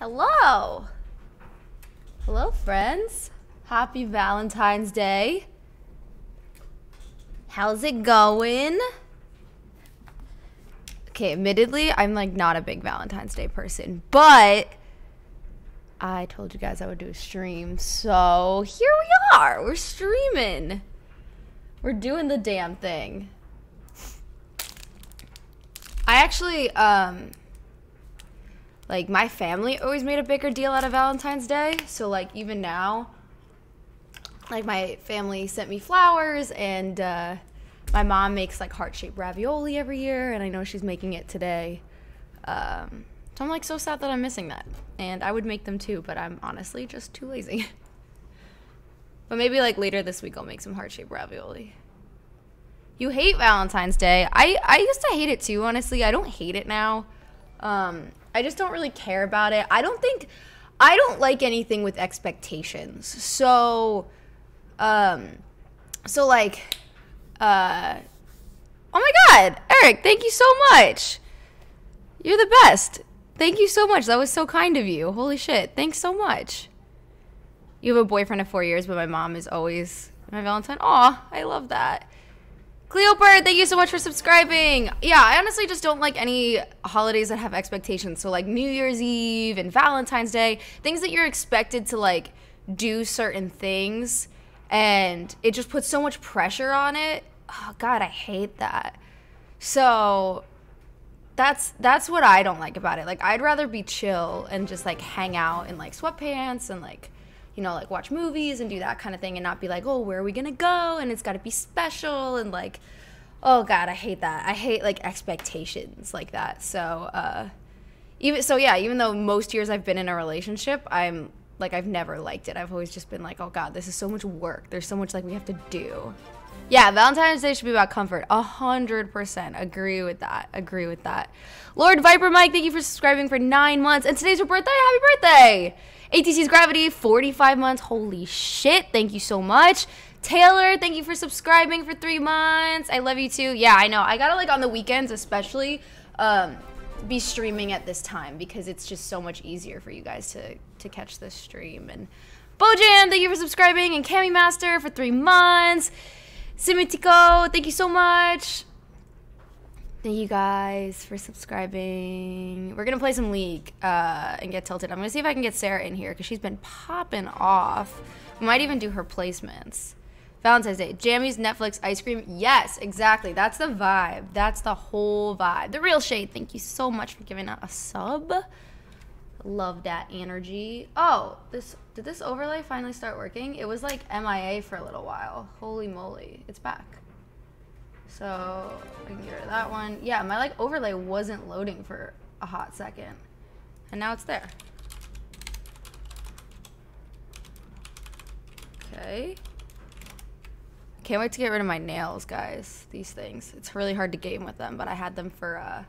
Hello. Hello, friends. Happy Valentine's Day. How's it going? Okay, admittedly, I'm like not a big Valentine's Day person, but I told you guys I would do a stream. So here we are. We're streaming. We're doing the damn thing. I actually, um, like my family always made a bigger deal out of Valentine's Day. So like even now, like my family sent me flowers and uh, my mom makes like heart-shaped ravioli every year and I know she's making it today. Um, so I'm like so sad that I'm missing that. And I would make them too, but I'm honestly just too lazy. but maybe like later this week I'll make some heart-shaped ravioli. You hate Valentine's Day. I, I used to hate it too, honestly. I don't hate it now. Um, I just don't really care about it. I don't think I don't like anything with expectations. So um so like uh Oh my god, Eric, thank you so much. You're the best. Thank you so much. That was so kind of you. Holy shit. Thanks so much. You have a boyfriend of 4 years, but my mom is always my Valentine. Aw, I love that. Cleopard, thank you so much for subscribing. Yeah, I honestly just don't like any holidays that have expectations. So like New Year's Eve and Valentine's Day, things that you're expected to like do certain things and it just puts so much pressure on it. Oh god, I hate that. So that's that's what I don't like about it. Like I'd rather be chill and just like hang out in like sweatpants and like you know, like watch movies and do that kind of thing and not be like, oh, where are we gonna go? And it's gotta be special and like, oh god, I hate that. I hate like expectations like that. So, uh, even so, yeah, even though most years I've been in a relationship, I'm like, I've never liked it. I've always just been like, oh god, this is so much work. There's so much like we have to do. Yeah, Valentine's Day should be about comfort. A hundred percent agree with that. Agree with that. Lord Viper Mike, thank you for subscribing for nine months. And today's your birthday. Happy birthday! ATC's Gravity, 45 months. Holy shit. Thank you so much. Taylor, thank you for subscribing for three months. I love you too. Yeah, I know. I gotta like on the weekends, especially, um, be streaming at this time because it's just so much easier for you guys to to catch this stream. And Bojan, thank you for subscribing, and Cami Master for three months. Simitico, thank you so much. Thank you guys for subscribing. We're gonna play some League uh, and get tilted. I'm gonna see if I can get Sarah in here because she's been popping off. We might even do her placements. Valentine's Day, Jammies, Netflix, ice cream. Yes, exactly. That's the vibe. That's the whole vibe. The real shade. Thank you so much for giving out a sub. Love that energy. Oh, this did this overlay finally start working? It was like MIA for a little while. Holy moly, it's back. So I can get rid of that one. Yeah, my like overlay wasn't loading for a hot second. And now it's there. Okay. Can't wait to get rid of my nails, guys. These things. It's really hard to game with them, but I had them for a,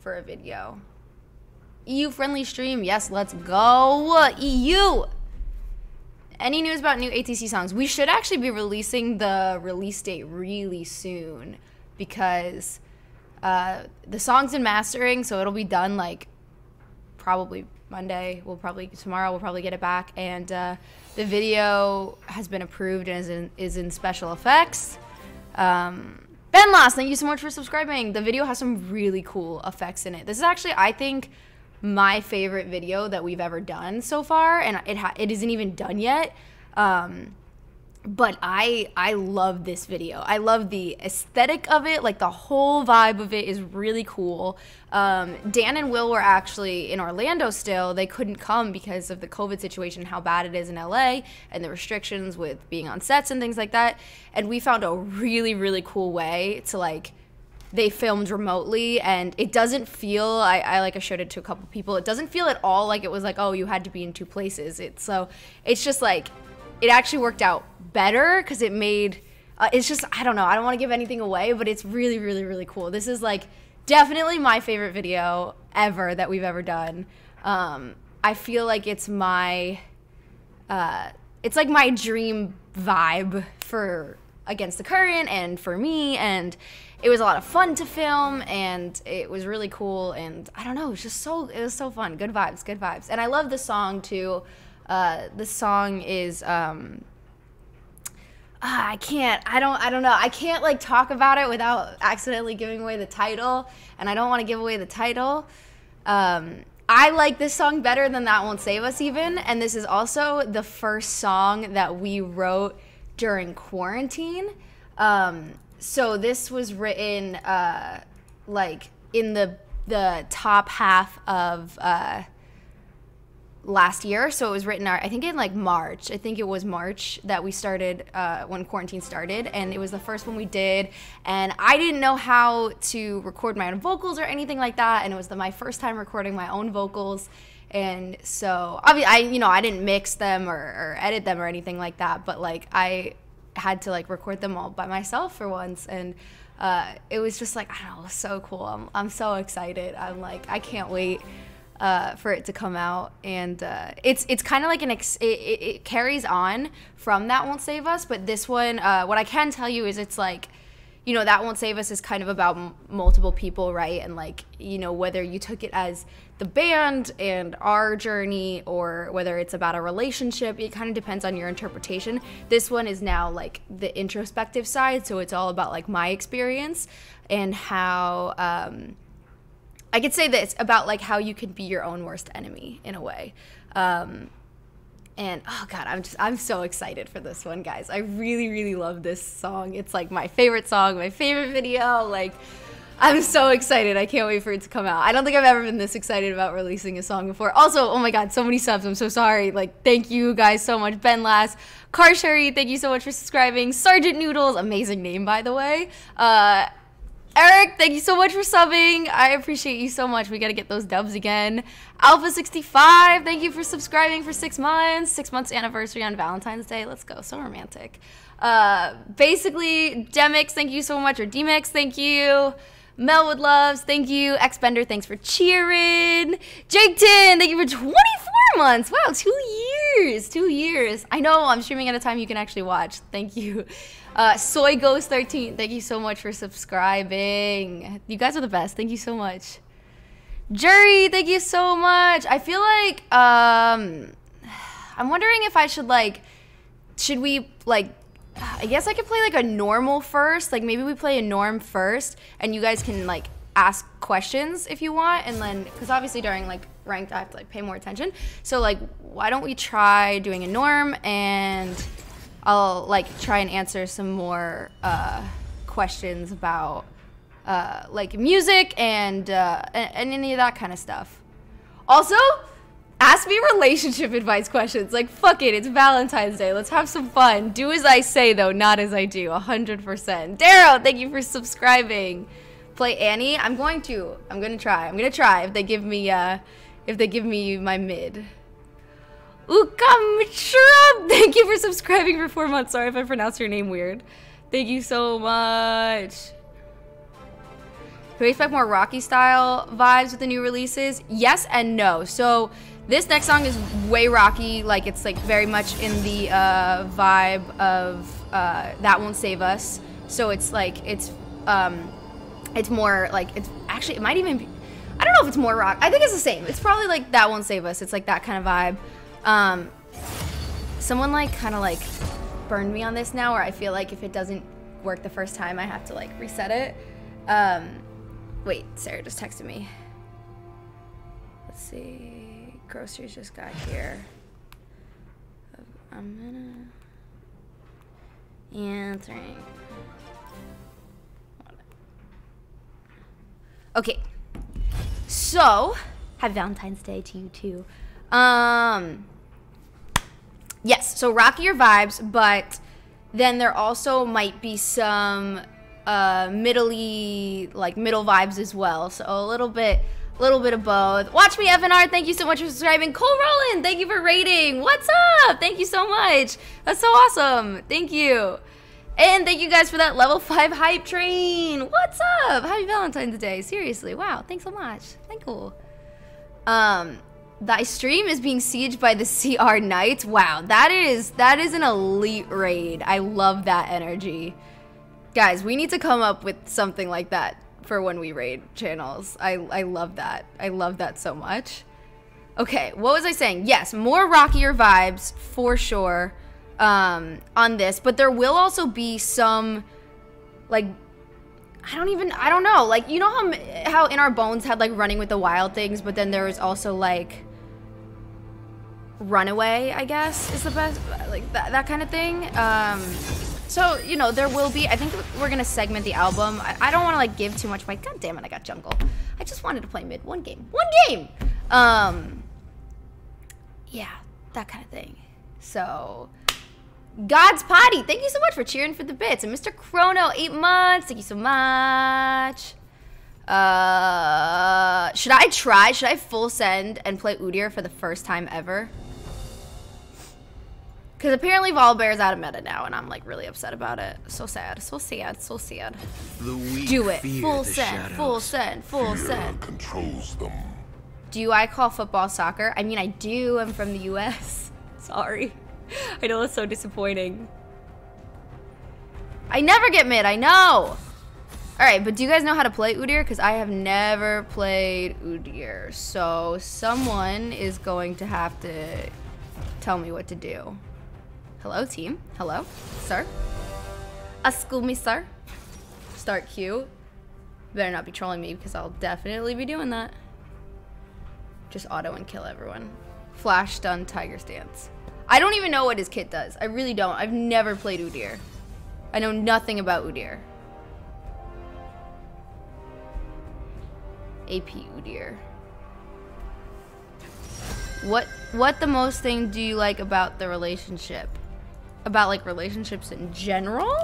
for a video. EU friendly stream. Yes, let's go. EU. Any news about new ATC songs? We should actually be releasing the release date really soon because uh, the song's in mastering, so it'll be done like probably Monday. We'll probably tomorrow. We'll probably get it back, and uh, the video has been approved and is in is in special effects. Um, ben Lost, thank you so much for subscribing. The video has some really cool effects in it. This is actually, I think, my favorite video that we've ever done so far, and it ha- it isn't even done yet. Um, but I I love this video. I love the aesthetic of it, like the whole vibe of it is really cool. Um, Dan and Will were actually in Orlando still. They couldn't come because of the COVID situation, how bad it is in LA, and the restrictions with being on sets and things like that. And we found a really really cool way to like they filmed remotely and it doesn't feel I, I like I showed it to a couple people it doesn't feel at all like it was like oh you had to be in two places. It's so it's just like it actually worked out better because it made uh, it's just I don't know I don't want to give anything away but it's really really really cool. This is like definitely my favorite video ever that we've ever done. Um, I feel like it's my uh, it's like my dream vibe for against the current and for me and it was a lot of fun to film and it was really cool and I don't know, it was just so it was so fun. Good vibes, good vibes. And I love the song too. Uh, the song is um, ah, I can't. I don't. I don't know. I can't like talk about it without accidentally giving away the title, and I don't want to give away the title. Um, I like this song better than that won't save us even, and this is also the first song that we wrote during quarantine. Um, so this was written uh, like in the the top half of. Uh, last year. So it was written, I think in like March. I think it was March that we started uh, when quarantine started, and it was the first one we did. And I didn't know how to record my own vocals or anything like that, and it was the, my first time recording my own vocals. And so, obviously, I you know I didn't mix them or, or edit them or anything like that, but like I had to like record them all by myself for once, and uh, it was just like I don't know, so cool. I'm I'm so excited. I'm like I can't wait uh, for it to come out, and uh, it's it's kind of like an ex- it, it, it, carries on from that won't save us. But this one, uh, what I can tell you is it's like. You know, that won't save us is kind of about multiple people, right? And like, you know, whether you took it as the band and our journey or whether it's about a relationship, it kind of depends on your interpretation. This one is now like the introspective side, so it's all about like my experience and how um, I could say this about like how you can be your own worst enemy in a way. Um, and oh god, I'm just I'm so excited for this one, guys. I really really love this song. It's like my favorite song, my favorite video. Like I'm so excited. I can't wait for it to come out. I don't think I've ever been this excited about releasing a song before. Also, oh my god, so many subs. I'm so sorry. Like thank you guys so much. Ben Lass, Car Sherry, thank you so much for subscribing. Sergeant Noodles, amazing name by the way. Uh Eric, thank you so much for subbing. I appreciate you so much. We got to get those dubs again. Alpha65, thank you for subscribing for six months. Six months anniversary on Valentine's Day. Let's go. So romantic. Uh, basically, Demix, thank you so much. Or Demix, thank you. Melwood Loves, thank you. Xbender, thanks for cheering. Jake Jaketon, thank you for 24 months. Wow, two years. Two years. I know I'm streaming at a time you can actually watch. Thank you. Uh, Soy Ghost 13, thank you so much for subscribing. You guys are the best. Thank you so much. Jury, thank you so much. I feel like um, I'm wondering if I should like, should we like? I guess I could play like a normal first. Like maybe we play a norm first, and you guys can like ask questions if you want, and then because obviously during like ranked I have to like pay more attention. So like, why don't we try doing a norm and I'll like try and answer some more uh, questions about uh, like music and, uh, and, and any of that kind of stuff. Also, ask me relationship advice questions. Like fuck it, it's Valentine's Day. Let's have some fun. Do as I say though, not as I do. hundred percent. Darrow, thank you for subscribing. Play Annie. I'm going to. I'm gonna try. I'm gonna try if they give me uh, if they give me my mid. Ukamchra, thank you for subscribing for four months. Sorry if I pronounced your name weird. Thank you so much. Do we expect more Rocky style vibes with the new releases? Yes and no. So this next song is way Rocky. Like it's like very much in the uh, vibe of uh, That Won't Save Us. So it's like it's um, it's more like it's actually it might even be. I don't know if it's more rock. I think it's the same. It's probably like That Won't Save Us. It's like that kind of vibe. Um, someone like kind of like burned me on this now, where I feel like if it doesn't work the first time, I have to like reset it. Um, wait, Sarah just texted me. Let's see. Groceries just got here. I'm gonna answering. Okay. So, happy Valentine's Day to you too. Um, yes, so rockier vibes, but then there also might be some uh, middly, like middle vibes as well. So a little bit, little bit of both. Watch me, FNR. Thank you so much for subscribing. Cole Roland, thank you for rating. What's up? Thank you so much. That's so awesome. Thank you. And thank you guys for that level 5 hype train. What's up? Happy Valentine's Day. Seriously. Wow. Thanks so much. Thank you. Um, Thy stream is being sieged by the CR Knights. Wow, that is that is an elite raid. I love that energy. Guys, we need to come up with something like that for when we raid channels. I, I love that. I love that so much. Okay, what was I saying? Yes, more rockier vibes for sure um, on this, but there will also be some like I don't even I don't know like you know how how in our bones had like running with the wild things, but then there was also like runaway I guess is the best like that that kind of thing. Um, so you know there will be I think we're gonna segment the album. I, I don't want to like give too much. My god damn it, I got jungle. I just wanted to play mid one game, one game. Um, yeah, that kind of thing. So God's Potty, thank you so much for cheering for the bits. And Mr. Chrono, eight months, thank you so much. Uh, should I try? Should I full send and play Udyr for the first time ever? Because apparently Volibear's out of meta now, and I'm like really upset about it. So sad, so sad, so sad. Do it. Full send, full send, full Fear send. controls them. Do I call football soccer? I mean, I do. I'm from the U.S. Sorry. I know it's so disappointing. I never get mid, I know! Alright, but do you guys know how to play Udyr? Because I have never played Udyr. So someone is going to have to tell me what to do. Hello, team. Hello, sir. Askul me, sir. Start Q. Better not be trolling me because I'll definitely be doing that. Just auto and kill everyone. Flash stun, tiger stance. I don't even know what his kit does. I really don't. I've never played Udyr. I know nothing about Udyr. AP Udyr. What what the most thing do you like about the relationship? About like relationships in general?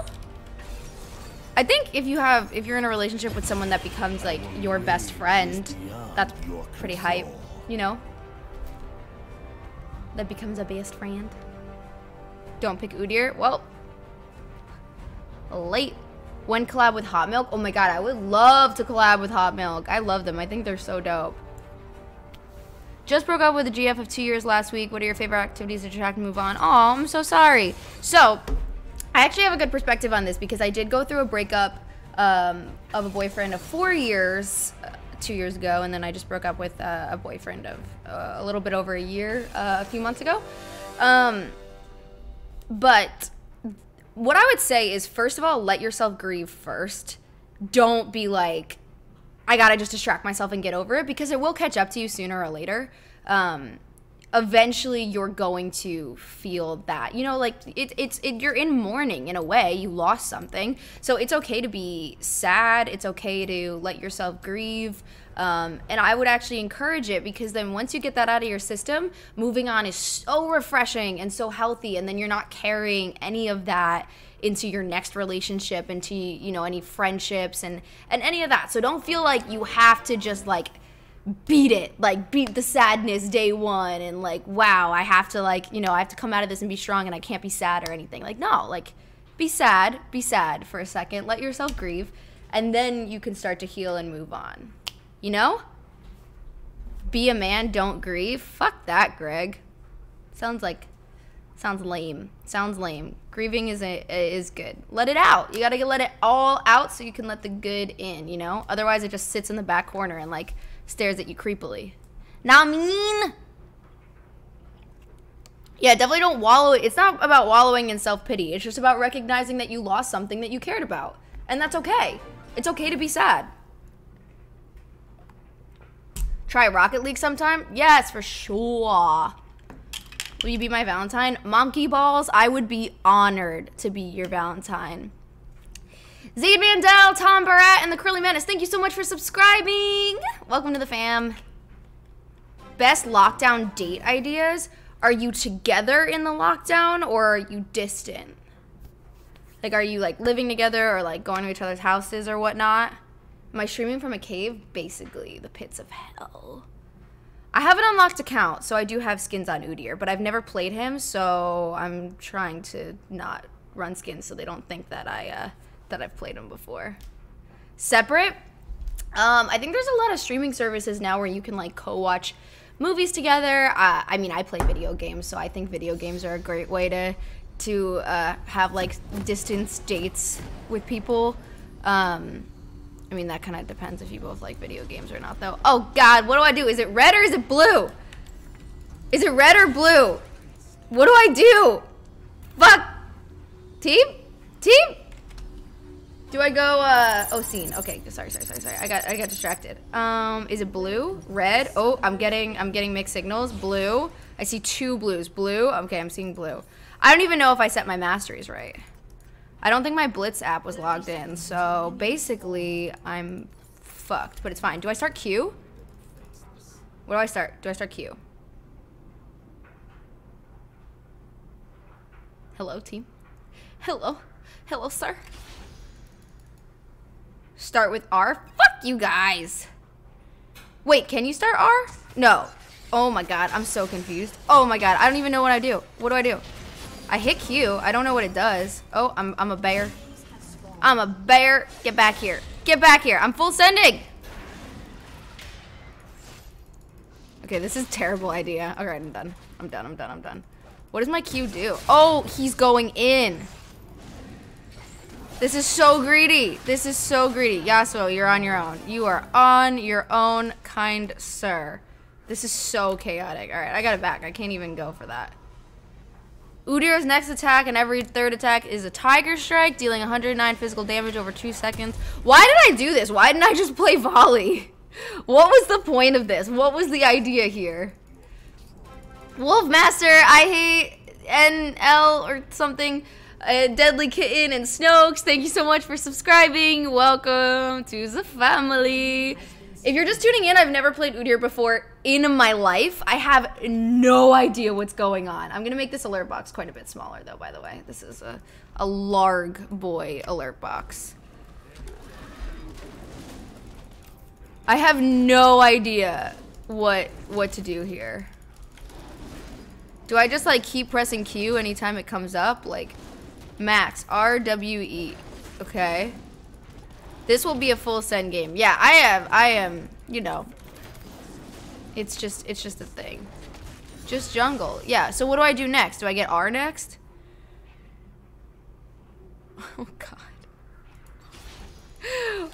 I think if you have if you're in a relationship with someone that becomes like your best friend, that's pretty hype, you know? That becomes a best friend. Don't pick Udyr. Well, late. When collab with Hot Milk? Oh my god, I would love to collab with Hot Milk. I love them. I think they're so dope. Just broke up with a GF of two years last week. What are your favorite activities to distract and move on? Oh, I'm so sorry. So, I actually have a good perspective on this because I did go through a breakup um, of a boyfriend of four years, uh, two years ago, and then I just broke up with uh, a boyfriend of uh, a little bit over a year, uh, a few months ago. Um, but what I would say is, first of all, let yourself grieve first. Don't be like, I gotta just distract myself and get over it because it will catch up to you sooner or later. Um, eventually, you're going to feel that. You know, like it, it's it, you're in mourning in a way. You lost something, so it's okay to be sad. It's okay to let yourself grieve. Um, and I would actually encourage it because then once you get that out of your system, moving on is so refreshing and so healthy. And then you're not carrying any of that into your next relationship, into, you know, any friendships and, and any of that. So don't feel like you have to just like beat it, like beat the sadness day one and like, wow, I have to like, you know, I have to come out of this and be strong and I can't be sad or anything. Like, no, like be sad, be sad for a second, let yourself grieve, and then you can start to heal and move on. You know? Be a man, don't grieve. Fuck that, Greg. Sounds like sounds lame. Sounds lame. Grieving is a, is good. Let it out. You got to let it all out so you can let the good in, you know? Otherwise it just sits in the back corner and like stares at you creepily. Now mean yeah, definitely don't wallow. It's not about wallowing in self pity. It's just about recognizing that you lost something that you cared about. And that's okay. It's okay to be sad. Try Rocket League sometime? Yes, for sure. Will you be my Valentine? Monkey balls, I would be honored to be your Valentine. Zaid Mandel, Tom Barat, and the Curly Menace, thank you so much for subscribing. Welcome to the fam. Best lockdown date ideas? Are you together in the lockdown or are you distant? Like, are you like living together or like going to each other's houses or whatnot? Am I streaming from a cave? Basically, the pits of hell. I have an unlocked account, so I do have skins on Udyr, but I've never played him, so I'm trying to not run skins so they don't think that I uh, that I've played him before. Separate. Um, I think there's a lot of streaming services now where you can like co-watch movies together. Uh, I mean, I play video games, so I think video games are a great way to to uh, have like distance dates with people. Um, I mean, that kind of depends if you both like video games or not, though. Oh God, what do I do? Is it red or is it blue? Is it red or blue? What do I do? Fuck. Team? Team? Do I go, uh, oh, scene. Okay, sorry, sorry, sorry, sorry. I got, I got distracted. Um, is it blue? Red? Oh, I'm getting, I'm getting mixed signals. Blue. I see two blues. Blue? Okay, I'm seeing blue. I don't even know if I set my masteries right. I don't think my Blitz app was logged in, so basically I'm fucked, but it's fine. Do I start Q? What do I start? Do I start Q? Hello, team. Hello. Hello, sir. Start with R? Fuck you guys. Wait, can you start R? No. Oh my god, I'm so confused. Oh my god, I don't even know what I do. What do I do? I hit Q. I don't know what it does. Oh, I'm, I'm a bear. I'm a bear. Get back here. Get back here. I'm full sending. Okay, this is terrible idea. All right, I'm done. I'm done. I'm done. I'm done. What does my Q do? Oh, he's going in. This is so greedy. This is so greedy. Yasuo, you're on your own. You are on your own, kind sir. This is so chaotic. All right, I got it back. I can't even go for that. Udyr's next attack and every third attack is a Tiger Strike, dealing 109 physical damage over two seconds. Why did I do this? Why didn't I just play Voli? What was the point of this? What was the idea here? Wolfmaster, I hate NL or something. Uh, Deadly Kitten and Snokes, thank you so much for subscribing. Welcome to the family. If you're just tuning in, I've never played Udyr before in my life. I have no idea what's going on. I'm gonna make this alert box quite a bit smaller though, by the way. This is a, a larg boy alert box. I have no idea what what to do here. Do I just like keep pressing Q anytime it comes up? Like max R W E. Okay. This will be a full send game. Yeah, I have, I am, you know. It's just, it's just a thing. Just jungle. Yeah, so what do I do next? Do I get R next? Oh, God.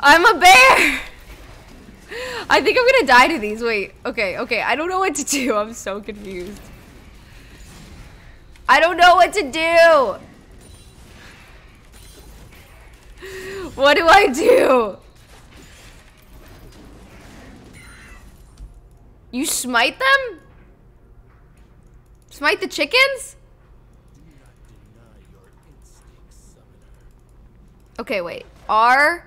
I'm a bear! I think I'm gonna die to these. Wait, okay, okay. I don't know what to do. I'm so confused. I don't know what to do! What do I do? You smite them? Smite the chickens? Okay, wait. R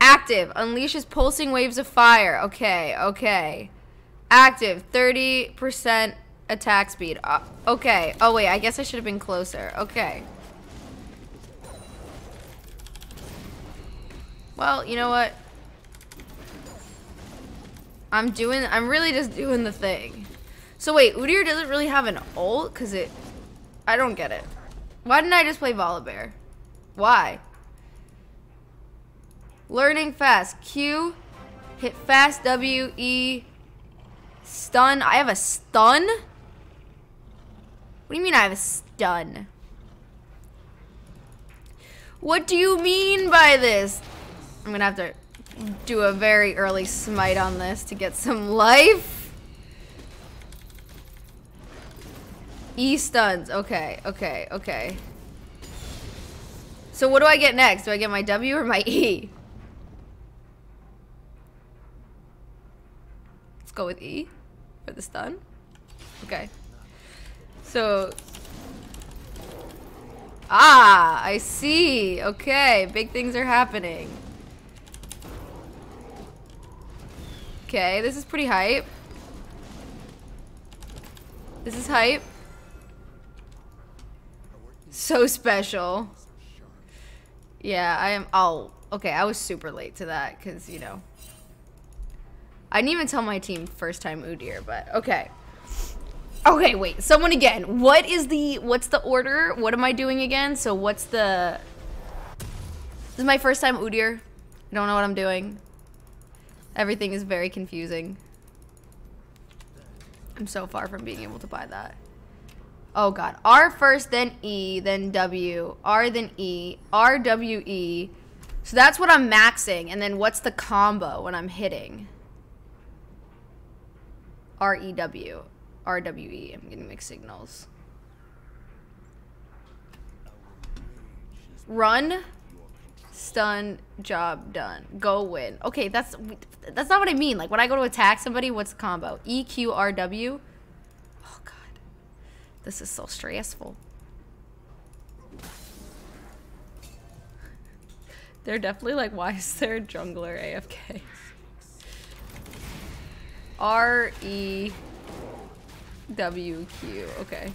active unleashes pulsing waves of fire. Okay, okay. Active 30% attack speed. Uh, okay. Oh wait, I guess I should have been closer. Okay. Well, you know what? I'm doing, I'm really just doing the thing. So wait, Udyr doesn't really have an ult? Because it, I don't get it. Why didn't I just play Volibear? Why? Learning fast. Q, hit fast, W, E, stun. I have a stun? What do you mean I have a stun? What do you mean by this? I'm gonna have to do a very early smite on this to get some life. E stuns. Okay, okay, okay. So what do I get next? Do I get my W or my E? Let's go with E for the stun. Okay. So... Ah, I see. Okay, big things are happening. Okay, this is pretty hype. This is hype. So special. Yeah, I am. Oh, okay. I was super late to that because, you know. I didn't even tell my team first time Udyr, but okay. Okay, wait. Someone again. What is the, what's the order? What am I doing again? So what's the, this is my first time Udyr. I don't know what I'm doing. Everything is very confusing. I'm so far from being able to buy that. Oh god. R first, then E, then W. R, then E. R, W, E. So that's what I'm maxing. And then what's the combo when I'm hitting? R, E, W. R, W, E. I'm getting mixed signals. Run. Stun. Job done. Go win. Okay, that's that's not what I mean. Like when I go to attack somebody, what's the combo? E, Q, R, W. Oh god, this is so stressful. They're definitely like, why is there a jungler AFK? R E W Q. Okay.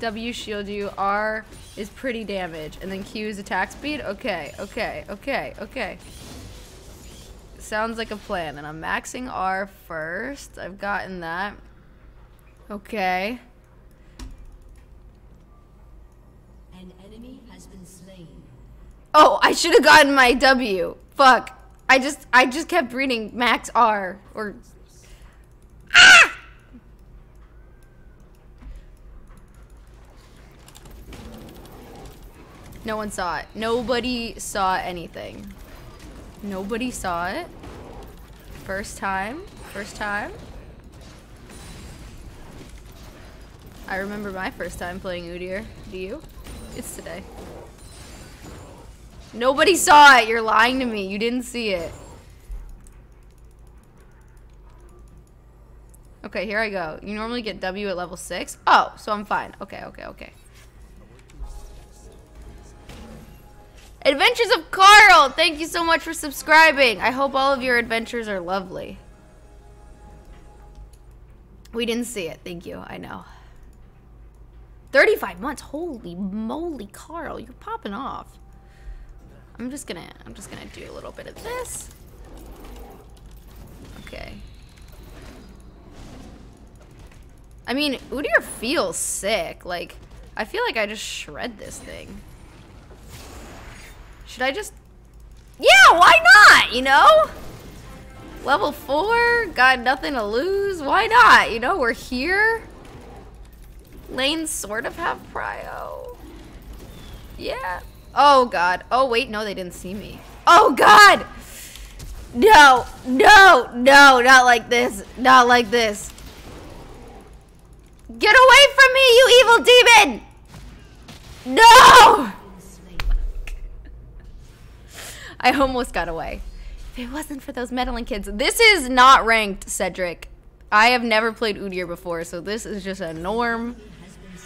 W shield you. R is pretty damage. And then Q is attack speed. Okay, okay, okay, okay. Sounds like a plan. And I'm maxing R first. I've gotten that. Okay. An enemy has been slain. Oh, I should have gotten my W. Fuck. I just I just kept reading max R or ah! No one saw it. Nobody saw anything. Nobody saw it. First time. First time. I remember my first time playing Udyr. Do you? It's today. Nobody saw it. You're lying to me. You didn't see it. Okay, here I go. You normally get W at level 6? Oh, so I'm fine. Okay, okay, okay. Adventures of Carl! Thank you so much for subscribing. I hope all of your adventures are lovely. We didn't see it. Thank you. I know. 35 months. Holy moly, Carl. You're popping off. I'm just gonna, I'm just gonna do a little bit of this. Okay. I mean, Udyr feels sick. Like, I feel like I just shred this thing. Should I just... Yeah, why not, you know? Level 4, got nothing to lose. Why not? You know, we're here. Lanes sort of have prio. Yeah. Oh, God. Oh, wait, no, they didn't see me. Oh, God! No, no, no, not like this. Not like this. Get away from me, you evil demon! No! I almost got away. If it wasn't for those meddling kids. This is not ranked, Cedric. I have never played Udyr before, so this is just a norm.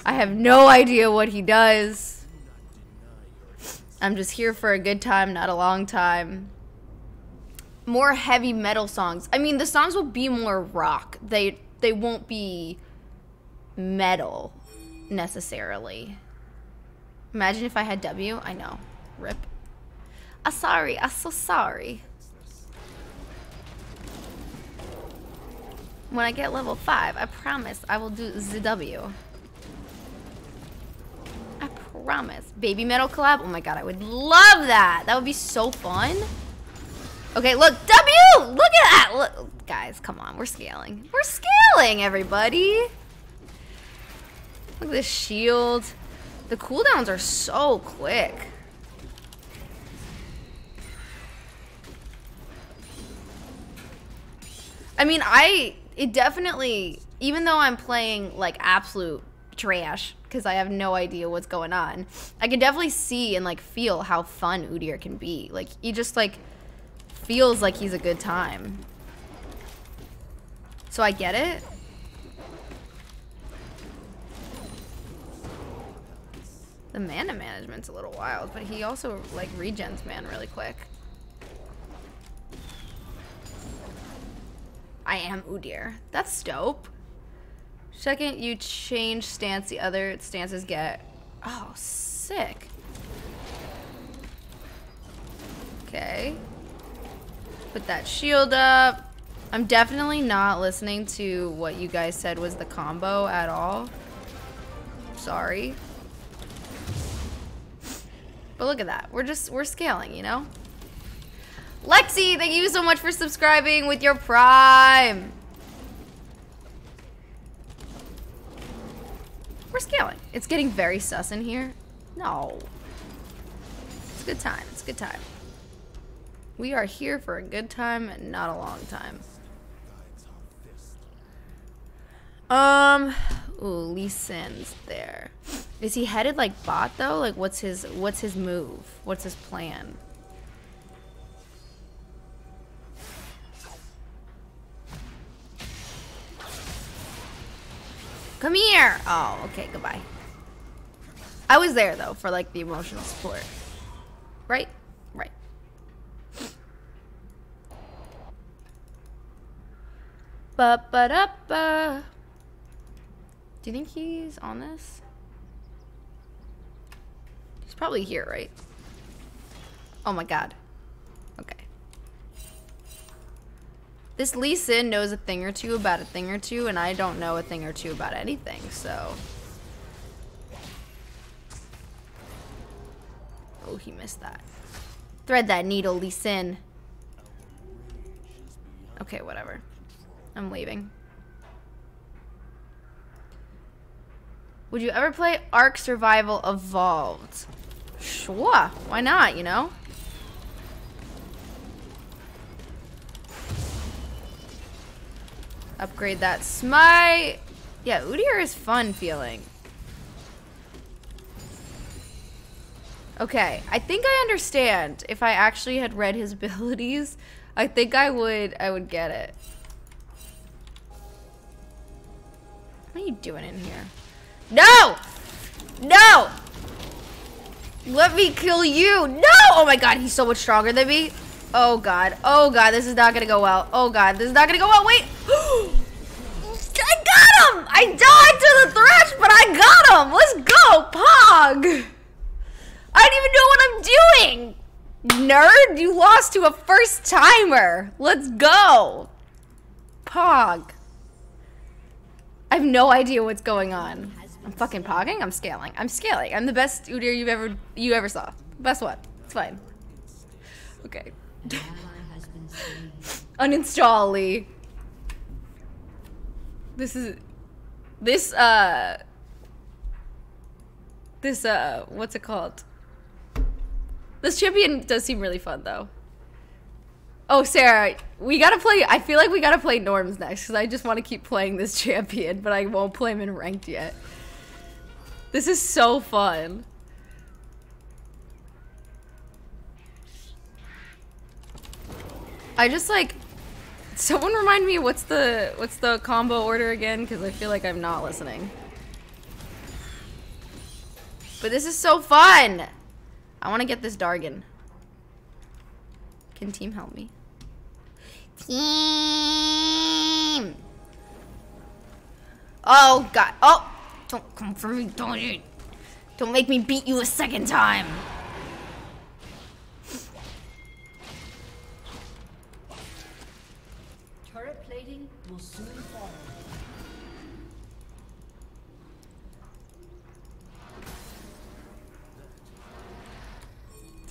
I have no idea what he does. I'm just here for a good time, not a long time. More heavy metal songs. I mean, the songs will be more rock. They they won't be metal necessarily. Imagine if I had W. I know. Rip. I'm sorry. I'm so sorry. When I get level 5, I promise I will do ZW. I promise. Babymetal collab? Oh my god, I would love that. That would be so fun. Okay, look. W! Look at that! Look, guys, come on. We're scaling. We're scaling, everybody. Look at this shield. The cooldowns are so quick. I mean, I it definitely even though I'm playing like absolute trash because I have no idea what's going on. I can definitely see and like feel how fun Udyr can be. Like he just like feels like he's a good time. So I get it. The mana management's a little wild, but he also like regens man really quick. I am Udyr. That's dope. Second, you change stance the other stances get. Oh, sick. Okay. Put that shield up. I'm definitely not listening to what you guys said was the combo at all. Sorry. But look at that. We're just, we're scaling, you know? Lexi, thank you so much for subscribing with your Prime. We're scaling. It's getting very sus in here. No. It's a good time. It's a good time. We are here for a good time and not a long time. Um, ooh, Lee Sin's there. Is he headed like bot though? Like what's his what's his move? What's his plan? Come here! Oh, okay, goodbye. I was there, though, for, like, the emotional support. Right? Right. Ba ba da ba. Do you think he's on this? He's probably here, right? Oh my god. This Lee Sin knows a thing or two about a thing or two, and I don't know a thing or two about anything, so... Oh, he missed that. Thread that needle, Lee Sin. Okay, whatever. I'm leaving. Would you ever play Ark Survival Evolved? Sure. Why not, you know? Upgrade that smite. Yeah, Udyr is fun feeling. Okay, I think I understand. If I actually had read his abilities, I think I would I would get it. What are you doing in here? No! No! Let me kill you. No! Oh my god, he's so much stronger than me. Oh god. Oh god, this is not gonna go well. Oh god, this is not gonna go well. Wait! I got him! I died to the thresh, but I got him! Let's go, Pog! I don't even know what I'm doing! Nerd, you lost to a first timer. Let's go. Pog. I have no idea what's going on. I'm fucking pogging. I'm scaling. I'm scaling. I'm the best Udyr you've ever you ever saw. Best one. It's fine. Okay. Uninstall Lee. This is this uh this uh what's it called? This champion does seem really fun though. Oh, Sarah, we gotta play. I feel like we gotta play Norms next because I just want to keep playing this champion, but I won't play him in ranked yet. This is so fun. I just like someone remind me what's the what's the combo order again because I feel like I'm not listening. But this is so fun. I want to get this Dargon. Can team help me? Team. Oh god. Oh, don't come for me. Don't don't make me beat you a second time.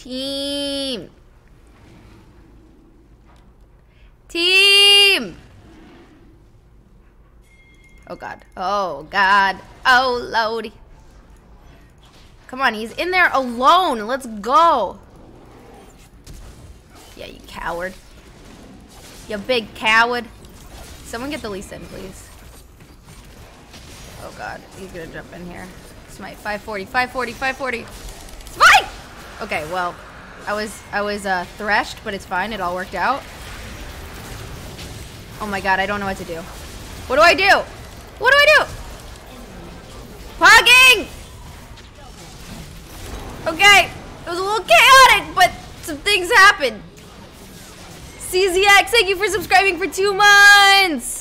Team. Team. Oh god. Oh god. Oh lordy. Come on, he's in there alone. Let's go. Yeah, you coward. You big coward. Someone get the Lee in, please. Oh god, he's gonna jump in here. Smite 540, 540, 540. Okay, well, I was I was uh, threshed, but it's fine. It all worked out. Oh my god, I don't know what to do. What do I do? What do I do? Pogging! Okay, it was a little chaotic, but some things happened. CZX, thank you for subscribing for two months.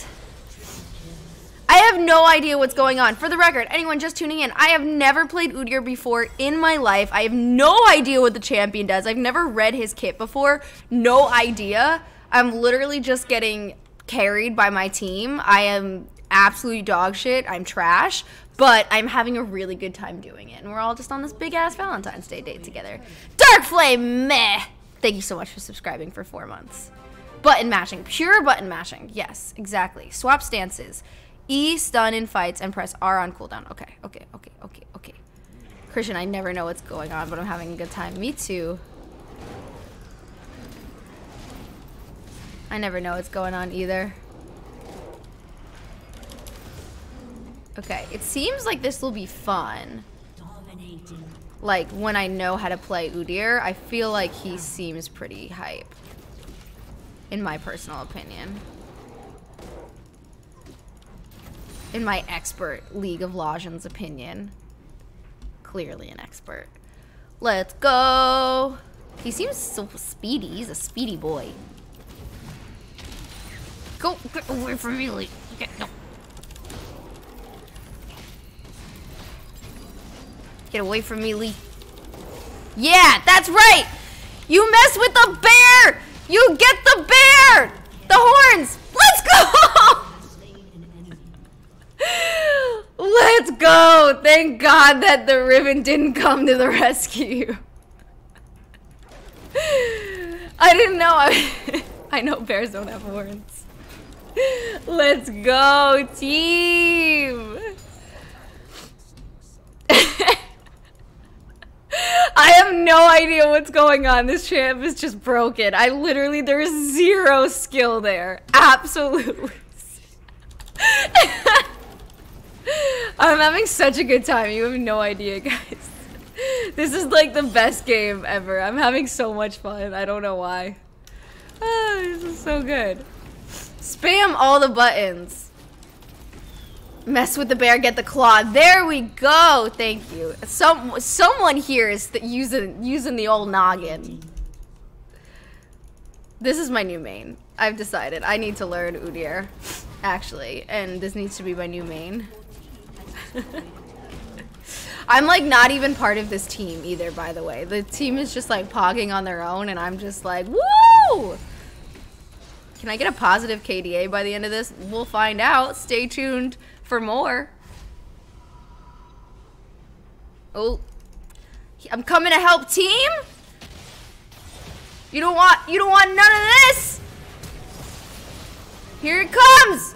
I have no idea what's going on. For the record, anyone just tuning in, I have never played Udyr before in my life. I have no idea what the champion does. I've never read his kit before. No idea. I'm literally just getting carried by my team. I am absolutely dog shit. I'm trash. But I'm having a really good time doing it. And we're all just on this big ass Valentine's Day date together. Dark Flame, meh. Thank you so much for subscribing for four months. Button mashing. Pure button mashing. Yes, exactly. Swap stances. E stun in fights and press R on cooldown. Okay, okay, okay, okay, okay. Christian, I never know what's going on, but I'm having a good time. Me too. I never know what's going on either. Okay, it seems like this will be fun. Like, when I know how to play Udyr, I feel like he seems pretty hype. In my personal opinion. In my expert League of Legends opinion. Clearly an expert. Let's go! He seems so speedy. He's a speedy boy. Go get away from me, Lee. No. Get away from me, Lee. Yeah, that's right! You mess with the bear! You get the bear! The horns! Let's go! Let's go! Thank God that the ribbon didn't come to the rescue. I didn't know. I, I know bears don't have horns. Let's go, team! I have no idea what's going on. This champ is just broken. I literally, there's zero skill there. Absolutely. I'm having such a good time. You have no idea, guys. This is like the best game ever. I'm having so much fun. I don't know why. This is so good. Spam all the buttons. Mess with the bear, get the claw. There we go. Thank you. Some someone here is using using the old noggin. This is my new main. I've decided I need to learn Udyr, actually, and this needs to be my new main. I'm like not even part of this team either, by the way. The team is just like pogging on their own, and I'm just like, woo! Can I get a positive KDA by the end of this? We'll find out. Stay tuned for more. Oh, I'm coming to help, team. You don't want you don't want none of this. Here it comes.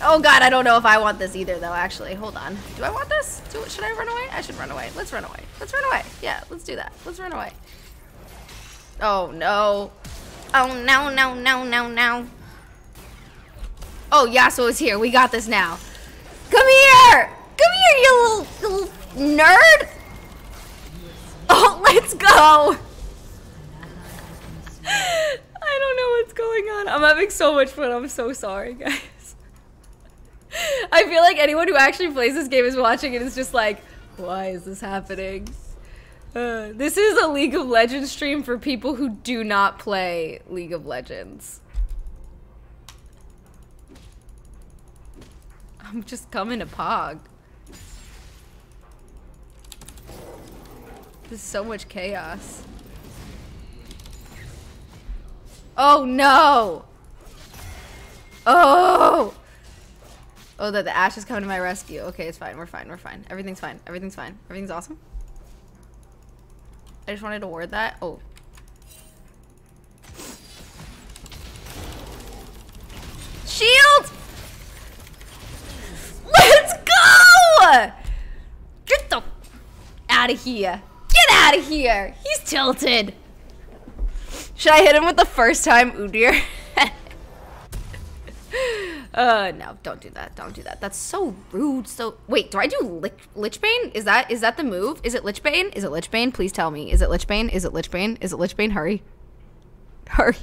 Oh god, I don't know if I want this either though, actually. Hold on. Do I want this? Do, should I run away? I should run away. Let's run away. Let's run away. Yeah, let's do that. Let's run away. Oh no. Oh no, no, no, no, no. Oh, Yasuo is here. We got this now. Come here! Come here, you little, little nerd! Oh, let's go! I don't know what's going on. I'm having so much fun. I'm so sorry, guys. I feel like anyone who actually plays this game is watching and it is just like, why is this happening? Uh, this is a League of Legends stream for people who do not play League of Legends. I'm just coming to Pog. There's so much chaos. Oh no! Oh! Oh, that the ash is coming to my rescue. Okay, it's fine. We're fine. We're fine. Everything's fine. Everything's fine. Everything's awesome. I just wanted to word that. Oh. Shield! Let's go! Get the out of here. Get out of here. He's tilted. Should I hit him with the first time Udyr? uh, no, don't do that. Don't do that. That's so rude. So, wait, do I do lich, Lichbane? Is that is that the move? Is it Lichbane? Is it Lichbane? Please tell me. Is it Lichbane? Is it Lichbane? Is it Lichbane? Hurry. Hurry.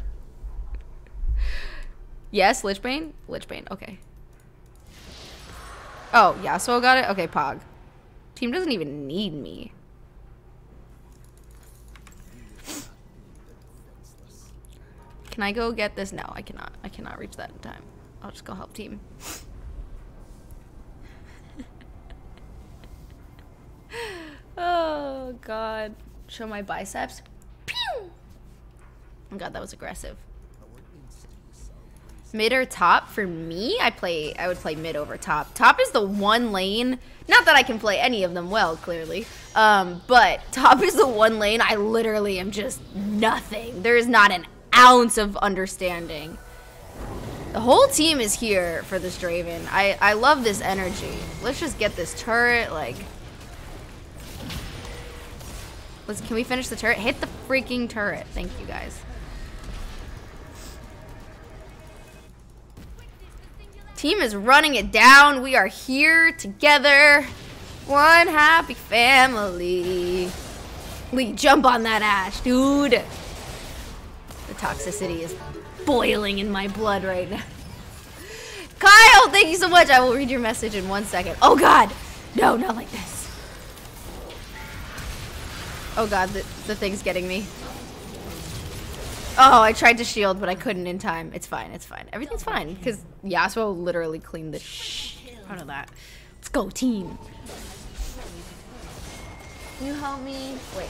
Yes, Lichbane? Lichbane, okay. Oh, Yasuo got it? Okay, Pog. Team doesn't even need me. Can I go get this? No, I cannot. I cannot reach that in time. I'll just go help team. oh, God. Show my biceps. Pew! Oh, God, that was aggressive. Mid or top for me, I play. I would play mid over top. Top is the one lane. Not that I can play any of them well, clearly. Um, but top is the one lane. I literally am just nothing. There is not an ounce of understanding. The whole team is here for this Draven. I, I love this energy. Let's just get this turret, like... Let's, can we finish the turret? Hit the freaking turret. Thank you, guys. Team is running it down. We are here together. One happy family. We jump on that ash, dude. The toxicity is boiling in my blood right now. Kyle, thank you so much. I will read your message in one second. Oh God, no, not like this. Oh God, the, the thing's getting me. Oh, I tried to shield, but I couldn't in time. It's fine, it's fine. Everything's fine, because Yasuo literally cleaned the shh out of that. Let's go, team. Can you help me? Wait.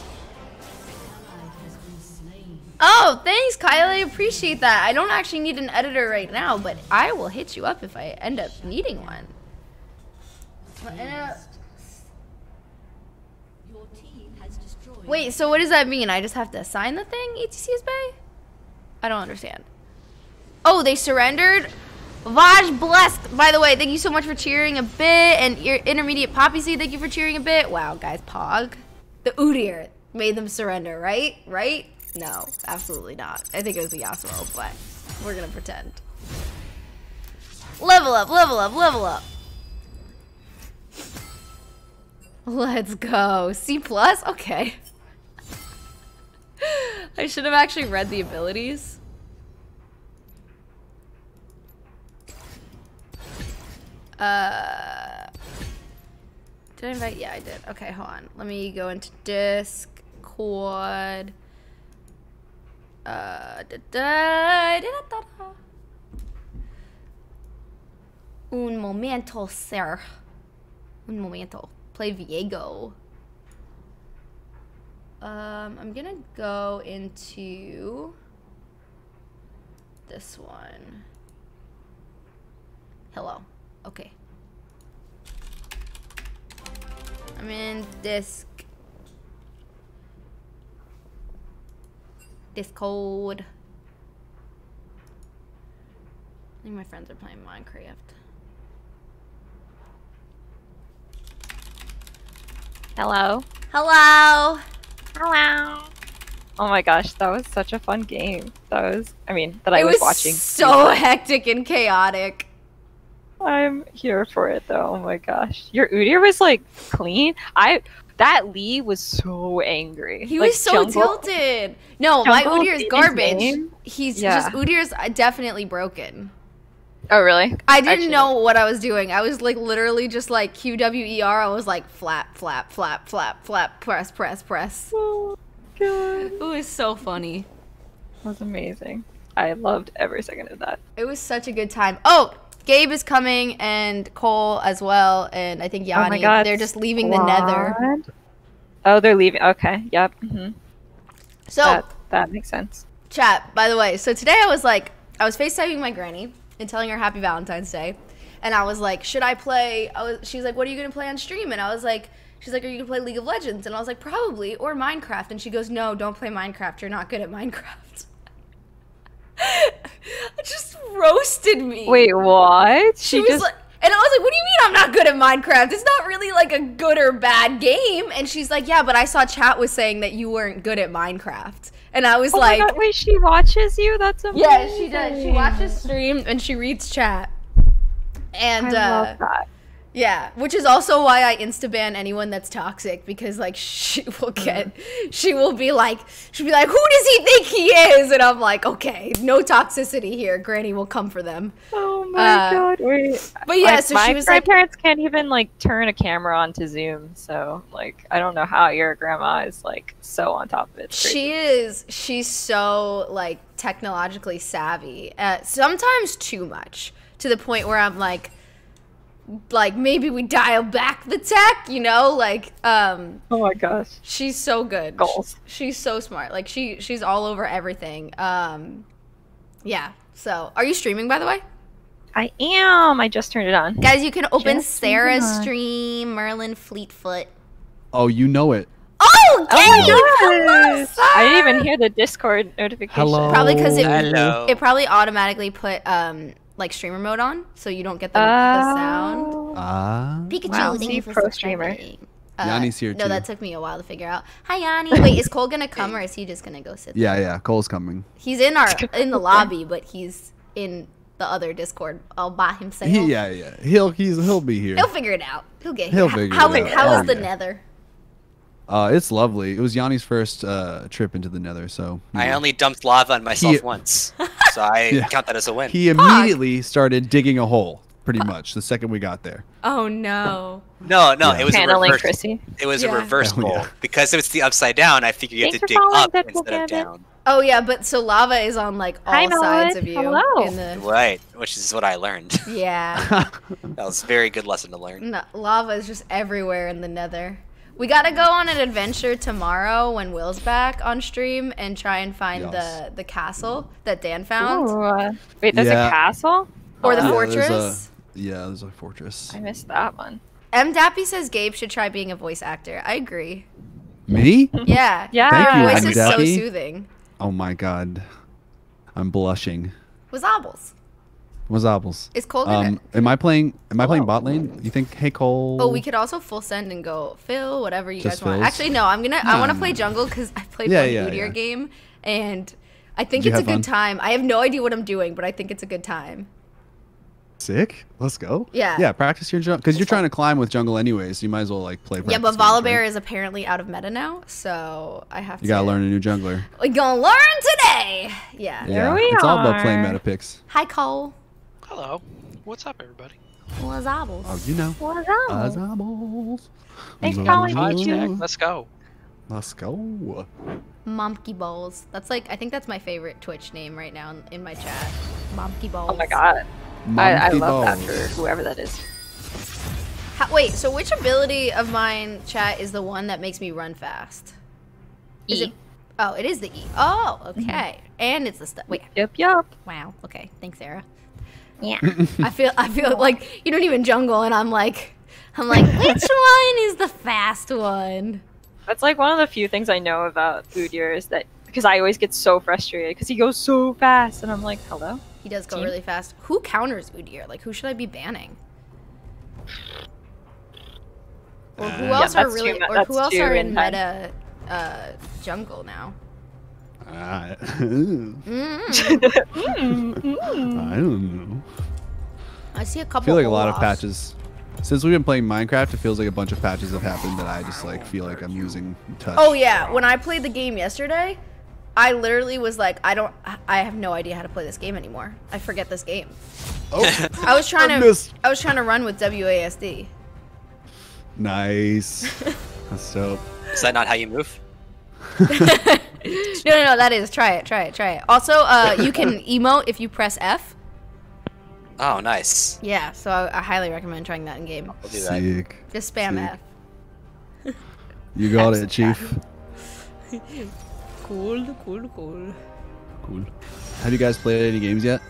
Oh, thanks, Kyle. I appreciate that. I don't actually need an editor right now, but I will hit you up if I end up needing one. Uh, Your team has destroyed. Wait, so what does that mean? I just have to assign the thing, ETCS Bay? I don't understand. Oh, they surrendered? Vaj blessed. By the way, thank you so much for cheering a bit. And your intermediate poppy seed, thank you for cheering a bit. Wow, guys, Pog. The Udyr made them surrender, right? Right? No, absolutely not. I think it was a Yasuo, but we're gonna pretend. Level up, level up, level up. Let's go. C plus? Okay. I should have actually read the abilities. Uh, did I invite? Yeah, I did. Okay, hold on. Let me go into Discord. Uh, da, da, da. Un momento, sir. Un momento. Play Viego. Um, I'm gonna go into this one. Hello. Okay. I'm in disc. Discord. I think my friends are playing Minecraft. Hello. Hello. Hello. Oh my gosh, that was such a fun game. That was, I mean, that I it was, was watching. so hectic and chaotic. I'm here for it though. Oh my gosh, your Udyr was like clean. I that Lee was so angry. He Like, was so Jungle- tilted. No, my Jungle Udyr is garbage. He's Yeah. just Udyr's definitely broken. Oh really? I didn't Actually, know what I was doing. I was like literally just like Q W E R. I was like flap, flap, flap, flap, flap, press, press, press. Oh god, It was so funny. that was amazing. I loved every second of that. It was such a good time. Oh, Gabe is coming and Cole as well, and I think Yanni. oh my god, They're just leaving the Nether. Oh, they're leaving. Okay. Yep. hmm So that that makes sense. Chat, by the way, so today I was like, I was FaceTiming my granny and telling her Happy Valentine's Day. And I was like, should I play? I was, she's like, what are you going to play on stream? And I was like, she's like, are you going to play League of Legends? And I was like, probably, or Minecraft. And she goes, no, don't play Minecraft. You're not good at Minecraft. just roasted me. Wait, what? she, She, was just like, and I was like, what do you mean I'm not good at Minecraft? It's not really like a good or bad game. And she's like, yeah, but I saw chat was saying that you weren't good at Minecraft. And I was Oh my like, God, wait, she watches you? That's amazing. yeah, she does. She watches stream and she reads chat. And I uh, love that. Yeah, which is also why I insta ban anyone that's toxic because like she will get, she will be like, she'll be like, who does he think he is? And I'm like, okay, no toxicity here. Granny will come for them. Oh my uh, god, wait. but yeah, my, so my she was like- grandparents can't even like turn a camera on to Zoom, so like I don't know how your grandma is like so on top of it. She is. She's so like technologically savvy. Uh, sometimes too much to the point where I'm like, like maybe we dial back the tech. You know, like um, Oh my gosh. she's so good. Goals. Sh- she's so smart. Like she she's all over everything. Um, yeah. So, are you streaming by the way? I am. I just turned it on. Guys, you can open Just Sarah's stream, Merlin Fleetfoot. Oh, you know it. Oh, Oh Gabe! my gosh! I didn't even hear the Discord notification. Hello. Probably because it- Hello. It probably automatically put um like streamer mode on, so you don't get the, the sound. Oh. Ah. Pikachu, Wow, thank you for pro streamer. Uh, Yanni's here, No, too. that took me a while to figure out. Hi, Yanni. Wait, is Cole gonna come or is he just gonna go sit? yeah, yeah. Cole's coming. He's in our in the lobby, but he's in the other Discord all by himself. He, yeah, yeah. He'll he's he'll be here. He'll figure it out. He'll get He'll figure how, it how out. is Oh, the yeah. Nether? Uh, it's lovely. It was Yanni's first uh, trip into the Nether, so you I know. only dumped lava on myself He- once, so I Yeah. count that as a win. he immediately started digging a hole. Pretty much the second we got there. Oh no. no, no, Yeah. it was a reverse. Chrissy. It was Yeah. a reverse Oh, yeah. because if it's the upside down. I figure you have to dig up Deadpool instead of down. Oh yeah, but so lava is on like all Hi, sides Maud. of you. Hello. In the Right, which is what I learned. yeah, that was a very good lesson to learn. no, lava is just everywhere in the Nether. We gotta go on an adventure tomorrow when Will's back on stream and try and find Yes. the the castle that Dan found Ooh, wait, there's Yeah. a castle? or the Yeah, there's a- fortress. Yeah, there's a fortress. I missed that one. M Dappy says Gabe should try being a voice actor. I agree. Me? Yeah. Yeah. Thank you, Your voice M is so soothing. Oh my god. I'm blushing. Was Obbles. Wazabbles. Is Cole gonna? Um, am I playing? Am I playing bot lane? You think? Hey Cole. Oh, we could also full send and go Phil, whatever you Just guys want. Phils? Actually, no, I'm gonna. I want to play jungle because I played Yeah, one yeah, Udyr yeah. game, and I think Did it's a have good fun? time. I have no idea what I'm doing, but I think it's a good time. Sick. Let's go. Yeah. Yeah. Practice your jungle because you're trying to climb with jungle anyways. You might as well like play. yeah, but practice games, Volibear right? is apparently out of meta now, so I have You to. gotta learn a new jungler. We're gonna learn today. Yeah. Yeah. we it's all about playing are. meta picks. Hi, Cole. Hello. What's up, everybody? Was Obbles. Oh, you know. What's Wazabbles. Thanks for Wazabbles. calling me, too. Let's go. Let's go. Monkey balls. That's like I think that's my favorite Twitch name right now in, in my chat. Monkey balls. Oh my god. I, I Monkey love that balls. for whoever that is. Ha- wait, so which ability of mine, chat, is the one that makes me run fast? Is E. it? Oh, it is the E. Oh, okay. Mm-hmm. And it's the stuff. Wait. Yep, yep. Wow. Okay. Thanks, Sarah. Yeah. I feel. I feel like you don't even jungle, and I'm like, I'm like, which one is the fast one? That's like one of the few things I know about Udyr is that because I always get so frustrated because he goes so fast and I'm like, hello? He does go Team? really fast. Who counters Udyr? Like, who should I be banning? Or who Uh, else Yeah, are really? or who else are in intense. meta uh, jungle now? I, Mm. I don't know. I see a couple. I feel like a lot of patches. Since we've been playing Minecraft, it feels like a bunch of patches have happened that I just like feel like I'm using touch. Oh yeah, when I played the game yesterday, I literally was like, I don't, I have no idea how to play this game anymore. I forget this game. Oh, I was trying to, Goodness. I was trying to run with WASD. nice. That's dope. Is that not how you move? No, no, no, that is. Try it, try it, try it. Also, uh, you can emote if you press F. Oh, nice. Yeah, so I, I highly recommend trying that in game. I'll do that. Sick. Just spam Sick. F. You got it, Chief. Cool, cool, cool. Cool. Have you guys played any games yet?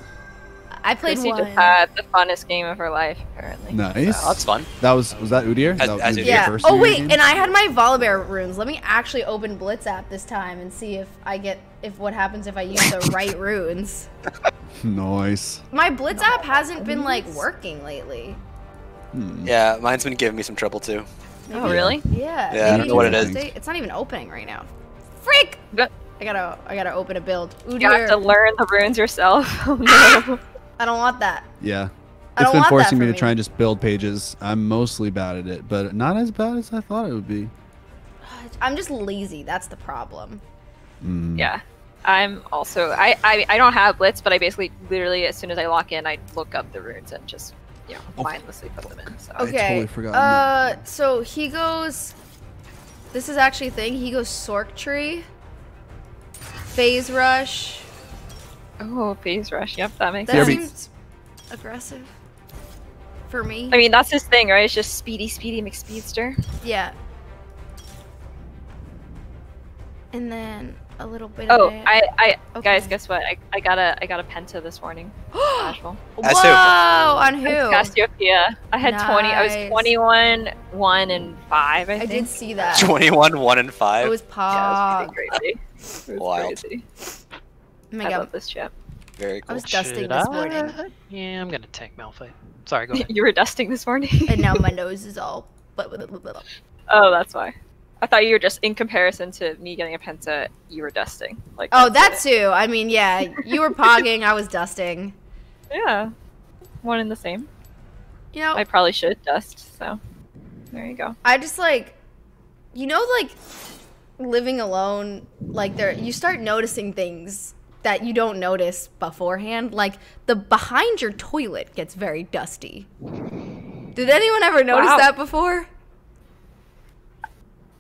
I played Chrissy one. just had the funnest game of her life, apparently. Nice. Oh, that's fun. That was was that Udyr? As- That as was Udyr. Yeah. first Oh wait, game? and I had my Volibear runes. Let me actually open Blitz app this time and see if I get if what happens if I use the right runes. nice. My Blitz app hasn't been like working lately. Hmm. Yeah, mine's been giving me some trouble too. Oh, really? Yeah. Yeah, I don't know what it's is. update- It's not even opening right now. Freak! But I gotta I gotta open a build. Ooh you have to learn the runes yourself. Oh no. I don't want that. Yeah. I It's don't been forcing me to me. try and just build pages. I'm mostly bad at it, but not as bad as I thought it would be. I'm just lazy. That's the problem. Mm. yeah. I'm also I, I I don't have blitz, but I basically literally as soon as I lock in, I look up the runes and just you know Oh. mindlessly put them in. So I Okay. totally forgot Uh, so he goes. This is actually a thing. He goes Sork Tree, Phase Rush. Oh, phase rush. Yep, that makes That CRB. sense. seems aggressive for me. I mean, that's his thing, right? It's just speedy, speedy McSpeedster. yeah. And then a little bit. Oh, of it. I, I, guys, guess what? I, I got a, I got a penta this morning. Casual. As who? Whoa! On who? Cassiopeia. I had 20. I was 21, 1, and 5, I, I did see that. 21, 1, and 5. It was Yeah, it was pretty crazy. It was Wild. Crazy. My I god. love this chip. Very I cool. was dusting Should this I? morning, Yeah, I'm gonna tank Malphite. Sorry, go ahead. you were dusting this morning. and now my nose is all. Blah, blah, blah, blah, blah. oh, that's why. I thought you were just in comparison to me getting a penta. You were dusting. Like. Oh, that that's it. too. I mean, yeah, you were pogging, I was dusting. Yeah. One and the same. You know, I probably should dust. So. There you go. I just like, you know, like living alone. Like there, you start noticing things that you don't notice beforehand. Like the behind your toilet gets very dusty. Did anyone ever notice Wow. that before?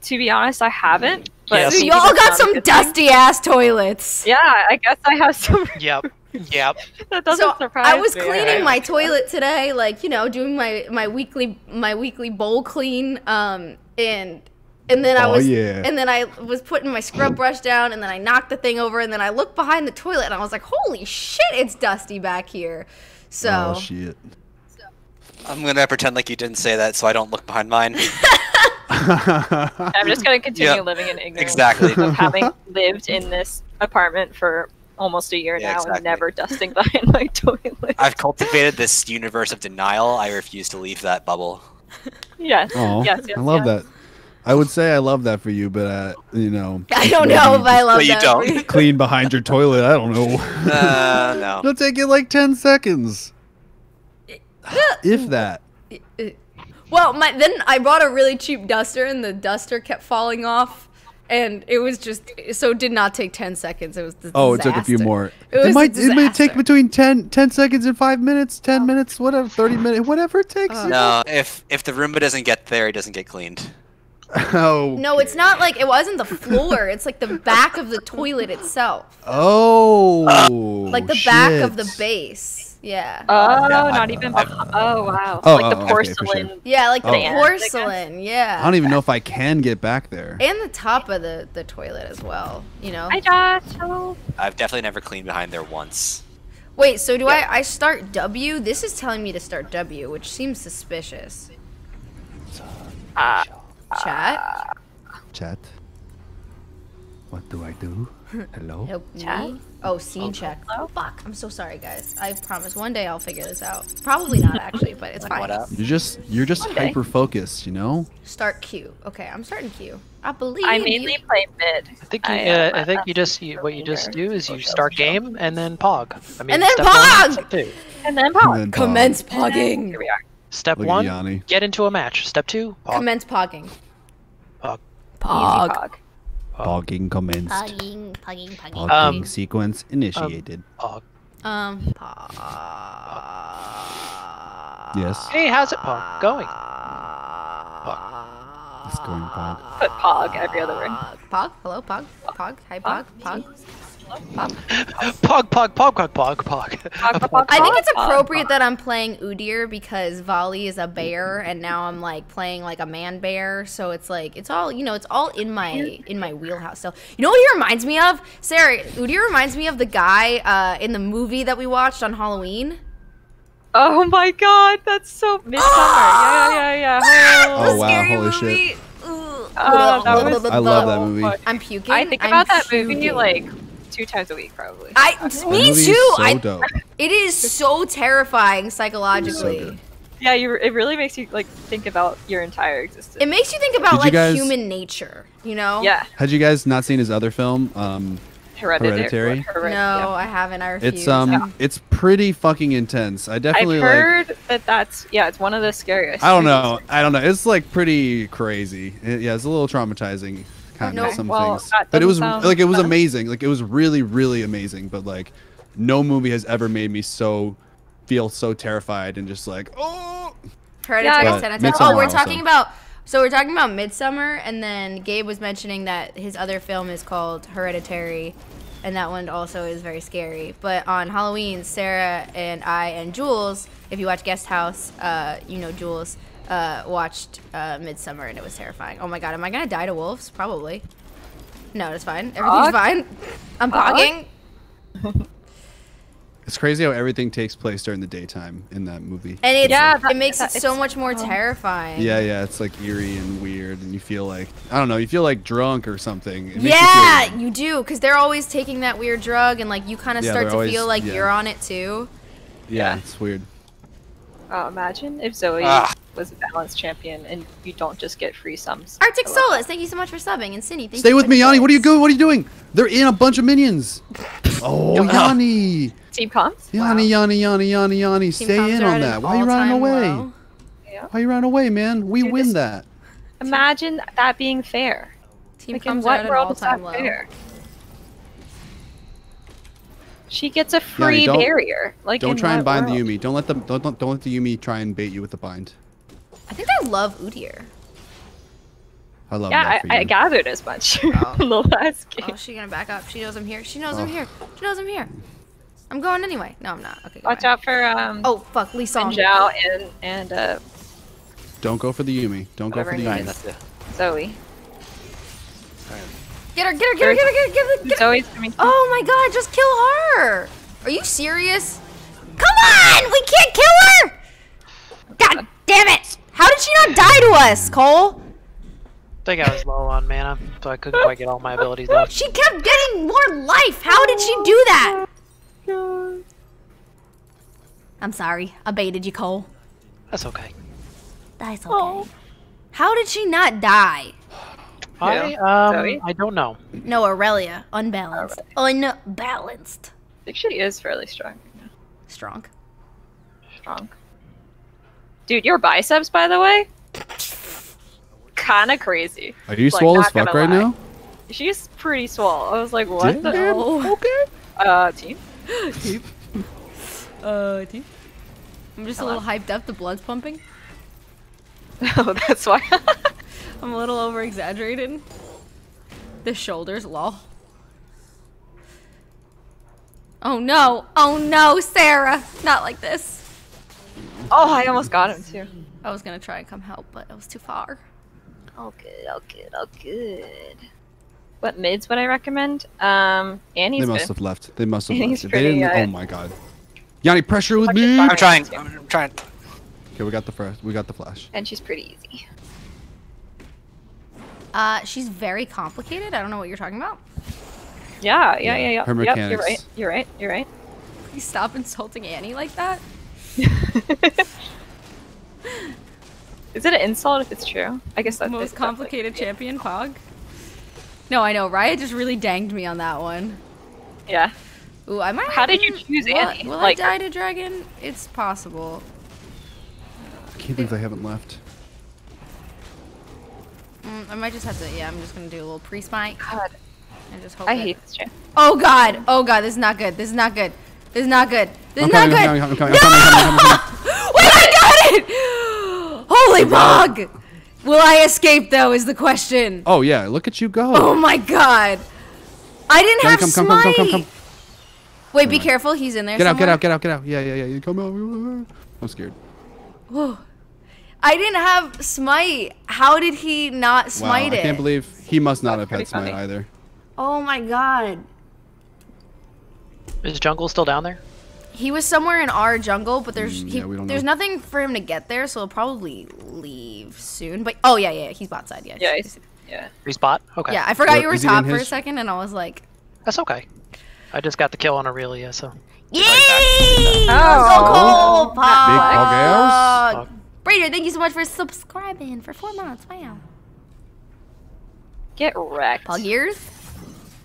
To be honest, I haven't. But Yes. So y'all got some good thing. dusty ass toilets. Yeah, I guess I have some. Yep. Yep. that doesn't so surprise I was me. cleaning alright. my toilet today, like you know, doing my my weekly my weekly bowl clean, um, and and then I Oh, was yeah. and then I was putting my scrub brush down, and then I knocked the thing over, and then I looked behind the toilet, and I was like, holy shit, it's dusty back here. So Oh shit. I'm gonna pretend like you didn't say that, so I don't look behind mine. I'm just gonna continue Yeah, living in ignorance exactly. of having lived in this apartment for almost a year Yeah, now exactly. and never dusting behind my toilet. I've cultivated this universe of denial. I refuse to leave that bubble. yes. Oh, yes, yes, I love yes. that. I would say I love that for you, but uh, you know, I don't maybe know if I love But you that. don't. clean behind your toilet. I don't know. Uh, no. It'll take you like ten seconds, if that. Well, my then I bought a really cheap duster, and the duster kept falling off, and it was just so it did not take ten seconds. It was a Oh, it took a few more. It was a might it may take between 10, 10 seconds and five minutes, ten minutes, whatever, thirty minutes, whatever it takes. you know? No, if if the Roomba doesn't get there, it doesn't get cleaned. Oh. No, it's not like it wasn't the floor. It's like the back of the toilet itself, Oh. like the back of the base. Yeah. Oh, Yeah, not even. Oh wow. Oh, like the oh, okay, for sure. porcelain. yeah, like the Oh. Sand, I guess. porcelain. Yeah. I don't even know if I can get back there. and the top of the the toilet as well. You know. Hi, Josh. Hello. I've definitely never cleaned behind there once. Wait, so do I I start W? This is telling me to start W, which seems suspicious. Uh, Chat. Chat. What do I do? Hello. Help Chat? me. Oh, scene check. hello? Fuck. I'm so sorry, guys. I promise one day I'll figure this out. Probably not actually, but it's fine. What up? You're just you're just Okay. hyper focused, you know. Start Q. Okay, I'm starting Q. I believe I mainly you. play mid. I think you, I, uh, I think you just you, what you just do is you start game and then pog. I mean, And then step one, pog! And then And pop. then Commence Here pogging. we are. Step Look one, get into a match. Step two, pog. Commence pogging. Pog. Pog. pog. Pogging commenced. Pogging, pogging, pogging. Pogging Um, sequence initiated. Pog. Um, pog. yes. Hey, how's it pog going? Pog. It's going pog. Put pog every other word. Pog. Hello, Pog. Pog. Hi, Pog. Pog. Pog. Pog, pog, pog, pog, pog, pog. I think it's appropriate that I'm playing Udyr because Voli is a bear and now I'm like playing like a man bear, so it's like it's all you know, it's all in my in my wheelhouse. So you know what he reminds me of? Sarah, Udyr reminds me of the guy uh, in the movie that we watched on Halloween. Oh my god, that's so midsummer. yeah, yeah, yeah, yeah. Oh, The wow, scary holy shit. movie. Ugh. Oh, that was I love that movie. I'm puking. I think I'm about that movie puking. like two times a week, probably. I That me too. So I dope. it is so terrifying psychologically. good. yeah, you. It really makes you like think about your entire existence. it makes you think about you like guys- human nature, you know? yeah, Had you guys not seen his other film? Um, hereditary. Hereditary? Hered- No, yeah. I haven't. I refuse. it's um, it's pretty fucking intense. I definitely. I've definitely like. heard that that's yeah, it's one of the scariest. I don't movies. know. I don't know. It's like pretty crazy. It- yeah, it's a little traumatizing, kind of Okay, some well, things. But it was sound like it was fun. amazing. Like it was really, really amazing. But like, no movie has ever made me so feel so terrified and just like, oh. Hereditary Yeah, 10 out of 10. Midsommar Oh, we're also. talking about. So we're talking about Midsommar, and then Gabe was mentioning that his other film is called Hereditary, and that one also is very scary. But on Halloween, Sarah and I and Jules, if you watch Guest House, uh, you know Jules, uh, watched uh, Midsommar, and it was terrifying. Oh my god, am I gonna die to wolves? Probably. No, it's fine. Everything's Pog? fine. I'm Pog? pogging. It's crazy how everything takes place during the daytime in that movie. And it Yeah, it makes it so much more terrifying. Yeah, yeah, it's like eerie and weird, and you feel like I don't know, you feel like drunk or something. It makes you Yeah, feel- you do, because they're always taking that weird drug, and like you kind of Yeah, start to always- feel like yeah. you're on it too. yeah, Yeah. it's weird. Oh, imagine if Zoe Ah. was a balance champion and you don't just get free sums. Arctic I love Solus, thank you so much for subbing, and Cindy, thank Stay you with me, the Yanni. What are you doing? What are you doing? They're in a bunch of minions. Oh, Yanni. Team comps? Yanni, Yanni, Yanni, Yanni, Yanni. Team Stay in on that. Why are you running away? low. Yeah. Why are you running away, man? We Dude, win this- that. Imagine that being fair. Team Like, in comms are what at an world is that all-time low. fair? She gets a free don't- barrier. Like Don't try and bind world? the Yuumi. Don't let them. Don't, don't don't let the Yuumi try and bait you with the bind. I think I love Udyr. I love Yeah, that I. I gathered as much Oh. in the last game. Oh, is she gonna back up? She knows I'm here. She knows I'm Oh. here. She knows I'm here. I'm going anyway. No, I'm not. Okay. Watch goodbye. out for um Oh fuck, Lee Sin. Xin Zhao and and uh, Don't go for the Yuumi. Don't go for the Yuumi. is. that's it. Zoe. Get her, get her, get her, get her, get her, get her. Get her. Zoe's coming. to- Oh my god, just kill her! Are you serious? Come on! We can't kill her! God damn it! How did she not die to us, Cole? I think I was low on mana, so I couldn't quite get all my abilities out. She kept getting more life. How did she do that? I'm sorry. I baited you, Cole. That's okay. That's okay. How did she not die? I um Zoe? I don't know. No, Aurelia. Unbalanced. Unbalanced. I think she is fairly strong. Strong. Strong. Dude, your biceps, by the way, kind of crazy. Are you Like, swole as fuck right lie. now? She's pretty swole. I was like, what the? hell? Okay. Uh, team. team. Uh, team. I'm just a little hyped up. The blood's pumping. oh, that's why. I'm a little over exaggerated. The shoulders, lol. Oh no! Oh no, Sarah! Not like this. oh, I almost got him too. I was gonna try and come help, but it was too far. Oh, good. Oh, good. Oh, good. What mids would I recommend? Um, Annie's They must good. have left. They must have He's left. Pretty, They didn't. Oh my god. Yanni, pressure with me. his Okay, fire. I'm trying. I'm trying. Okay, we got the first. We got the flash. And she's pretty easy. Uh, she's very complicated. I don't know what you're talking about. Yeah, yeah, Yeah, yeah, yeah. her Yep, you're right. You're right. You're right. Please stop insulting Annie like that. Is it an insult if it's true? I guess that's Most complicated champion, Pog. No, I know. Riot just really danged me on that one. Yeah. Ooh, I might. How did you choose will, Annie? Will Like- I die to dragon? It's possible. I can't believe they haven't left. Mm, I might just have to. Yeah, I'm just gonna do a little pre-smite God, and just hope. I that- hate this champ. Oh god! Oh god! This is not good. This is not good. This is not good. This I'm is not coming, good. I'm coming, I'm coming, I'm coming, I'm coming, I'm coming, I'm coming. Wait, I got it! Holy bug! Will I escape though? Is the question. Oh yeah, look at you go. Oh my god! I didn't Yanni, have come, smite. come, come, come, come, come. Wait, be careful. He's in there. Get out, get out, get out, get out. Yeah, yeah, yeah. You come out. I'm scared. Whoa. I didn't have smite. How did he not smite Wow, smite I it? can't believe he must not have had smite funny. either. Oh my god. Is jungle still down there? He was somewhere in our jungle, but there's Mm, he, yeah, there's know. nothing for him to get there, so he'll probably leave soon. But oh yeah, yeah, he's bot side. Yeah, Yeah, he's- yeah. he's, yeah. Respot? Okay. yeah. I forgot What, you were is he in top for a second, and I was like, That's okay. I just got the kill on Aurelia, so. yay! Oh. So cool, Big Pog. Pog. Brader, thank you so much for subscribing for four months. Wow. Get wrecked. Pug ears,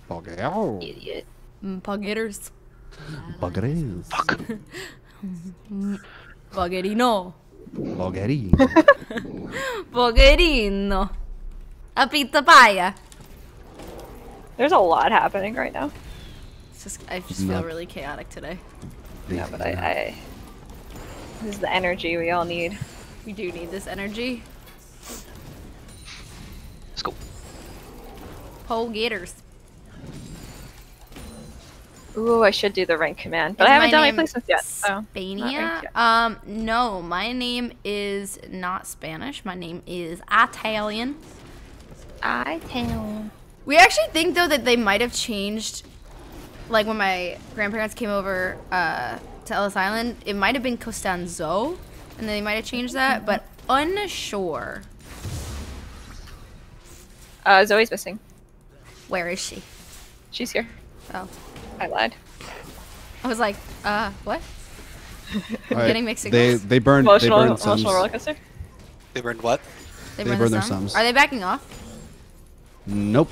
Bugger. Idiot. mm, pug eaters, Bugger. Fuck. Buggerino, Buggery. Buggerino, a pizza pie. There's a lot happening right now. It's just I just feel really chaotic today. Yeah, but I, I. This is the energy we all need. We do need this energy. Let's go. Pole gators. Ooh, I should do the rank command, but Is I haven't my done my name placements yet. So. Spania? yet. Um, no, my name is not Spanish. My name is Italian. Italian. We actually think though that they might have changed like when my grandparents came over uh, to Ellis Island, it might have been Costanzo, and they might have changed that, but unsure. Uh, Zoe's missing. Where is she? She's here. Oh, I lied. I was like, uh, what? All right, getting mixed They signals. they burned Emotional, they burned emotional roller coaster. They burned what? They, They burned burned the their sums. sums. Are they backing off? Nope.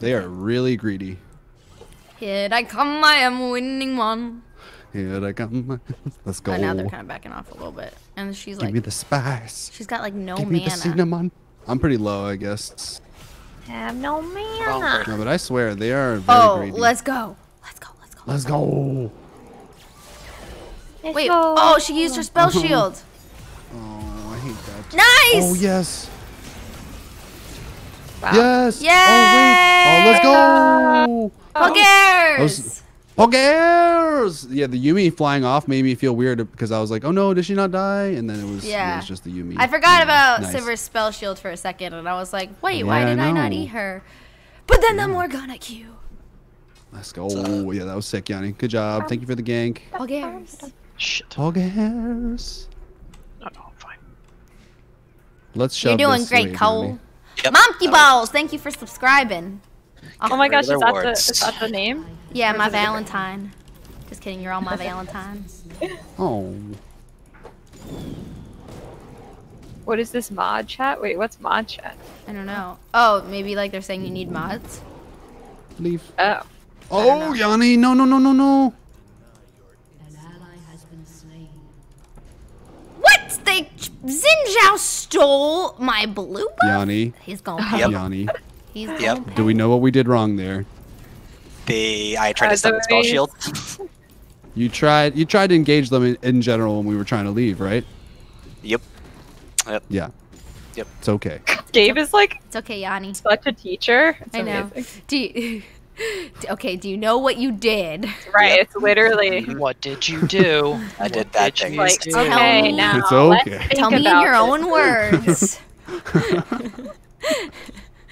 They are really greedy. Here I come, I am winning one. Here I come. Let's go. Oh, now they're kind of backing off a little bit, and she's Give like, me the spice. she's got like no Give me the cinnamon. I'm pretty low, I guess. Have no mana. No, but I swear they are very Oh, greedy. let's go. Let's go. Let's go. Let's go. Wait. Oh, she used her spell oh. shield. Oh, I hate that. Nice. Oh yes. Wow. Yes. Yay! Oh wait. Oh, let's go. Poggers. Those- Poggers! Yeah, the Yuumi flying off made me feel weird because I was like, oh no, did she not die? And then it was, yeah. it was just the Yuumi. I forgot Yeah, about nice. Sivir's spell shield for a second, and I was like, wait, why Yeah, I did I, not eat her? But then the Morgana Q. Let's go. Oh, yeah, that was sick, Yanni. Good job. Thank you for the gank. Poggers. Shit. Poggers. No, no, I'm fine. Let's shove You're doing great, Cole. Yep. Monkey balls. Thank you for subscribing. Oh my gosh, is Regular that the is that the name? Yeah, my is it different? Valentine. Just kidding. You're all my Valentine. Oh. What is this mod chat? Wait, what's mod chat? I don't know. Oh, maybe like they're saying you need mods. Leave. Oh. Oh, Yanni. No, no, no, no, no. An ally has been slain. What? They Xin Zhao stole my blue buff. Yanni. He's gonna pay. Yep. Yanni. He's Yep. gonna. Do we know what we did wrong there? They, I tried Uh, to stun the spell Zoe- shield. You tried. You tried to engage them in, in general when we were trying to leave, right? Yep. Yep. Yeah. Yep. It's okay. Gabe is like It's okay, Yanni. such a teacher. It's I know. amazing. Do you, okay, do you know what you did? Right, it's literally What did you do? I did that bad did things. you like do? Tell okay me- now. It's let's okay. Tell me in your this. own words.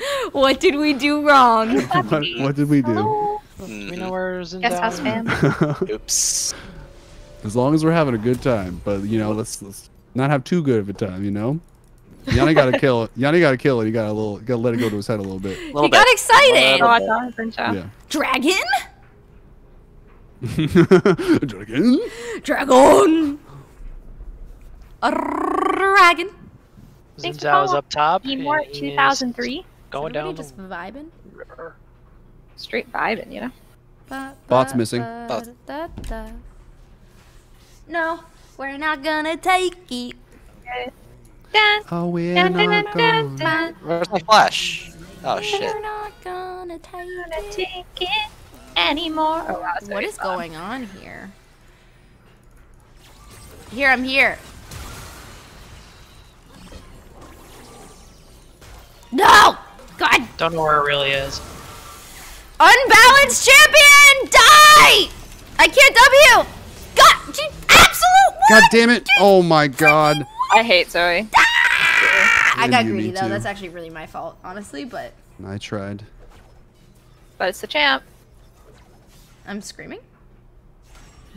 what did we do wrong? what, what did we do? Hello? We know where Xin Zhao Guest house fam. Oops. as long as we're having a good time, but you know, let's let's not have too good of a time. You know. Yanni got to kill it. Yanni got to kill it. He got a little. Got to let it go to his head a little bit. A Little He got bit. excited. Oh, I thought it burned out. Yeah. Dragon? Dragon. Dragon! A dragon. Thanks for is up top. More and he is 2003. Going Everybody down just vibing. river. Straight vibing, you know. Ba, Bot's missing. ba, Bot. da, da. No, we're not gonna take it. Dun, Oh, we're dun, dun, not dun, dun, going. dun. Where's my flash? Oh shit. We're not gonna take Gonna it. take it anymore. Oh, wow, sorry. What is going on here? Here, I'm here. No! God! Don't know where it really is. Unbalanced champion! Die! I can't W! God! She, absolute God damn it! Oh my god. I hate Zoe. I got You greedy though. to. That's actually really my fault, honestly, but I tried. But it's the champ. I'm screaming.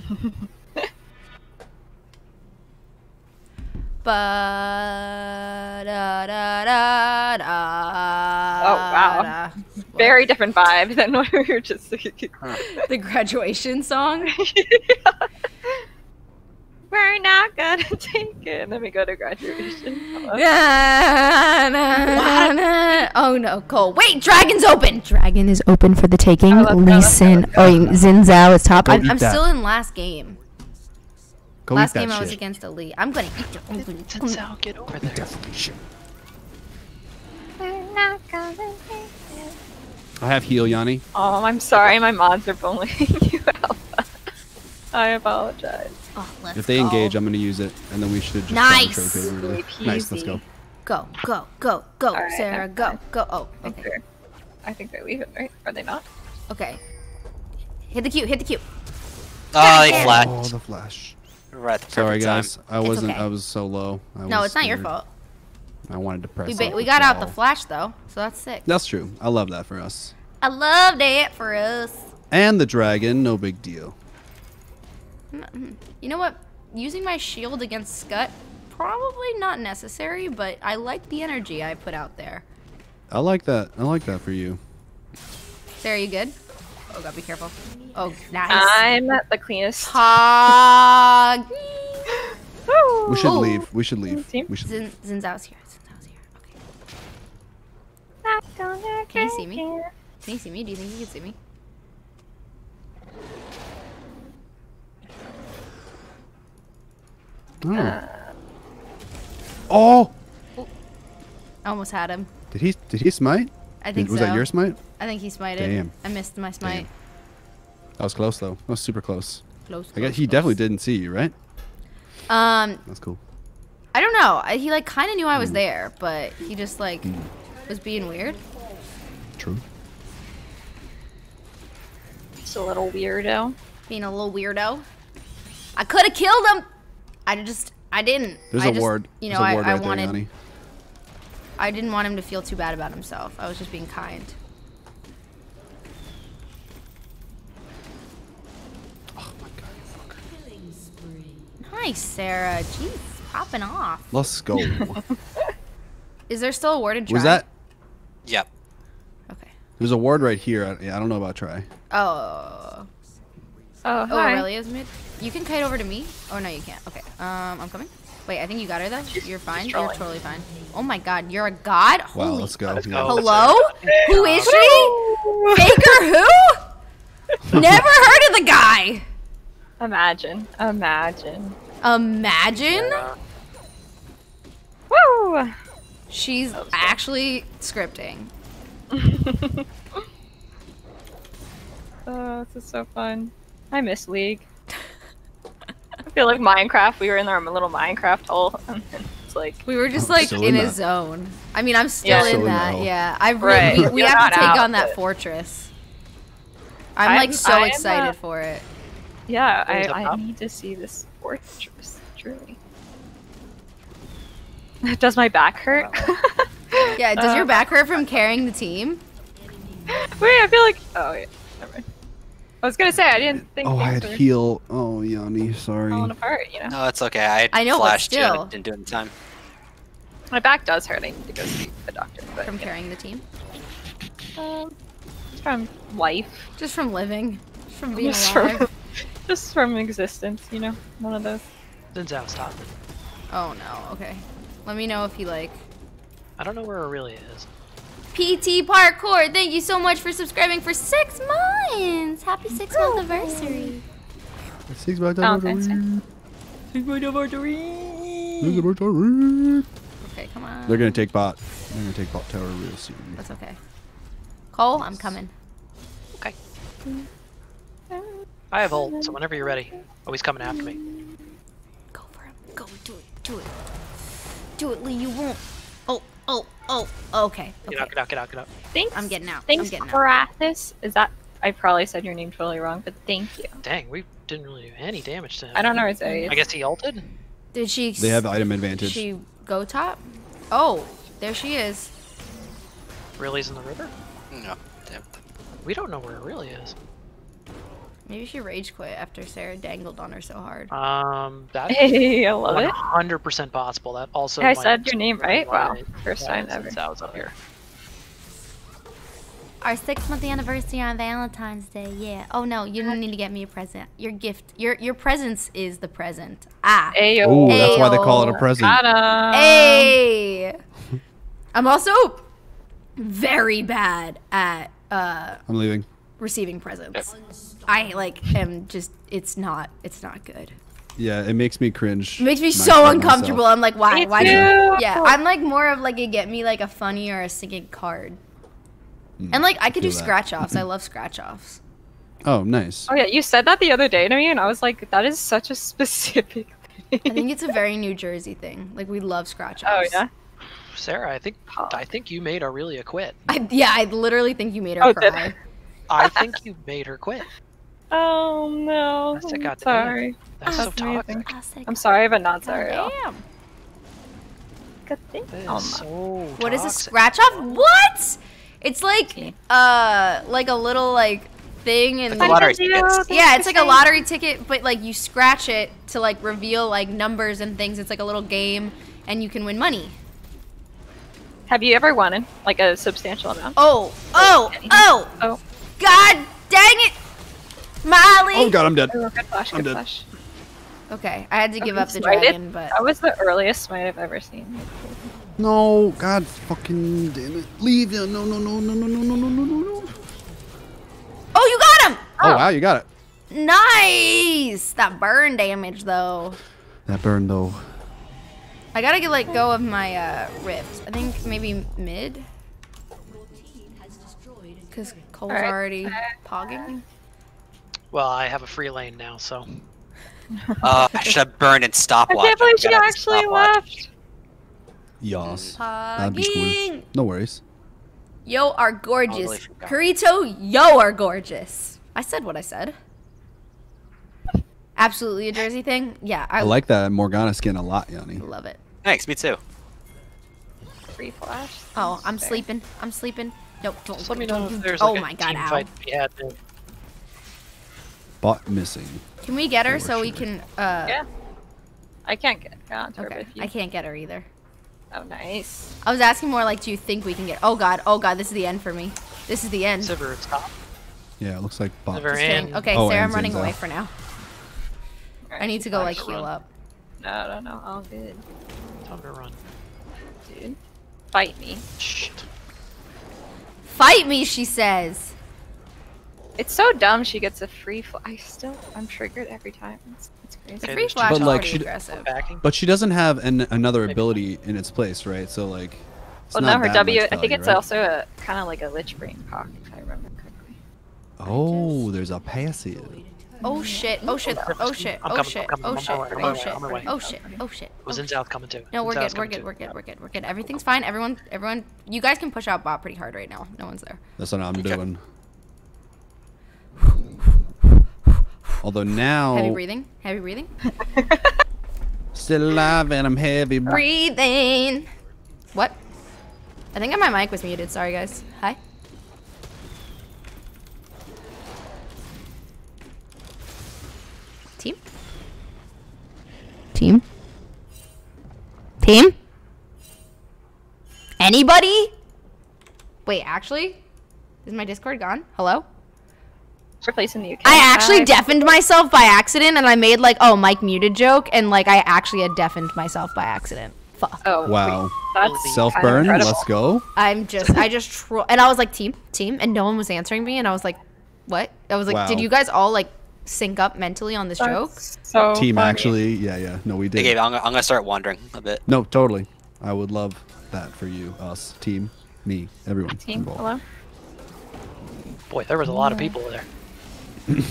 Ba da da da da. Oh, wow. Very different vibe than what we were just The graduation song. We're not gonna take it. And then we go to graduation. Hello. Na, na, na. Oh no, Cole. Wait, dragon's open. Dragon is open for the taking. Oh, let's Lee Sin. Oh, Xin Zhao is top. Go I'm, I'm still in last game. Go last eat game that I was shit. against Ali. I'm gonna eat your own. Xin Zhao, get over there. Definitely. We're not gonna take it. I have heal, Yanni. Oh, I'm sorry. My mods are bullying you, Alpha. I apologize. Oh, let's If they go. engage, I'm gonna use it, and then we should just Nice. trade favor. Easy Nice, let's go. Go, go, go, go, All right, Sarah, go, fine. go. Oh, I think okay. I think they leave it, right? Are they not? Okay. Hit the cue, hit the cue. Oh, ah, they damn. flashed. Oh, the flash. Right at the Sorry, perfect time. guys. I wasn't. okay. I was so low. I No, was it's not your fault. I wanted to press. We, ba- we got out the flash though, so that's sick. That's true. I love that for us. I love that for us. And the dragon, no big deal. Mm-hmm. You know what? Using my shield against Scut, probably not necessary, but I like the energy I put out there. I like that. I like that for you. Sarah, you good? Oh god, be careful. Oh, nice. I'm the cleanest. Hog. We should leave. We should leave. Team? We should. Zin, Xin Zhao's here. Xin Zhao's here. Okay. Can you see me? Can you see me? Do you think you can see me? Uh, oh. oh! I almost had him. Did he? Did he smite? I think was so. Was that your smite? I think he smited. Damn. I missed my smite. Damn. That was close though. That was super close. Close, I guess close, he definitely didn't see you, right? Um, That's cool. I don't know. I, he like kind of knew I was there, but he just like was being weird. True. Just a little weirdo. being a little weirdo. I could have killed him. I just, I didn't. There's I a just, ward. You There's know, a I, ward I right wanted, there, I didn't want him to feel too bad about himself. I was just being kind. Oh my god, you fucker. Killing spree. Nice, Sarah. Jeez, popping off. Let's go. Is there still a ward in try? was that? Yep. Okay. There's a ward right here. I, yeah, I don't know about try. Oh. Oh, Oh, hi. really is mid? You can kite over to me? Oh, no, you can't. Okay. Um, I'm coming. Wait, I think you got her, though. You're fine? You're totally fine. Oh my god, you're a god? Wow, Holy let's go. Let's go. Hello? Who is she? Faker who? Never heard of the guy. Imagine. Imagine. Imagine Woo! she's actually scripting. Oh, this is so fun. I miss League. I feel like Minecraft. We were in our little Minecraft hole. It's like, We were just like in in a zone. I mean, I'm still Yeah. in Still in that. that yeah, I Right. we, we have to take out, on that but- fortress. I'm, I'm- like so I'm, uh, excited for it. yeah, I, a I, I pop. need to see this fortress. Truly. Does my back hurt? Yeah, does your uh, back hurt from carrying the team? Wait, I feel like. Oh, yeah. Never mind. I was gonna say I didn't think. Oh, I had things were heal. Oh, Yanni, sorry. falling apart. You know, No, it's okay. I, I know, but flashed you and still. it didn't do it in time. my back does hurt. I need to go see the doctor. But From yeah. carrying the team? Um, from life, Just from living? Just from being just alive? from, just from existence. You know, one of those. Xin Zhao, stop. Oh no, okay. Let me know if you like. I don't know where Aurelia is. PT Parkour, thank you so much for subscribing for six months. Happy six month anniversary. Six by Valentine's Day. Okay, come on. They're gonna take bot. They're gonna take bot tower real soon. That's okay. Cole, I'm coming. Okay. I have ult, so whenever you're ready. Oh, he's coming after me. Go for him. Go, do it, do it. Do it, Lee, you won't. Oh, oh, oh, okay. Get okay. out, get out, get out, get out. Thanks. I'm getting out. Thanks, I'm getting out. Korathis. Is that? I probably said your name totally wrong, but thank you. Dang, we didn't really do any damage to him. I don't know where Zoe is. I guess he ulted? Did she? They have item advantage. She go top? Oh, there she is. Aurelia's in the river? No. Damn. We don't know where Aurelia is. Maybe she rage quit after Sarah dangled on her so hard. Um, that's Hey, I love it. 100% possible. That also I said your name right? Wow, first time ever. I was up here. Our six month anniversary on Valentine's Day. Yeah. Oh no, you don't need to get me a present. Your gift, your your presence is the present. Ah. Ayo. Oh, that's why they call it a present. Got 'em. Hey. I'm also very bad at uh I'm leaving. Receiving presents. I like am just it's not it's not good. Yeah, it makes me cringe. It makes me so uncomfortable. myself. I'm like, why? Me Why? do- too. Yeah, I'm like more of like a get me like a funny or a singing card. Hmm. And like I could do feel scratch offs. I love scratch offs. Oh, nice. Oh yeah, you said that the other day to me, and I was like, that is such a specific thing. I think it's a very New Jersey thing. Like we love scratch oh, offs. oh yeah. Sarah, I think I think you made Aurelia quit. I, yeah, I literally think you made her Oh, did cry. I? I think you made her quit. Oh no. That's a I'm goddamn- sorry. That's so That's amazing. toxic. I'm sorry, but not sorry at all. Damn. Good thing. That Oh, is my- so What is a scratch off? What? It's like uh like a little like thing and Like the lottery tickets. yeah, it's like a lottery ticket, but like you scratch it to like reveal like numbers and things. It's like a little game, and you can win money. Have you ever won like a substantial amount? Oh, oh, oh! Oh. God dang it, Molly! Oh god, I'm dead. Oh, good flash, I'm dead. flash. Okay, I had to give up the smited. dragon, but That was the earliest smite I've ever seen. No, god fucking damn it. Leave it. No, no, no, no, no, no, no, no, no, no, no. oh, you got him! Oh wow, you got it. Nice. That burn damage though. That burned though. I gotta get let go of my uh, rift. I think maybe mid, because Cole's Alright. already pogging. Well, I have a free lane now, so Uh, I should have burned in I stopwatch. can't believe she actually stopwatch. left. Yas. That'd be cool. No worries. Yo are gorgeous. Totally. Kurito, yo are gorgeous. I said what I said. Absolutely a Jersey thing. Yeah, I, I like that Morgana skin a lot, Yanni. love it. Thanks, me too. Free flash. Oh, I'm Fair. sleeping. I'm sleeping. Nope. Don't, just let me don't know if there's oh like my a god, team ow. fight to be had. there. Bot missing. Can we get her For so we can? Uh, Yeah. I can't get onto her, Okay. you... I can't get her either. Oh, nice. I was asking more like, do you think we can get? Oh god. Oh god. This is the end for me. This is the end. Sivir at top. Yeah, it looks like bot. Sivir Just Okay, Oh, Sarah, I'm running Xin Zhao. away for now. I need to go like Nice heal run. up. No, no, no. All good, Time to run. dude. Fight me. Shit. Fight me, she says. It's so dumb she gets a free fl- I still, I'm triggered every time. It's, it's crazy. Okay, free flash But, like, she- aggressive. But she doesn't have an, another ability in its place, right? So like. it's Well, not no, her that W, much I think it's right? also a kind of like a Lich Bane proc, if I remember correctly. Oh, there's a passive. Oh shit! Oh shit! Oh shit! I'm Oh coming, shit! I'm coming, Oh I'm shit! on my way, Oh I'm shit! on my way. Oh shit! Oh shit! Was Oh in South coming too. No, we're Xin Zhao's good. We're coming good. too. We're good. We're good. We're good. Everything's fine. Everyone, everyone, you guys can push out bot pretty hard right now. No one's there. That's what I'm doing. Although now, Heavy breathing. Heavy breathing. still alive and I'm heavy. br- Breathing. What? I think my mic was muted. Sorry, guys. Hi. Team. Team. Team. Anybody? Wait, actually, is my Discord gone? Hello? Replacing the UK. I actually Uh, deafened myself by accident, and I made like, oh, mic muted joke, and like I actually had deafened myself by accident. Fuck. Oh, Wow. That's Self kinda burn. incredible. Let's go. I'm just, I just, tro- and I was like, team, team, and no one was answering me, and I was like, what? I was like, Wow. did you guys all like sync up mentally on this joke? So Team funny. actually, yeah, yeah. No, we did. Okay, I'm, I'm gonna start wandering a bit. No, totally. I would love that for you, us, team, me, everyone Team, involved. hello. Boy, there was a lot of people there.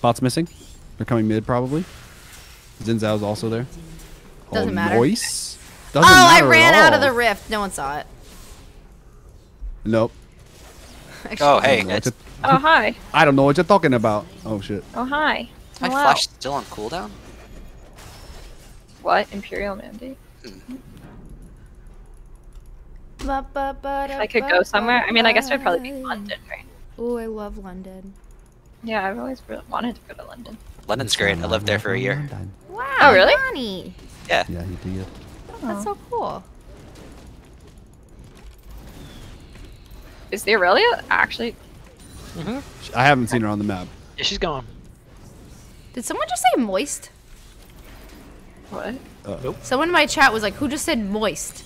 Bot's missing. They're coming mid probably. Xin Zhao's also there. Doesn't oh, matter. Noise. Oh, Doesn't I matter at ran out of the rift. No one saw it. Nope. Actually, Oh, hey, don't know what it's, Oh, hi. I don't know what you're talking about. Oh shit. Oh, hi. my Hello. flash still on cooldown? What? Imperial Mandate? Hmm. If I could go somewhere. I mean, I guess it would probably be London, right? Oh, I love London. Yeah, I've always really wanted to go to London. London's great. I lived there for a year. Wow. Oh, really? Nani. Yeah. Yeah, he did. That's so cool. Is the Aurelia actually? Mm-hmm. I haven't seen her on the map. Yeah, she's gone. Did someone just say moist? What? Uh, someone in my chat was like, "Who just said moist?"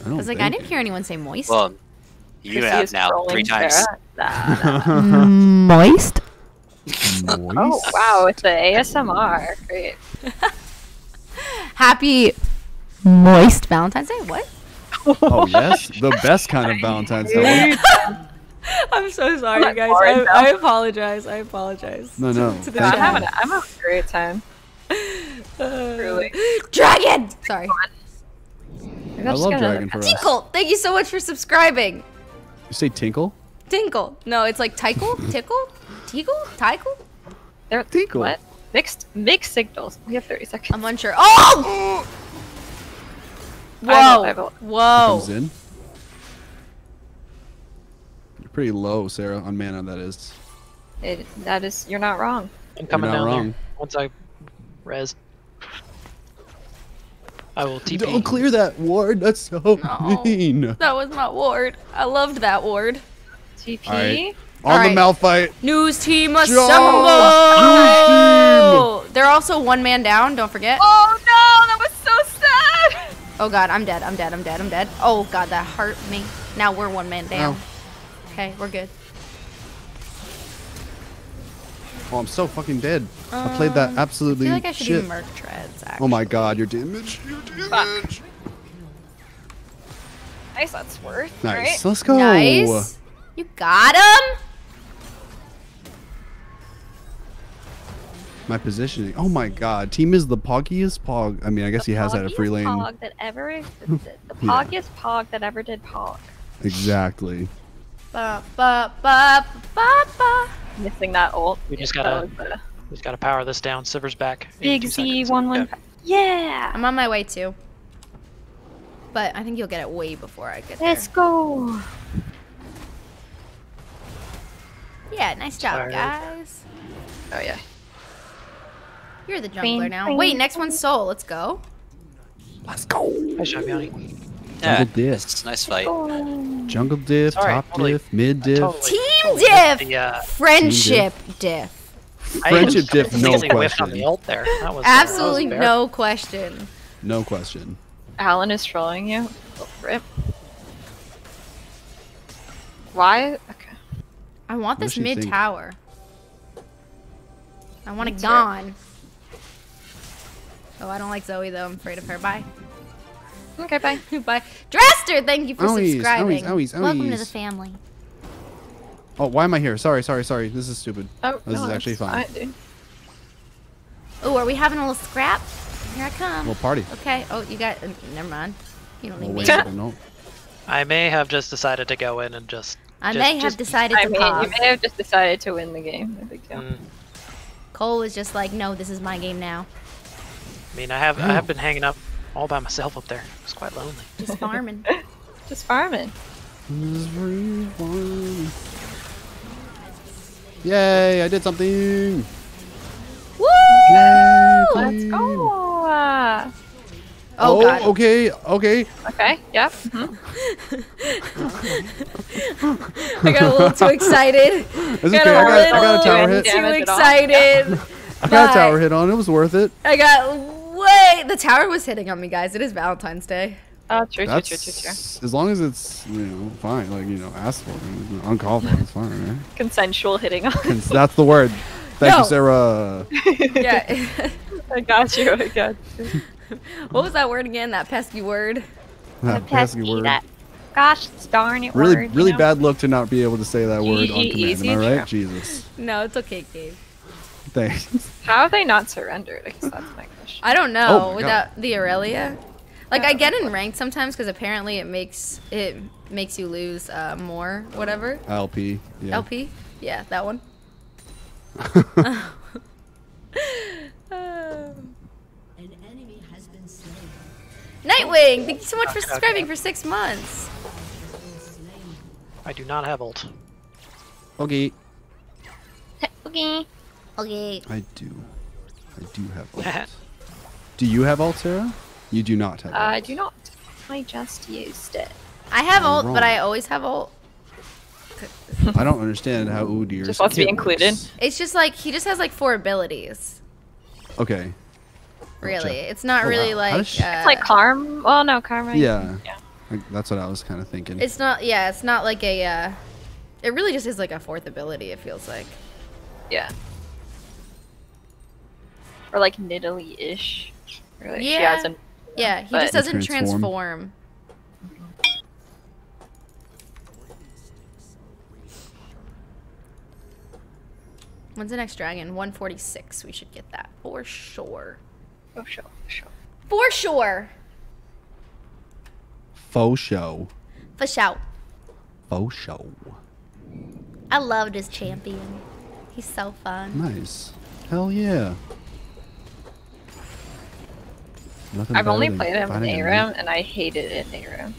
I, don't I was like, "I didn't hear anyone say moist." Well, you have now three times. Sarah. Nah, nah. moist. Oh wow, It's the ASMR. Great. Happy moist Valentine's Day. What? Oh yes, the best kind of Valentine's Day. I'm so sorry, Like guys. I- I apologize. I apologize. No, no. to the I'm having, a, I'm having a great time. Truly. Dragon. Sorry. Maybe I I'll just love get Dragon for us. Tinkle. Thank you so much for subscribing. You say tinkle? Tinkle. No, it's like tickle, tickle, tickle, tickle. There- Tinkle. What? Mixed mixed signals. We have 30 seconds. I'm unsure. Oh! I will- I Whoa! will- Whoa! Comes in. pretty low, Sarah, on mana. That is. It, that is, you're not wrong. I'm coming down wrong. there. Once I res. I will TP. Don't clear that ward. That's so No. mean. That was my ward. I loved that ward. TP. Alright. On Alright. the Malphite. News team Jump! assemble! They're also one man down, don't forget. Oh Oh god, I'm dead, I'm dead, I'm dead, I'm dead. Oh god, that hurt me. Now we're one man down. Okay, we're good. Oh, I'm so fucking dead. I played that Um, absolutely I feel like I should shit. do Merc Treads, actually. Oh my god, your damage. Your damage. Nice, that's worth. Nice. Right? Let's go. Nice. You got him? My positioning. Oh my god. Team is the poggiest pog. I mean, I guess he has had a free lane. Pog that ever existed. The Yeah. poggiest pog that ever did pog. Exactly. Ba, ba, ba, ba, ba. Missing that ult. We just gotta- was the Just gotta power this down. Sivir's back. Big Z one one. Okay. Yeah. I'm on my way too. But I think you'll get it way before I get there. Let's go. Yeah, nice job, Tired. guys. Oh yeah. You're the jungler Bing, now. bing, Wait, next one's Soul. Let's go. Let's go. Hi, Shyamiani. Yeah, Jungle diff. it's a nice fight. Jungle diff, Sorry, top totally- diff, mid diff. Totally, Team totally diff! The, uh, Friendship diff. I Friendship even- diff, no amazing whiff on question. the ult there. That was, Absolutely that was no question. No question. Alan is trolling you. Oh, rip. Why? Okay. I want What this mid think? tower. I want it Me too. gone. Oh, I don't like Zoe though. I'm afraid of her. Bye. Okay, bye. Bye. Draster, thank you for Owies, subscribing. owies, owies, Welcome to the family. Oh, why am I here? Sorry, sorry, sorry. This is stupid. Oh, This no, is actually fine. Oh, are we having a little scrap? Here I come. Little party. Okay. Oh, you got. Uh, never mind. You don't need Oh, me. wait, a second, no. I may have just decided to go in and just. I just- may have just- decided I to mean, pause. you may have just decided to win the game. No big deal. Mm, Cole was just like, "No, this is my game now." I mean, I have I have been hanging up all by myself up there. It's quite lonely. Just farming. Just farming. Yay, I did something. Woo! Yay, Let's go. Uh, Oh, God. okay, okay. okay. Yep. mhm. I got a little too excited. It's Got okay. a I got, I got a tower hit. Too Damage at all. excited. I got a tower hit on. It was worth it. I got way. The tower was hitting on me, guys. It is Valentine's Day. Oh, true, true, That's true, true, true. as long as it's you know fine, like you know, asked for, it, uncalled for, it's fine, right? Consensual hitting on. And that's the word. Thank No. you, Sarah. Yeah. I got you. I got you. what was that word again? That pesky word. That pesky word. That. Gosh darn it. Really, word, you really know? bad look to not be able to say that word on command. easy, Am I right? true. Jesus. No, it's okay, Gabe. Thanks. How have they not surrendered? I guess that's my question. I don't know Oh my God. without the Aurelia. Like Yeah, I get in ranked sometimes because apparently it makes it makes you lose uh, more, whatever. LP. Yeah. LP, yeah, that one. An enemy has been slain. Nightwing, thank you so much for subscribing for six months. I do not have ult. Okay. Okay. Okay. I do. I do have ult. do you have ult, Sarah? You do not have. Uh, I ult. do not. I just used it. I have You're ult, but I always have ult. I don't understand how Udyr. Just wants to be included. It's just like he just has like four abilities. Okay. Really, Gotcha. it's not Oh, really wow. Like. she- Uh, It's like Karm. Well, no, Karma. Yeah. Yeah. Like, that's what I was kind of thinking. It's not. Yeah, it's not like a. Uh, it really just is like a fourth ability. It feels like. Yeah. Or like Nidalee-ish. Or like she Yeah. has an. Yeah, he But- just doesn't Transform. transform. When's the next dragon? 146. We should get that for sure. Oh, sure, sure. For sure. Faux show. For show. Faux show. I love this champion. He's so fun. Nice. Hell yeah. Nothing I've only played him in a ARAM, and I hated it in ARAM.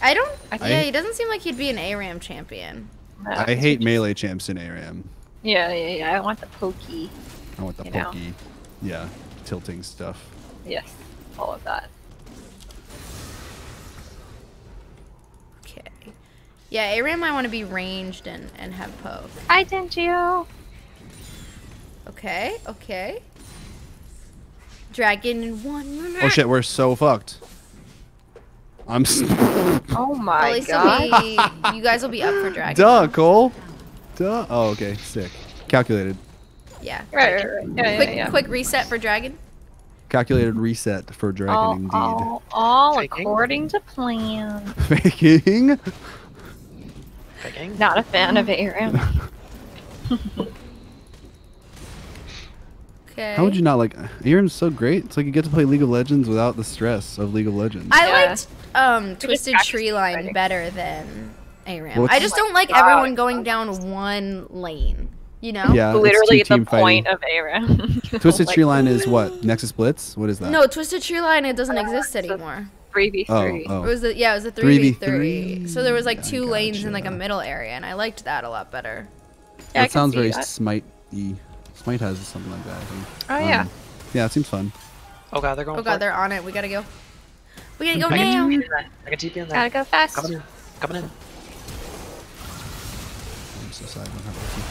I don't. I yeah, he doesn't seem like he'd be an ARAM champion. Uh, I hate melee champs in ARAM. Yeah, yeah, yeah. I want the pokey. I want the You know. pokey. Yeah, tilting stuff. Yes, all of that. Okay. Yeah, Aram, I want to be ranged and, and have poke. Hi, Dengio. Okay, okay. Dragon in one. Oh shit, we're so fucked. I'm. s- Oh At my least god. be, you guys will be up for dragon. Duh, Cole. Duh. Oh, okay. Sick. Calculated. Yeah. Right, right, right. Yeah, Quick, yeah, yeah. quick reset for dragon. Calculated reset for dragon all, indeed. all, all according to plan. Faking. Picking. Not a fan of Aram. Okay. How would you not like? ARAM's so great. It's like you get to play League of Legends without the stress of League of Legends. I Yeah. liked um, Twisted Tree Line already. better than Aram. What's- I just don't like Wow. everyone going down one lane. You know? yeah, it's Literally two the team point fighting. of Aram. Twisted Like, Tree Line is what? Nexus Blitz? What is that? No, Twisted Tree Line it doesn't exist anymore. 3v3. Oh, It oh. was the yeah, it was a three v three. 3v3. So there was like I two lanes in like a middle area, and I liked that a lot better. Yeah, I that can sounds see very that. Smite-y. Smite has something like that. I think. Oh, Um, yeah. Yeah, it seems fun. Oh god, they're going. Oh for god, it. they're on it. We gotta go. We gotta go I now. TP in there. I can TP in there. Gotta go fast. Coming in. Coming in. I'm so sad I don't have ulti.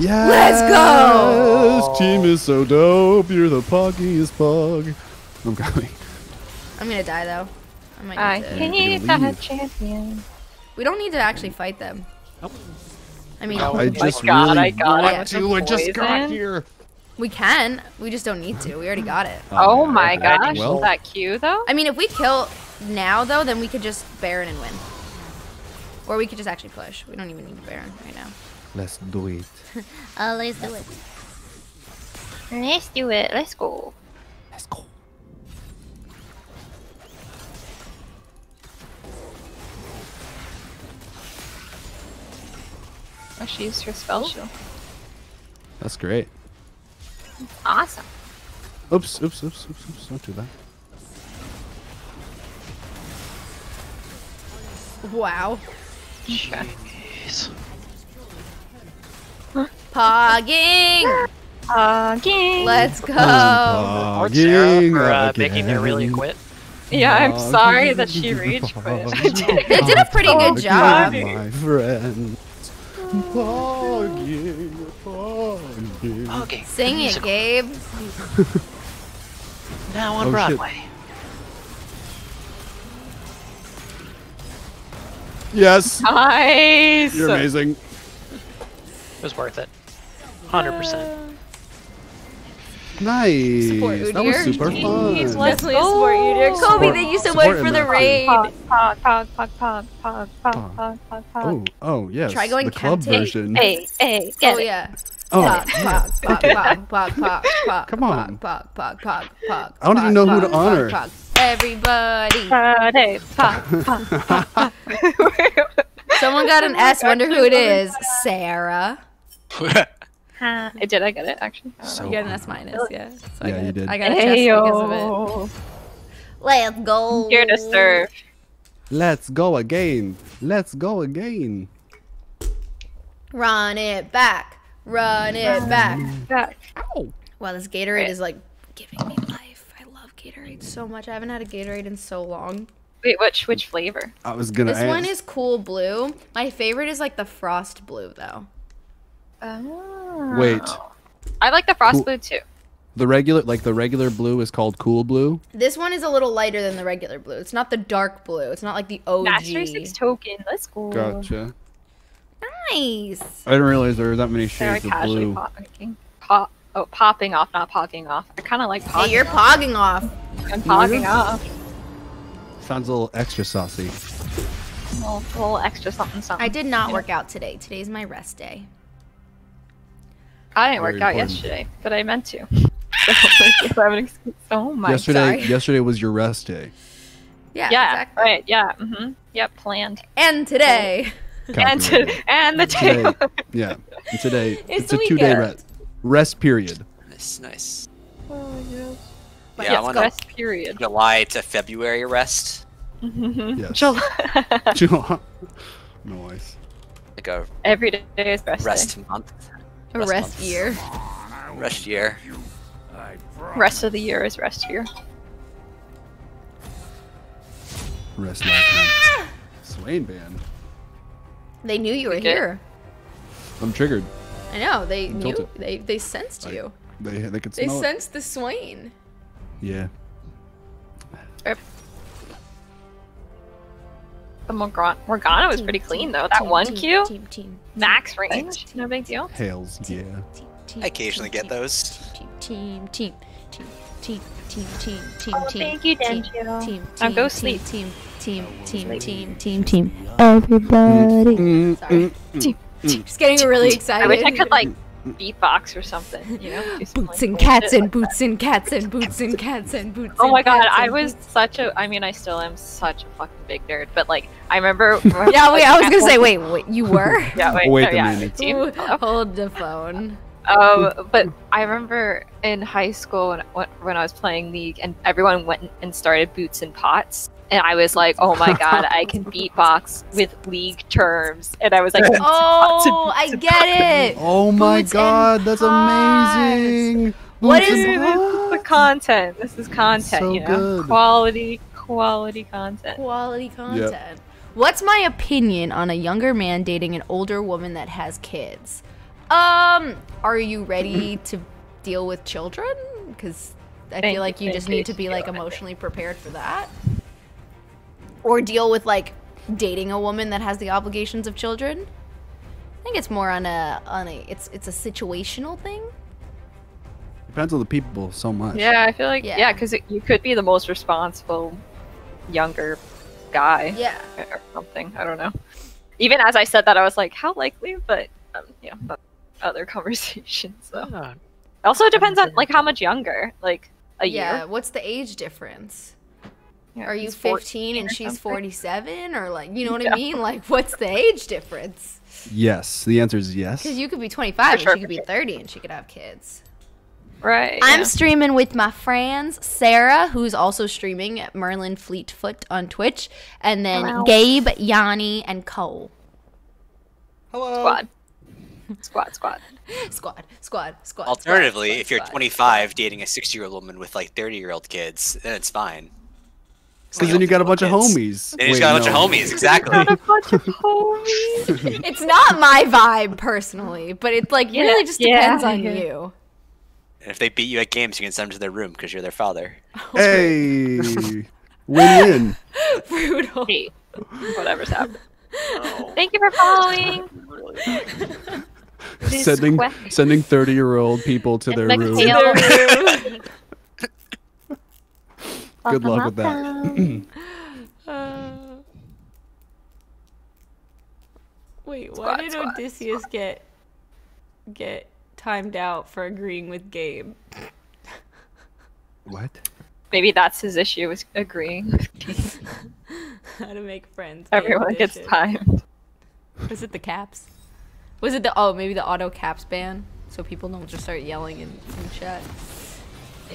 Yes! Let's go! This Team is so dope. You're the puggiest pug. I'm coming. I'm gonna die though. I might I need to. can You're eat gonna that champion. We don't need to actually fight them. Nope. I mean, Oh I my just God, really I got it. want to. I just got here. we can. We just don't need to. We already got it. Oh my I gosh, think well- that Q though? I mean, if we kill now though, then we could just Baron and win. Or we could just actually push. We don't even need to Baron right now. Let's do it. Uh, let's do it. Let's do it. Let's go. Let's go. Oh, she used her spell shield. That's great. Awesome. Oops, oops, oops, oops, oops. Don't do that. Wow. Okay. Jeez. Pogging! Hugging. Let's go. Or Sarah Pogging for uh, making her really again. quit. Yeah, I'm sorry that she rage quit. They did a pretty good job. My friend. Pogging, pogging. Okay. Sing it, Gabe. Now on Oh, shit. Broadway. Yes, nice. you're amazing. It was worth it. 100%. Nice. Support That was Udyr. super fun. Jeez, let's Definitely go. support you, dear. Kobe, Support- thank you so much for the that. raid. Pog, pog, pog, pog, pog, pog, pog, pog, pog, pog. Oh, oh yes. Try going the club Kente. version. Hey, hey, get Oh it. yeah. Oh, Pog, pog, pog, pog, pog, pog, pog, Come on. Pog, pog, pog, pog. I don't even know who to pog, pog, honor. pog. Everybody. Friday, pog, pog, pog, pog. Someone got an S. Wonder who it is. Sarah. Huh. Did I get it actually? I don't So You got an S minus, yeah. So I Yeah, got- you did. I got a know. chest because of it. yo. Let's go. Here to serve. Let's go again. Let's go again. Run it back. Run it back. Back. Wow, this Gatorade is like giving me life. I love Gatorade so much. I haven't had a Gatorade in so long. Wait, which which flavor? I was gonna This ask. one is cool blue. My favorite is like the frost blue though. Oh. Wait. I like the frost Cool. blue too. the regular, like the regular blue, is called cool blue. This one is a little lighter than the regular blue. It's not the dark blue. It's not like the OG. Master six token. Let's go. Gotcha. Nice. I didn't realize there were that many shades of blue. popping. Pop. Oh, popping off, not popping off. I kind of like popping. Hey, you're off. pogging off. I'm popping off. Sounds a little extra saucy. A little, a little extra something something. I did not work out today. Today's my rest day. I didn't Very work out yesterday, but I meant to. So, if I have an excuse- oh my yesterday, sorry. yesterday was your rest day. Yeah, Yeah, exactly. right. Yeah. Mm-hmm. Yep. Planned. And today. And Calculated. to, and the day. Today, yeah. And today, It's it's, a the two-day rest. Rest period. nice, nice. Oh yes. Yeah, yes, I'm rest period. July to February rest. Mhm. Yes. July. July. Nice. like a Every day is rest. day. rest month, A Rest rest month. year. rest year. Rest of the year is rest year. Rest lifetime. Swain band. They knew you were Okay. here. I'm triggered. I know. They I'm knew. tilted. They they sensed I- you. They they could They smell it. sensed the swain. Yeah. The Morgana, Morgana was pretty clean though. That Team, one Q, Team, team, max range, no big deal. Hails. Yeah. team, team, I occasionally team, get those. Team, team, team, team, team, team, team, team, Oh, team. thank you, team, Denjo. Team, Now team, go team, sleep. Team, team, team, team, team, team. Everybody. Sorry. Team, Just getting really excited. I wish I could like beatbox or something, you know? do some, Boots like, and cats bullshit and boots and cats and boots and cats and boots. Oh and my god, cats I was boots. such a. I mean, I still am such a fucking big nerd, but like, I remember. Yeah, wait. like, I was gonna say, wait, wait. You were. Yeah, wait. Wait no, a yeah, minute. team. Ooh, Hold the phone. Um, but I remember in high school when, when when I was playing League, and everyone went and started boots and pots, and I was like, "Oh my god, I can beatbox with League terms," and I was like, Oh, I get it. Oh my Boots god, that's pots. amazing. What Boots is- and "This is the content. This is content. So you know, good. quality, quality content." Quality content. What's my opinion on a younger man dating an older woman that has kids? Um, are you ready to deal with children? Because I Thank feel like you, you just need to be like emotionally prepared for that. Or deal with like dating a woman that has the obligations of children. I think it's more on a on a it's it's a situational thing. Depends on the people so much. Yeah, I feel like Yeah. yeah, because you could be the most responsible younger guy Yeah. or something. I don't know. Even as I said that, I was like, "How likely?" But um, yeah, that's other conversations. So. Uh, Also, it depends on like how much younger, like a Yeah. year. Yeah, what's the age difference? Yeah, Are you 15 and she's 47 or like you know what Yeah. I mean? Like what's the age difference? Yes. The answer is yes. Because you could be 25 and she could be 30 and she could have kids. Right. I'm yeah. streaming with my friends, Sarah, who's also streaming at Merlin Fleetfoot on Twitch, and then Hello. Gabe, Yanni, and Cole. Hello. squad. Squad, squad. Squad, squad, squad. Alternatively, squad, if you're squad, 25 dating a 60 year old woman with like 30 year old kids, then it's fine. Because then you got a bunch of homies. Then you Wait, got a bunch of homies, exactly. Got a bunch of homies. It's not my vibe personally, but it like Yeah, really just yeah, depends on yeah. you. And if they beat you at games, you can send them to their room because you're their father. Hey. Win-win. Brutal. Hey, whatever's happening. Oh. Thank you for following. Sending sending 30 year old people to their And room. Mikhail. Good luck with that. Uh, wait, why did squad, Odysseus get get timed out for agreeing with Gabe? what? Maybe that's his issue is agreeing. How to make friends. Everyone gets timed. Was it the caps? Was it the oh maybe the auto caps ban? So people don't just start yelling in, in chat.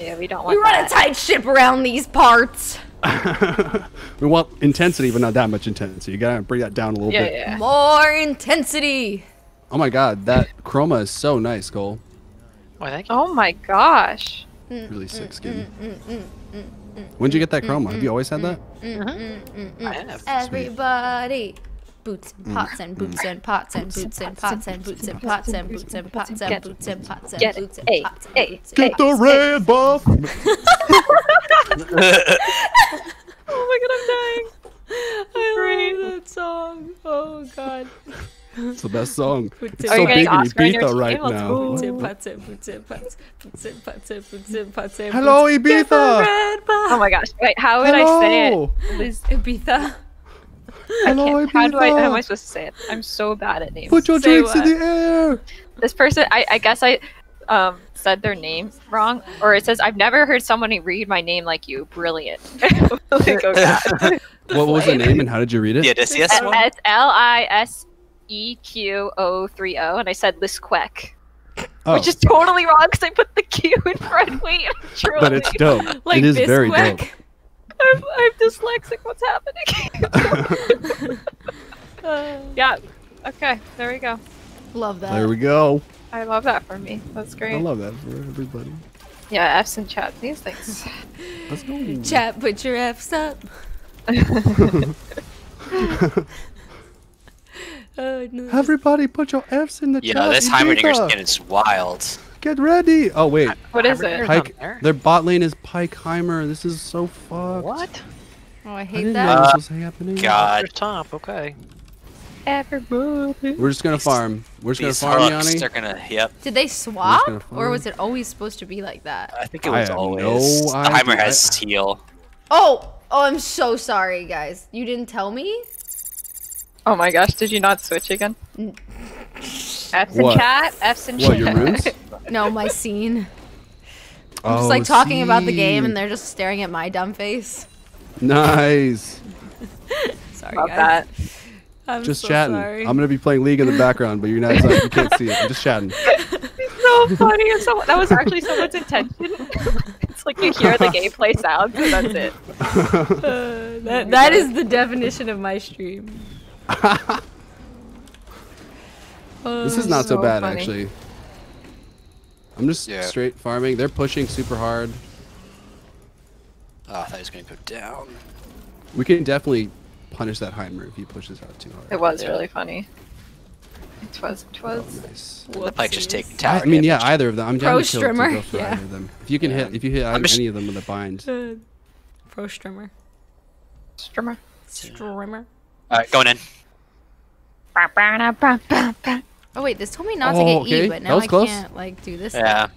Yeah, we don't want We run a tight ship around these parts. we want intensity, but not that much intensity. You gotta bring that down a little Yeah, bit. yeah. More intensity. Oh my god, that chroma is so nice, Cole. why, thank you. Oh my gosh. Really sick mm, mm, skin. Mm, When'd you get that chroma? Have you always had that? Mm-hmm. I have. Everybody. Boots and pots and boots and pots and boots and pots and boots and pots and boots and pots and boots and pots and Get it. boots and Hey, pots and hey, boots and hey. Get the red buff. Oh my god, I'm dying. I love that song. Oh god. It's the best song. Boots It's Are so you getting big in Oscar on your Ibiza team? right Let's now. go. Boots and pots and boots and pots. Boots and pots and boots and pots and Hello, boots. Get the Ibiza. red Oh bar. my gosh. Wait, how would I say it? Hello. Liz, Ibiza. Hello, how do I? How am I supposed to say it? I'm so bad at names. Put your Say drinks in the air. This person, I, I guess I um said their name wrong, or it says I've never heard someone read my name like you. Brilliant. like, oh god. What was the name and how did you read it? the Odysseus one? It's L I S E Q O three O, and I said Lisquek, Oh, which is totally wrong because I put the Q in front. Wait, truly. but it's dope. Like it is very dope. Bisquick. I'm, I'm dyslexic. What's happening? Uh, yeah, Okay, there we go. Love that. There we go. I love that for me. That's great. I love that for everybody. Yeah, F's in chat. These things. Let's go. Chat, put your F's up. Oh, no. Everybody, put your F's in the chat. Yeah, chat. this Heimerdinger Ibiza. skin is wild. Get ready. Oh wait, what is it? Pyke. Their bot lane is Pyke Heimer. This is so fucked. What? Oh, I I hate didn't that. know Uh, this was happening. God. Top. Okay. Everybody. We're just gonna farm. We're just These gonna farm, hooks, Yanni. they're gonna. Yep. Did they swap, or was it always supposed to be like that? I think it I was have always. no idea. Heimer has I- steel. Oh, oh, I'm so sorry, guys. You didn't tell me. Oh my gosh, did you not switch again? N- F's in What? chat. F's in What chat. your runes? No, my scene. I'm oh, just like talking about the game, and they're just staring at my dumb face. nice. Sorry, about guys. that. I'm Just so chatting. Sorry. I'm gonna be playing League in the background, but you're not. You can't see it. I'm just chatting. so funny. It's so, that was actually someone's intention. it's like you hear the gameplay sounds, and that's it. Uh, that, that is the definition of my stream. This is not so, So bad funny. actually. I'm just Yeah. straight farming. They're pushing super hard. Oh, I thought he was gonna go down. We can definitely punish that Heimer if he pushes out too hard. It was really funny. It was. It Oh, was. nice. The Pyke just Whoopsies. taking I, tower I mean, yeah, either of them. I'm down Pro to kill strimmer, to go for yeah. either of them. If you can hit, if you hit I'm any of them with a bind. Uh, pro streamer. Strimmer. Streamer. Alright, going in. Oh wait, this told me not Oh, to get okay. E, but now I close. can't like do this. Yeah.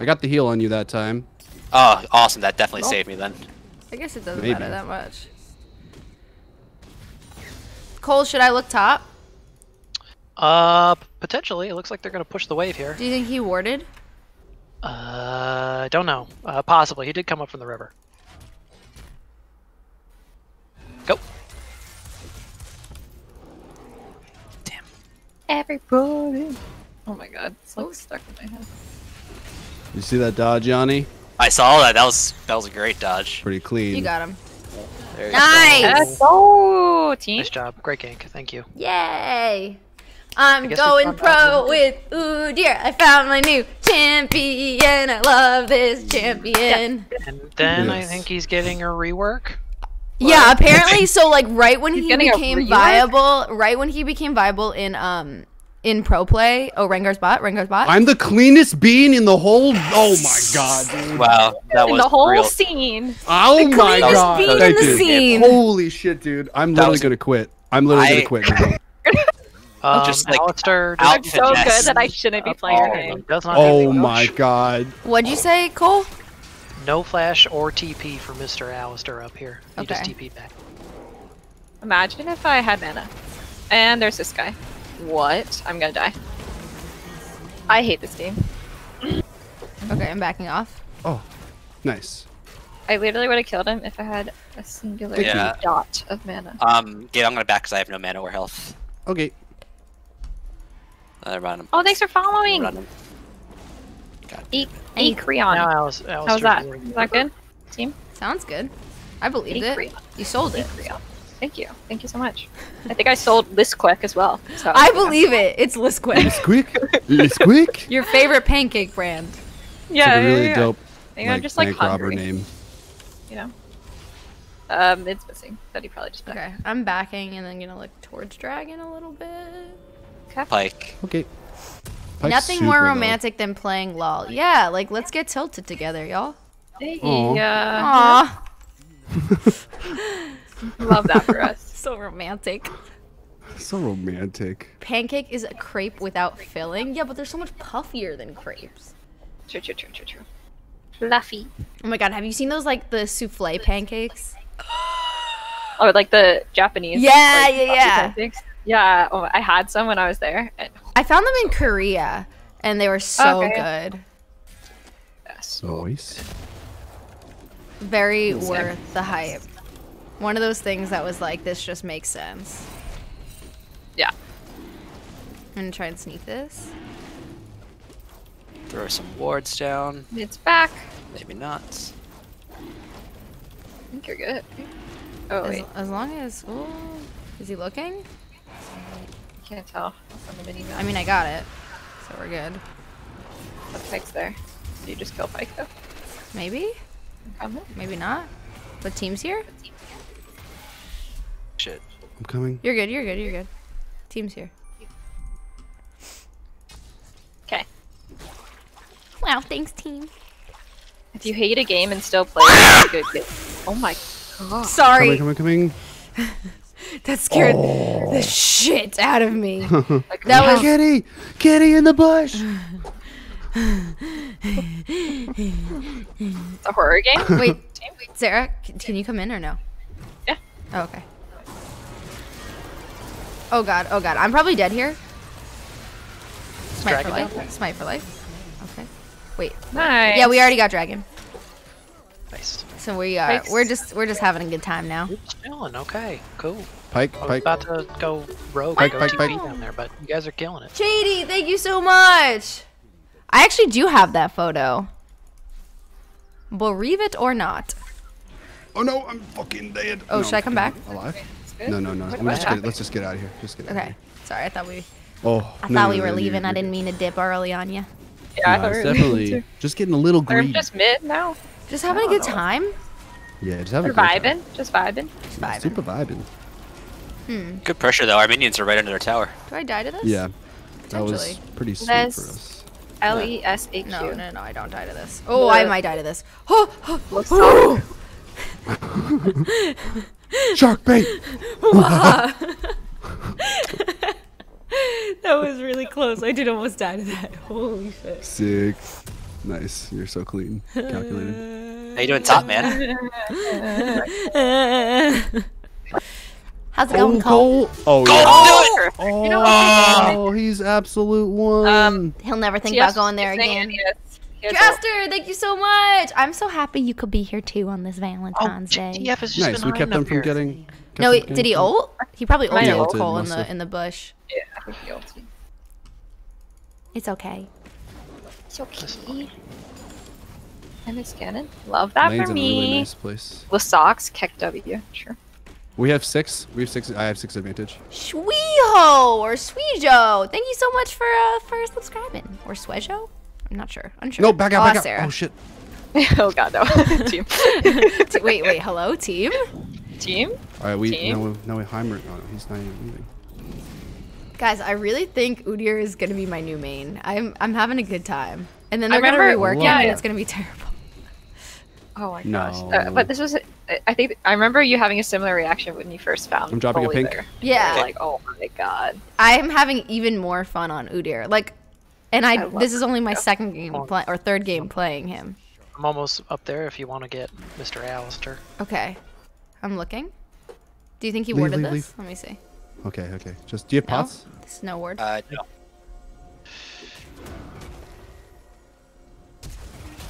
I got the heal on you that time. Oh, awesome. That definitely Oh. saved me then. I guess it doesn't Maybe. matter that much. Cole, should I look top? Uh, potentially. It looks like they're gonna push the wave here. Do you think he warded? Uh, I don't know. Uh, possibly. He did come up from the river. Go. Everybody. Oh my god, it's like stuck in my head. You see that dodge, Yanni? I saw that. That was that was a great dodge. Pretty clean. You got him. There you Nice. go. Let's team. Nice job. Great gank. Thank you. Yay! I'm going pro with Ooh dear, I found my new champion. I love this champion. And then I think he's getting a rework. Yeah, apparently so like right when He's he became viable, right when he became viable in um in pro play, oh Rengar's bot, Rengar's bot. I'm the cleanest bean in the whole. Oh my god, dude. Wow, that In was the whole real. scene. Oh the my god. bean in the you. scene. Holy shit, dude. I'm That literally was- gonna quit. I'm literally I- gonna quit now. Um, Just, like, Alistar out I'm so good that I shouldn't be playing your game. does not do Oh my god. What'd you say, Cole? No flash or TP for Mr. Alistar up here. He just TP'd back. Imagine if I had mana. And there's this guy. What? I'm gonna die. I hate this game. Okay, I'm backing off. Oh, nice. I literally would have killed him if I had a singular Yeah. dot of mana. Um, yeah, I'm gonna back because I have no mana or health. Okay. Uh, run him. Oh, thanks for following! Run him. God. Eat, Hey, eat Creon. Now Alis- How's Alistar's that? doing- Is that good? Team? Sounds good. I believed Eat it. Creon. You sold Eat it. Creon. Thank you. Thank you so much. I think I sold Listquick as well. So, I you know. believe it. It's Lisquik. Squeak. Squeak. Your favorite pancake brand. Yeah, It's like a really yeah. dope I think I'm just like bank robber hungry, name. you know. Um, it's missing. That he probably just backed. Okay, I'm backing and then gonna look towards dragon a little bit. Pyke. Okay. Pyke's Nothing super more low. romantic than playing LOL. Yeah, like let's get tilted together, y'all. Hey, Aw. uh, Aw, love that for us. so romantic. So romantic. Pancake is a crepe without filling. Yeah, but they're so much puffier than crepes. True, true, true, true, true. Fluffy. Oh my god, have you seen those like the souffle pancakes? Or like the Japanese. Yeah, like, yeah, fluffy yeah. pancakes. Yeah. Oh, I had some when I was there. And, I found them in Korea and they were so Okay. good. yes. Nice. Very worth the hype. One of those things that was like, this just makes sense. Yeah. I'm gonna try and sneak this. Throw some wards down. It's back. Maybe not. I think you're good. Oh As, wait. as long as. Ooh, is he looking? Can't tell from the mini I mean, I got it, so we're good. The Pyke's there. So you just kill Pyke though. Maybe, Come maybe not. What team's here? Shit. I'm coming. You're good. You're good. You're good. Team's here. Okay. Wow. Thanks, team. If you hate a game and still play, it, it's a good game. Oh my god. Sorry, Coming, coming, coming. that scared the oh. shit out of me. Like, That was Kitty! Kitty in the bush! it's a horror game. wait, Sarah. Can you come in or no? Yeah. Oh, okay. Oh god. Oh god. I'm probably dead here. Smite for Dragon life. Smite for life. Okay. Wait. Nice. Yeah, we already got dragon. Nice. So we are. Nice. We're just. We're just having a good time now. Just chilling. Okay. Cool. Pyke, I was Pyke. about to go rogue Pyke, and go Pyke, Pyke. Down there, but you guys are killing it. Shady, thank you so much. I actually do have that photo. Believe it or not. Oh no, I'm fucking dead. Oh, No, should I come back? Alive? No, no, no. What Let me just happened? get, let's just get out of here. Just get out of Okay. here. Sorry, I thought we. Oh, I no, thought no, we were no, leaving. I didn't mean to dip early on you. Yeah, I thought we were definitely just getting a little Or greedy. just mid now. Just having a good time. Yeah, just having We're a great time. vibing. Just vibing. Just vibing. Super vibing. Hmm. Good pressure though. Our minions are right under their tower. Do I die to this? Yeah, that was pretty sweet Les- for us. L E S A Q. No, no, no, I don't die to this. Oh, I might die to this. Oh, oh, Looks oh. Shark bait. that was really close. I did almost die to that. Holy shit. Sick. Nice. You're so clean. Calculated. How you doing, top man? How's it going, Oh, Cole? Cole. Oh, Go yeah. do it! You know? Oh, he's absolute one. Um, He'll never think about going there again. yes. Here's thank you so much. I'm so happy you could be here too on this Oh, Valentine's Day. TF has just nice. been We kept them from here. getting. kept No, them he- did he getting- ult? He probably Might ulted have ulted, Cole in the in the bush. Yeah, I think he ulted. It's okay. It's okay. I miss Cannon. Love that Lane's for in a really me. nice place. With socks, Keck W. Sure. We have six. We have six. I have six advantage. Shweeho or Sweejo, thank you so much for uh for subscribing. Or Swejo? I'm not sure. Unsure. No, back out, I'll back ask out. Sarah. Oh shit. oh god, no. Team. Wait, wait, hello, team? Team? All right, we Team? now we now we Heimer. Oh, no, he's not even moving. Guys, I really think Udyr is gonna be my new main. I'm I'm having a good time. And then they're gonna remember- rework it and it's gonna be terrible. Oh my No. gosh. Uh, but this was, I- I think, I remember you having a similar reaction when you first found I'm dropping a Bully pink. there. Yeah. You're like, oh my god. I'm having even more fun on Udyr. Like and I, I this is only my Udyr. second game play, or third game playing him. I'm almost up there if you want to get Mr. Alistar. Okay. I'm looking. Do you think he Leave, warded leave, this? leave. Let me see. Okay, okay. Just do you have No? pots? This is no ward. Uh,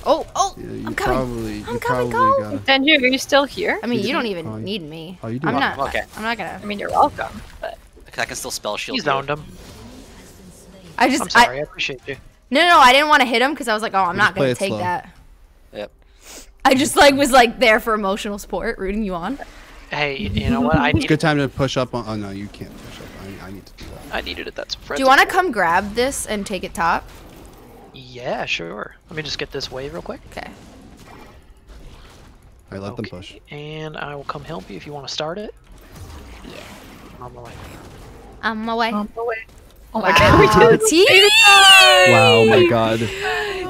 oh, oh! Yeah, you I'm coming. probably. I'm you coming, probably Cole. gotta. Denju, are you still here? I mean, you you- don't even oh, need me. oh, you do. I'm not. okay. I'm not gonna. I mean, you're welcome, but I can still spell shield. He's you. zoned him. I just. I'm sorry. I, I, appreciate you. no, no, no, I didn't want to hit him because I was like, oh, I'm not Just play gonna take slow. that. Yep. I just like was like there for emotional support, rooting you on. Hey, you know what? I need. It's a good time to push up on. Oh no, you can't push up. I, I need to do that. I needed it. That's Do you want to come grab this and take it top? Yeah, sure. Let me just get this wave real quick. Okay. I let them Okay, push. And I will come help you if you want to start it. Yeah. On my way. On my way. on the way. Oh my god, we Wow, did it. team! Wow, my god.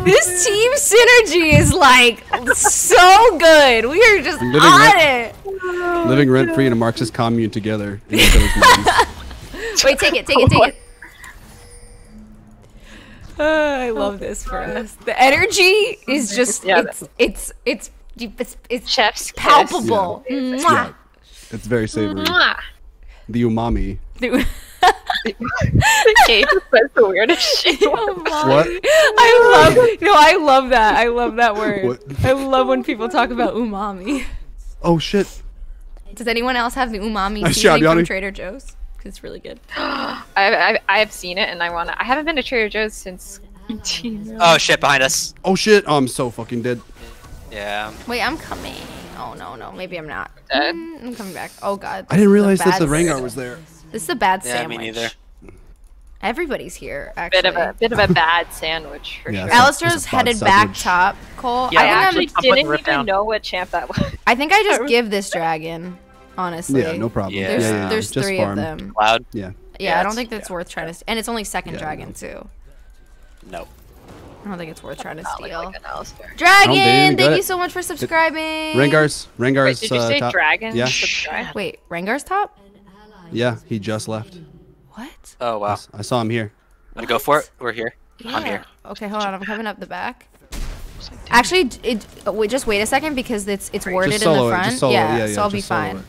This team synergy is like so good. We are just Living on rent- it. Living rent free in a Marxist commune together. in each other's minds. Wait, take it, take it, take it. Uh, I love this for us. The energy is just Yeah, it's it's it's it's, it's Chef's kiss. palpable. Yeah, Mwah. it's very savory. Mwah. The umami. Dude. Kate just says the weirdest shit. What? I love no, I love that. I love that word. What? I love when people talk about umami. Oh shit. Does anyone else have the umami Nice seasoning from Trader Joe's? 'Cause it's really good. I, I, I have seen it and I want to. I haven't been to Trader Joe's since. Oh shit! Behind us. Oh shit. Oh, I'm so fucking dead. Yeah. Wait, I'm coming. Oh no, no, maybe I'm not. Dead. Mm, I'm coming back. Oh god. I didn't this is a realize that the s- Rengar was there. This is a bad Yeah, me sandwich. neither. Everybody's here, actually. Bit of a bit of a bad sandwich for Yeah, sure. Alistar's it's a bad headed back top. Cole, Yeah, I I, think actually I'm, I'm didn't even down. know what champ that was. I think I just give this dragon. Honestly. Yeah, no problem. Yeah. There's, yeah, yeah, there's three farm. of them. Cloud? Yeah. Yeah, Yeah, I don't think that's worth trying to. St- and it's only second Yeah, dragon no. too. No. I don't think it's worth trying to steal. like. Dragon, they thank you. So much for subscribing. Rengar's Rengar's Wait, did you uh, say top. dragon? Yeah. Subscribe? Wait, Rengar's top? Yeah, he just left. What? Oh, I wow. s- I saw him here. Wanna go for it? We're here. I'm here. Okay, hold on. I'm coming up the back. Actually, d- it. uh, Wait, just wait a second because it's it's worded Just in solo the it, front. just solo it, yeah, yeah, yeah, so I'll be solo fine.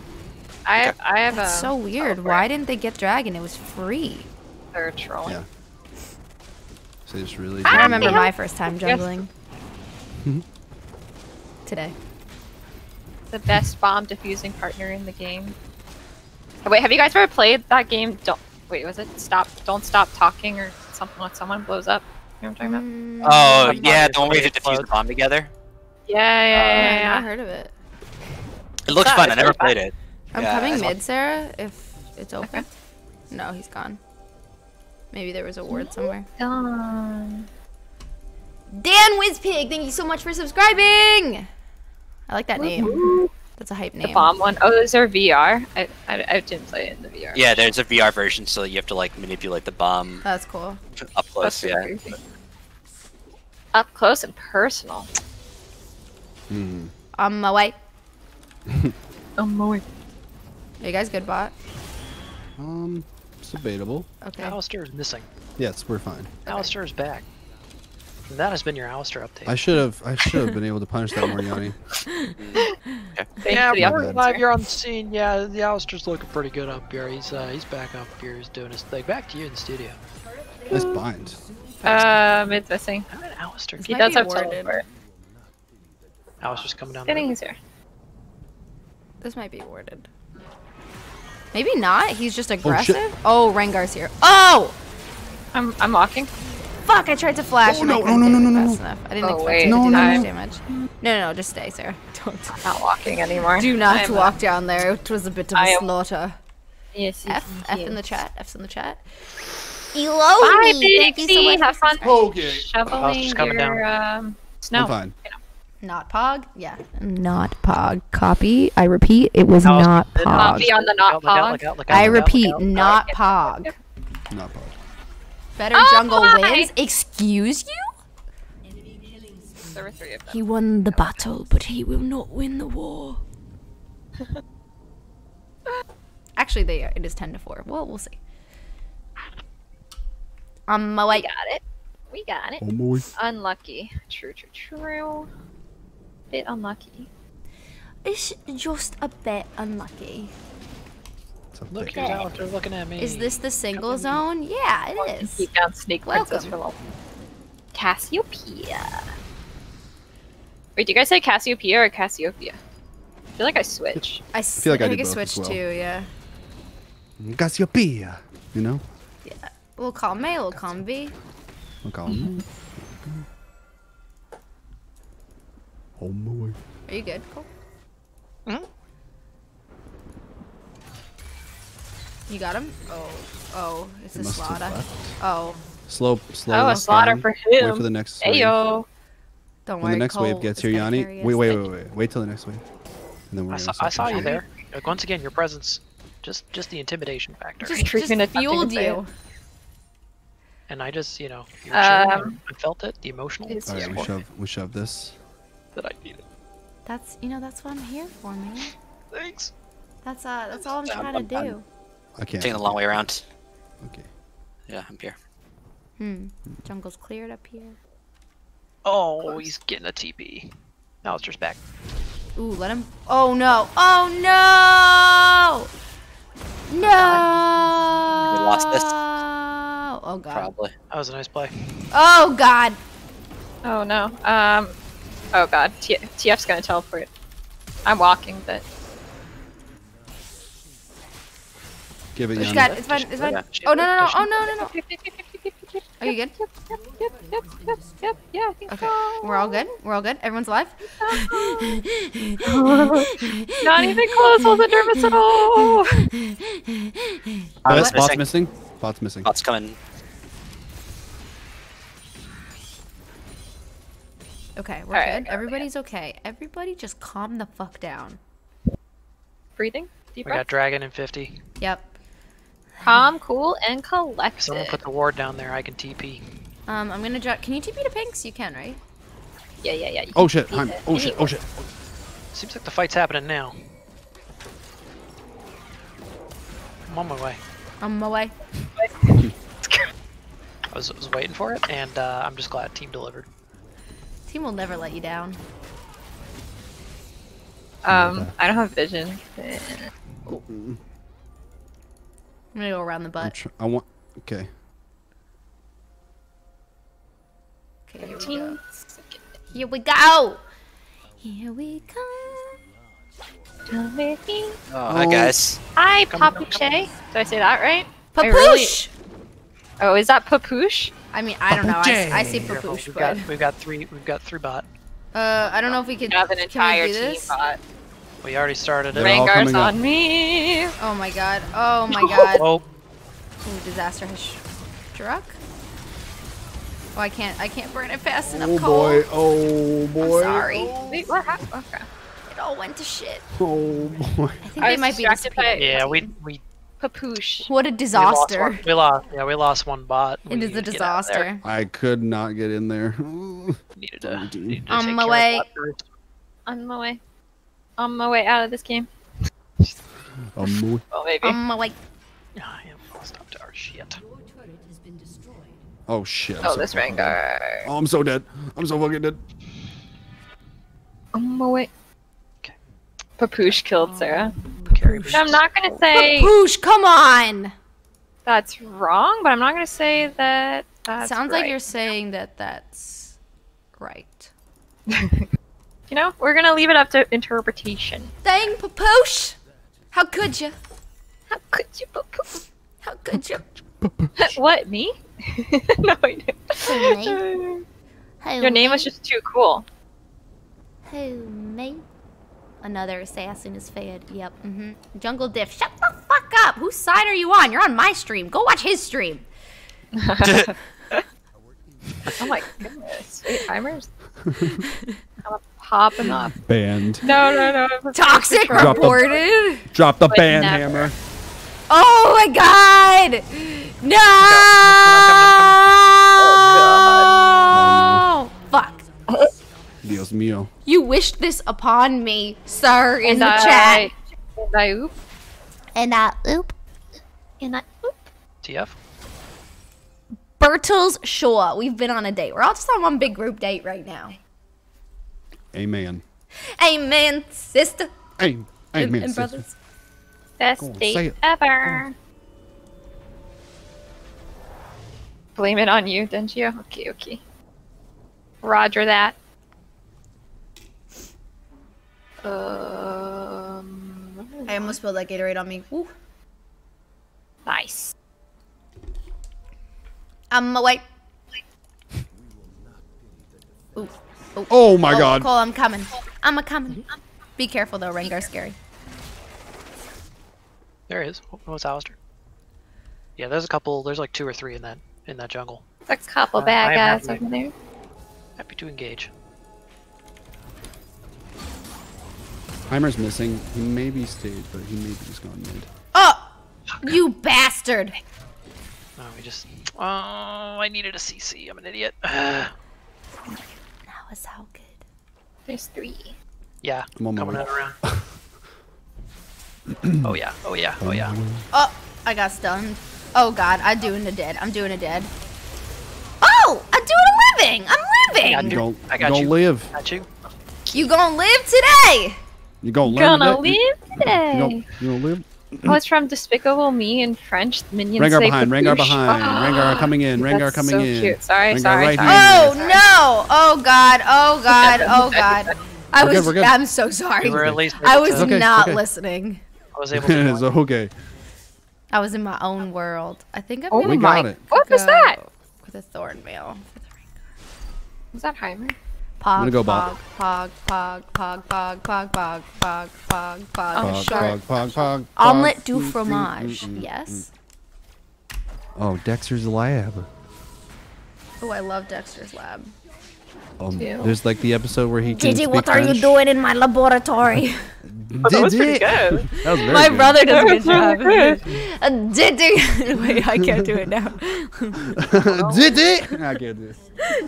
It. I have, I have That's a. so weird. Why didn't they get dragon? It was free. They're trolling. Yeah. So it's really. I remember my first time Yes. jungling. Today. The best bomb diffusing partner in the game. Oh, Wait, have you guys ever played that game? Don't wait, was it stop? Don't stop talking or something when someone blows up. You know what I'm talking about? Oh, Mm. yeah, don't one where you is have to defuse the bomb together. Yeah, yeah, yeah, I've yeah. never heard of it. It looks fun. I never really fun. played it. I'm Yeah, coming mid, Sarah, if it's open. No, he's gone. Maybe there was a ward somewhere. Done. Dan Wizpig, thank you so much for subscribing. I like that name. That's a hype name. The bomb one. Oh, is there VR? I, I, I didn't play it in the VR. Yeah, there's a VR version, so you have to like manipulate the bomb That's cool. up close. so Yeah. Up close and personal. Hmm. On my way. Oh my. Are you guys good bot? Um, it's debatable. Okay. Alistar is missing. Yes, we're fine. Alistar is back. And that has been your Alistar update. I should have. I should have been able to punish that more, Yanni. Yeah, we're live. Port bad. Five, update. you're on the scene. Yeah, the Alistar's looking pretty good up here. He's uh, he's back up here. He's doing his thing. Back to you in the studio. Nice bind. Um, it's missing. How did Alistar He might does be have worded. teleport. Alistar's coming down. I the think road. here. This might be worded. Maybe not. He's just aggressive. Oh, Rengar's here. Oh! I'm, I'm walking. Fuck! I tried to flash. Oh, and I no, couldn't no, no, do no, it no, fast no. enough. I didn't Oh, expect wait. it to No, do no, that no. much damage. No, no, no. Just stay, Sarah. Don't. I'm not walking anymore. Do not I am walk down there. It was a bit of a I am- slaughter. Yes, yes, F, yes, F yes. in the chat. F's in the chat. Bye, Elomi, thank you so Pixie. much. Have for fun. Okay. Shoveling just coming your um, snow. I'm fine. Not Pog? Yeah. Not Pog. Copy. I repeat, it was oh, Alistar, not Pog. Copy on the Look not out, look out, pog. look out, look out, I look out, repeat, out. not Pog. Not bad. Better Oh, jungle why? wins. Excuse you? There were three of them. He won the battle, but he will not win the war. Actually, they are. It is ten to four. Well, we'll see. On my way. We got it. We got it. Oh. Unlucky. True, true, true. Bit unlucky. It's just a bit unlucky. It's up Look, there. here's looking at me. Is this the single zone? Yeah, it is. Keep down Snake Princess Welcome. for long. Cassiopeia. Wait, do you guys say Cassiopeia or Cassiopeia? I feel like I switch. I, feel like I think did I both as switched well. too. Yeah. Cassiopeia. You know? Yeah. We'll call me. We'll call him B. I'll call him. Oh boy. Are you good? Cool. Mhm. You got him? Oh, oh, it's He a slaughter. Oh, Slow, slow. Oh, a down. slaughter for Wait for the next wave. Ayo. don't When worry. the next Cole wave gets here, gonna Yanni. carry Wait, wait, wait, wait. Wait till the next wave. And then we're I gonna saw, I saw you there. Like, once again, your presence, just just the intimidation factor. Just, Three just minutes, nothing to fueled say. you. and I just, you know, you were Um, I felt it, the emotional it's- All right, we support shove, we shove this. That I needed. That's you know that's what I'm here for, man. Thanks. That's uh that's all I'm I'm- trying to I'm- do. I can't. Taking the long way around. Okay. Yeah, I'm here. Hmm. Jungle's cleared up here. Oh, he's getting a TP. Alistar's back. Ooh, let him. Oh no! Oh no! No! We lost this. Oh god. Probably. That was a nice play. Oh god. Oh no. Um. Oh god. T- TF's gonna teleport. I'm walking, but Give it, It's Yanni. got. It's fine. It's fine. Oh no no no! Oh no no no! Are you good? Yep, yep, yep, yep, yep, yep, yeah, I think Okay. so. We're all good. We're all good. Everyone's alive. Not even close was a nervous at all. I Uh, was missing. missing. Spot's missing. Bot's coming. Okay, we're Alright, good. Everybody's okay. Everybody just calm the fuck down. Breathing. Deep We breath. got dragon in 50. Yep. Calm, cool, and If someone put the ward down there, I can TP. Um, I'm gonna drop. Can you TP to pinks? You can, right? Yeah, yeah, yeah. you Oh shit! beat I'm, oh shit! Oh shit! Seems like the fight's happening now. I'm on my way. I'm On my way. I was, was waiting for it, and uh, I'm just glad team delivered. Team will never let you down. Um, I don't have vision. Eh. I'm gonna go around the butt. I want. Okay. Okay, here we go. Here we go. Here we come. Oh, Hi guys. Hi, Come on, Papuche. Did I say that right? I really- Papoosh. Oh, is that Papoosh? I mean, I don't know. I, I say Careful, papoosh, We've but got, we've got three. We've got three bot. uh, I don't know if we could. You have an can we entire team this? bot. We already started it. They're Rengar's coming up. on me. Oh my god. Oh my god. Oh, Ooh, disaster has struck. Oh, I can't. I can't burn it fast enough. Oh Cole. boy! Oh boy! sorry. Wait, what happened? Okay. It all went to shit. Oh boy! I think I they might be distracted by- disappearing. yeah. We we, Papoosh. What a we lost. disaster! We lost. Yeah, we lost one bot. It We is a needed to get out of there. disaster. I could not get in there. Needed to, needed to On my way. On my way. On my way out of this game. Um, Well, maybe. On my way. Ah, yeah, I'll stop to our shit. Your turret has been destroyed. oh shit! I'm oh, so this fucking dead. Rengar. Oh, I'm so dead. I'm so fucking dead. On my way. Okay. Papoosh killed Sarah. Carry I'm not gonna say Papoosh, come on! that's wrong, but I'm not gonna say that that's Sounds like you're saying that that's right. You know, we're gonna leave it up to interpretation. Dang, Papoosh! How could you? How could you? Papoosh? How could you? what me? no, I Who, didn't. Who, Your name was just too cool. Who, me? Another assassin is fed. Yep. Mm-hmm. Jungle Diff. Shut the fuck up. Whose side are you on? You're on my stream. Go watch his stream. Oh my goodness. Wait, timers? I'm popping off. Banned. No, no, no. Toxic Drop the- reported. Drop the But ban never. hammer. Oh my god! No! Oh, Fuck. Dios mío. You wished this upon me, sir, in And the I, chat. And I oop. And I oop. And I oop. TF. Bertels Shaw. We've been on a date. We're all just on one big group date right now. Amen. Amen, sister. Amen. Amen. and sister. brothers. Best on, date ever. Blame it on you, Denjio? Okay, okay. Roger that. Um, I almost spilled that Gatorade on me. Woo. nice. I'm away. Ooh. Ooh. Oh my Cole, god. Cole, I'm coming. I'm a coming. Be careful though, Rengar's scary. There he is. Oh, it's Alistar. Yeah, there's a couple. There's like two or three in that in that jungle. A couple Uh, bad guys over there. Happy to engage. Heimer's missing. He may be stayed, but he may be just gone mid. Oh, you bastard! Oh, we just. Oh, I needed a CC. I'm an idiot. That was so good. There's three. yeah, I'm on coming out around. oh yeah. Oh yeah. Oh yeah. Oh, I got stunned. Oh god, I'm doing a dead. I'm doing a dead. Oh, I'm doing a living. I'm living. got You you. gon' I you got gon' you. live. Got you. You gonna live today? You gon' learn Gonna today. live You today. gon' you gonna live. Oh, it's from Despicable Me in French. Minions Rengar behind. Rengar "Papoosh." behind. Ah, Rengar coming in. Rengar That's coming so in. Cute. Sorry, Rengar sorry, right sorry. here. Oh no! Oh god! Oh god! Oh god! I We're good, was. we're good. I'm so sorry. We at least. I was okay, not okay. listening. I was able to. it's okay. I was in my own world. I think I'm Oh gonna We my! got it. What was that? with a thorn mail. for. Was that Heimer? Pog, gonna go pog, bot. pog, pog, pog, pog, pog, pog, pog, pog, pog. Oh, Pog, sure. pog, pog, pog, Omelette du Mm, mm, fromage. mm, mm, Yes. mm. Oh, Dexter's lab. Oh, I love Dexter's lab. Um, Two. there's like the episode where he can Gigi, speak what are you doing in my laboratory? that was pretty Didi. good. That was very my good. brother does a good That was job. Uh, Didi. Wait, I can't do it now. Didi. I can't do it.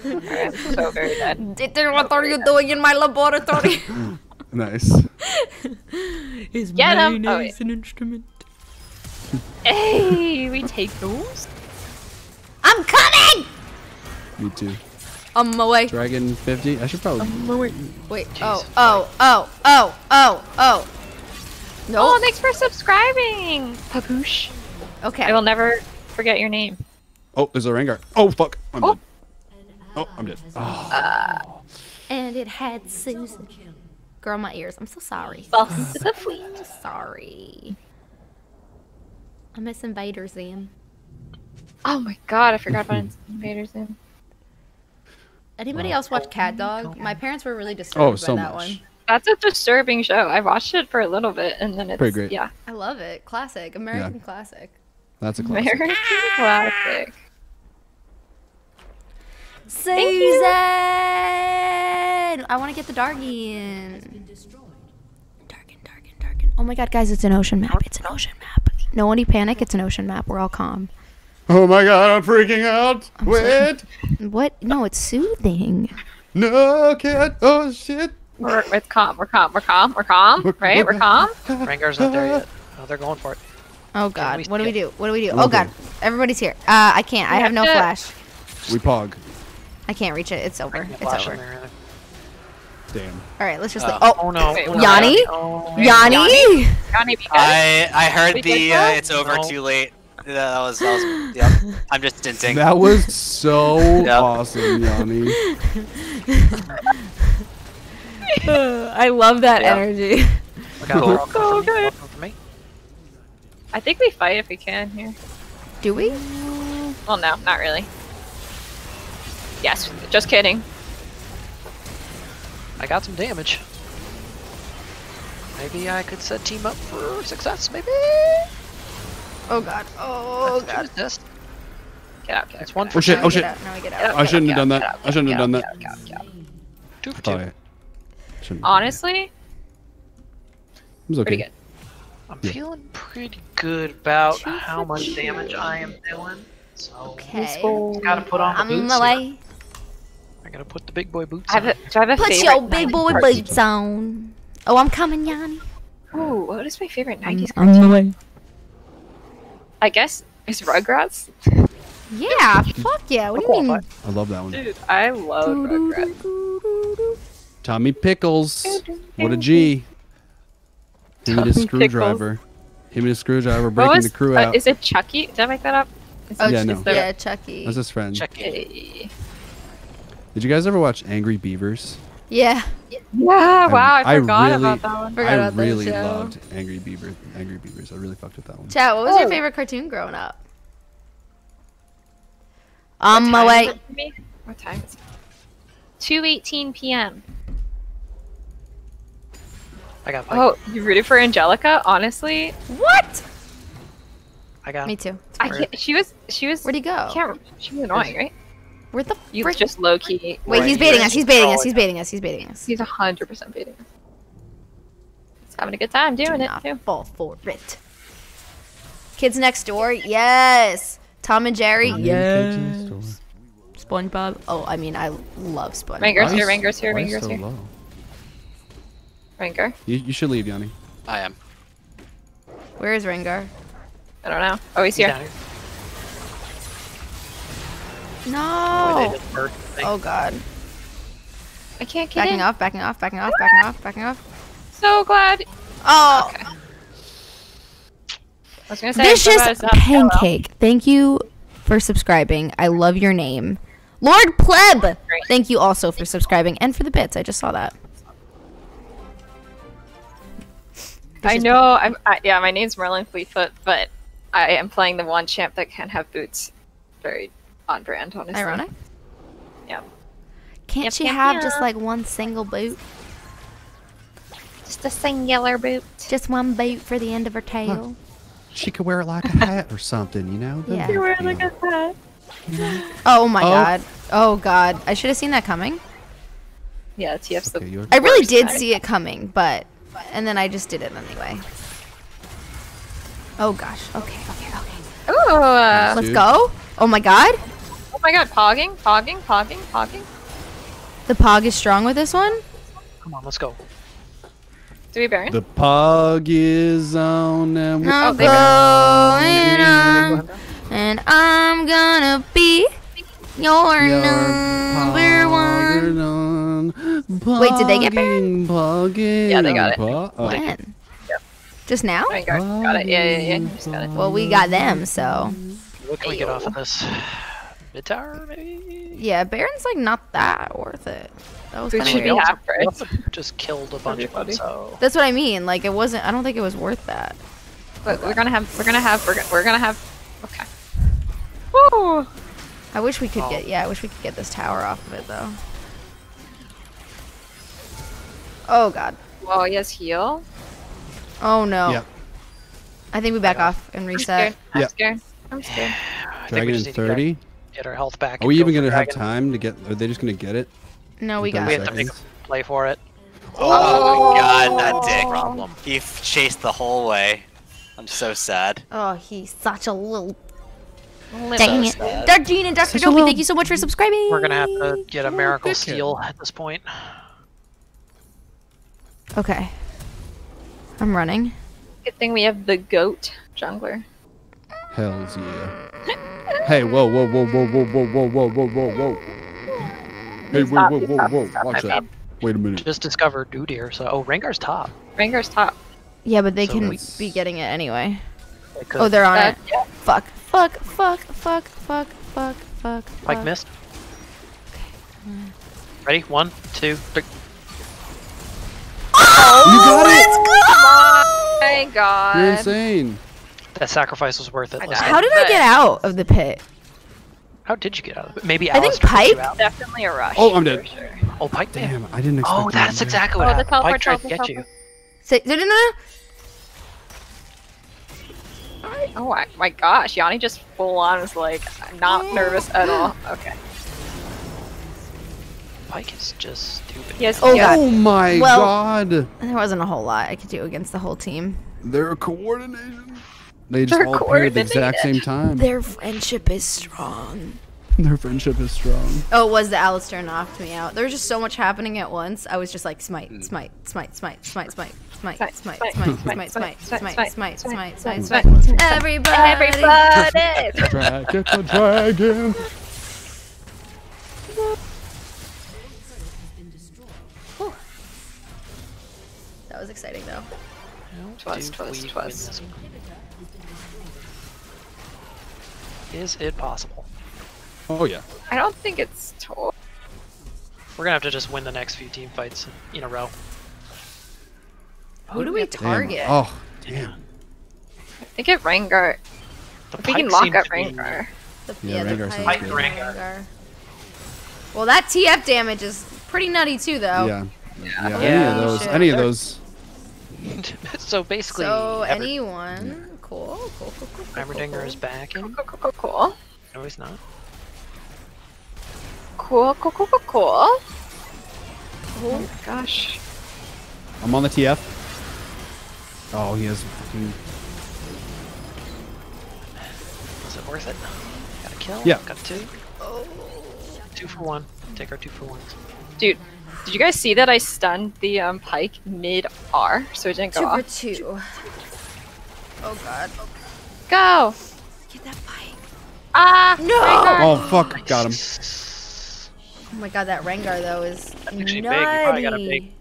Alright, so very good. Didi, what are you doing in my laboratory? Nice. His Get 'em. Oh, wait. an instrument. Hey, we take those. I'm coming! Me too. On my way. Dragon 50. I should probably. Wait. Oh, oh, oh, oh, oh, oh. No. Oh, thanks for subscribing, Papoosh. okay. I will never forget your name. Oh, there's a Rengar. Oh fuck. I'm Oh. dead. Oh, I'm dead. Oh. And it had Susan. Girl, my ears. I'm so sorry. Welcome to the fleet. Sorry. I miss Invader Zim. Oh my god, I forgot about Invader Zim. Anybody else watch oh, Cat Dog? My parents were really disturbed Oh, so by that much. one. That's a disturbing show. I watched it for a little bit and then it's Pretty great. Yeah, I love it. Classic. American classic. That's a classic. American classic. Susan! I want to get the Dargian. Darkin, Darkin, Darkin. Oh my god, guys, it's an ocean map. It's an ocean map. No one panic. It's an ocean map. We're all calm. Oh my god, I'm freaking out. Wait. What? No, it's soothing. No, cat. Oh shit. We're, we're calm. We're calm. We're calm. We're calm. Right? We're calm. Rengar's not there yet. Oh, they're going for it. Oh god. we What do we do? What do we do? Okay. Oh god. Everybody's here. Uh, I can't. I We have no flash. We pog. I can't reach it. It's over. It's over. there. Damn. All right, let's just. Uh, leave. Oh, Oh no. Wait, oh, what? Yanni? Oh, Yanni. Yanni, be. I I heard Wait, the uh, it's over No. too late. That that was that was. Yep. I'm just stinting. That was so Yep. awesome, Yanni. I love that Yeah. energy. Look out, Cool. they're all coming for me. Okay. All coming for me. I think we fight if we can here. Do we? Well, no, not really. Yes, just kidding. I got some damage. Maybe I could set team up for success, maybe? Oh god. Oh god. a test. Get out, get out. It's one Oh for shit, oh shit. get out, Now we get Get out. out, I shouldn't out, have done that. out, I shouldn't have done that. out, get out, get out. two for Oh, two. yeah. Shouldn't- Honestly, it was okay. pretty good. I'm Yeah. feeling pretty good about Two how much two. damage I am doing. So Okay. gotta put on the I'm boots. on my here. way. I gotta put the big boy boots I have on. a, do I have a Put favorite your big boy boots on. Oh, I'm coming, Yanni. Ooh, what is my favorite Nike I'm on cartoon? my way. I guess it's Rugrats. Yeah, fuck yeah. What do you mean? I love that one. Dude, I love Rugrats. Tommy Pickles. What a G. Him and his Tommy screwdriver. Him and his screwdriver breaking was, the crew uh, out. is it Chuckie? Did I make that up? Is Oh, Yeah, no. yeah, Chuckie. That's his friend. Check it. Hey. Did you guys ever watch Angry Beavers? Yeah. Yeah, wow, I I forgot really- about that one. Forgot I about that really show. loved Angry Beaver. Angry Beavers. I really fucked with that one. Chat, what was your Oh. favorite cartoon growing up? On my way. is it for me? What time is it? 2.18 p.m. I got. Pyke. Oh, you rooted for Angelica? Honestly, What? I got. Me too. I can't, she was, she was, Where'd he go? I can't, she was annoying, right? Where the You frick? just low key. Wait, he's baiting us. He's baiting us. He's baiting us. He's baiting us. He's 100% baiting us. He's having a good time doing Do it, not too. fall for it. Kids Next Door, yes. Tom and Jerry, yes. SpongeBob. Oh, I mean, I love SpongeBob. Ranger's Why here, is- Ranger's here, why Ranger's so here. low? Ranger? You, you should leave, Yanni. I am. Where is Rengar? I don't know. Oh, he's He's here. Down. Oh, No. did bird thing. Oh God. I can't get Backing in. off. Backing off. Backing off. Backing off. Backing off. So glad. Oh. Okay. I was gonna say, I'm so glad Vicious it's not. Pancake. Thank you for subscribing. I love your name. Lord Pleb. Thank you also for subscribing and for the bits. I just saw that. I know. I'm. I, yeah, my name's Merlin Fleetfoot, but I am playing the one champ that can't have boots. Very on brand, honestly. Ironic. Yeah. Can't Yep, she yep, have just like one single boot? Just a singular boot. Just one boot for the end of her tail? She could wear it like a hat or something, you know? Yeah. you You're wearing like a hat. Oh my Oh. god. Oh god. I should have seen that coming. Yeah, TF's the Okay, you're I really did guy. see it coming, but and then I just did it anyway. Oh gosh. Okay. Okay. Okay. Ooh, uh, Let's Dude. go. Oh my god. Oh my god, pogging, pogging, pogging, pogging. The pog is strong with this one. Come on, let's go. Do we Baron? The pog is on and we- I'm they going on, and I'm gonna be your Your number one. one. Wait, did they get Pugging, pugging, Yeah, they got it. pu- oh. When? Just now? Vanguard, got it. Yeah, yeah, yeah. Just got it. Well, we got them, so What can we get off of this? Mid tower, maybe? yeah. Baron's like not that worth it. That was Food kind should of be half price. just killed a bunch of them, so. That's what I mean. Like it wasn't. I don't think it was worth that. But we're gonna have, we're gonna have, we're gonna, we're gonna have. Okay. Woo! I wish we could Oh. get. Yeah, I wish we could get this tower off of it though. Oh god. Well, yes, heal. Oh no. Yep. I think we back off and I'm reset. scared. I'm Yeah. scared. I'm scared. I think Dragon we in just need to get- 30. Get our health back. Are we even go gonna have time to get? Are they just gonna get it? No, we We've got. We have to make a play for it. Oh, my god, that oh. dick. Problem. He f- chased the whole way. I'm so sad. Oh, he's such a little. Little- Dang it. sad. Dark Jean and Dr. Such Dopey, little- thank you so much for subscribing. We're gonna have to get a miracle good steal at this point. Okay. I'm running. Good thing we have the goat jungler. Hell's yeah. Hey, whoa, whoa, whoa, whoa, whoa, whoa, whoa, whoa, whoa, whoa, whoa. Hey, whoa, whoa, whoa, whoa. Watch that. Wait a minute. Just discovered Udyr, so oh, Rengar's top. Ranger's top. Yeah, but they So can we- be getting it anyway. They could. Oh, they're on Uh, it. yeah. Fuck. Fuck. Fuck. Fuck. Fuck. Fuck. Fuck. Pyke fuck. missed. Ready? One, two, three. You got it! Oh my god. You're insane. That sacrifice was worth it. I Let's know. go. How did I get out of the pit? How did you get out of it? Maybe I think Alistar put you Pyke- out? Definitely a rush. Oh, I'm dead. sure. Oh, Pyke did. Damn, I didn't oh, expect Oh, that's exactly what Oh, the happened. teleport, Pyke tried to get you. Say, no, no, no. Oh my, my gosh, Yanni just full on was like not oh. nervous at all. Okay. Pyke is just stupid. Yes. Oh, yes. God. Oh my Well- god. There wasn't a whole lot I could do against the whole team. Their coordination. They just Their all paired at the exact same time. Their friendship is strong. Their friendship is strong. Oh, it was the Alistar knocked me out. There was just so much happening at once. I was just like smite, smite, smite, smite, smite, smite, smite, smite, smite, smite, smite, smite, smite, smite, smite, smite, smite. Everybody. Everybody. Drag it the dragon. That was exciting though. Twas, Do twas, we win twas. Is it possible? Oh yeah. I don't think it's total. We're gonna have to just win the next few team fights in a row. Who do we have to- Damn. target? Oh, damn. I think it Rengar. The If we can lock up to be- Rengar. The, Yeah, the Rengar sounds Pyke. Rengar. Rengar. Well, that TF damage is pretty nutty too, though. Yeah. Yeah, any Yeah. of those, any of those. so basically, So Ever- anyone? Cool, cool, cool, cool. cool, cool, cool. is back in. Cool, cool, cool, cool. No, he's not. Cool, cool, cool, cool, cool. Oh my gosh. I'm on the TF. Oh, he has fucking. Was it worth it? Got a kill? Yeah. Got two? Oh. Two for one. Take our two for ones. Dude, did you guys see that I stunned the um, Pyke mid R so it didn't go Two for off? two. Oh god. Go! Get that bike. Ah! No! Rengar. Oh fuck! Got him. Oh my god, that Rengar though is actually big. You nutty. probably got a big-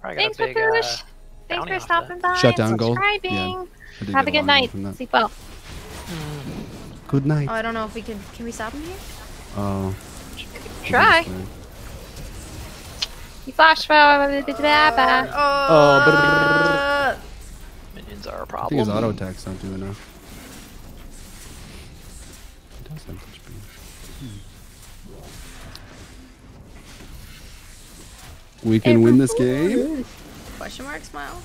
Probably got Thanks, a big, Papush. uh, Thanks for stopping that. by Shut and down gold. subscribing. Yeah. Have a good night. Sleep well. Good night. Oh, I don't know if we can. Can we stop him here? Oh. Try. You flash well. Oh, Oh, Minions are a I think problem. his auto attack's not doing enough. He does have such. Hmm. We can win this game. question mark smile?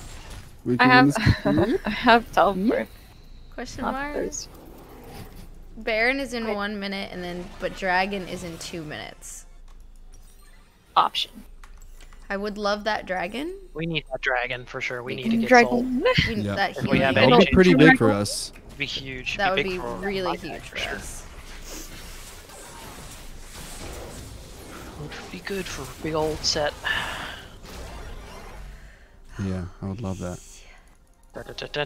We can I have, win this game. I have teleport. Question Not mark. Baron is in one minute, and then but Dragon is in two minutes. Option. I would love that dragon. We need that dragon for sure. We need to Dragon. get Dragon. We, Yep. That If we healing have That'll be pretty change- big for us. It'd be huge. that would big be for really huge for sure. us. Would be good for a big old set. Yeah, I would love that. Da, da, da,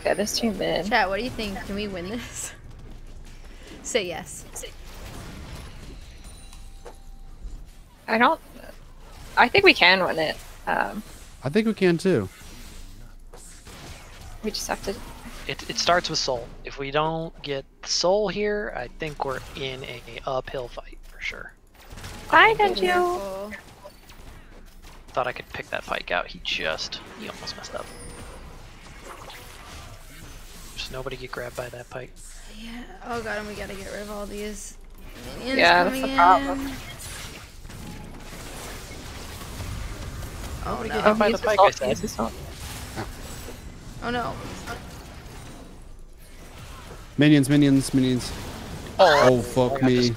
Okay, this two mid. Chat, what do you think? Can we win this? Say yes. I don't. I think we can win it. Um, I think we can too. we just have to. It, it starts with soul. If we don't get soul here, I think we're in a uphill fight for sure. Bye, Denju. Careful. Thought I could pick that fight out. He just he almost messed up. Just nobody get grabbed by that Pyke. Yeah. Oh god, and we gotta get rid of all these minions Yeah, that's the problem. in. Oh Nobody no. get hit by the use Pyke, I said. Oh no. Minions, minions, minions. Oh, oh fuck me. just-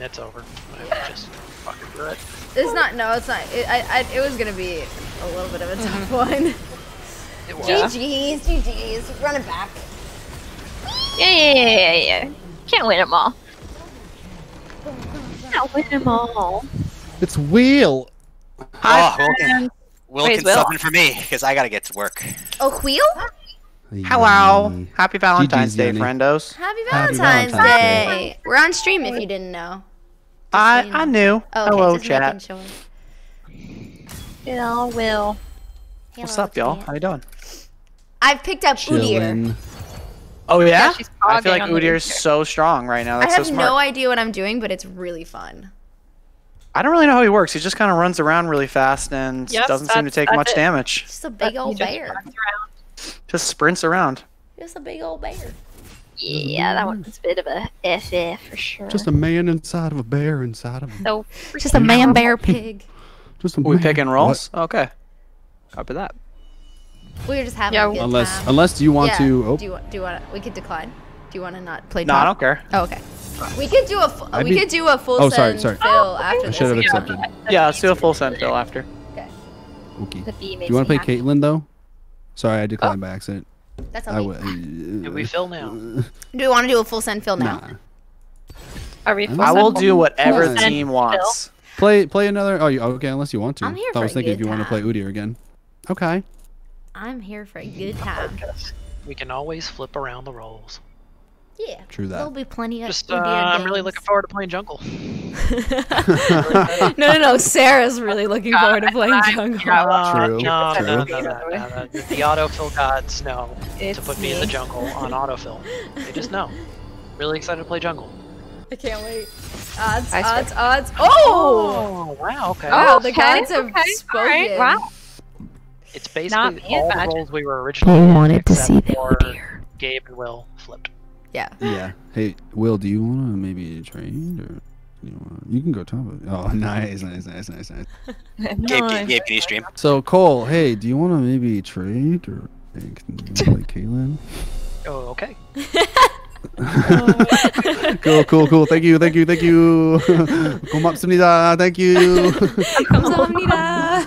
It's over. I just fucking do it. It's not. No, it's not. It, I, I, it was gonna be a little bit of a tough one. It was. GG's, GG's. Run it back. Yeah, yeah, yeah, yeah, yeah. Can't win them all. Can't win them all. It's Wheel. oh, Wilkin. Wilkin's Will. subbing for me because I gotta get to work. Oh, wheel? Hello. Yay. Happy Valentine's GG's, Day, Yanni. friendos. Happy Happy Valentine's, Valentine's Day. We're on stream if you didn't know. I saying. I knew. Oh, okay, Hello, chat. sure. Will, will. What's Hello, up, y'all? How you doing? I've picked up Udyr. Chillin'. Oh yeah. she's I feel like on the Udyr's lead here. so strong right now. I have so smart. no idea what I'm doing, but it's really fun. I don't really know how he works. He just kind of runs around really fast and Yep, doesn't seem to take much it. damage. Just a big old just bear. runs around. Just sprints around. Just a big old bear. Yeah, that one's a bit of a FF for sure. Just a man inside of a bear inside of a. so Just a man bear pig. Just a We man. picking rolls? Okay. Copy that. We were just having Yeah, a good Unless, time. unless you want yeah. to? Oh, Do you want? Do you want? We could decline. Do you want to not play? No, I don't care. Oh, okay. We could do a. fu- I'd we be- could do a full Oh, sorry, send sorry. fill after I should have accepted. Yeah, let's do a full send fill after. Okay. the bee Do you want to play happy. Caitlyn though? Sorry, I declined by oh. accident. That's I okay. would. Do we fill now? Do we want to do a full send fill now? Nah. Are we I full I will send? do whatever Full the send team fill? wants. Play play another. Oh, you, okay. Unless you want to. I'm here I was a thinking if good you want to play time. Udyr again. Okay. I'm here for a good time. We can always flip around the roles. Yeah. True that. There'll be plenty of. Just, uh, I'm really looking forward to playing jungle. no, no, no. Sarah's really looking forward to playing I'm- jungle. yeah, well, True, No, true. no, no, no, no, no, no. The autofill gods know to put me in the jungle on autofill. They just know. Really excited to play jungle. I can't wait. Odds, I swear. odds, odds. Oh! wow, okay. Wow, the Okay, gods have okay, spoken. alright, Wow. It's basically me, all the roles we were originally They wanted to see the for Gabe and Will flipped. Yeah. Yeah. Hey, Will, do you want to maybe trade or you, wanna, uh, you can go top of it? Oh, nice, nice, nice, nice, nice. Gabe, Gabe, Gabe, can you stream? So Cole, hey, do you want to maybe trade or hey, can you play Caitlyn? Oh, okay. cool, cool, cool. Thank you, thank you, thank you. 고맙습니다. Thank you. 감사합니다.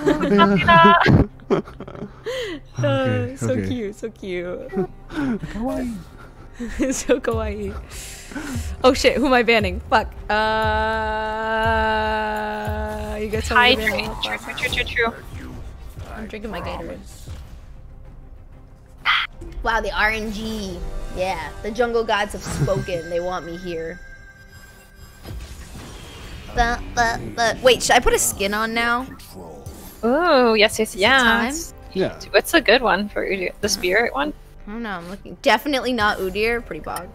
okay, so okay. cute, so cute. so kawaii. Oh shit, who am I banning? Fuck. Uh, you guys Hi, me to ban true, me? true, true, true, true, true. I'm drinking my Gatorade. Wow, the RNG. Yeah, the jungle gods have spoken. they want me here. But, but, but. Wait, should I put a skin on now? Ooh, yes, yes, yes. Yeah. What's a good one for you? The spirit one? I don't know. I'm looking. Definitely not Udyr. Pretty bog.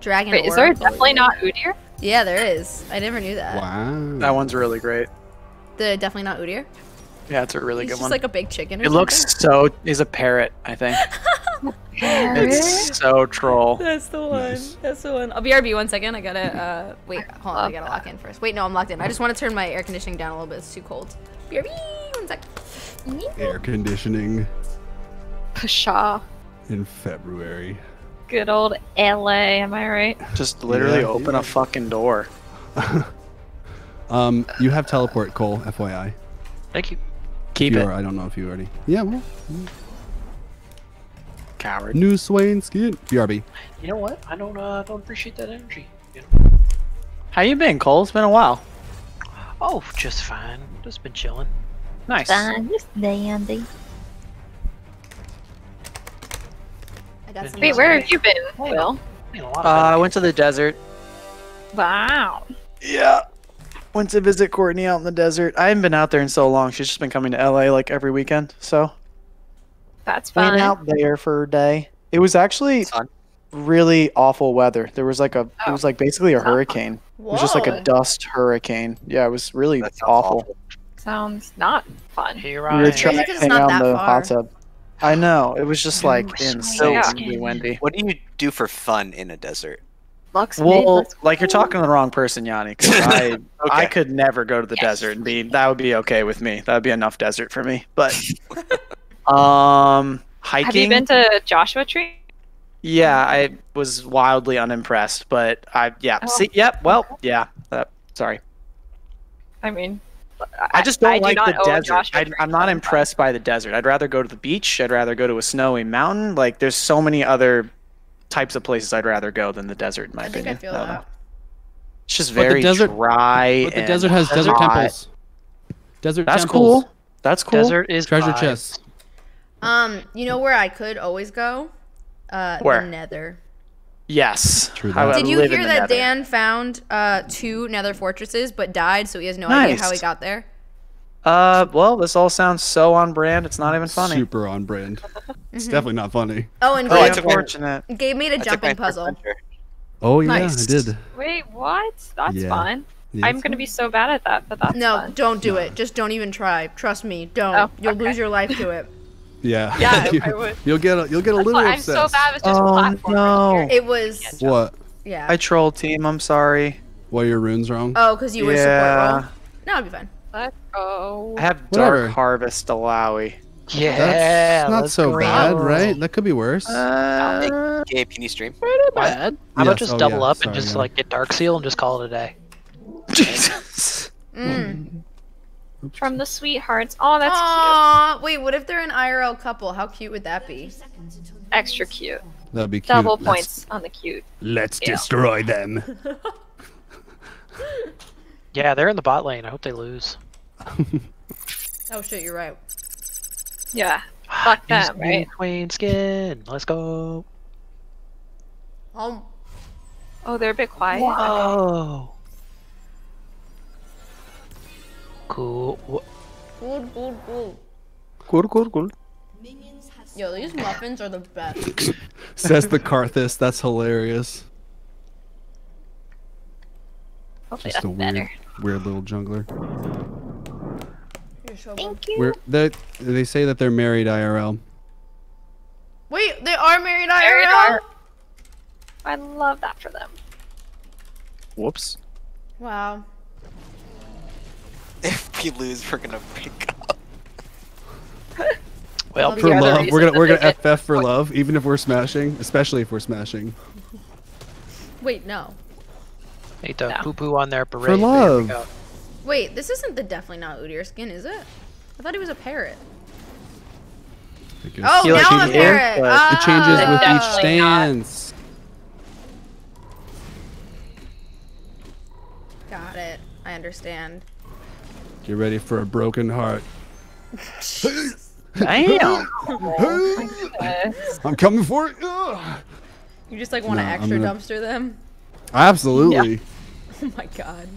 Dragon. Wait, is there definitely Udyr. not Udyr? Yeah, there is. I never knew that. Wow. That one's really great. The definitely not Udyr. Yeah, it's a really He's good just one. like a big chicken. Or it looks so. He's a parrot, I think. it's so troll. That's the one. Nice. That's the one. I'll BRB one second. I gotta uh wait, hold on, I gotta lock in first. Wait, no, I'm locked in. I just wanna turn my air conditioning down a little bit. It's too cold. BRB one sec. Air conditioning Pshaw. in February. Good old LA, am I right? Just literally Yeah. open a fucking door. Um, you have teleport, Cole. FYI. Thank you. Keep You it, are- I don't know if you already. Yeah. Well, coward. new Swain skin. BRB. You know what? I don't uh, don't appreciate that energy. You know? How you been, Cole? It's been a while. Oh, just fine. Just been chilling. Nice. Fine, just dandy. I got some Wait, where have you been, Will? Ain't a lot Uh, I went to the desert. Wow. Yeah. Went to visit Courtney out in the desert. I haven't been out there in so long. She's just been coming to LA like every weekend. So That's went Been out there for a day. It was actually really awful weather. There was like a it Oh. was like basically a It's not fun. hurricane. It was just like a dust hurricane. Yeah, it was really awful. awful. Sounds not fun. Here We I were trying Maybe to 'cause it's hang out in that the hot tub. I know. It was just like Ooh, insanely sweet. windy. What do you do for fun in a desert? Lux Well, like you're talking to the wrong person, Yanni. 'cause I I Okay. could never go to the desert and be that would be okay with me. That would be enough desert for me. But um hiking Have you been to Joshua Tree? Yeah, I was wildly unimpressed, but I yeah, Oh. see yep, well, yeah. Uh, sorry. I mean, I just don't I like not the desert. I, I'm not impressed by the desert. I'd rather go to the beach. I'd rather go to a snowy mountain. Like there's so many other types of places I'd rather go than the desert in my I think I opinion. feel don't that. It's just But the very desert- dry. But the and desert has desert hot. temples. Desert That's temples. cool. That's cool. Desert is Treasure vibes. chests. Um, you know where I could always go? Uh, Where? the Nether. Yes. True that. Did you hear that Nether. Dan found uh two Nether fortresses but died, so he has no idea how he got there? Uh, well, this all sounds so on brand. It's not even funny. Super on brand. It's definitely not funny. Oh, and Oh, I Gabe, took my- Unfortunate. Gabe made a I took my jumping first puzzle. adventure. Oh yeah, Nice. I did. Wait, what? That's Yeah. fun. Yeah, I'm gonna fun. be so bad at that, but that's No, fun. don't do it. Just don't even try. Trust me. Don't. Oh, You'll okay. lose your life to it. Yeah. Yeah, you, I would. You'll get a, you'll get a That's little why I'm so obsessed. bad with just Oh, platforming. no. It was What? yeah. I troll team. I'm sorry. What are your runes wrong? Oh, because you were support Yeah. role. No, it'll be fine. Let's go. I have Whatever. Dark Harvest Alawi. Yeah, That's not so go. bad, right? That could be worse. Uh, Gabe, can you stream? bad. How about Yes, just oh, double yeah, up sorry, and just yeah. like get Dark Seal and just call it a day? Jesus. Mm. From the sweethearts. Oh, that's Aw, wait. What if they're an IRL couple? How cute would that be? Extra cute. That'd be cute. Double Let's- points on the cute. Let's Yeah. destroy them. Yeah, they're in the bot lane. I hope they lose. Oh shit, you're right. Yeah. Fuck Use them, right? Queen skin. Let's go. Um, Oh, they're a bit quiet. Whoa. Cool. Cool, cool, cool. Cool, cool, cool. Yo, these muffins are the best. Says the Karthus. That's hilarious. Hopefully Just that's a weird, better. weird little jungler. You're Thank you. We're, they they say that they're married IRL. Wait, they are married IRL. Married are- I love that for them. Whoops. Wow. If we lose, we're gonna break up. Well, For love, we're gonna we're gonna get- FF for love, even if we're smashing, especially if we're smashing. Wait, no. need to No. poo poo on their parade. For There we love. Go. Wait, this isn't the definitely not Udyr skin, is it? I thought he was a parrot. Oh, He, like, now I'm a parrot. but- It changes Ah. with each Definitely not. stance. Got it. I understand. Get ready for a broken heart. Damn. Uh, I'm coming for it. Ugh. You just like want to No, extra gonna- dumpster them? Absolutely. Oh my god.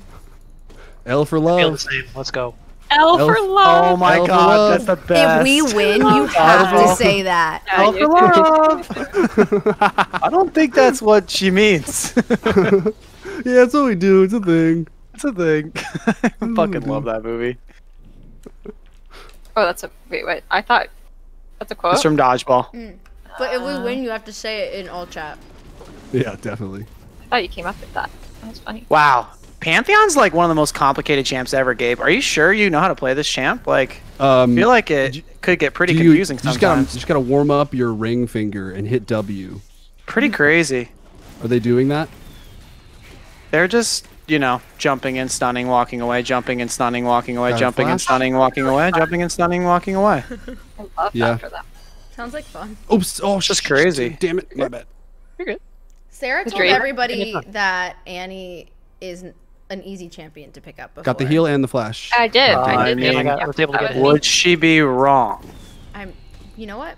L for love. Let's go. L for love. Oh my Elf god, love. that's the best. If we win, you have to say that. Yeah, Elf for love. I don't think that's what she means. Yeah, that's what we do. It's a thing. It's a thing. I fucking love that movie. Oh, that's a wait. Wait, I thought that's a quote. It's from Dodgeball. Mm. But if we win, you have to say it in all chat. Yeah, definitely. I thought you came up with that. That was funny. Wow. Pantheon's like one of the most complicated champs ever, Gabe. Are you sure you know how to play this champ? Like, Um, I feel like it could get pretty do you, confusing you just gotta sometimes. just gotta warm up your ring finger and hit W. Pretty crazy. Are they doing that? They're just, you know, jumping and stunning, walking away, jumping and stunning, walking away, Got jumping and stunning, walking away, jumping and stunning, walking away. I love Yeah. that for them. Sounds like fun. Oops! Oh, just sh- sh- crazy. Damn it! My bad. You're good. Sarah told everybody that Annie is n- an easy champion to pick up. Before. Got the heal and the flash. I did. Uh, I I did. mean, I got- I was able to get was- it. Would she be wrong? I'm. You know what?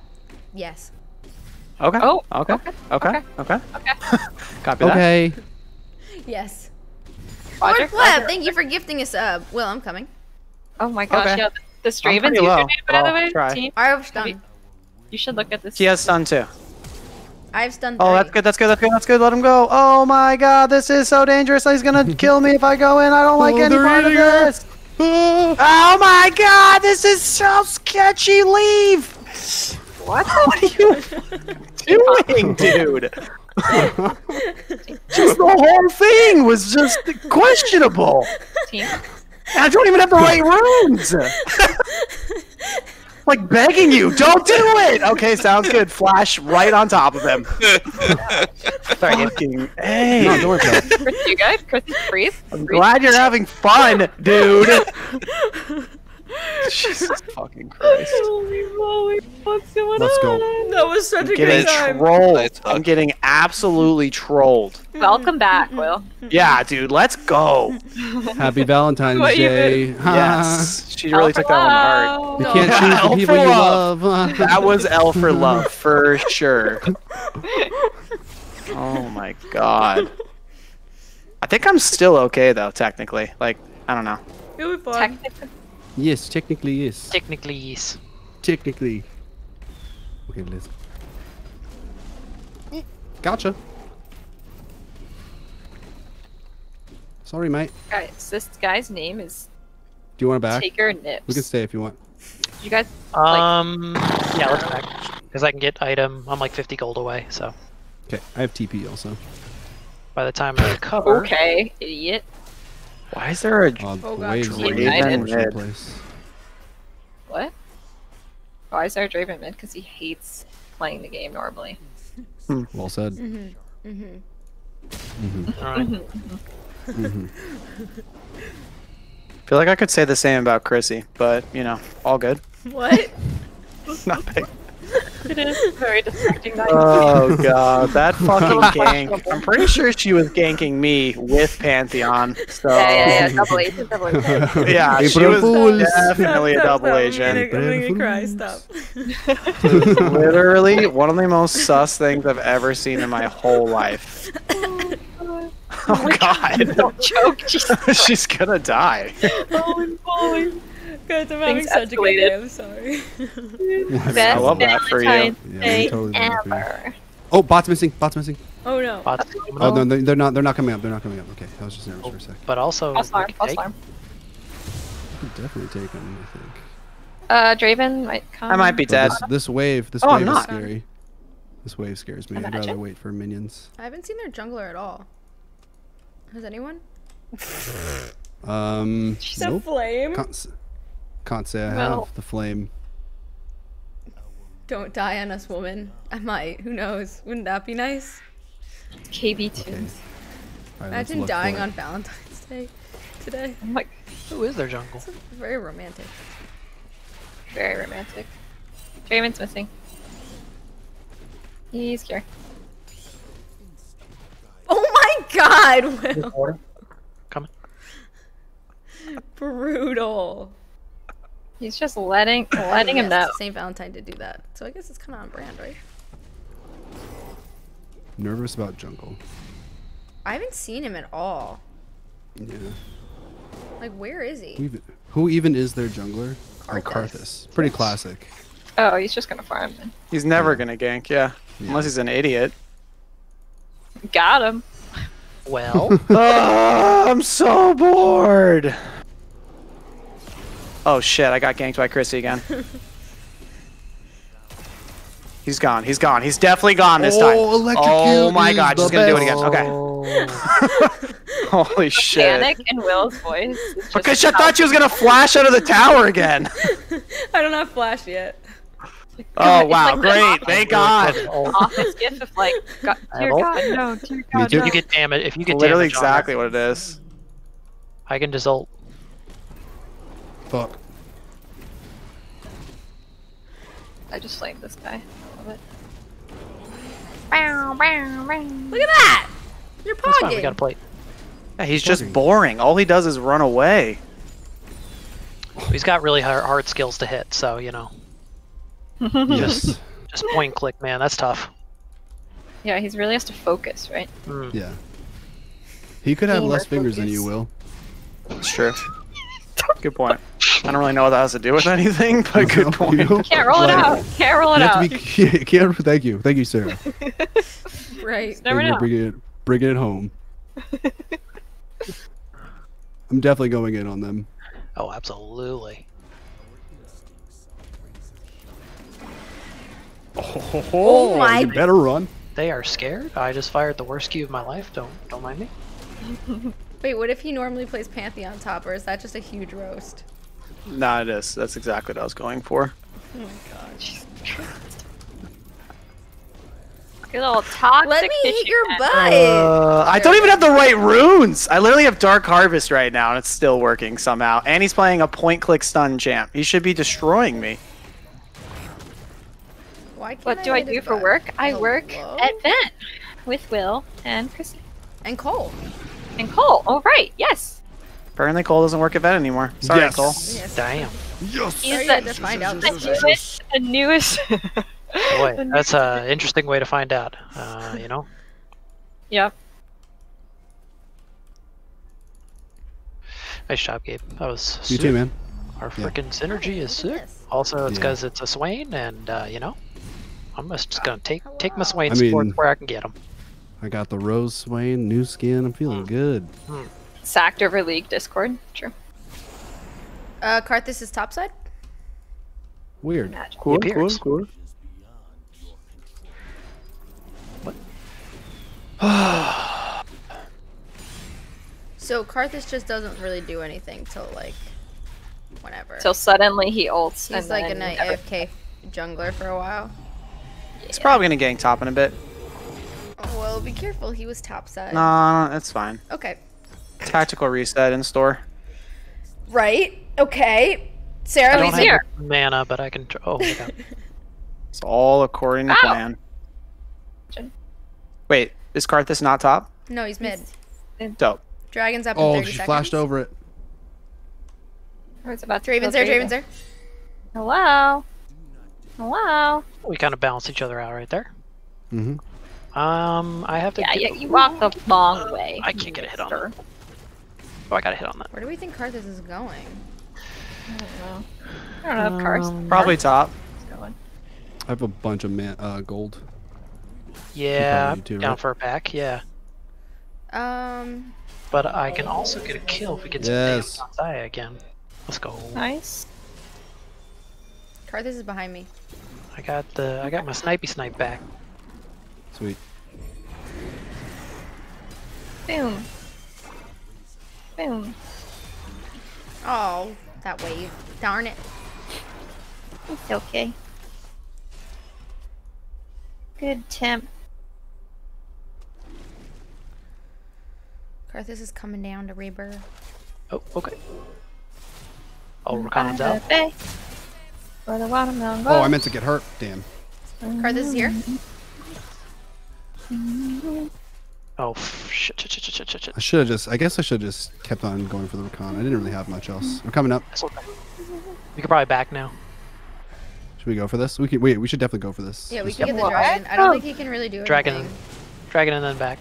Yes. Okay. Oh, Okay. okay, Okay. okay. Okay. Okay. Copy that. Okay. Yes. Roger, Lord Pleb, Roger. thank you for gifting us up. Will, I'm coming. Oh my gosh, Okay. yeah. The I'm Straven's pretty low, username, but by the way, try. team. I have Have stun. you- You should look at this. He has stun too. I have stun. Oh, that's good. That's good. That's good. That's good. Let him go. Oh my God, this is so dangerous. He's gonna kill me if I go in. I don't like Oh, any part of this. Ah! Oh my God, this is so sketchy. Leave. What? What are you doing, dude? just the whole thing was just questionable. team? I don't even have the right runes. Like begging you, don't do it. Okay, sounds good. Flash right on top of him. Sorry, Fucking hey. No, don't worry about it. Chris, you good? Chris, breathe. I'm glad you're having fun, dude. Jesus fucking Christ. Holy moly, what's going Let's go. That was such a Getting good time. trolled. I'm getting absolutely trolled. Welcome back, mm-hmm. Will. Yeah, dude, let's go. Happy Valentine's What Day. Yes. She really took that one hard. heart. You can't choose the Elf people you love. love. That was L for love for sure. Oh my god. I think I'm still okay though, technically. Like, I don't know. It'll be fun. Technically, yes, technically yes. Technically, yes. Technically. Okay, Liz. Gotcha. Sorry, mate. guys, this guy's name is Do you want it back? Taker Nips. We can stay if you want. You guys, Um, yeah, let's back. Because I can get item. I'm like 50 gold away, so Okay, I have TP also. by the time I recover. okay, idiot. Why is there a Uh, Oh, the God, waves Draven are all over the mid. place. What? Why is there a Draven mid? Because he hates playing the game normally. Well said. Mm-hmm. Mm-hmm. hmm Alright. hmm feel like I could say the same about Chrissy, but you know, all good. What? Nothing. It is very distracting. Oh god, that fucking gank. I'm pretty sure she was ganking me with Pantheon. So yeah, yeah, yeah. Double agent, double agent. Yeah, she April was Fools. definitely a double agent. I'm gonna cry. Stop. Literally one of the most sus things I've ever seen in my whole life. Oh, oh god. Don't choke. Jesus. She's gonna die. Oh, Holy moly. Guys, I'm having such a good day, I'm sorry. Best love that for you. Yeah, totally did that for you. ever. Oh, bot's missing. Bot's missing. oh no. But, Oh no, they- they're not. They're not coming up. They're not coming up. Okay, I was just nervous for a second. but also, False we alarm, can false take- alarm. Could definitely take them. I think. Uh, Draven might come. I might be But dead. this, this wave. This Oh, I'm wave is scary. This wave scares me. I'd rather wait for minions. I haven't seen their jungler at all. Has anyone? Um. She's nope. a flame. Can't, s- can't say I Well. have the flame. Don't die on us, woman. I might. Who knows? Wouldn't that be nice? KB2. Okay. All right, let's Imagine dying on Valentine's Day today. Oh I'm like, Who is their jungle? Very romantic. very romantic. Draven's missing. He's here. Oh my god, Will. Coming. Brutal. He's just letting letting him know. St. Valentine did do that. So I guess it's kind of on brand, right? Nervous about jungle. I haven't seen him at all. Yeah. Like, where is Who he? even, who even is their jungler? Oh, Karthus. Karthus. Pretty classic. Oh, he's just gonna farm then. He's never gonna gank, yeah. Yeah. Unless he's an idiot. Got him. Well, oh, I'm so bored. Oh shit, I got ganked by Chrissy again. He's gone. He's gone. He's definitely gone this time. Oh, electrocute Oh my is god, the she's gonna do it again. Okay. Holy shit. Panic in Will's voice. Because I thought she was gonna flash out of the tower again. I don't have flash yet. Oh wow, like great! Thank God. quick ult. office gif of like, God, I dear have God, no, dear God, too. no. You get damage if you get Literally damage on exactly her, what it is. I can just ult. Fuck. I just flamed this guy. Love it. Bow, bow, bow. Look at that! You're That's fine. We got a plate. Yeah, he's just boring. All he does is run away. He's got really hard, hard skills to hit, so you know, Yes. just point point click, man. That's tough. Yeah, he really has to focus, right? Mm. Yeah. He could have Gamer less fingers than you. Will. It's true. Good point. I don't really know what that has to do with anything, but good point. know? Can't roll it Like, out. Can't roll it You out. be. Can't, thank you. Thank you, Sarah. Right. Never Thank you know. for bringing it, bringing it home. I'm definitely going in on them. Oh, absolutely. Oh, oh my- You better run. They are scared. I just fired the worst Q of my life. Don't don't mind me. Wait, what if he normally plays Pantheon top, or is that just a huge roast? Nah, it is. That's exactly what I was going for. Oh my god. Good old toxic. Let me hit your butt! Uh, I don't even have the right runes. I literally have Dark Harvest right now, and it's still working somehow. And he's playing a point-click stun champ. He should be destroying me. Why can't What do I do for butt? work? I work at Vent with Will and Chris And Cole. And Cole. Oh right, yes. Apparently, Cole doesn't work at Vet anymore. Sorry, Yes. Cole. Yes. Damn. Yes. He's Sorry, the, to find out the newest, the newest. Boy, that's newest- an interesting way to find out. Uh, you know. Yep. Nice job, Gabe. That was You sick. too, man. Our Yeah. freaking synergy is sick. Also, it's Yeah. because it's a Swain, and uh, you know, I'm just gonna take take my Swain I support mean- where I can get them. I got the Rose Swain, new skin. I'm feeling good. Sacked over League Discord. True. Uh, Karthus is topside? Weird. Imagine. Cool, He appears. cool. So Karthus just doesn't really do anything till like whenever. Till suddenly he ults. He's and like a then night AFK jungler for a while. He's probably gonna gank top in a bit. Well, be careful. He was topside. Nah, that's fine. Okay. Tactical reset in store. Right. Okay. Sarah, I don't have here? mana, but I can. Oh, my God. It's all according to Ow. plan. Wait, is Karthus not top? No, he's mid. Dope. Dragon's up in Oh, 30 she seconds. flashed over it. It's about to Draven's kill there. Draven's there. Hello. Hello. we kind of balance each other out right there. hmm Um, I have to. Yeah, get- yeah, you walk the long way. I can't get a hit on Sir. that. Oh, I got a hit on that. Where do we think Karthus is going? I don't know. I don't know if cars Um, Probably top. going. I have a bunch of man, uh, gold. Yeah, probably do, down right? for a pack. Yeah, Um, but I can also get a kill if we get some Yes. damage on again. Let's go. Nice. Karthus is behind me. I got the. I got my snipey snipe back. Sweet. Boom. Boom. Oh, that wave. Darn it. It's okay. Good temp. Karthus is coming down to rebirth. Oh, okay. Oh, Rakan's out. Bay. Where the watermelon Oh, I meant to get hurt. Damn. Karthus is here. Mm-hmm. Oh, shit, shit, shit, shit, shit, shit, shit. I should have just. I guess I should have just kept on going for the Rakan. I didn't really have much else. I'm coming up. That's okay. We could probably back now. Should we go for this? We can. Wait. We should definitely go for this. Yeah, we Just- can get the What? dragon. I don't Oh. think he can really do it. Dragon, anything. dragon, and then back.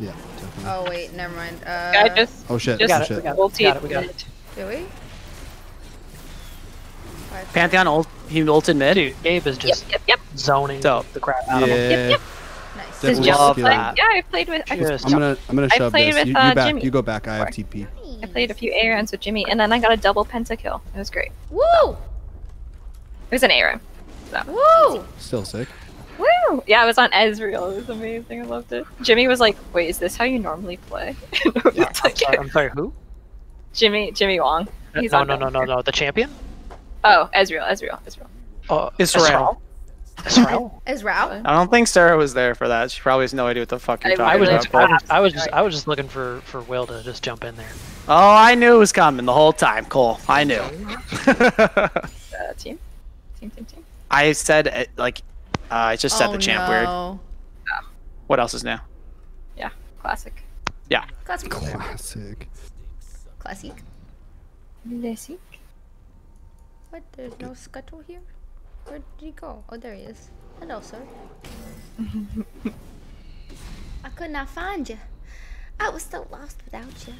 Yeah. Definitely. Oh wait, never mind. Uh, Guy just Oh shit. just got oh it, we got it. ulted. got it, we got it. do we? Pantheon ult. He ulted mid. Dude, Gabe is just yep, yep. zoning Dope. the crap out of him. Yeah. yep. Nice. Definitely Does Jill love skill. play? that. Yeah, I played with. I, Just- I'm gonna. I'm gonna shove played this. with, you, you uh, back. Jimmy You go back. I have. TP. I played a few A rounds with Jimmy, and then I got a double pentakill. It was great. Woo! It was an A round. Woo! Still sick. Woo! Yeah, I was on Ezreal. It was amazing. I loved it. Jimmy was like, "Wait, is this how you normally play?" And I was Yeah, I'm like, sorry, I'm sorry, who? Jimmy, Jimmy Wong. He's no, on no, no, no, no. The champion? Oh, Ezreal, Ezreal, Ezreal. Uh, Israel. Israel. Ezra. I don't think Sarah was there for that. She probably has no idea what the fuck you're I- talking I was, about. just, I was, I was just, I was just looking for for Will to just jump in there. Oh, I knew it was coming the whole time, Cole. I knew. Uh, team? Team, team, team. I said it, like, uh, I just said oh, the champ weird. What else is new? Yeah, classic. Classic. Classic. Classic. Classic. What? There's no scuttle here? Where did he go? Oh, there he is. Hello, sir. I could not find you. I was so lost without you.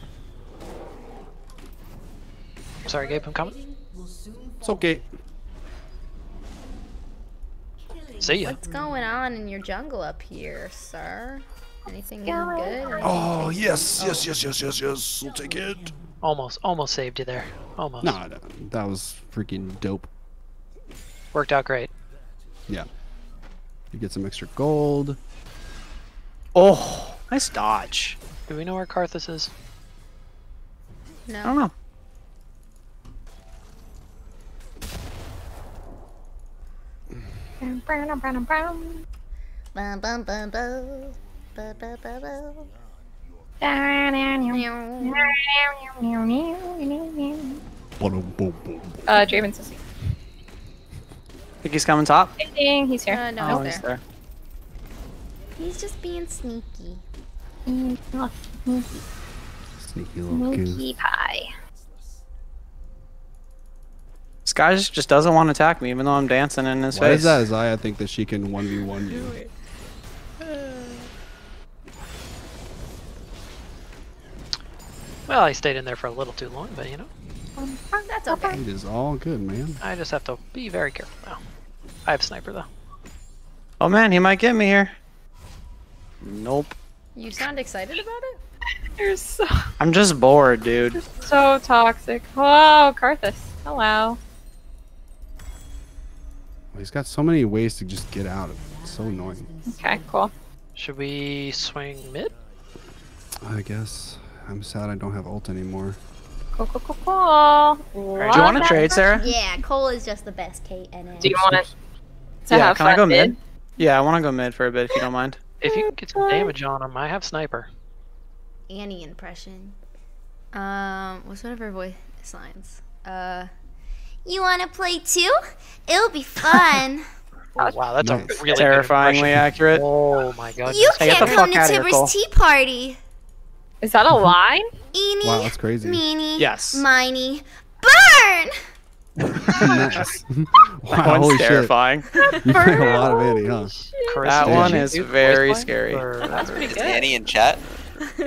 Sorry, Gabe, I'm coming. It's okay. See ya. What's going on in your jungle up here, sir? Anything going good? Oh yes, yes, oh. yes, yes, yes, yes. We'll take it. Almost, almost saved you there. Almost. Nah, no, that was freaking dope. Worked out great. Yeah. You get some extra gold. Oh, nice dodge. Do we know where Karthus is? No. I don't No. know. Uh, Draven Sissy. Think he's coming top? Ding ding, he's here. Uh, no, oh, he's he's there. there. He's just being sneaky. Sneaky little goose. Sneaky pie. This guy just just doesn't want to attack me, even though I'm dancing in his Why face. is that? Isaiah think that she can one v one you? Well, I stayed in there for a little too long, but you know, That's okay. It is all good, man. I just have to be very careful now. I have sniper though. Oh man, he might get me here. Nope. You sound excited about it? You're so I'm just bored, dude. so toxic. Hello, Karthus. Hello. He's got so many ways to just get out of it. It's so annoying. Okay, cool. Should we swing mid? I guess. I'm sad I don't have ult anymore. Cool, cool, cool, cool. Do you want to trade, Sarah? Yeah, Cole is just the best KNN. Do you want it to Yeah, have can I go mid? Yeah, I want to go mid for a bit if you don't mind. If you can get some damage on him, I have sniper. Annie impression. Um, what's one of her voice lines? Uh, you want to play too? It'll be fun. Oh, wow, that's Nice. a really Terrifyingly accurate. Oh my god. you Hey, can't the come to outta here, Tibbers' Cole. tea party. Is that a line? Eeny, Wow, that's crazy. meeny, Yes. miny, burn! Nice. wow, That holy one's shit. terrifying. You played a lot of Annie, huh? That Did one is very scary. Or- That's pretty Is good. Annie in chat?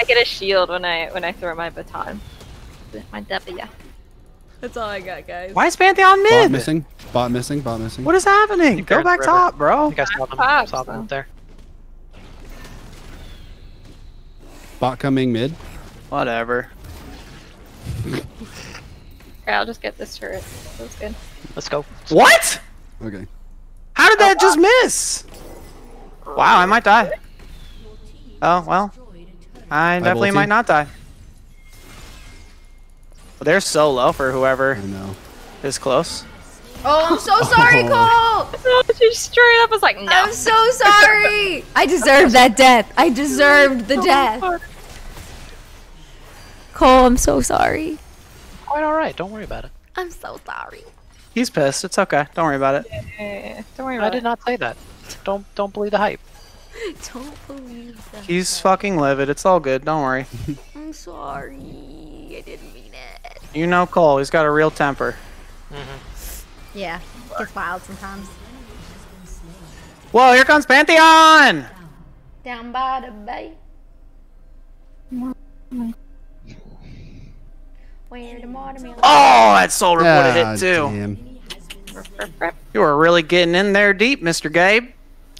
I get a shield when I when I throw my baton. My W. That's all I got, guys. Why is Pantheon Bot mid? missing. Bot missing. Bot missing. What is happening? Go back the top, I bro. think I saw them, Pops, saw them up there. Bot coming mid. Whatever. Okay, I'll just get this turret. That's good. Let's go. What? Okay. How did that oh, just miss? Wow, I might die. Oh, well. I definitely ulti. might not die. Well, they're so low for whoever I know. is close. Oh, I'm so sorry, Oh. Cole! So she straight up was like, no. I'm so sorry! I deserved that death. I deserved the death. Cole, I'm so sorry. Quite alright, don't worry about it. I'm so sorry. He's pissed. It's okay. Don't worry about it. Eh, Don't worry I about did it. not say that. Don't don't believe the hype. Don't believe that. He's fucking livid. It's all good. Don't worry. I'm sorry. I didn't mean it. You know Cole. He's got a real temper. Mm -hmm. Yeah, gets wild sometimes. Whoa, here comes Pantheon! Down by the bay. Where the watermelon. Oh, that soul rip would have hit too. damn. You were really getting in there deep, Mr. Gabe.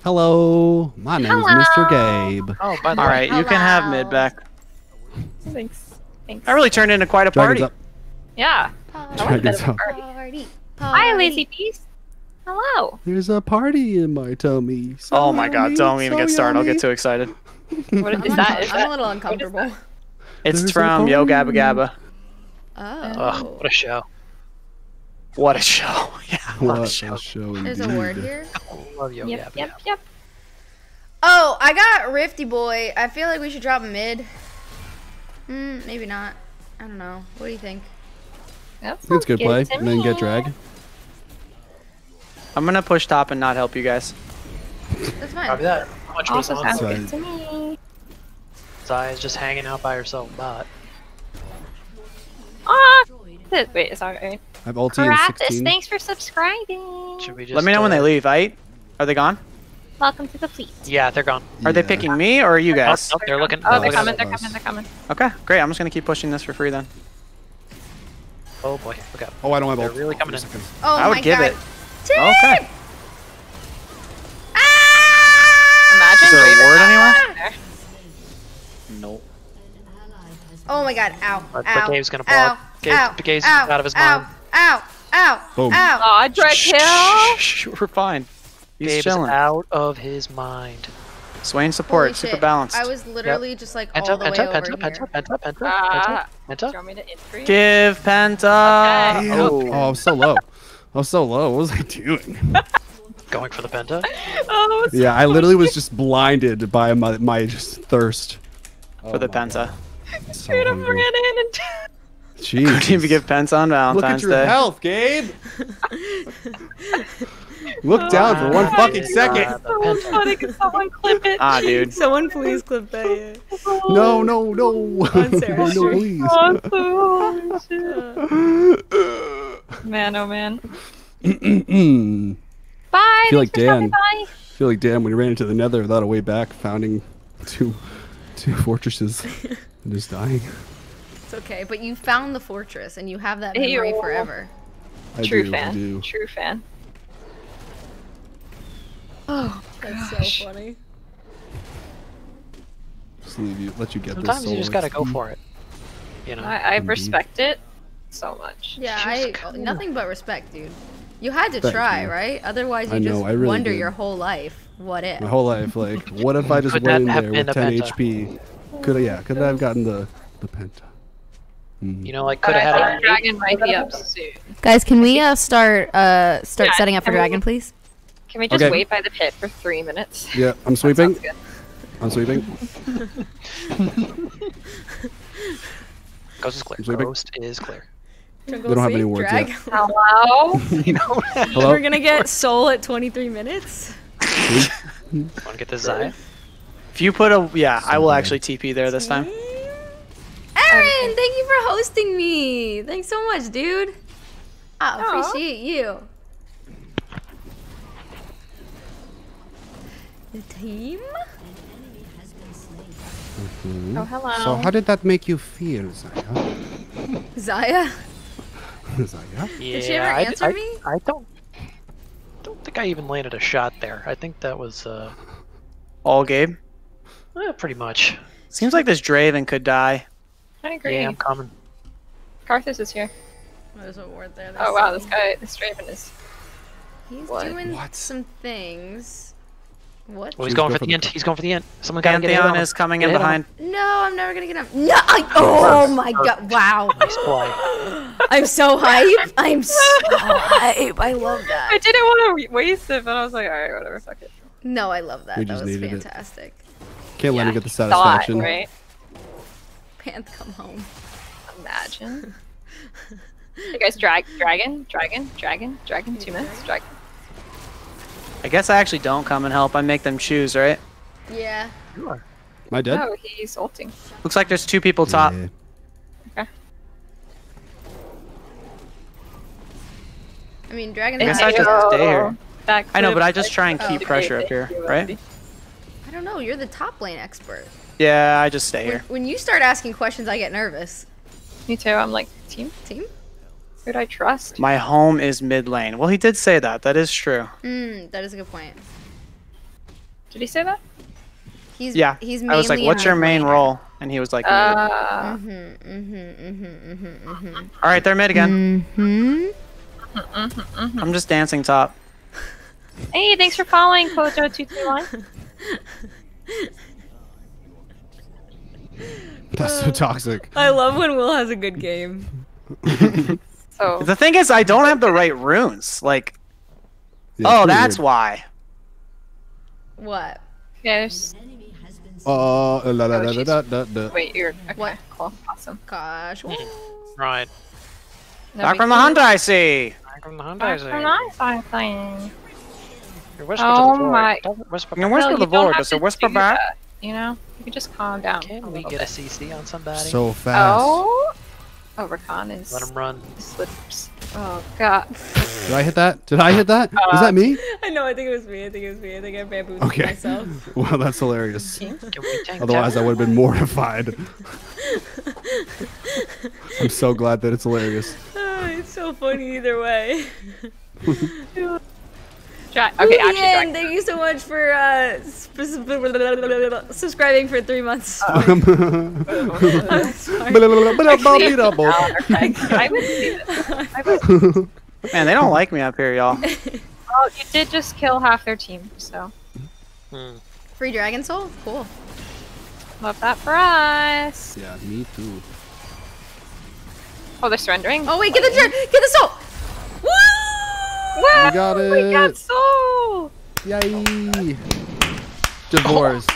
Hello. My name is Mr. Gabe. Oh, by the All way, right, you can have Hello. mid back. Thanks. Thanks. That really turned into quite a Dragons party. up. Yeah. Dragons up. Party. Hi, lazy beast. Hello. There's a party in my tummy. So Oh my god, don't even so get started. I'll get too excited. What I'm, is that? Is I'm a little uncomfortable. It's There's from Yo Gabba party. Gabba. Oh. Ugh, what a show. What a show. Yeah, what, What a a show. show There's a indeed. ward here. Love you. Yep, Yep, yep, yep. Oh, I got Rifty Boy. I feel like we should drop mid. Hmm, maybe not. I don't know. What do you think? That It's sounds good play. And then get me. drag. I'm gonna push top and not help you guys. That's fine. Copy that. How much was Also on? sounds Sorry. good to me. Xayah's just hanging out by herself. But Ah! Th- Wait, it's not. I have ulti in 16. thanks for subscribing. should we just? Let me know when they uh, leave, right? Are they gone? Welcome to the fleet. Yeah, they're gone. Are they picking me or are you Oh, guys? nope, they're looking. Oh, they're looking coming, they're coming, they're coming. Okay, great. I'm just gonna keep pushing this for free then. Oh boy, look out. Oh, I don't have They're ult. really coming in. Oh I would my give god. it. Team! Okay. Ah! Imagine Is there a Raven ward anywhere? there. Nope. Oh my god. Ow. But- but ow. Gabe's gonna ow, block. Gabe- ow, Gabe's ow, out of his ow, mind. Ow. Ow. Boom. Ow. Aw, drag kill. Shh, We're fine. He's Gabe's chilling. out of his mind. Swain support, Holy super shit. balanced. I was literally just like all Penta, the way penta, over penta, here. penta, penta, penta, Ah. penta, Do penta. you want me to entry? Give Penta. Okay. Oh, Oh. I'm so low. I was so low. What was I doing? Going for the penta. Oh, it's Yeah, I literally was just blinded by my, my just thirst. for the Penta. So straight up ran in and Jeez. Couldn't even give Penta on Look at your Day. health, Gabe. Look down for one fucking second. So funny. Can someone clip it? Ah, dude. Someone please clip that. No, no, no. Sarah's no, stream. please. Oh, shit. Man, oh man. I Bye. feel like Dan. stopping by. feel like Dan when he ran into the nether without a way back, founding two two fortresses and just dying. It's okay, but you found the fortress and you have that memory Ew. forever. I True do, I fan. do. True fan. Oh, oh that's so funny. Just leave you, let you get Sometimes this. you just gotta go for it. You know. I, I respect it so much. Yeah, Just I go. nothing but respect, dude. You had to Thank try, you. right? Otherwise, you I know, just I really wonder did. your whole life. What if? My whole life, like, what if I just Could went in there with 10 penta? HP? Could I? Yeah, could I have gotten the the penta? Mm. You know, like could have had a dragon might be up soon. Guys, can we uh, start uh, start Yeah, setting up for can we- dragon, please? Can we just Okay. wait by the pit for three minutes? Yeah, I'm sweeping. I'm sweeping. Ghost is clear. Sleeping? Ghost is clear. They don't have any wards yet. Hello? you know. Hello. We're gonna get soul at 23 minutes. Want to get this Xayah? If you put a yeah, I will actually TP there this time. Aaron, thank you for hosting me. Thanks so much, dude. I Aw. appreciate you. The team? Oh, hello. So how did that make you feel, Xayah? Xayah? Xayah? Yeah. she ever answer I, me? I don't. Don't think I even landed a shot there. I think that was uh, All Gabe. Eh, pretty much. Seems like this Draven could die. I agree. Yeah, I'm coming. Karthus is here. There's a word there. Oh wow, this guy, this Draven is. He's What? doing What? some things. What? Well, he's Should going for for the the end. He's going for the end. Someone got to get hit Pantheon on is coming Get in hit on behind. No, I'm never gonna get him. No! I, oh my god! Wow! Nice play. I'm so hype. I'm so hype. I love that. I didn't want to waste it, but I was like, alright, whatever, fuck it. No, I love that. We That was fantastic. it. Fantastic. Can't let Yeah, him get the Thought, satisfaction. right? Panth, come home. Imagine. hey guys, drag, dragon, dragon, dragon, dragon, two minutes, dragon. I guess I actually don't come and help. I make them choose, right? Yeah. You are. Am I dead? Oh, he's ulting. Looks like there's two people top. Yeah. I mean, dragon. I guess I, I just stay here. Back I know, but I just try and keep oh, pressure up here, right? Abby. I don't know. You're the top lane expert. Yeah, I just stay When, here. when you start asking questions, I get nervous. Me too. I'm like, team, Team? who do I trust? My home is mid lane. Well, he did say that. That is true. Mm, that is a good point. Did he say that? He's Yeah. He's I was like, "What's your main mid role?" And he was like, mid. Uh, laner. Mhm, mhm, mhm, mhm, mhm. "All right, they're mid again. Mhm. I'm just dancing top." hey, thanks for following Kojo221. That's so toxic. I love when Will has a good game. So The thing is, I don't have the right runes. Like, Yeah, oh, that's weird. why. What? yeah, there's Uh, la, la, Oh, la, she's- da, da, da. wait, you're okay, What? Cool, awesome. Gosh. woo. Right. No Back from the deal. hunt, I see. Back from the Back Hyundai. from the side thing. You're whisper Oh to the void. my- Don't whisper You back. whisper Well, the you don't void. have Does it to whisper do back? that, You know, you can just calm down. Can a we little get a. CC on somebody? So fast. Oh, oh, Rakan is Let him run. slips. Oh god. Did I hit that? Did I hit that? Uh, Was that me? I know. I think it was me. I think it was me. I think I bambooed Okay. myself. Wow, that's hilarious. Can we tank Otherwise, I would have been mortified. I'm so glad that it's hilarious. Oh, it's so funny either way. Dra- okay, actually, Ian, Dragon- thank you so much for uh, sp- sp- subscribing for three months. Uh, I'm sorry. I, I would see this. Man, they don't like me up here, y'all. Well, you did just kill half their team, so Hmm. Free Dragon Soul? Cool. love that for us. yeah, me too. Oh, they're surrendering. Oh, wait, get the dra- get the soul! Woo! Wow, We got it. We got it. soul. Yay! Divorced.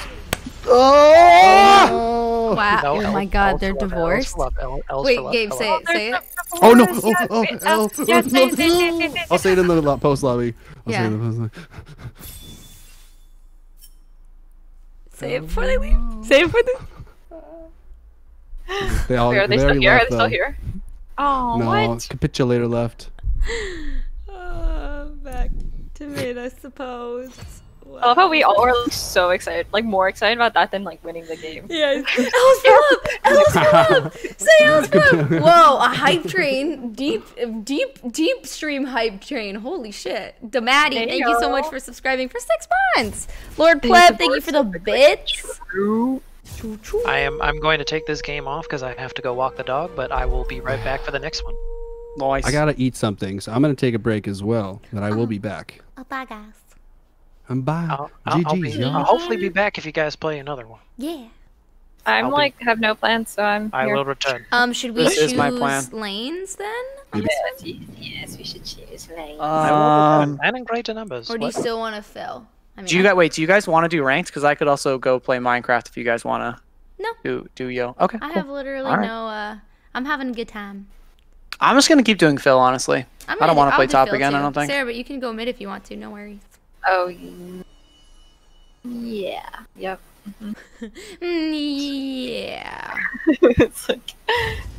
Oh! Oh, Wow. No, oh L- my god, L's they're for L's divorced? love, L's Wait, Gabe, say it, say it. Oh no! Yes, Oh, yes, oh, oh, yes, I'll say it in the post lobby. I'll say it Yeah. in the post lobby. Say it before they leave. Say it before they They all, Wait, are they they still already here? Are they still though. here? Oh, No, what? capitulator left. Back to mid, I suppose. I love how we all are like, so excited, like more excited about that than like winning the game. Yes. Else for love! Else for love! Say else for love! Whoa, a hype train. Deep, deep, deep stream hype train. Holy shit. Damatty, There you thank you so much for subscribing for six months. Lord Pleb, thank you for the bits. Choo choo. I am. I'm going to take this game off because I have to go walk the dog, but I will be right back for the next one. Nice. I gotta eat something, so I'm gonna take a break as well. But I will be back. Oh, bye, guys. I'm bye. I'll, I'll, I'll, GG's, be, I'll hopefully be back if you guys play another one. Yeah. I'm I'll be- like have no plans, so I'm I here. will return. Um, should we This choose is my plan. lanes then? Yes, yes, we should choose lanes. I will Um, return. And in greater numbers. Or do you What? still want to fill? I mean, do you guys wait? Do you guys want to do ranked? Because I could also go play Minecraft if you guys want to. No. Do do yo? Okay. I cool. have literally Alright. no, uh, I'm having a good time. I'm just gonna keep doing fill, honestly. I'm I don't wanna play top fill again, I don't think. Sarah, but you can go mid if you want to. No worries. Oh, y- yeah. Yep. Mm, yeah. it's like,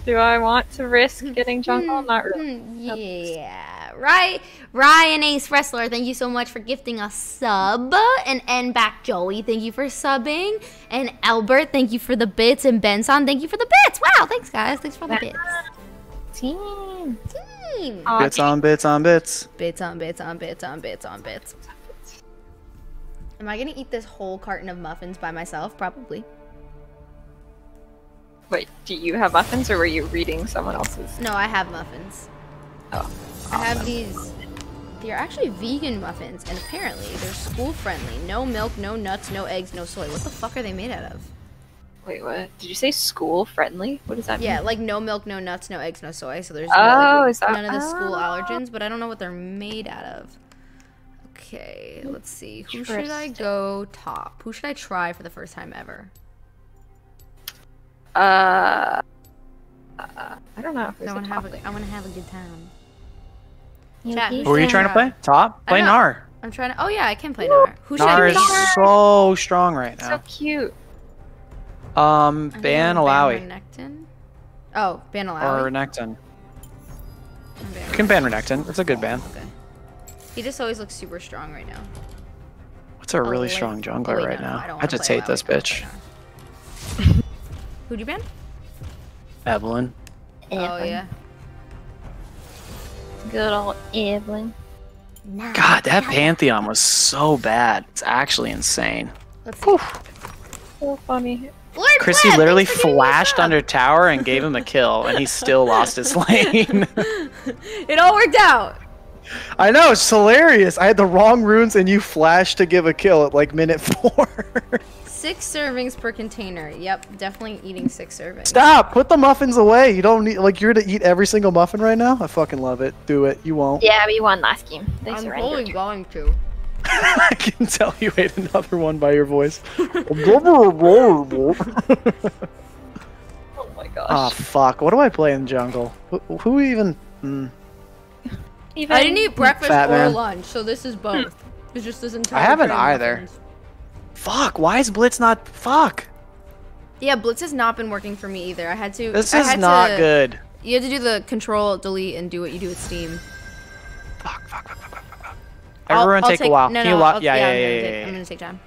do I want to risk getting jungle? Not really. Yeah. Right. Ryan Ace Wrestler, thank you so much for gifting a sub. And N back Joey, thank you for subbing. And Albert, thank you for the bits. And Benson, thank you for the bits. Wow, thanks guys. Thanks for the bits. Team. Team. Aw, Bits on bits on bits. Bits on bits on bits on bits on bits. Am I gonna eat this whole carton of muffins by myself? Probably. Wait, do you have muffins or were you reading someone else's? No, I have muffins. Oh. I have these. They're actually vegan muffins, and apparently they're school friendly. No milk, no nuts, no eggs, no soy. What the fuck are they made out of? Wait, what? Did you say school friendly? What does that mean? Yeah, like no milk, no nuts, no eggs, no soy. So there's Oh, no, like, is that- none of the school oh. allergens, but I don't know what they're made out of. Okay, let's see. Who should I go top? Who should I try for the first time ever? Uh, uh, I don't know. If I there's want to have a. I want to have a good time. You Chat, Who are you Yeah. trying to play? Top. I Play. Gnar. I'm trying to. Oh yeah, I can play Gnar. Who should Gnar I is ban? so strong right now. So cute. Um, ban I'm Alawi Renekton. Oh, ban or Alawi. Renekton. Ban You can ban Renekton. It's a good ban. Okay. He just always looks super strong right now. What's a Oh, really wait. strong Oh, jungler wait, right no, no, now? I don't I just play hate this Alawi. bitch. Who'd you ban? Evelynn. Oh yeah. Good old Evelynn. God, that Pantheon was so bad. It's actually insane. Let's. So funny. Lord Chrissy Pleb, literally thanks for giving me a flashed under tower and gave him a kill, and he still lost his lane. It all worked out. I know, it's hilarious. I had the wrong runes, and you flashed to give a kill at like minute four. six servings per container. Yep, definitely eating six servings. Stop! Put the muffins away. You don't need like you're to eat every single muffin right now. I fucking love it. Do it. You won't. Yeah, we won last game. They I'm surrendered. totally going to. I can tell you ate another one by your voice. oh Oh my gosh. fuck! What do I play in jungle? Who, who even? Hmm. Even I didn't eat breakfast Fat or man. lunch, so this is both. It's just this entire. I haven't either. muffins. Fuck! Why is Blitz not? Fuck! Yeah, Blitz has not been working for me either. I had to. This I is had not to- good. You had to do the control delete and do what you do with Steam. Fuck! Fuck! Fuck! Fuck! Fuck! Fuck. I'll- Everyone I'll take, a while. No, Can no, you lo- I'll- yeah, yeah, I'm yeah, gonna yeah, take- I'm gonna take time.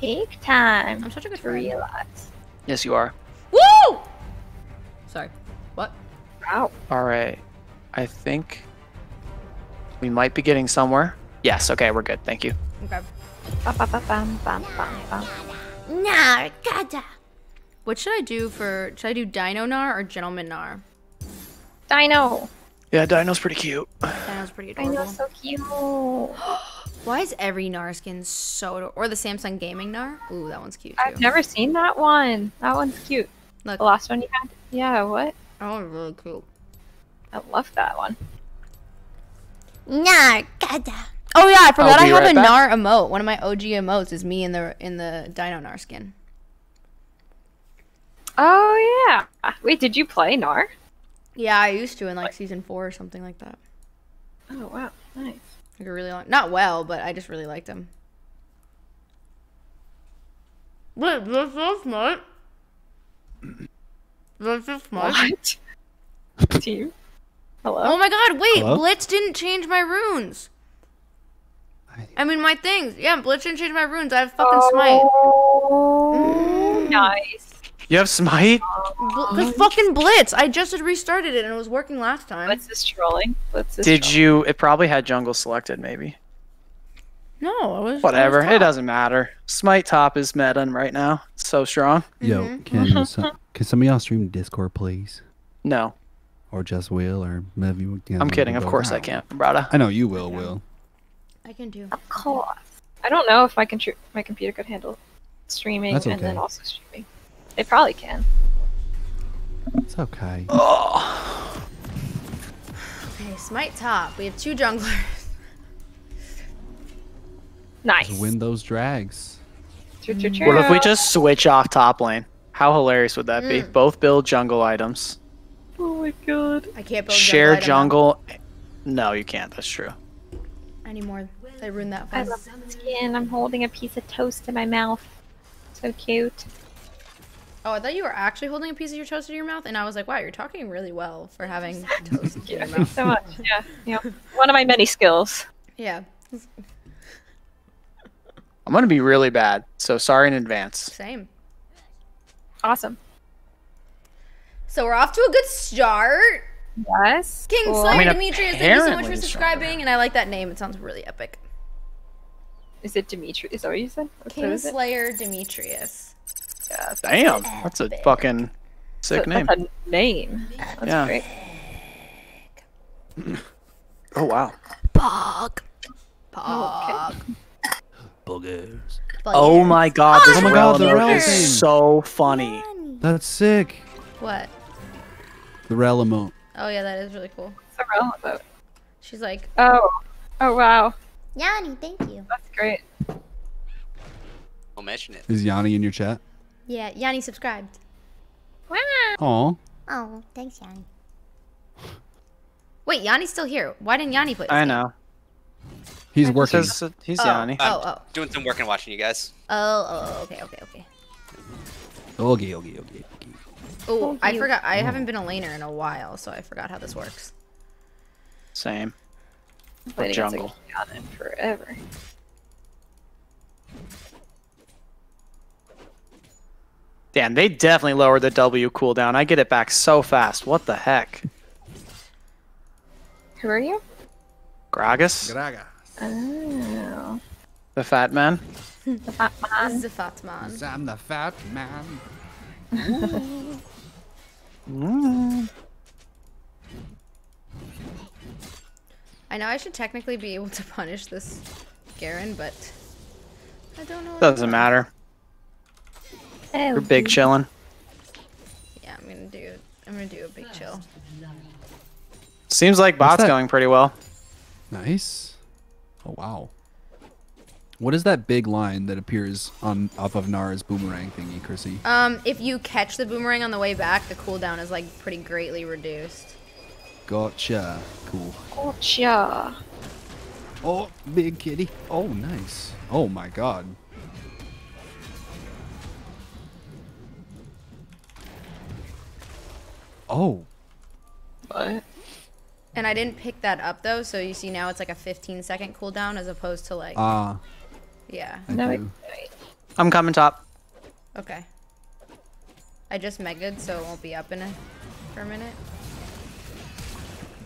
Take time. I'm such a good to friend. relax. Yes, you are. Woo! Sorry. What? Wow. All right. I think we might be getting somewhere. Yes. Okay, we're good. Thank you. Okay. Ba, ba, ba. What should I do for? Should I do Dino Gnar or Gentleman Gnar? Dino. Yeah, Dino's pretty cute. Dino's pretty adorable. Dino's so cute. Why is every Gnar skin so ador- or the Samsung Gaming Gnar? Ooh, that one's cute too. I've never seen that one. That one's cute. Look, The last one you had? Yeah, what? that one's really cute. I love that one. Oh yeah, I forgot I have right a back. Gnar emote. One of my OG emotes is me in the in the Dino Gnar skin. Oh, yeah. Wait, did you play Gnar? Yeah, I used to in like season four or something like that. Oh, wow. Nice. Like a really long, not well, but I just really liked him. Wait, this is smart. This is smart. What? Team? Hello? Oh my god, wait, Hello? Blitz didn't change my runes. I mean my things. Yeah, Blitz didn't change my runes. I have fucking oh. smite. Oh, nice. You have smite? Because fucking Blitz. I just had restarted it and it was working last time. What's this trolling? What's this Did trolling? you? It probably had jungle selected, maybe. No, I was. Whatever. I was It doesn't matter. Smite top is meta right now. It's so strong. Yo, mm-hmm. can some, can some of y'all stream Discord, please? No, Or just Will, or maybe you guys I'm kidding. Of both? course I can, brother. I know you will, Will. I can do. Of course. I don't know if my, my computer could handle streaming That's and then also streaming. It probably can. It's okay. Okay, Smite top. We have two junglers. Nice. Just win those drags. Choo, choo, choo. What if we just switch off top lane? How hilarious would that be? Mm. Both build jungle items. Oh my god. I can't build Share item jungle. No, you can't. That's true. anymore. They ruined that I love the skin. I'm holding a piece of toast in my mouth. So cute. Oh, I thought you were actually holding a piece of your toast in your mouth, and I was like, "Wow, you're talking really well for having toast in your Thank you mouth." so much. Yeah. Yeah. One of my many skills. Yeah, I'm gonna be really bad. So sorry in advance. same. Awesome. So we're off to a good start. Yes. King Cool. Slayer I mean, Demetrius, thank you so much for it's subscribing, and I like that name. It sounds really epic. Is it Demetrius? Is that what you said? What King? Slayer Demetrius. Yeah, Damn, that's a fucking sick name. That's a name. That's Yeah. great. Oh wow. Bog. Bog. Boogers. Oh my god, this Oh my God, the Rell Rell emote is so funny. That's sick. What? The Rell emote. Oh yeah, that is really cool. The Rell about? She's like, Oh. Oh wow. Yanni, thank you. That's great. I'll mention it. Is Yanni in your chat? Yeah, Yanni subscribed. Aw. Oh, thanks, Yanni. Wait, Yanni's still here. Why didn't Yanni play? this I game? know. He's working. Says uh, he's Oh. Yanni. Oh, oh, Doing some work and watching you guys. oh, oh, okay, okay, okay. Okay, okay, okay, okay. Oh, I forgot. I haven't been a laner in a while, so I forgot how this works. Same. Played against jungle. a Ganon forever. Damn, they definitely lowered the W cooldown. I get it back so fast. What the heck? Who are you? Gragas? Gragas. Oh. The fat man? The fat man. is a fat man. I'm the fat man. Mm. I know I should technically be able to punish this Garen, but I don't know. if Doesn't I- matter. We're big chilling. Yeah, I'm gonna do. I'm gonna do a big chill. Seems like bot's going pretty well. Nice. Oh wow. What is that big line that appears on off of Gnar's boomerang thingy, Chrissy? Um, if you catch the boomerang on the way back, the cooldown is like pretty greatly reduced. Gotcha. Cool. Gotcha. Oh, big kitty. Oh, nice. Oh my god. Oh, What? And I didn't pick that up though, so you see now it's like a 15 second cooldown as opposed to like ah, yeah. I No, do. I'm coming top. Okay. I just megged, so it won't be up in a for a minute.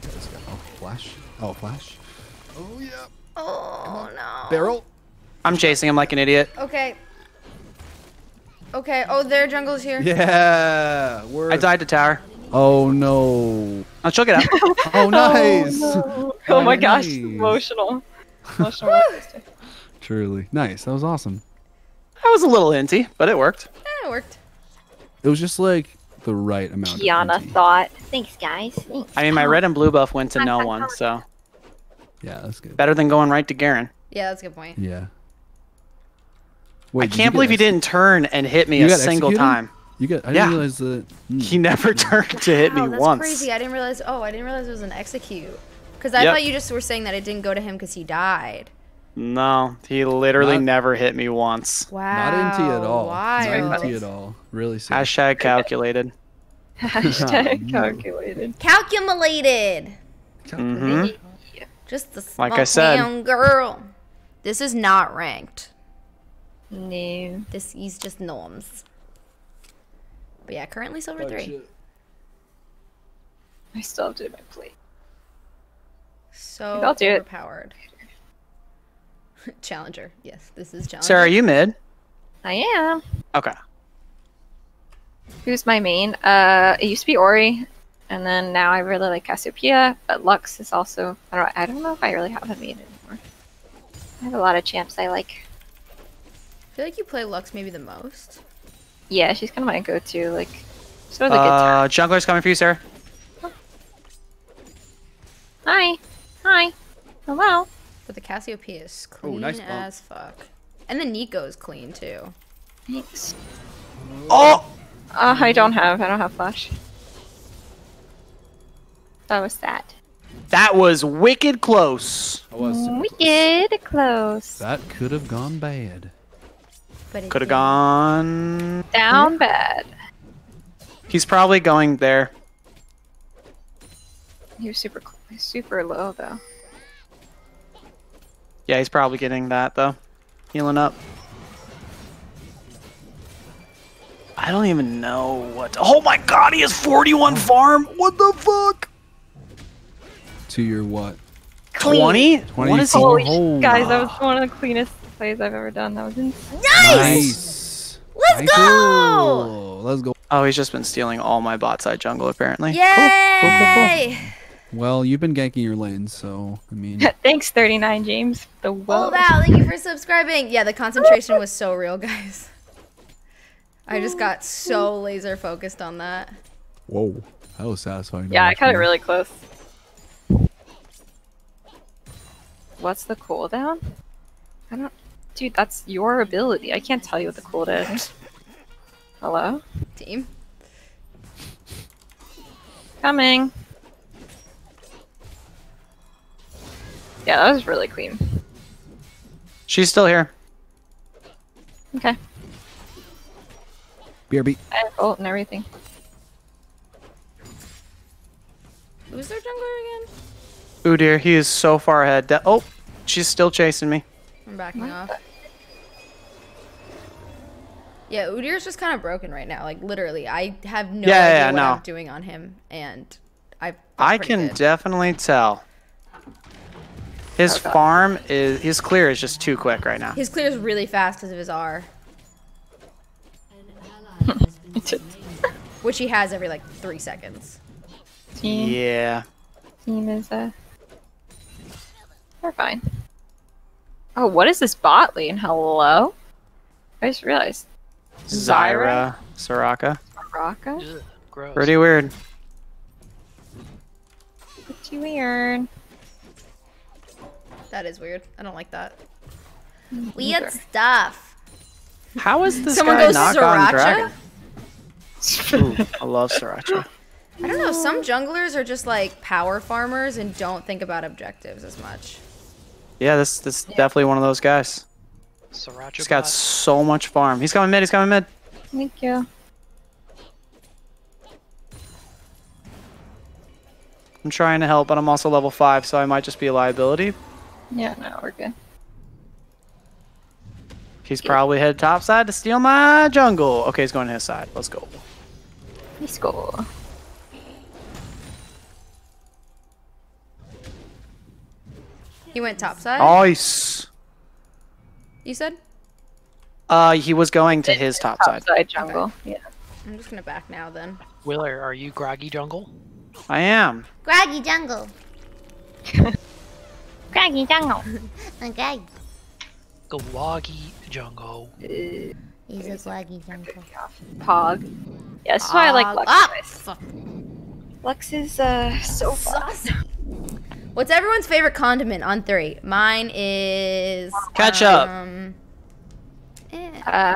Let's go. Oh, flash. Oh, flash. Oh yeah. Oh no. Barrel. I'm chasing him like an idiot. Okay. Okay. Oh, their jungle's here. Yeah. We're. I died to tower. Oh no. Oh, she'll get up. Oh nice. Oh my gosh, Nice. emotional. Emotional. Truly nice. That was awesome. I was a little inty, but it worked. Eh, it worked. It was just like the right amount. Kiana of thought. Thanks, guys. Thanks. I mean, my red and blue buff went to no one, so Yeah, that's good. better than going right to Garen. Yeah, that's a good point. Yeah. I Wait, did you can't get believe he ex- didn't turn and hit me You a single executed? time. You got. I Yeah. didn't realize that. hmm. He never turned to hit Wow, me that's once. crazy. I didn't realize. Oh, I didn't realize it was an execute. Because I Yep. thought you just were saying that it didn't go to him because he died. No, he literally Not- never hit me once. Wow. Not into at all. Wild. Not into at all. Really sick. Hashtag calculated. Hashtag calculated. Calculated. hmm Just the Like small I said. town girl. This is not ranked. No. This is just norms. But yeah, currently silver three. I still have to do my plate. So I'll do it. overpowered. Challenger. Yes, this is Challenger. Sarah, are you mid? I am. Okay. Who's my main? Uh, it used to be Ori, and then now I really like Cassiopeia, but Lux is also. I don't. I don't know if I really have a main anymore. I have a lot of champs I like. I feel like you play Lux maybe the most. Yeah, she's kind of my go-to. Like, so the good time. Uh, jungler's coming for you, Sarah. Hi, hi, hello. But the Cassiopeia is clean nice as fuck. And the Neeko is clean too. Thanks. Oh! Uh, I don't have. I don't have flash. That was sad. That was wicked close. I was super close. Wicked close. That could have gone bad. But Could have gone. Down bad. He's probably going there. He was super, cl- he's super low though. Yeah, he's probably getting that though. Healing up. I don't even know what. Oh my god, he has 41 farm. What the fuck? To your what? 20? 20 What is he? Holy Holy sh- guys, that was one of the cleanest plays I've ever done. That was insane. Nice. Let's Nice. go! Let's go. Oh, he's just been stealing all my bot side jungle apparently. Yay! Oh, oh, oh, well, you've been ganking your lanes, so I mean, Thanks, 39 James. The Oh whoa. wow, thank you for subscribing. Yeah, the concentration was so real, guys. I just got so laser focused on that. whoa, that was satisfying. Yeah, I cut it really close. What's the cooldown? I don't. Dude, that's your ability. I can't tell you what the cooldown is. Hello? Team. Coming. Yeah, that was really clean. She's still here. Okay. BRB. I have ult and everything. Who's their jungler again? Ooh dear, he is so far ahead. De- oh, she's still chasing me. I'm backing off. Yeah, Udyr's just kind of broken right now. Like literally, I have no Yeah, idea yeah, what no. I'm doing on him, and I. I can definitely tell. His Okay. farm is his clear is just too quick right now. His clear is really fast because of his R, which he has every like three seconds. Team, Yeah. team is uh We're fine. Oh, what is this bot lane? Hello? I just realized. Zyra, Soraka. Raka? Ugh, gross. Pretty weird. Pretty weird. That is weird. I don't like that. Mm, neither. Weird stuff. How is this Someone guy goes not Sriracha? gone dragon? Ooh, I love Sriracha. I don't know. Some junglers are just like power farmers and don't think about objectives as much. Yeah, this this is definitely one of those guys. Sriracha He's got bot. so much farm. He's coming mid. He's coming mid. Thank you. I'm trying to help, but I'm also level five, so I might just be a liability. Yeah, no, we're good. He's probably headed topside to steal my jungle. Okay, he's going to his side. Let's go. Let's go. He went topside. Nice. You said? Uh, he was going to his top side. Outside jungle. Yeah. I'm just gonna back now then. Willer, are you groggy jungle? I am. Groggy jungle. groggy jungle. Okay. Gloggy jungle. He's a groggy jungle. Pog. Yeah, this is why I like Lux. Ah, fuck. Lux is uh so fast. What's everyone's favorite condiment on three? Mine is Ketchup. Um. Uh,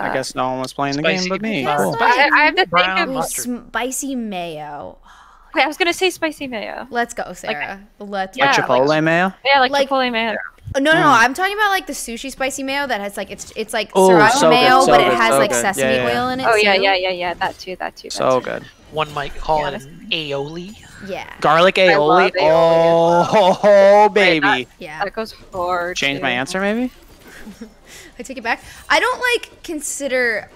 I guess no one was playing the game but me. Yes. Cool. I, I have to think Brown of. Spicy mayo. Wait, I was gonna say spicy mayo. Let's go, Sarah. Let's Yeah, Like go. Chipotle mayo? Yeah, like, Like- Chipotle mayo. Oh, no, no, no. Mm. I'm talking about like the sushi spicy mayo that has like it's it's like Ooh, sriracha so good, mayo, so but it good, has so like good. sesame Yeah, yeah, oil in it. Oh yeah, too. yeah, yeah, yeah. That too. That too. That So too. good. One might call Yeah, it an aioli. Yeah, Garlic I love aioli. aioli as Oh, oh, Wait, that- baby. yeah. That goes hard. Change too. my answer, maybe? I take it back. I don't like consider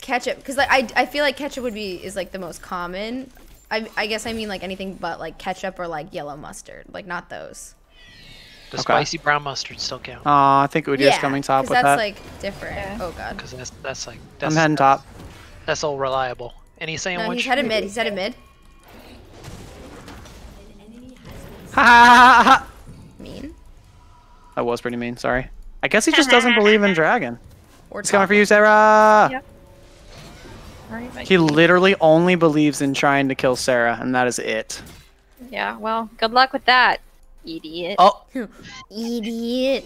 ketchup because like I, I feel like ketchup would be is like the most common. I, I guess I mean like anything but like ketchup or like yellow mustard, like not those. The Okay. spicy brown mustard still count. Aw, I think Udyr's coming top 'cause with that's that. like different. Yeah. Oh god. Because that's that's like I'm that's heading top. that's all reliable. Any No, sandwich? he's headed mid. He's headed mid. Ha ha ha ha! Mean. That was pretty mean, sorry. I guess he just doesn't believe in dragon. Or It's coming for you, Sarah! Yep. Alright, Mike. He literally only believes in trying to kill Sarah, and that is it. Yeah. Well, good luck with that, idiot. Oh, Idiot.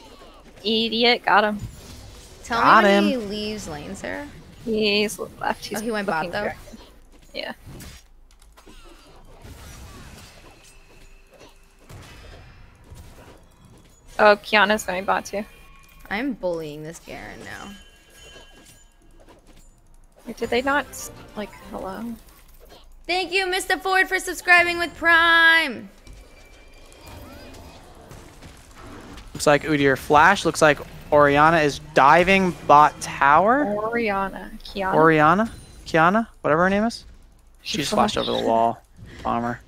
Idiot. Got him. Tell Got me when him. he leaves lane, Sarah. He's left. He's Oh, he went bot, though? for- Yeah. Oh, Qiyana's going bot too. I'm bullying this Garen now. Did they not like hello? Thank you, Mr. Ford, for subscribing with Prime. looks like Udyr flash. Looks like Orianna is diving bot tower. Orianna. Qiyana. Orianna? Qiyana? Whatever her name is. She She just flashed over the wall. Bomber.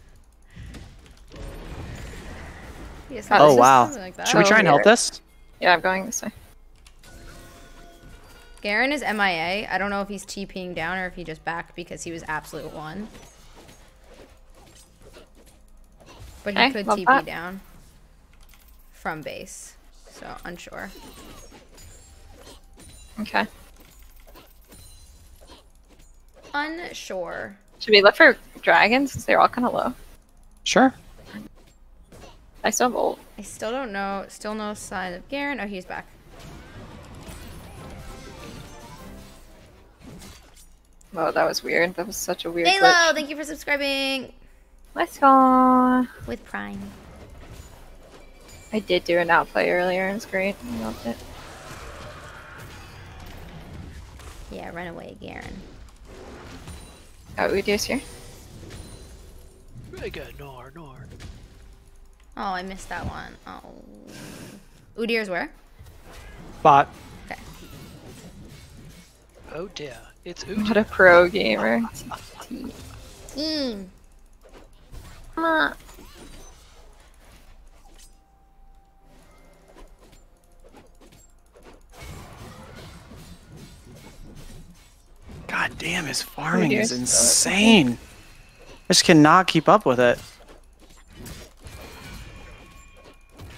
Yes, Oh, wow. Like that. Should we try and help this? Yeah, I'm going this way. Garen is MIA. I don't know if he's TPing down or if he just backed because he was absolute one. But he Okay, could TP that. down from base. So unsure. Okay. Unsure. Should we look for dragons? Since they're all kind of low. Sure. I still have ult. I still don't know. Still no sign of Garen. Oh, he's back. Oh, that was weird. That was such a weird Halo, glitch. thank you for subscribing Let's go. with Prime. I did do an outplay earlier. It was great. I loved it. Yeah, run away, Garen. Oh, Udyr's here. Very good. Nor, nor. Oh, I missed that one. Oh. Udyr's where? Bot. Okay. Oh dear. It's What Uji. a pro gamer. Team. Come on. God damn, his farming is insane. I just cannot keep up with it.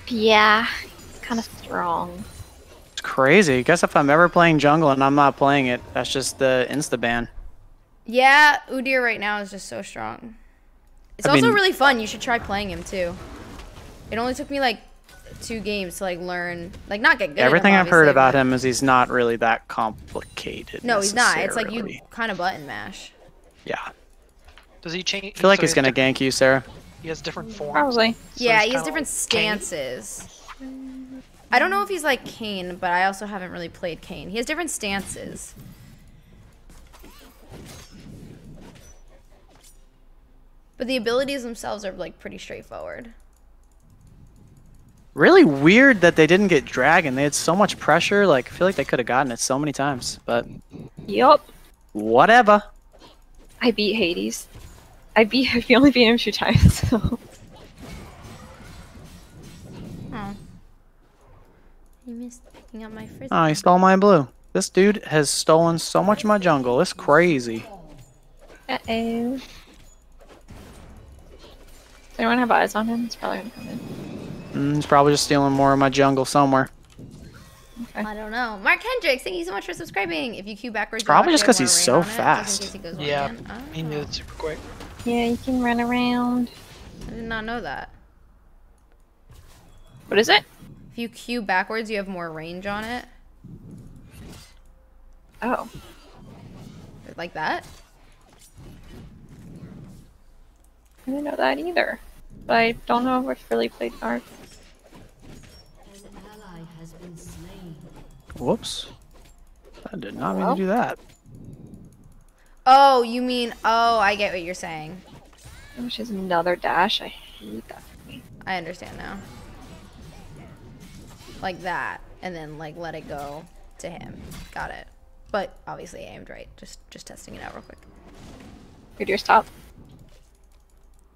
Yeah. Kind of strong. It's crazy. Guess if I'm ever playing jungle and I'm not playing it, that's just the insta ban. Yeah, Udyr right now is just so strong. It's I also mean- really fun. You should try playing him too. It only took me like two games to like learn, like not get good. at him, Everything I've heard about him is he's not really that complicated. No, he's not. It's like you kind of button mash. Yeah. Does he change? I feel like so he's he gonna gank you, Sarah. He has different forms. Probably. So yeah, he has different like Kayn? stances. I don't know if he's like Kayn, but I also haven't really played Kayn. He has different stances. But the abilities themselves are like pretty straightforward. Really weird that they didn't get dragon. They had so much pressure. Like I feel like they could have gotten it so many times. But Yup. whatever. I beat Hades. I beat. I've only beat him two times. So. Oh. You missed picking up my frisbee. Oh, he stole my blue. This dude has stolen so much of my jungle. It's crazy. Uh oh. Does anyone have eyes on him? He's probably gonna come in. Mm, he's probably just stealing more of my jungle somewhere. I don't know. Mark Hendricks, thank you so much for subscribing. If you queue backwards, Probably you'll just because he's so on it, fast. he Yeah, again. he Oh, moved it super quick. Yeah, you can run around. I did not know that. What is it? If you queue backwards, you have more range on it. Oh. Like that. I didn't know that either. But I don't know if I've really played Arc. An ally has been slain. Whoops. I did not mean to do that. Oh, you mean, oh, I get what you're saying. Which is another dash. I hate that. I understand now. Like that, and then like let it go to him. Got it. But obviously aimed right. Just just testing it out real quick. Good your stop.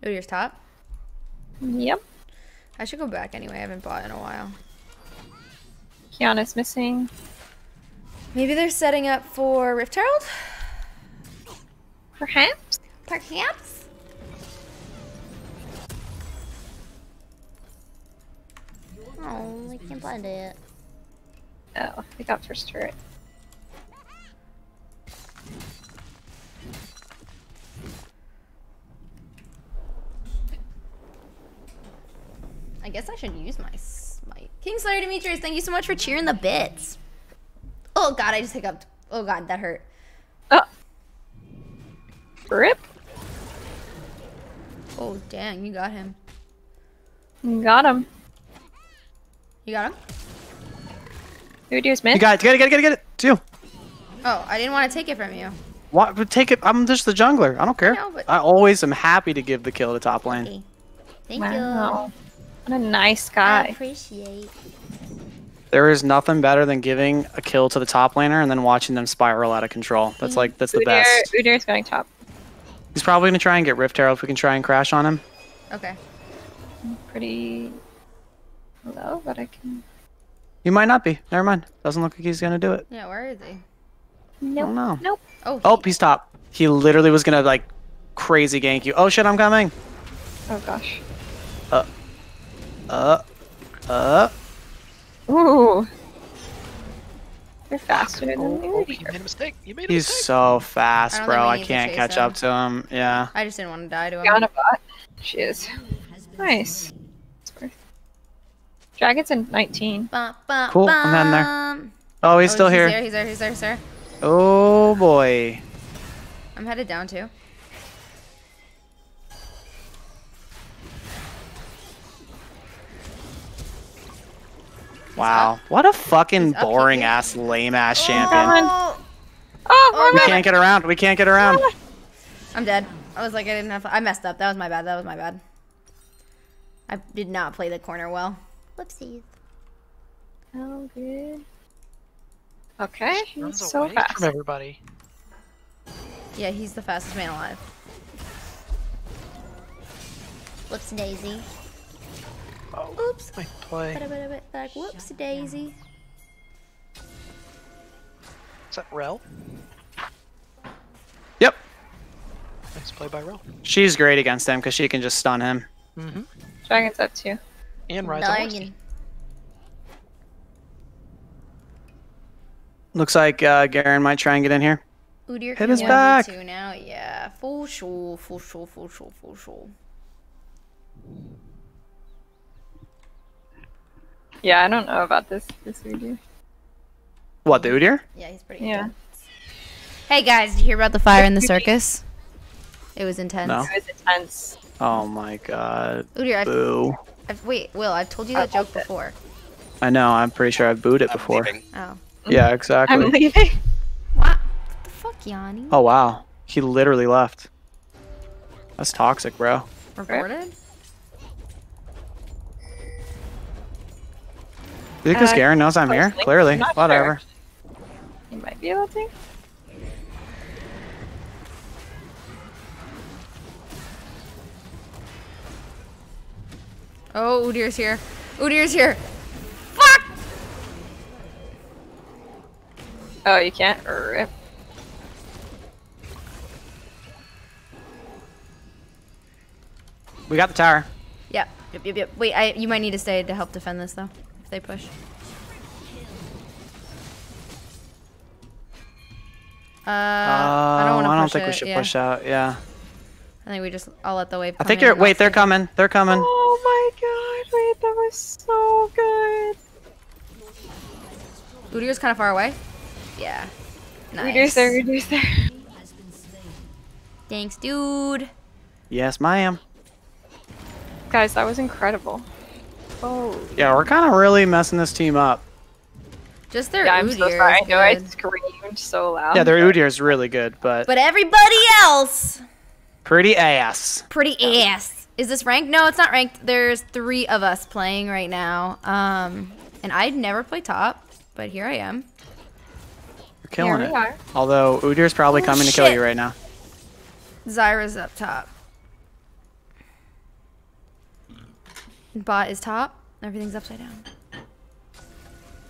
Udyr's top. Yep. I should go back anyway. I haven't bought in a while. Qiyana's missing. Maybe they're setting up for Rift Herald? Perhaps? Perhaps? Oh, we can't find it. Oh, we got first turret. I guess I should use my smite. Kingslayer Demetrius, thank you so much for cheering the bits. Oh god, I just hiccuped. Oh god, that hurt. Oh! Rip! Oh dang, you got him. Got him. You got him? Who do mid? You got it. Get it. Get it. Get it. Get it. It's you. Oh, I didn't want to take it from you. What? but Take it. I'm just the jungler. I don't care. know, but- I always am happy to give the kill to top lane. Okay. Thank Wow. What a nice guy. I appreciate. There is nothing better than giving a kill to the top laner and then watching them spiral out of control. That's like that's the Udyr, best. Udyr's going top. He's probably gonna try and get Rift Herald if we can try and crash on him. Okay. Pretty low, but I can. He might not be. Never mind. Doesn't look like he's gonna do it. Yeah, where is he? Nope. no. Nope. Oh, Oh, he- he's top. He literally was gonna like crazy gank you. Oh shit, I'm coming. Oh gosh. Uh, uh. Ooh. You're faster than Oh, oh, you made a mistake. You made a He's mistake. so fast, don't bro. I can't catch him. up to him. Yeah. I just didn't want to die to him. Qiyana bot. She is. Nice. It's Dragon's in 19. Bum, bum, Cool, I'm heading there. Oh, he's Oh, still he's here. there, he's there, he's there, sir. Oh boy. I'm headed down too. Wow. What a fucking boring he- ass, lame ass oh, champion. Oh, Oh, Oh, We can't get around. We can't get around. Ah. I'm dead. I was like, I didn't have. I messed up. That was my bad. That was my bad. I did not play the corner well. Whoopsies. Oh, good. Okay, Runs he's so fast. from everybody. Yeah, he's the fastest man alive. Whoops, Daisy. Oh, Oops. my play. Ba-da-ba-da-ba- Like, whoops, Daisy. Is that Rell? Yep. Nice play by Rell. She's great against him because she can just stun him. Mm-hmm. Dragon's up too. And Rise of Looks like uh, Garen might try and get in here. Udyr Hit can his heal back. me too now. Yeah, full sure, full sure, full sure, full sure. Yeah, I don't know about this this video. What, the Udyr? Yeah, he's pretty Yeah. intense. Hey guys, did you hear about the fire in the circus? It was intense. No. It was intense. Oh my god. Udyr, I've, Boo. I've, wait, Will, I've told you I that joke loved it. before. I know, I'm pretty sure I've booed it I'm before. leaving. Oh. Yeah, exactly. I'm exactly. leaving. What? What the fuck, Yanni? Oh wow. He literally left. That's toxic, bro. Reported? Because Uh, Garen knows I'm here? Link- Clearly. not Whatever. sure. You might be able to. Oh, Udyr's here. Udyr's here. Fuck! Oh, you can't. Rip. We got the tower. Yep, yep, yep, yep. Wait, I, you might need to stay to help defend this though, they push. Uh, I don't want to Oh, I don't push think we should yeah. push out. Yeah. I think we just, I'll let the wave I think in you're. Wait, they're coming. They're coming. Oh my god! Wait, that was so good. Udyr's kind of far away. Yeah. Reduce Nice. there, reduce there. Thanks, dude. Yes, ma'am. Guys, that was incredible. Oh. Yeah, we're kind of really messing this team up. Just their Yeah, I'm so sorry. I is know I screamed so loud. Yeah, their Udyr is really good, but But everybody else, pretty ass. pretty ass. Is this ranked? No, it's not ranked. There's three of us playing right now. Um, and I'd never play top, but here I am. You're killing Here it. we are. Although Udyr's probably Oh, coming to kill you right now. Zyra's up top. Bot is top. Everything's upside down.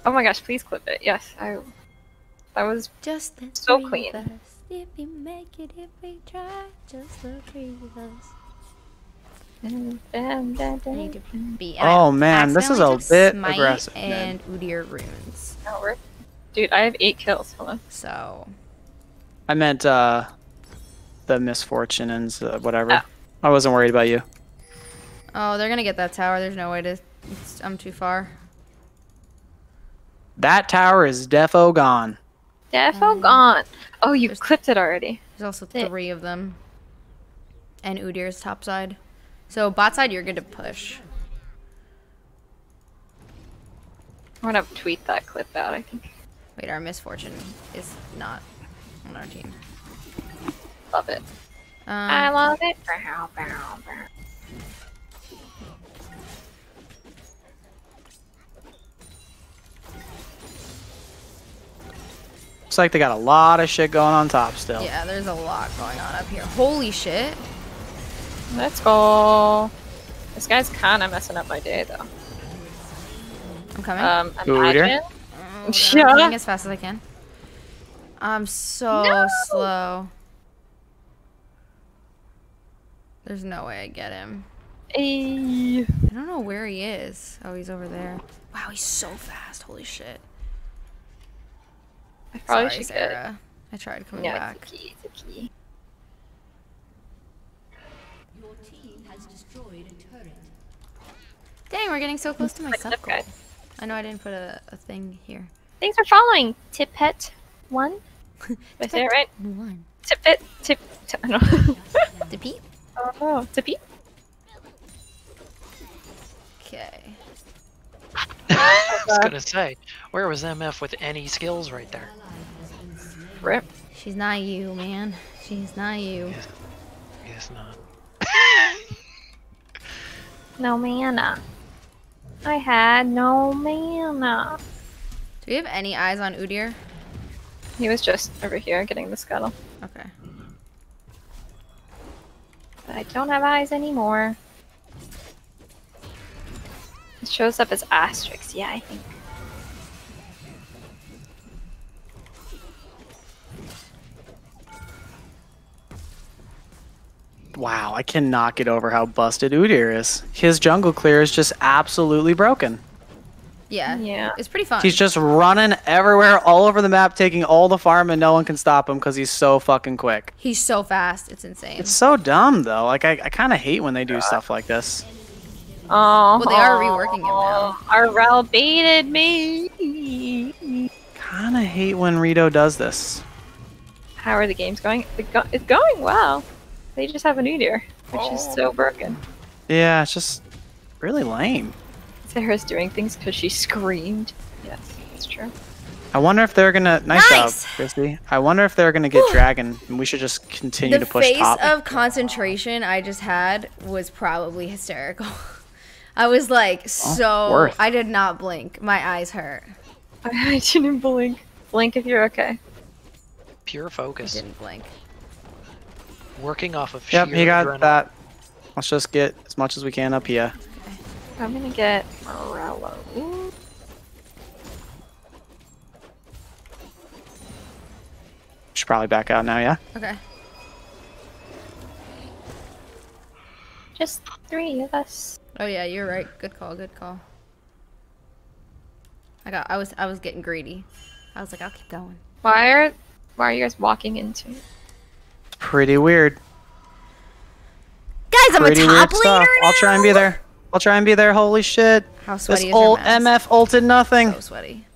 Oh my gosh, please clip it. Yes, I. That was Just the So clean. us. If we make it, if we try, just the three of us. I need to be. and I Oh, man, this is accidentally a bit Smite aggressive. And Udyr runes. Oh, Dude, I have eight kills. Hold on. So I meant uh, the Miss Fortune and uh, whatever. Ah. I wasn't worried about you. Oh, they're gonna get that tower. There's no way to. It's, I'm too far. That tower is defo gone. Defo gone. Oh, you There's- clipped it already. There's also Sick. three of them. And Udyr's top side. So bot side, you're good to push. I'm gonna tweet that clip out. I think. Wait, our Miss Fortune is not on our team. Love it. Um, I love it. Bow, bow, bow. Looks like they got a lot of shit going on top still. yeah, there's a lot going on up here. Holy shit! Let's go. This guy's kind of messing up my day, though. I'm coming. Um, imagine. Oh, yeah. I'm running as fast as I can. I'm so No! slow. There's no way I get him. Ayy. I don't know where he is. Oh, he's over there. Wow, he's so fast. Holy shit. I probably Sorry, should get. Sarah. I tried coming Yeah, back. it's a key. It's a key. Your team has destroyed a turret. Dang, we're getting so close to my Like sub goal. I know I didn't put a, a thing here. Thanks for following, Tippet one. Did I say it right? One. Tippet, tip. tip I don't know. The peep? oh no, Tippy. Okay. I was gonna say, where was MF with any skills right there? Rip. She's not you, man. She's not you. Yes, yes not. No mana. I had no mana. Do we have any eyes on Udyr? He was just over here getting the scuttle. Okay. But I don't have eyes anymore. It shows up as asterisks. Yeah, I think. Wow, I cannot get over how busted Udyr is. His jungle clear is just absolutely broken. Yeah. Yeah. It's pretty fun. He's just running everywhere, all over the map, taking all the farm, and no one can stop him because he's so fucking quick. He's so fast. It's insane. It's so dumb though. Like I, I kind of hate when they do stuff like this. Oh. Well, they are reworking him now. Arrel baited me. Kind of hate when Rito does this. How are the games going? It go- It's going well. They just have a new deer, which is so oh. broken. Yeah, it's just really lame. Sarah's doing things because she screamed. Yes, that's true. I wonder if they're gonna. Nice, Nice! job, Chrissy. I wonder if they're gonna get Dragon, and we should just continue the to push The face top. of concentration I just had was probably hysterical. I was like oh, so. worth. I did not blink. My eyes hurt. I didn't blink. Blink if you're okay. Pure focus. I focus. didn't blink. Working off of Yep, sheer he got adrenaline. that. Let's just get as much as we can up here. I'm gonna get Morello. Should probably back out now, yeah. Okay. Just three of us. Oh yeah, you're right. Good call. Good call. I got. I was. I was getting greedy. I was like, I'll keep going. Why are why are you guys walking into? Pretty weird. Guys, I'm a top stuff. laner I'll try and be there. I'll try and be there. Holy shit! How This sweaty is your old mask? MF ulted nothing. So sweaty.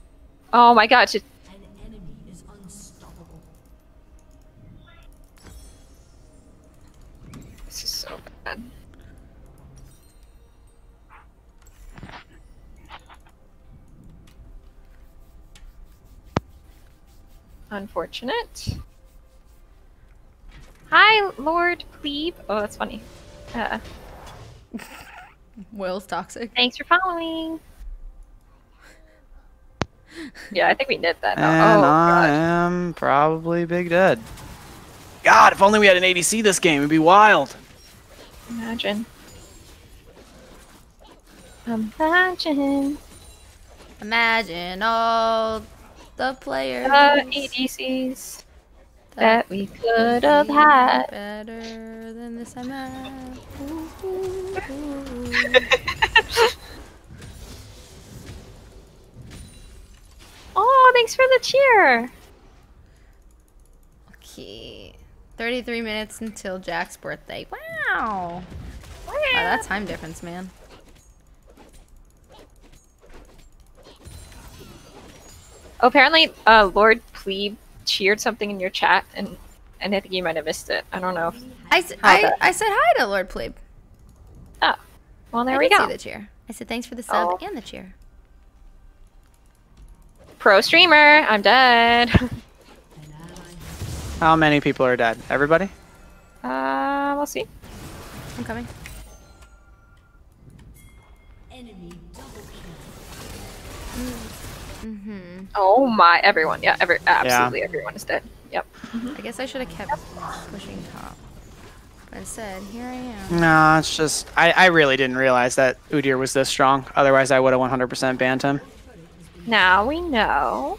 Oh my god! Just, An enemy is unstoppable. this is so bad. Unfortunate. Hi, Lord Pleb. Oh, that's funny. Uh, Will's toxic. thanks for following. Yeah, I think we did that. And Oh, I God. am probably big dead. God, if only we had an ADC this game, it'd be wild. Imagine. Imagine. Imagine all the players The ADCs that we could have had. better than this I'm at. Ooh, ooh, ooh. Oh, thanks for the cheer. Okay. 33 minutes until Jack's birthday. Wow. Wow, that time difference, man. Oh, apparently, uh, Lord Pleb cheered something in your chat, and and I think you might have missed it. I don't know. If... I, s- I, there. I said hi to Lord Pleb. Oh, well, there I we did go. see the cheer. I said thanks for the sub Oh. and the cheer. Pro streamer, I'm dead. How many people are dead? Everybody? uh, we'll see. I'm coming. Oh my, everyone. Yeah, every absolutely everyone is dead. Yep. Mm-hmm. I guess I should have kept pushing top. But instead, here I am. No, it's just I, I really didn't realize that Udyr was this strong. Otherwise, I would have 100% banned him. Now we know.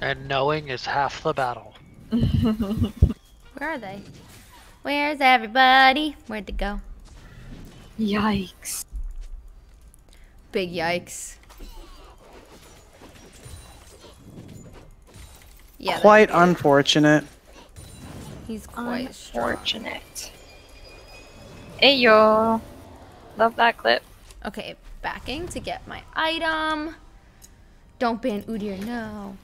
And knowing is half the battle. Where are they? Where's everybody? Where'd they go? Yikes. Big yikes. Yeah, Quite unfortunate. he's quite strong. Unfortunate. Hey yo. Love that clip. Okay, backing to get my item. Don't ban Udyr, no.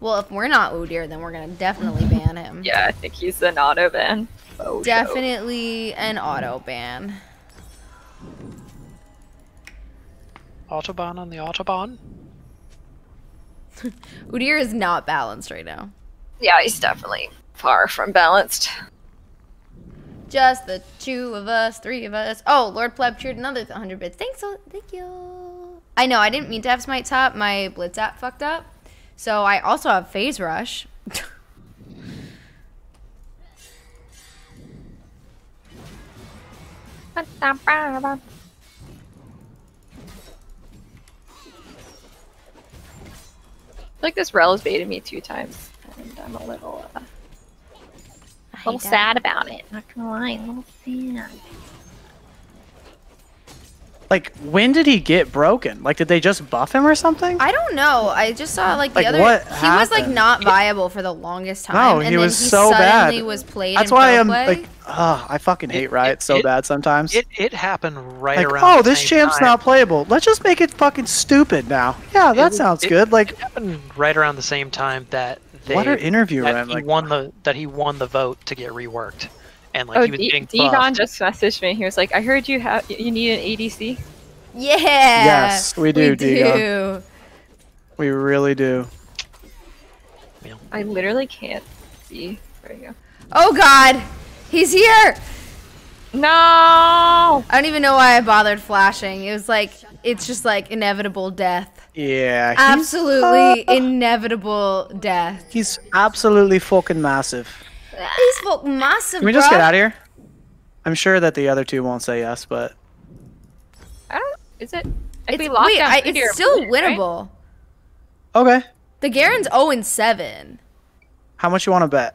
Well, if we're not Udyr, then we're gonna definitely ban him. Yeah, I think he's an auto ban. Oh, Definitely an auto ban. Autobahn on the Autobahn? Udyr is not balanced right now. Yeah, he's definitely far from balanced. Just the two of us, three of us. Oh, Lord Pleb cheered another 100 bits. Thanks, so thank you. I know, I didn't mean to have Smite Top. My Blitz app fucked up. So I also have Phase Rush. like this Rell has baited me two times, and I'm a little, uh, hate little sad about it. Not gonna lie, a little sad. Like, when did he get broken? Like, did they just buff him or something? I don't know. I just saw like the Like, other. what he was like not viable for the longest time. No, and he then was he so bad. suddenly was played. That's in why I'm play. like, oh, I fucking hate It- Riot it- so it- bad sometimes. It it happened right like, around. oh, the this same champ's time. not playable. Let's just make it fucking stupid now. Yeah, that sounds it- good. Like, It happened right around the same time that they what are interview that he Like, won the that he won the vote to get reworked, and like oh, he was D- getting Degon buffed. just messaged me. He was like, "I heard you have you need an ADC." yeah. Yes, we do, We Diego. do. we really do. I literally can't see. There you go. Oh God, he's here. No. I don't even know why I bothered flashing. It was like it's just like inevitable death. Yeah, he's, Absolutely inevitable death. he's absolutely fucking massive. He's fuck massive. Can we just get out of here? I'm sure that the other two won't say yes, but I don't. Is it? If It's, we lock wait, I, it's still we win, right? winnable. okay. The Garen's 0 and 7. How much you want to bet?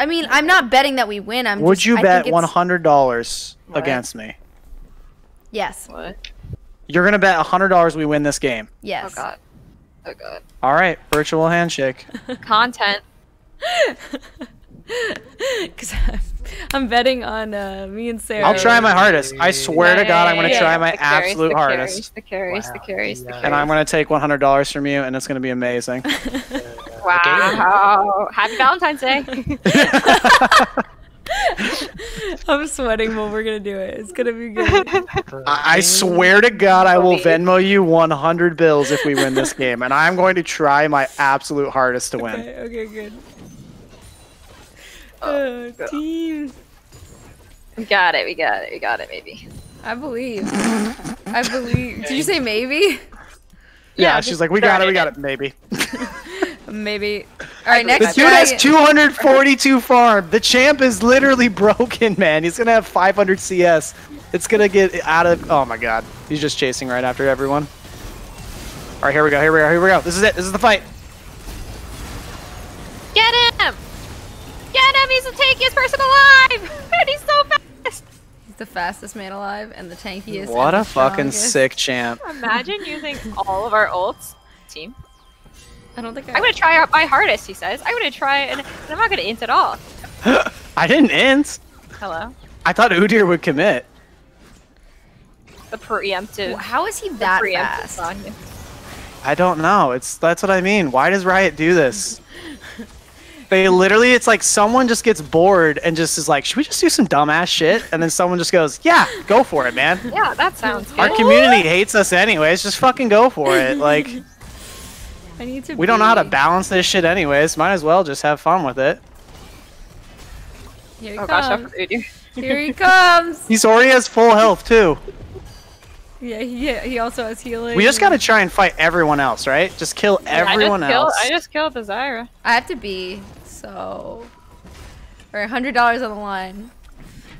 I mean, I'm not betting that we win. I'm Would just, you I bet think one it's- hundred dollars What? against me? Yes. What? You're gonna bet hundred dollars we win this game. Yes. Oh god. Oh god. All right, virtual handshake. Content. Because I'm, I'm betting on uh, me and Sarah. I'll try my hardest. I swear to God, I'm gonna Yeah, try my the carries, absolute the hardest, Carries, the carries, the Wow. carries, the carries. and I'm gonna take one hundred dollars from you, and it's gonna be amazing. Wow. Happy Valentine's Day. I'm sweating, but we're going to do it. It's going to be good. I I swear to God, I will Venmo you 100 bills if we win this game, and I'm going to try my absolute hardest to win. okay, okay, good. Uh, team. we got it. We got it. We got it. Maybe. I believe. I believe. Did you say maybe? Yeah, Yeah, she's like, we got it, try we got it, maybe. Maybe. All right, The next dude has 242 farm. The champ is literally broken, man. He's gonna have 500 CS. It's gonna get out of. Oh my god, he's just chasing right after everyone. All right, here we go. Here we go. Here we go. This is it. This is the fight. Get him! Get him! He's the tankiest person alive! and he's so fast! He's the fastest man alive and the tankiest. What and a the fucking strongest. sick champ. Imagine using all of our ults. Team. I don't think I. I'm gonna try out my hardest, he says. I'm gonna try and, and I'm not gonna int at all. I didn't int. Hello? I thought Udyr would commit. The preemptive. How is he that preemptive fast? on you. I don't know. It's that's what I mean. Why does Riot do this? They literally, it's like someone just gets bored and just is like, should we just do some dumbass shit? And then someone just goes, yeah, go for it, man. Yeah, that sounds Our community hates us anyways. Just fucking go for it. Like, I need to. we don't know how to balance this shit anyways. Might as well just have fun with it. Here he Oh gosh, I comes. forgot you. Here he comes. He's already has full health too. Yeah, he, he also has healing. We just gotta try and fight everyone else, right? Just kill everyone I just else. Killed, I just killed the Zyra. I have to be so. All right, hundred dollars on the line.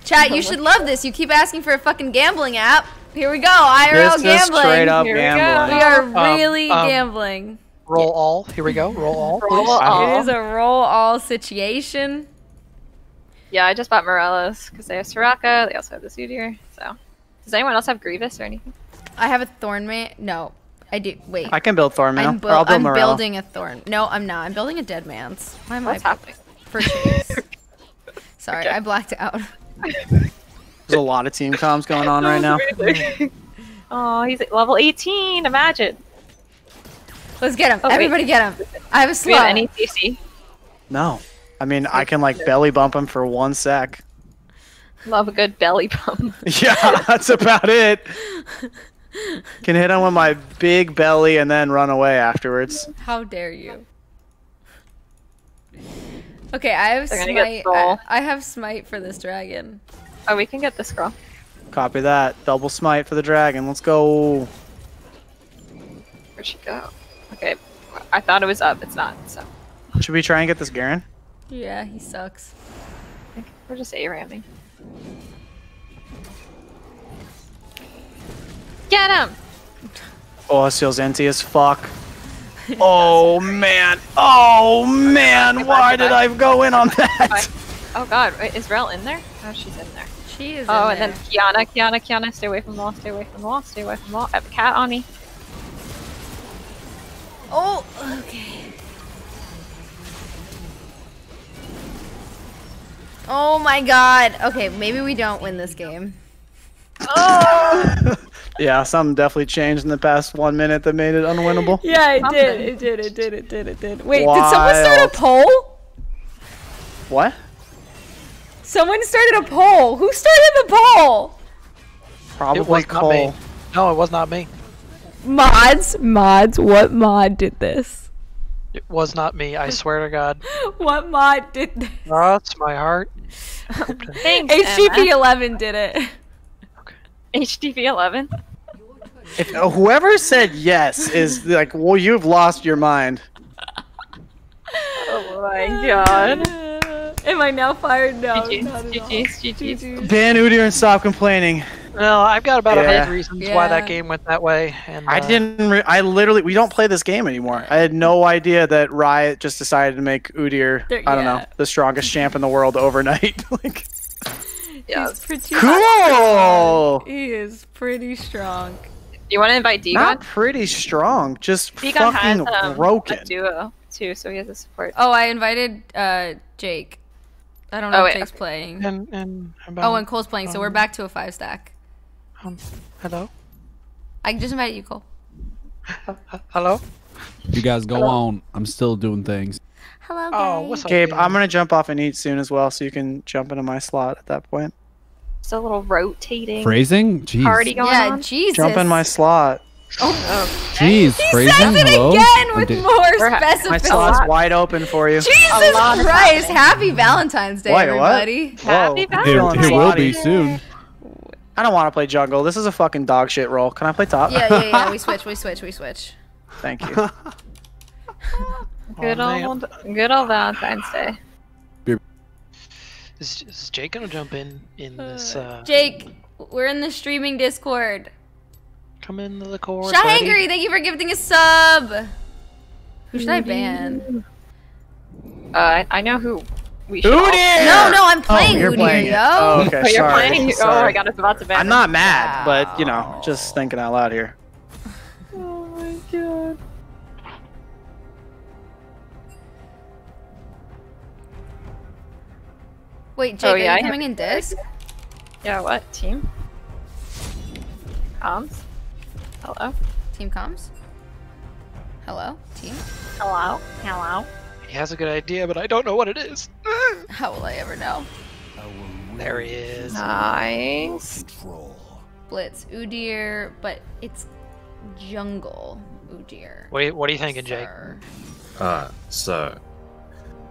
Chat, you should love this. You keep asking for a fucking gambling app. Here we go, IRL This is gambling. straight up Here we go. gambling. We are Um, really um, gambling. Roll all. Here we go. Roll all. Roll please. all. It is a roll all situation. Yeah, I just bought Morellos because they have Soraka. They also have the Udyr. So, does anyone else have Grievous or anything? I have a thorn man. No, I do. Wait, I can build Thorn I'm, now. buil- or I'll build I'm Morello. building a thorn. No, I'm not. I'm building a dead man's. Why am What's I? happening? For chase. Sorry, Okay. I blacked out. There's a lot of team comms going on right now. oh, he's at level 18. Imagine. Let's get him. Oh, wait. Everybody get him. I have a Do slot. any CC? No. I mean, I can like belly bump him for one sec. Love a good belly bump. Yeah, that's about it. Can hit him with my big belly and then run away afterwards. How dare you? Okay, I have They're smite. I, I have smite for this dragon. Oh, we can get the scroll. Copy that. Double smite for the dragon. Let's go. Where'd she go? Okay, I thought it was up. It's not. So Should we try and get this Garen? Yeah, he sucks. We're just a ramming. Get him! Oh, this feels empty as fuck. Oh man. Oh man. Why did I go in on that? Oh god, wait, is Rell in there? Oh, she's in there. She is. Oh, in and then. Qiyana, Qiyana, Qiyana, stay away from the wall, stay away from the wall, stay away from the wall. I have a cat on me. Oh, okay. Oh my god. Okay, maybe we don't win this game. Yeah, something definitely changed in the past one minute that made it unwinnable. Yeah, it did, It did. It did. It did. It did. Wait, did someone start a poll? What? Someone started a poll. Who started the poll? Probably it was not Cole. me. No, it was not me. Mods. Mods. What mod did this? It was not me. I swear to God. What mod did this? Cross my heart. Thanks, HGP 11 did it. HTV 11. If uh, whoever said yes is like, well, you've lost your mind. Oh my god. Am I now fired? No. GG's. Ban Udyr and stop complaining. No, I've got about a Yeah. hundred reasons why that game went that way. And I uh, didn't. Re- I literally. We don't play this game anymore. I had no idea that Riot just decided to make Udyr. They're- I don't yeah. know the strongest champ in the world overnight. like, Yeah. He's pretty cool. He is pretty strong. You want to invite Degon? Not pretty strong. Just Degon has fucking um, broken. a duo too, so he has a support. Oh, I invited uh, Jake. I don't know Oh, if wait, Jake's playing. And and about, Oh, and Cole's playing, so we're back to a five stack. um, hello, I just invited you, Cole. Hello. You guys go on. I'm still doing things. Hello, Oh, what's up, Gabe, dude? I'm gonna jump off and eat soon as well, so you can jump into my slot at that point. It's a little rotating Phrasing? Jeez. party going Yeah, on. Jesus. Jump in my slot. Oh, Jeez, He phrasing? says it Hello? again with di- more We're My specificity. slot's wide open for you. Jesus lot is Christ! Happy Valentine's Day, Wait, what? everybody. Happy Whoa. It, Feeling it will be soon. I don't want to play jungle. This is a fucking dog shit role. Can I play top? Yeah, yeah, yeah. We switch. We switch. We switch. Thank you. Good Oh, man. old, good old Valentine's Day. Is, is Jake gonna jump in in this? Uh, Jake, we're in the streaming Discord. come into the core. Shot buddy. Angry, thank you for gifting a sub. Who should I ban? Uh, I, I know who we should. Udyr! No, no, I'm playing oh, you're Udyr, playing yo. Oh, okay, Oh, you're sorry. playing? Oh, sorry. I got us about to ban. I'm not mad, but you know, just thinking out loud here. Oh my god. Wait, Jake, Oh, yeah, are you coming in disc? Yeah, what team? Comms. Hello. Team comms? Hello? Team? Hello. Hello. He has a good idea, but I don't know what it is. How will I ever know? There he is. Nice. Blitz, Udyr, but it's jungle Udyr. What are you, what are you thinking, Jake? Sir. Alright, so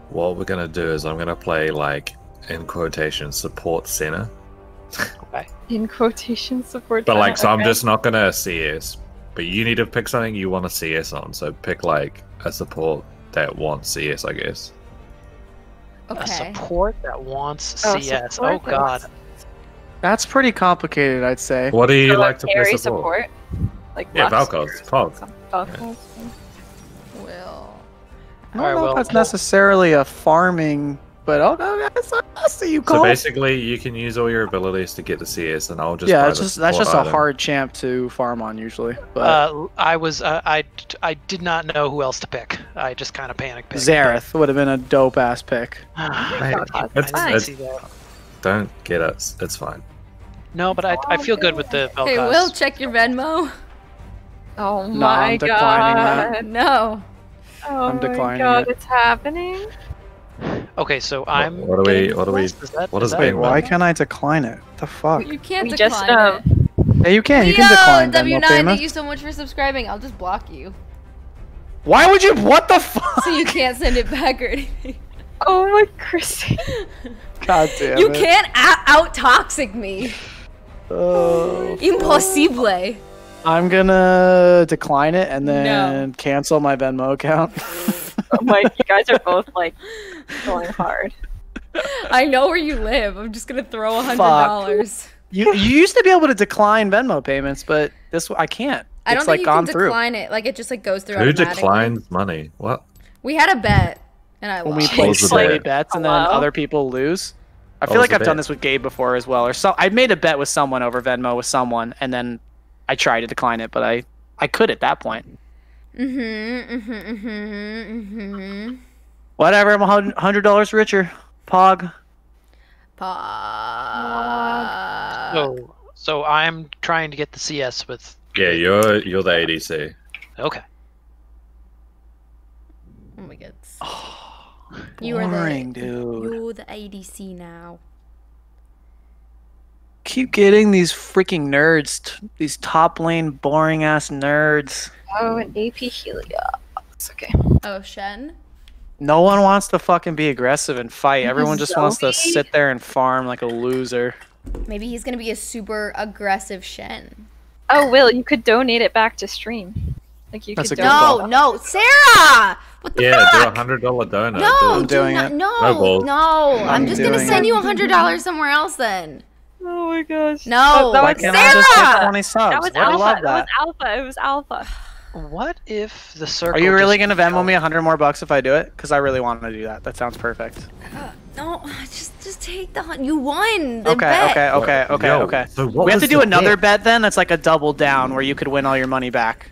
what we're gonna do is I'm gonna play like in quotation support center. Okay. In quotation support. But like center, so I'm just not gonna CS. But you need to pick something you want to CS on, so pick like a support that wants CS, I guess. Okay. A support that wants Oh, CS. Oh, support Oh God. wants- That's pretty complicated, I'd say. What do you So, like to play carry support? Like Yeah, Lux Vel'Koz, or Fog. some- Vel'Koz. Will. I don't Alright, know well- if that's necessarily a farming, but I'll, I'll, I'll see you, Cole. So basically you can use all your abilities to get the CS and I'll just yeah, buy it's just that's support just a hard champ to farm on usually. But Uh, I was uh, I I did not know who else to pick. I just kind of panicked. picked. Xerath would have been a dope ass pick. Hey, Vel'Koz. it's- I didn't it's- that. Don't get us. It's fine. No, but I, I feel good with the Vel'Koz. Hey, Will, check your Venmo. Oh No, my I'm declining god. that. No. Oh I'm my god, it. it's happening. Okay, so I'm. what do we- what do we- Is that, what is is that Wait, being why can't I decline it? The fuck? You can't We decline just, um, it. Hey, you can. You can decline W9, payments. thank you so much for subscribing. I'll just block you. Why would you? What the fuck? So you can't send it back or anything. Oh my Chrissy. God damn you it. can't out toxic me. Oh, Impossible. I'm gonna decline it and No. then cancel my Venmo account. Oh my, you guys are both like going hard. I know where you live. I'm just gonna throw a hundred dollars. you you used to be able to decline Venmo payments, but this I can't. I don't it's think like you gone can through. decline it. Like it just like goes through. Who declines money? What? We had a bet, and I When we lost. play Close the play bet. bets and then other people lose. I feel was like I've done this with Gabe before as well. Or so I made a bet with someone over Venmo with someone, and then I tried to decline it, but I I could at that point. Mm-hmm. Mm-hmm. Mm-hmm. Mm-hmm. Whatever. I'm a hundred dollars richer. Pog. Pog. So, so I'm trying to get the CS with. Yeah, you're you're the ADC. Okay. Oh my god. You are Boring, the dude. you're the ADC now. Keep getting these freaking nerds. T- these top lane boring ass nerds. Oh, an AP Helia. It's okay. Oh, Shen. No one wants to fucking be aggressive and fight. Everyone just wants to sit there and farm like a loser. Maybe he's gonna be a super aggressive Shen. Oh, Will, you could donate it back to stream. Like you That's could a good donate. No, no, Sarah. What the Yeah, do a hundred dollar donut. No, do I'm it. do doing not, it. no, No no. I'm, I'm just gonna send it. you a hundred dollars somewhere else then. Oh my gosh. No, that Why was can't I just Sarah! get 20 subs? That was I alpha. love That. that. was alpha. It was alpha. What if the circle? Are you really gonna Venmo me a hundred more bucks if I do it? Because I really want to do that. That sounds perfect. No, just just take the hun- you won the Okay, bet. okay, okay, okay, Yo, okay. so we have to do another bet? bet then. That's like a double down where you could win all your money back.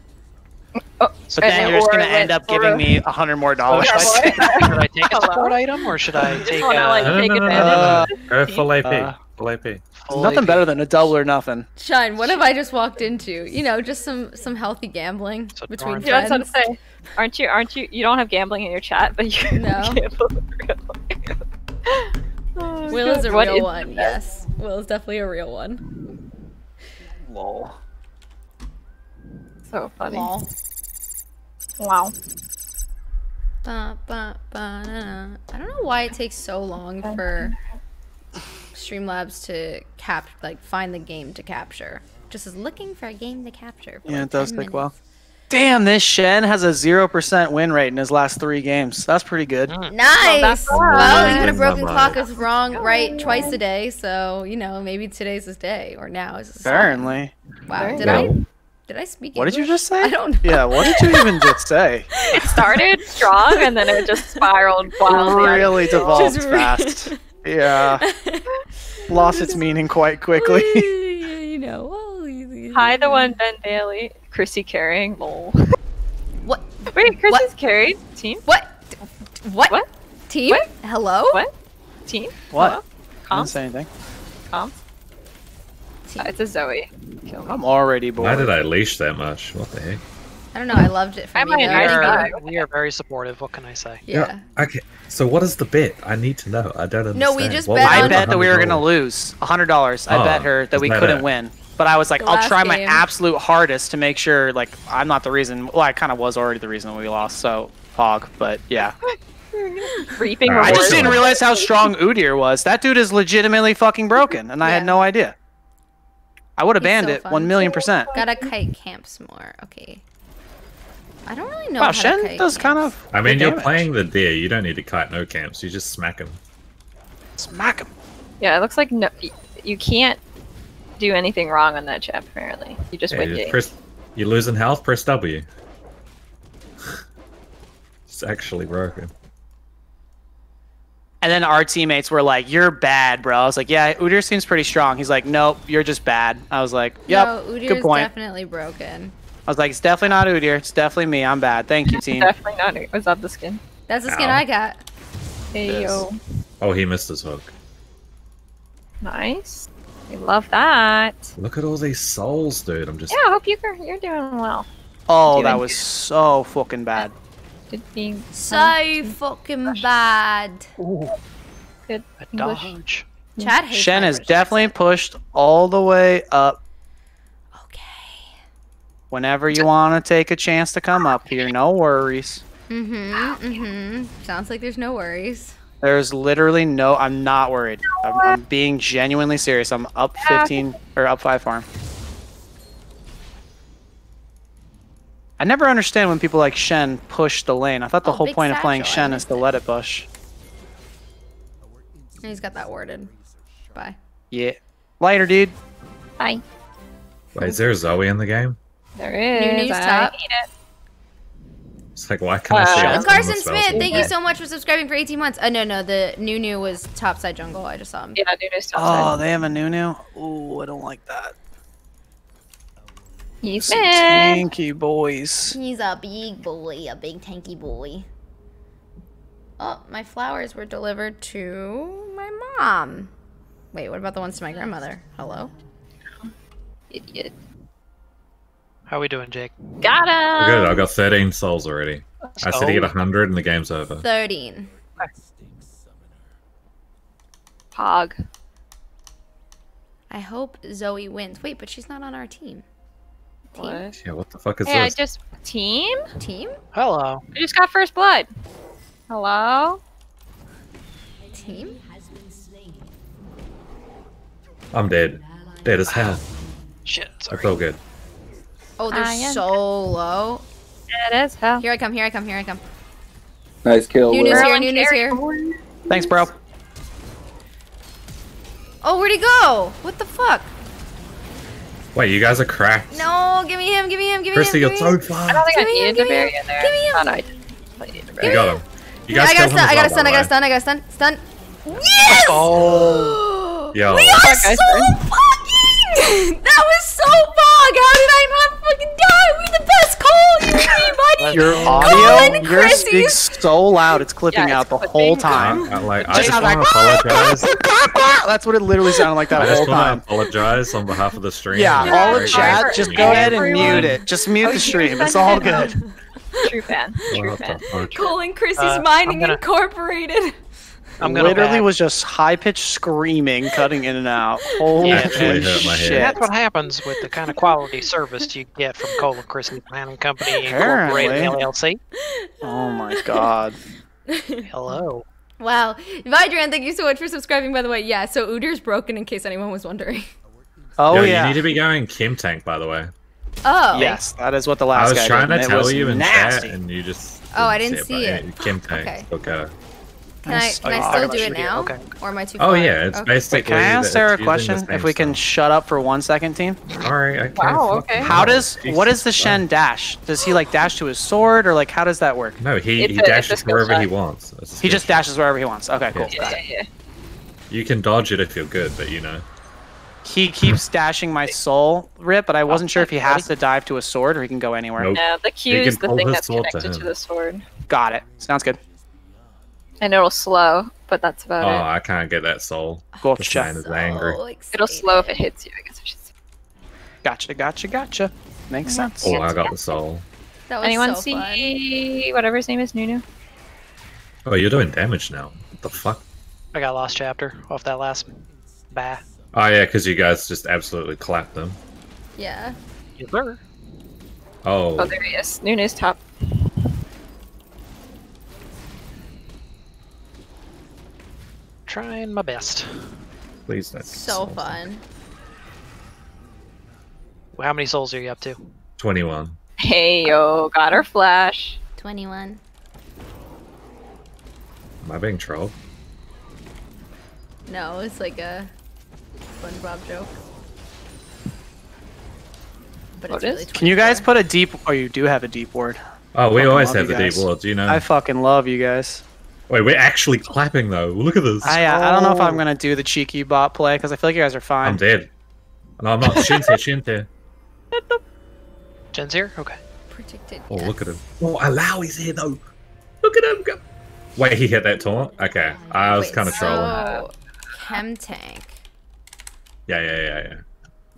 Oh, But then you're just gonna end up giving a- me a hundred more Oh, dollars. should, I take, should I take a Hello? support item or should I take wanna, a like, No, no, no, no, no, no. Go full AP. Uh, full AP. full Nothing AP? better than a double or nothing. Shine, what have I just walked into? You know, just some some healthy gambling So between darn- Yeah, I was friends. about to say. Aren't you? Aren't you? You don't have gambling in your chat, but you No. gamble. Oh, Will is a What real is one. Yes, Will is definitely a real one. Lol. So funny. Lol. Wow. Ba, ba, ba, na, na. I don't know why it takes so long for Streamlabs to cap like find the game to capture. Just is looking for a game to capture. for Yeah, like it does 10 take well. minutes. Damn, this Shen has a zero percent win rate in his last three games. That's pretty good. Mm. Nice. that's Well, even a broken Mama. clock is wrong right twice a day, so you know maybe today's his day or now is his Apparently. Wow. Did Yeah. I did I speak? What did you just say? I don't know. Yeah, what did you even just say? It started strong and then it just spiraled wildly. really devolved Just fast. Yeah, lost its meaning quite quickly. you know. Well, Hi, the one Ben Daly, Chrissy carrying. Lol. What? Wait, Chrissy's What? carried team. What? What? What? Team? What? Hello? What? Team. What? Hello? I didn't say anything. Comps. Team. Uh, it's a Zoe. Kill me. I'm already bored. Why did I leash that much? What the heck? I don't know. I loved it for I me. might. We I I think are, we are very supportive. What can I say? yeah. Okay. So what is the bet? I need to know. I don't understand. No, we just What bet was I bet that we were gonna lose a hundred dollars. I Oh, bet her that we that couldn't it? win. But I was like, The I'll last try my absolute hardest to make sure. Like, I'm not the reason. Well, I kind of was already the reason we lost. So, Pog. But yeah, Reaping Alright, I just didn't realize how strong Udyr was. That dude is legitimately fucking broken, and I had no idea. I would have banned so it fun. one million percent. Gotta kite camps more. Okay. I don't really know. Wow, how to Shen kite does kind of. I mean, good you're damage. playing the deer. You don't need to kite no camps. You just smack him. Smack him. Yeah, it looks like no, you can't do anything wrong on that chap. Apparently, you just Yeah, win You just press, you're losing health. Press W. it's actually broken. And then our teammates were like, "You're bad, bro." I was like, "Yeah, Udyr seems pretty strong." He's like, "Nope, you're just bad." I was like, "Yep, no, Udyr good is point." definitely broken. I was like, "It's definitely not Udyr. It's definitely me. I'm bad. Thank you, team." Definitely not. it. Was that the skin? That's the skin Ow. I got. Hey yo, Oh, he missed his hook. nice. We love that. Look at all these souls, dude. I'm just. Yeah, I hope you you're doing well. oh, Doing that was so fucking bad. Good being So fucking bad. good A English. dodge. Chad hates Shen my is definitely pushed all the way up. Okay. Whenever you want to take a chance to come up here, no worries. Mm-hmm. Mm-hmm. Sounds like there's no worries. There's literally no. I'm not worried. I'm, I'm being genuinely serious. I'm up 15 or up five farm. I never understand when people like Shen push the lane. I thought the Oh, whole big point of playing Shen is to let it push. He's got that worded. Bye. Yeah. Later, dude. Bye. Wait, is there a Zoe in the game? There is. New news I top. hate it. It's like, why can't I see Uh, Carson? Smith, thank you so much for subscribing for 18 months. Uh, no, no, the Nunu was topside jungle. I just saw him. Yeah, Nunu's top Oh, they have a Nunu. Ooh, I don't like that. He's Some tanky boys. He's a big boy, a big tanky boy. Oh, my flowers were delivered to my mom. Wait, what about the ones to my grandmother? Hello? Idiot. How are we doing, Jake? Got him. Good, I got 13 souls already. I said to get 100 and the game's over. 13. Pog. I hope Zoe wins. Wait, but she's not on our team. Team? What? Yeah, what the fuck is Hey, I this? just team. Team? Hello. I just got first blood. Hello. Team? I'm dead. Dead as hell. Shit. I feel good. Oh, they're I am- so low. Yeah, it is hell. Here I come, here I come, here I come. Nice kill. Nunu's Will. here, Everyone Nunu's carry here. Thanks, bro. Oh, where'd he go? What the fuck? Wait, you guys are cracked. No, give me him, give me him, give me Christy, him. you're give me so him. I don't think I Give me needed to bury him, in there. give me him. Oh, no, I didn't. I needed to bury You got him. You guys I got a killed him stun, I got a as stun, I got a by stun, I got a stun, stun. Yes! Oh. Yo. We are so guys, fucking! That was so bug! How did I not fucking die? We the best Cole! You and me, buddy! Your Colin audio, you're speaking so loud, it's clipping Yeah, out it's the clipping. whole time. I, like, I Just just want to apologize. That's what it literally sounded like that I whole just want to apologize on behalf of the stream. Yeah, You're all very of chat, great. just for go ahead and everyone. mute it. Just mute Oh, the stream. It's all good. True fan. True fan. the fuck? Cole and Chrissy's Uh, Mining gonna- Incorporated. I'm gonna Literally back. was just high pitched screaming, cutting in and out. Holy Actually hurt shit! That's what happens with the kind of quality service you get from Cole and Chris's Manning Company Incorporated LLC. Oh my god. Hello. Wow. Vidran, thank you so much for subscribing, by the way. Yeah, so Udyr's broken in case anyone was wondering. Oh Yo, yeah. you need to be going Chemtank, by the way. Oh. Yes, that is what the last. I was guy trying did. to tell you in nasty. chat, and you just. Oh, I didn't see but it. Chemtank. Okay. Okay. Can I, can Oh, I still do it now? Okay. Or am I too oh, far? Oh yeah, it's Okay. basically. Wait, can I ask Sarah a question? If we can stuff. shut up for one second, team. Sorry, I can't. Wow, okay. How know. does what is the Shen dash? Does he like dash to his sword or like how does that work? No, he, It's he a- dashes skill wherever he wants. He just shot. dashes wherever he wants. Okay, cool. Yeah. Yeah, yeah, yeah. You can dodge it if you're good, but you know. He keeps dashing my soul rip, but I wasn't sure if he has to dive to a sword or he can go anywhere. Nope. No, the Q is the thing that's sword to connected to the sword. Got it. Sounds good. And it'll slow, but that's Oh, about it. Oh, I can't get that soul. This Gotcha. man is angry. So It'll slow if it hits you, I guess I should say. Gotcha, gotcha, gotcha. Makes sense. Oh, I got the soul. That was Anyone so fun. see whatever his name is, Nunu? Oh, you're doing damage now. What the fuck? I got lost chapter off that last bah. Oh yeah, because you guys just absolutely clapped them. Yeah. Yes, sir. Oh, Oh, there he is. Nunu's top. Trying my best. please don't. So fun. Well, How many souls are you up to? Twenty-one. Hey yo, got her flash. 21. Am I being trolled? No, it's like a SpongeBob joke. But What it's really? Can you guys put a deep oh you do have a deep ward. Oh, we always have you the deep guys. world. You know. I fucking love you guys. Wait, we're actually clapping though. Look at this. I uh, I don't know if I'm Oh. gonna do the cheeky bot play because I feel like you guys are fine. I'm dead. No, I'm not. Shinte, Shinte. Jen's here? Okay. predicted? Oh, look at him. Oh, allow he's here though. Look at him go. Wait, he hit that taunt. Okay, I was Wait, kind of trolling. So, chem tank. Yeah, yeah, yeah, yeah.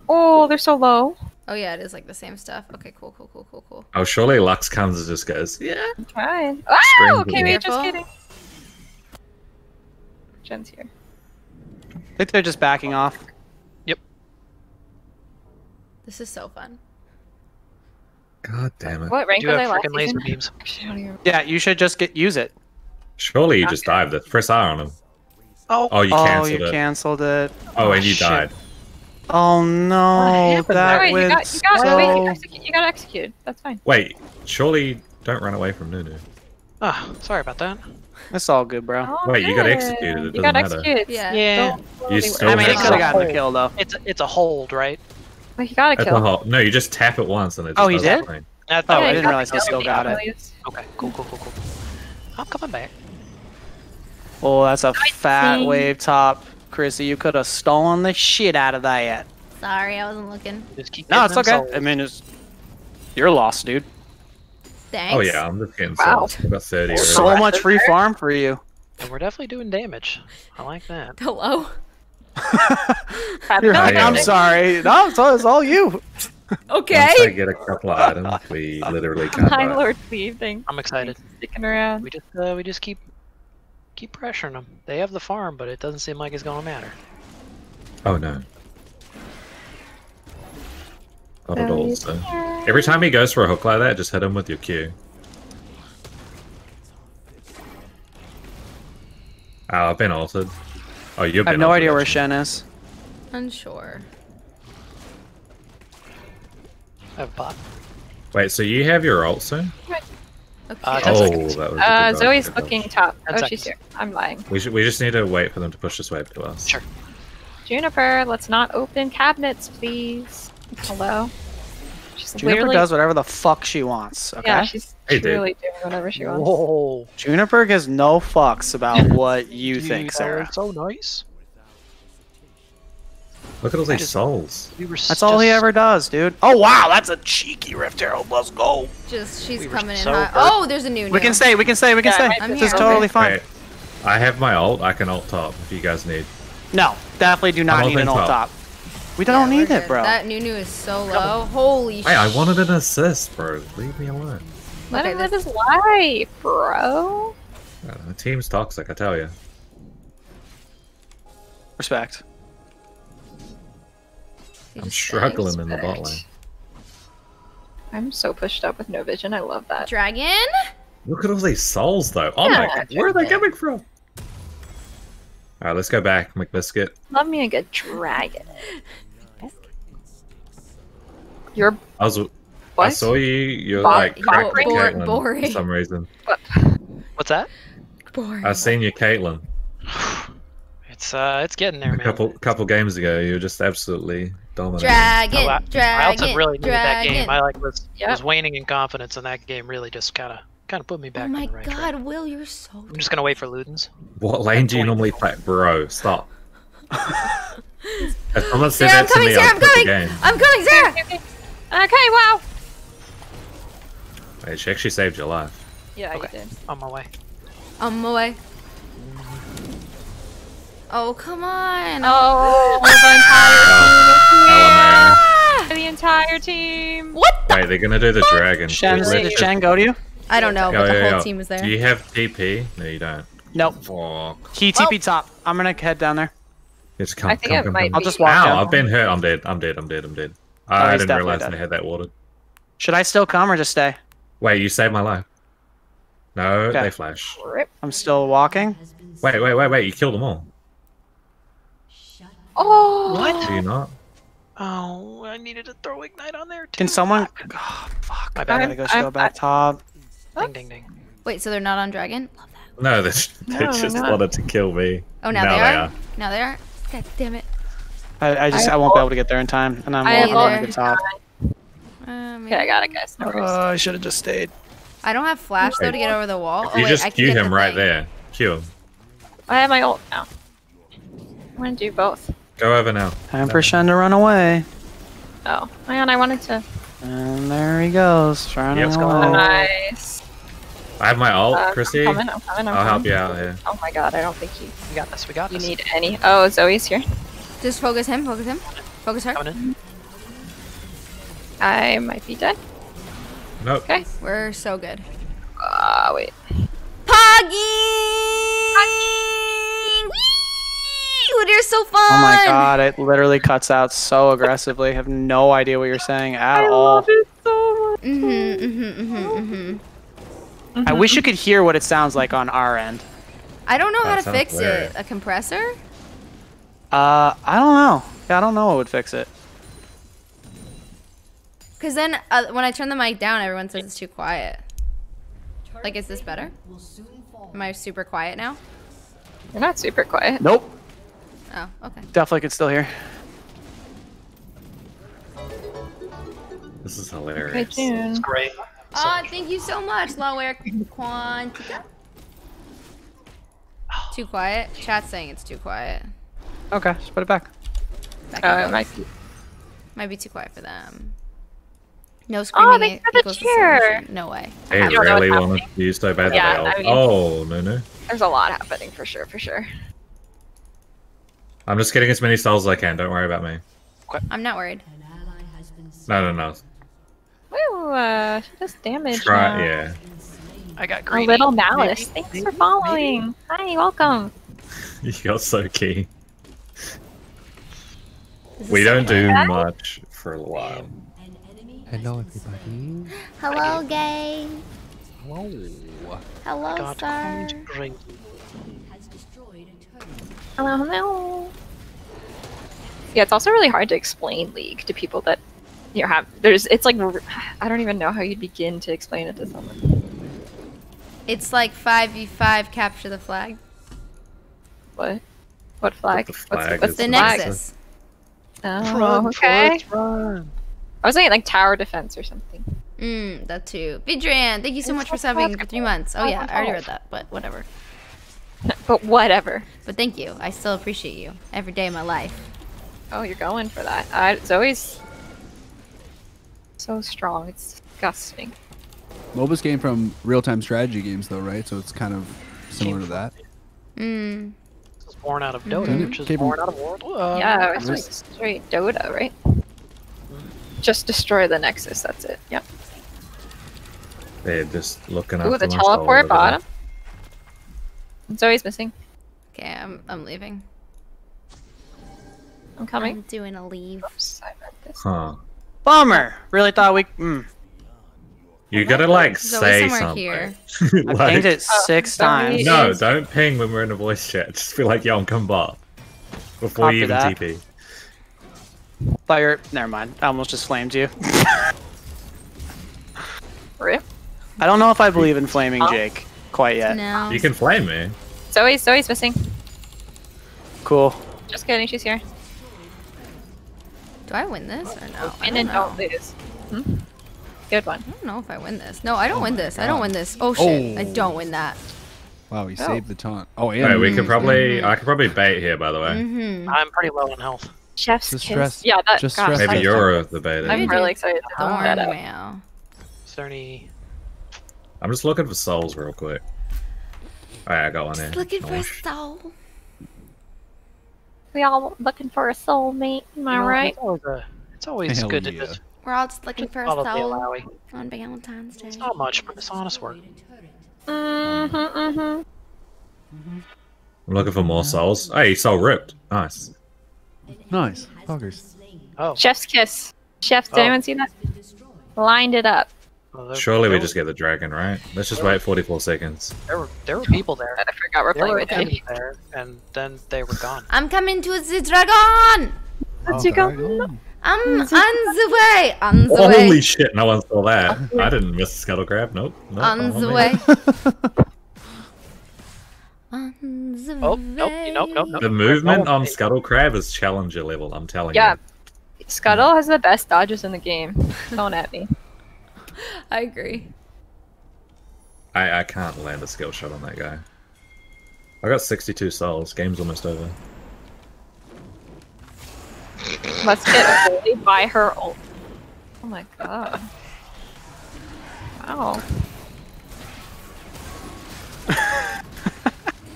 Oh, they're so low. Oh yeah, it is like the same stuff. Okay, cool, cool, cool, cool, cool. Oh, surely Lux comes and just goes, yeah. I'm trying. Oh, okay, for wait, just kidding. Jen's here. I think they're just backing off. Yep. This is so fun. God damn it. What rank Do was I have last laser beams. Actually, I don't even- Yeah, you should just get use it. Surely you just dived it. Press R on him. Oh, Oh, you canceled oh, you it. canceled it. oh, and you shit. died. Oh no, happened that Alright, you went got, you got, so... wait, you, execute, you got execute. That's fine. Wait, surely don't run away from Nunu. ah, sorry about that. It's all good, bro. Oh, Wait, you got good. executed, it You got doesn't matter. executed. Yeah. Yeah. You Don't- still I mean, have it could have gotten the Hold. kill though. It's a, it's a hold, right? Wait, you got a That's a kill. whole, no, you just tap it once and it oh, just Oh, he does did? the thing. That's Oh, I didn't realize the I still got it. please. Okay, cool, cool, cool, cool. I'm coming back. Oh, that's a fat see. wave top. Chrissy, you could have stolen the shit out of that. Sorry, I wasn't looking. Just keep No, it's okay. souls. I mean, it's you're lost, dude. Thanks. Oh yeah, I'm just getting Wow. wow. About 30 already. So much free farm for you. And we're definitely doing damage. I like that. Hello. You're I like, know. I'm sorry. No, it's all, it's all you. Okay. Once I get a couple of items, we literally can't. Time buy. Lord leaving. I'm excited. Sticking around. We just uh, we just keep keep pressuring them. They have the farm, but it doesn't seem like it's gonna matter. Oh no. Not at all. So. Every time he goes for a hook like that, just hit him with your Q. Oh, I've been altered. Oh, you've I have no altered, idea where. Shen is. Unsure. I have a bot. Wait, so you have your ult soon? Okay. Uh, Ten Oh, seconds. that was a Uh, good Zoe's dodge, good looking dodge. top. Ten Oh, she's here. I'm lying. We should. We just need to wait for them to push this wave to us. Sure. Juniper, let's not open cabinets, please. Hello. She's Juniper literally. does whatever the fuck she wants. Okay. Yeah, she's Hey, dude. truly doing whatever she wants. Whoa. Juniper gives no fucks about what you Dude, think, Sarah. So nice. Look at all these Just- souls. We were That's all he ever does, dude. Oh wow, that's a cheeky Rift Herald. Let's go. Just she's We were coming in so hot. hurt. Oh, there's a new. We new. can stay. We can stay. We can Yeah, stay. I might I'm This here. is totally fine. Wait, I have my alt. I can alt top if you guys need. No, definitely do not need an alt top. top. We don't Yeah, need it, good. bro. That Nunu is so low. Holy Hey, I wanted an assist, bro. Leave me alone. Let Okay, him live his life, bro. The team's toxic, I tell you. Respect. You I'm struggling in the bot lane. I'm so pushed up with no vision. I love that. Dragon. Look at all these souls, though. Oh my god, where are they coming from? All right, let's go back, McBiscuit. Love me a good dragon. You're I was. I saw you. You're Bo- like bo- cracking bo- Caitlyn boring. for some reason. What's that? Boring. I seen you, Caitlyn. It's uh, it's getting there, A man. couple couple games ago, you were just absolutely dominating. Dragon. Oh, I, I also really needed that game. I like was Yep. was waning in confidence, and that game really just kind of kind of put me back Oh my on the right god, track. Will, you're so. I'm just gonna wait for Luden's. What lane do you normally play, bro? Stop. If someone said Sarah, I'm that to coming, me, Sarah, I'd I'm quit the coming! game. I'm coming, Sarah! Okay, wow. Wait, she actually saved your life. Yeah, Okay. you did. On my way. On my way. Oh, come on. Oh, oh. oh the entire Oh, the entire team. What the? Wait, they're gonna do the dragon. Shen, Dude, did let's Shen go to you? I don't know, just- but Yo, the yo, whole yo. team was there. Do you have TP? No, you don't. Nope. Fuck. He TP top. I'm gonna head down there. It's come, I think come, it come, might come. I'll just walk Ow, down. I've been hurt. I'm dead. I'm dead. I'm dead. I'm dead. Oh, I he's didn't realize dead. they had that watered. Should I still come or just stay? Wait, you saved my life. No, Okay. they flash. I'm still walking. Wait, wait, wait, wait. You killed them all. Oh. What? Do you not? Oh, I needed to throw ignite on there too. Can someone? Oh, fuck. My I bad. gotta go I'm- go back top. Ding ding ding. Wait, so they're not on Dragon? Love that. No, they, they No, just not. wanted to kill me. Oh, now, they, are? Now they are? God damn it. I, I just I, won't be able to get there in time, and I'm I walking either. to the top. Um, Okay, I got it, guys. No. Uh, I should have just stayed. I don't have flash, though, to get over the wall. Oh, you wait, just I can Q him the right thing. there. Q him. I have my ult now. I'm gonna do both. Go over now. Time for Shen to run away. Oh, hang on. I wanted to. And there he goes, running Yep. away. Nice. I have my ult, Uh, Chrissy. I'm coming. I'm coming. I'm I'll help you out here. Oh my god, I don't think you We got this. We got you this. need any. Oh, Zoe's here. Just focus him, focus him. Focus her. I might be dead. Nope. Okay. We're so good. Ah, wait. Poggy! Wee! You're so fun! Oh my god, it literally cuts out so aggressively. I have no idea what you're saying at all. I love it so much. Mm-hmm, mm-hmm, mm-hmm, mm-hmm. I wish you could hear what it sounds like on our end. I don't know how to fix hilarious. it. A compressor? Uh, I don't know. Yeah, I don't know what would fix it. Because then uh, when I turn the mic down, everyone says it's too quiet. Like, is this better? Am I super quiet now? You're not super quiet. Nope. Oh, okay. Definitely could still hear. This is Okay, hilarious. June. It's great. Oh, thank you so much, Lower Quantica. Too quiet? Chat's saying it's too quiet. Okay, just put it back. Back Uh, it it might be. Might be too quiet for them. No screaming thanks it for the equals the cheer. solution. No way. They I really what's wanted you so bad that Yeah. I mean- oh no no! There's a lot happening for sure, for sure. I'm just getting as many souls as I can. Don't worry about me. I'm not worried. An ally has been No no no. Woo, uh, she does damage Try now. yeah. I got A little malice. Maybe, Thanks maybe, for following. Hi, welcome. You got so key. Is We don't do bad? much for a while. Hello, everybody. Hello, gay. Hello. Hello, Got sir. quite greedy. has destroyed a turret. Hello, hello. Yeah, it's also really hard to explain League to people that you know, have. There's, it's like I don't even know how you'd begin to explain it to someone. It's like 5v5 capture the flag. What? What flag? the What's, flag what's is The the flag? Nexus. Oh, Run, okay. Forrest, run. I was thinking like tower defense or something. Mm, that too. Vidrian, thank you so It's much for subbing for three months. Oh yeah, I already read that, but whatever. But whatever. But thank you. I still appreciate you every day of my life. Oh, you're going for that. I, Zoe's so strong. It's disgusting. MOBAs came from real-time strategy games, though, right? So it's kind of similar to that. Mm. This was born out of Dota, Mhm. which is Came born out of World. Uh, yeah, it's really? just straight Dota, right? Just destroy the Nexus. That's it. Yep. They're just looking Ooh, the teleport over there. bottom. Zoe's missing. Okay, I'm I'm leaving. I'm coming. I'm doing a leave. Oops, I read this. Huh. Bummer. Really thought we. Mm. You gotta like Zoe say somewhere something. here. I pinged it six Zoe times. No, don't ping when we're in a voice chat. Just be like, yo, I'm come bot. Before Copy you even that. TP. Fire. Never mind. I almost just flamed you. Rip. I don't know if I believe in flaming Jake quite yet. No. You can flame me. Zoe, Zoe's missing. Cool. Just kidding, she's here. Do I win this or no? I Win don't and know. don't lose. Hmm? Good one. I don't know if I win this. No, I don't win this. I don't win this. Oh shit! I Oh. don't win that. Wow, he Oh. saved the taunt. Oh, yeah. Wait, we could probably. I could probably bait here, by the way. Mm-hmm. I'm pretty low on health. Chef's Just kiss. stress- Yeah, that. just gosh, stress Maybe I'm, you're the baiter. I'm Maybe really excited to find that Thorn out. mail. Is there any? I'm just looking for souls real quick. Alright, I got one here. Looking for a soul. We all looking for a soulmate, am I Well, right? It's always, a, it's always good yeah. to just We're all just looking for a soul on Valentine's Day. It's not much, but it's honest work. Mm-hmm, mm-hmm. I'm looking for more souls. Hey, soul ripped. Nice. Nice. Poggers. Oh, Chef's kiss. Chef, did Oh. anyone see that? Lined it up. well, Surely we just get the dragon, right? Let's just wait 44 seconds. There were there were people there. I forgot we're There playing with enemies him. there, and then they were gone. I'm coming to the dragon. Let's go. I'm on the way. On the Holy way. shit, no one saw that. I didn't miss the scuttle crab. Nope. nope On not the me. way. on the Oh, nope, way. nope, nope, nope. The movement No. on scuttle crab is challenger level, I'm telling Yeah. you. Scuttle has the best dodges in the game. Don't at me. I agree. I, I can't land a skill shot on that guy. I got 62 souls. Game's almost over. Let's get bullied by her ult. Oh my god. Wow.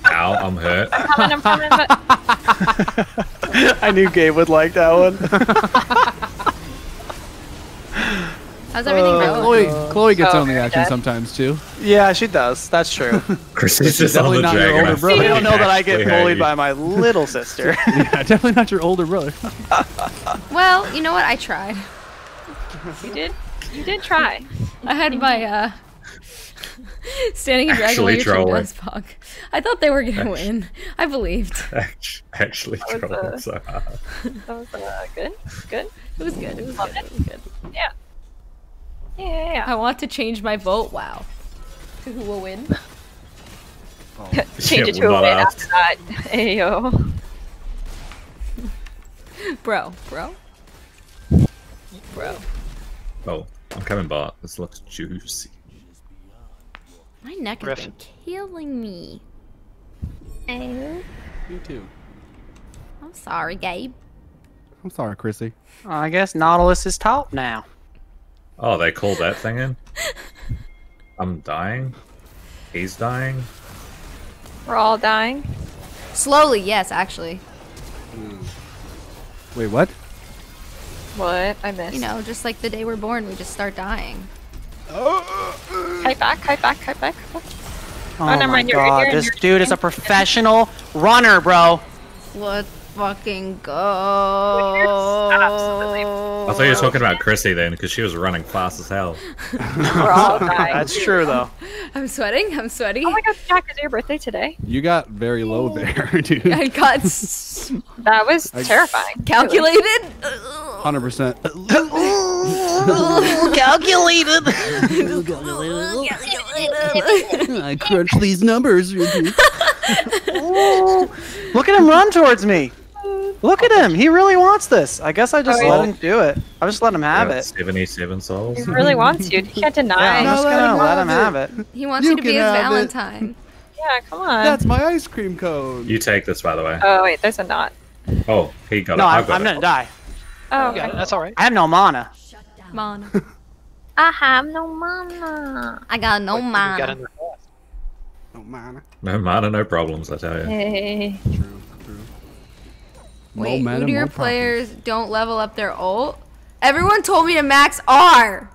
Ow, I'm hurt. I'm coming, I'm coming, but I knew Gabe would like that one. How's everything Uh, going? Chloe, Chloe gets Oh, on the very action dead. sometimes, too. yeah, she does. That's true. Chris is is just on definitely the not your older I brother. you don't know that I get bullied you. by my little sister. yeah, definitely not your older brother. Well, you know what? I tried. you did. You did try. I had my uh standing in dragon Actually warrior trolling. Death Pog. I thought they were gonna win. I believed. Act- Actually, was, uh, so hard. That was uh, good. Good. It was good. It was good. It was good. Yeah. Yeah, yeah, yeah. I want to change my vote. Wow. To who will win? Oh. Change Yeah, it to a we're win asked. after that. Ayo. Bro, bro. Bro. Oh, I'm coming bot. This looks juicy. My neck has Riff. been killing me. Oh, You too. I'm sorry, Gabe. I'm sorry, Chrissy. I guess Nautilus is top now. Oh, they called that thing in? I'm dying. He's dying. We're all dying. Slowly, yes, actually. Hmm. Wait, what? What? I missed. You know, just like the day we're born, we just start dying. Kite back, kite back, kite back. Oh, oh never my mind, you're right god, here and this you're dude is a professional runner, bro. Let's fucking go. Absolutely. I thought you were talking about Chrissy then, because she was running fast as hell. We're all dying. That's true, though. I'm sweating. I'm sweaty. Oh my god, Jack, is your birthday today? You got very low there, dude. I got s- That was I- terrifying. calculated. Hundred percent. Calculated. I crunch these numbers. Look at him run towards me. Look at him. He really wants this. I guess I just Oh, let yeah. him do it. I just let him have Yeah, it. 77 souls. He really wants you. He can't Yeah, deny. I'm just let gonna him let him have have it. he wants You you, to be his have it. Valentine. Yeah, come on. That's my ice cream cone. You take this, by the way. Oh wait, there's a knot. Oh, he got No, it. I'm, I've got I'm it. gonna die. Oh, Yeah, okay. that's all right. I have no mana. Mana. I have no mana. I got no Like, we mana. got in there fast. Oh man. No mana, no problems, I tell you. Hey. True. True. Wait, no mana, who do your no players don't level up their ult? Everyone told me to max R.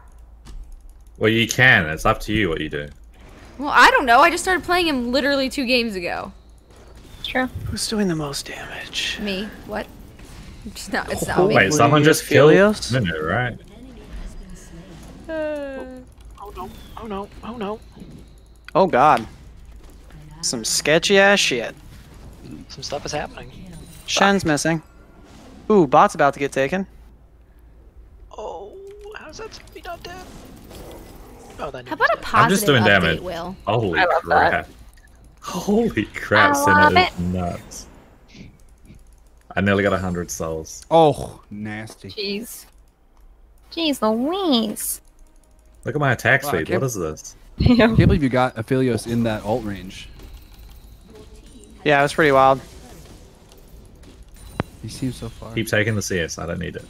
Well, you can. It's up to you what you do. Well, I don't know. I just started playing him literally two games ago. True. Who's doing the most damage? Me? What? It's not. It's not Oh, me. wait, someone just Helios? killed Minute, right? Uh, oh no! Oh no! Oh no! Oh god. Some sketchy ass shit. Some stuff is happening. Shen's missing. Ooh, bot's about to get taken. Oh, how's that zombie not dead? Oh, that. How about a needs positive I'm just doing update, damage. Will? Holy I love that. crap. Holy crap, I is nuts. I nearly got 100 souls. Oh, nasty. Jeez. Jeez Louise. Look at my attack Wow, speed. What is this? I can't believe you got Aphelios in that ult range. Yeah, it was pretty wild. He seems so far. Keep taking the CS. I don't need it.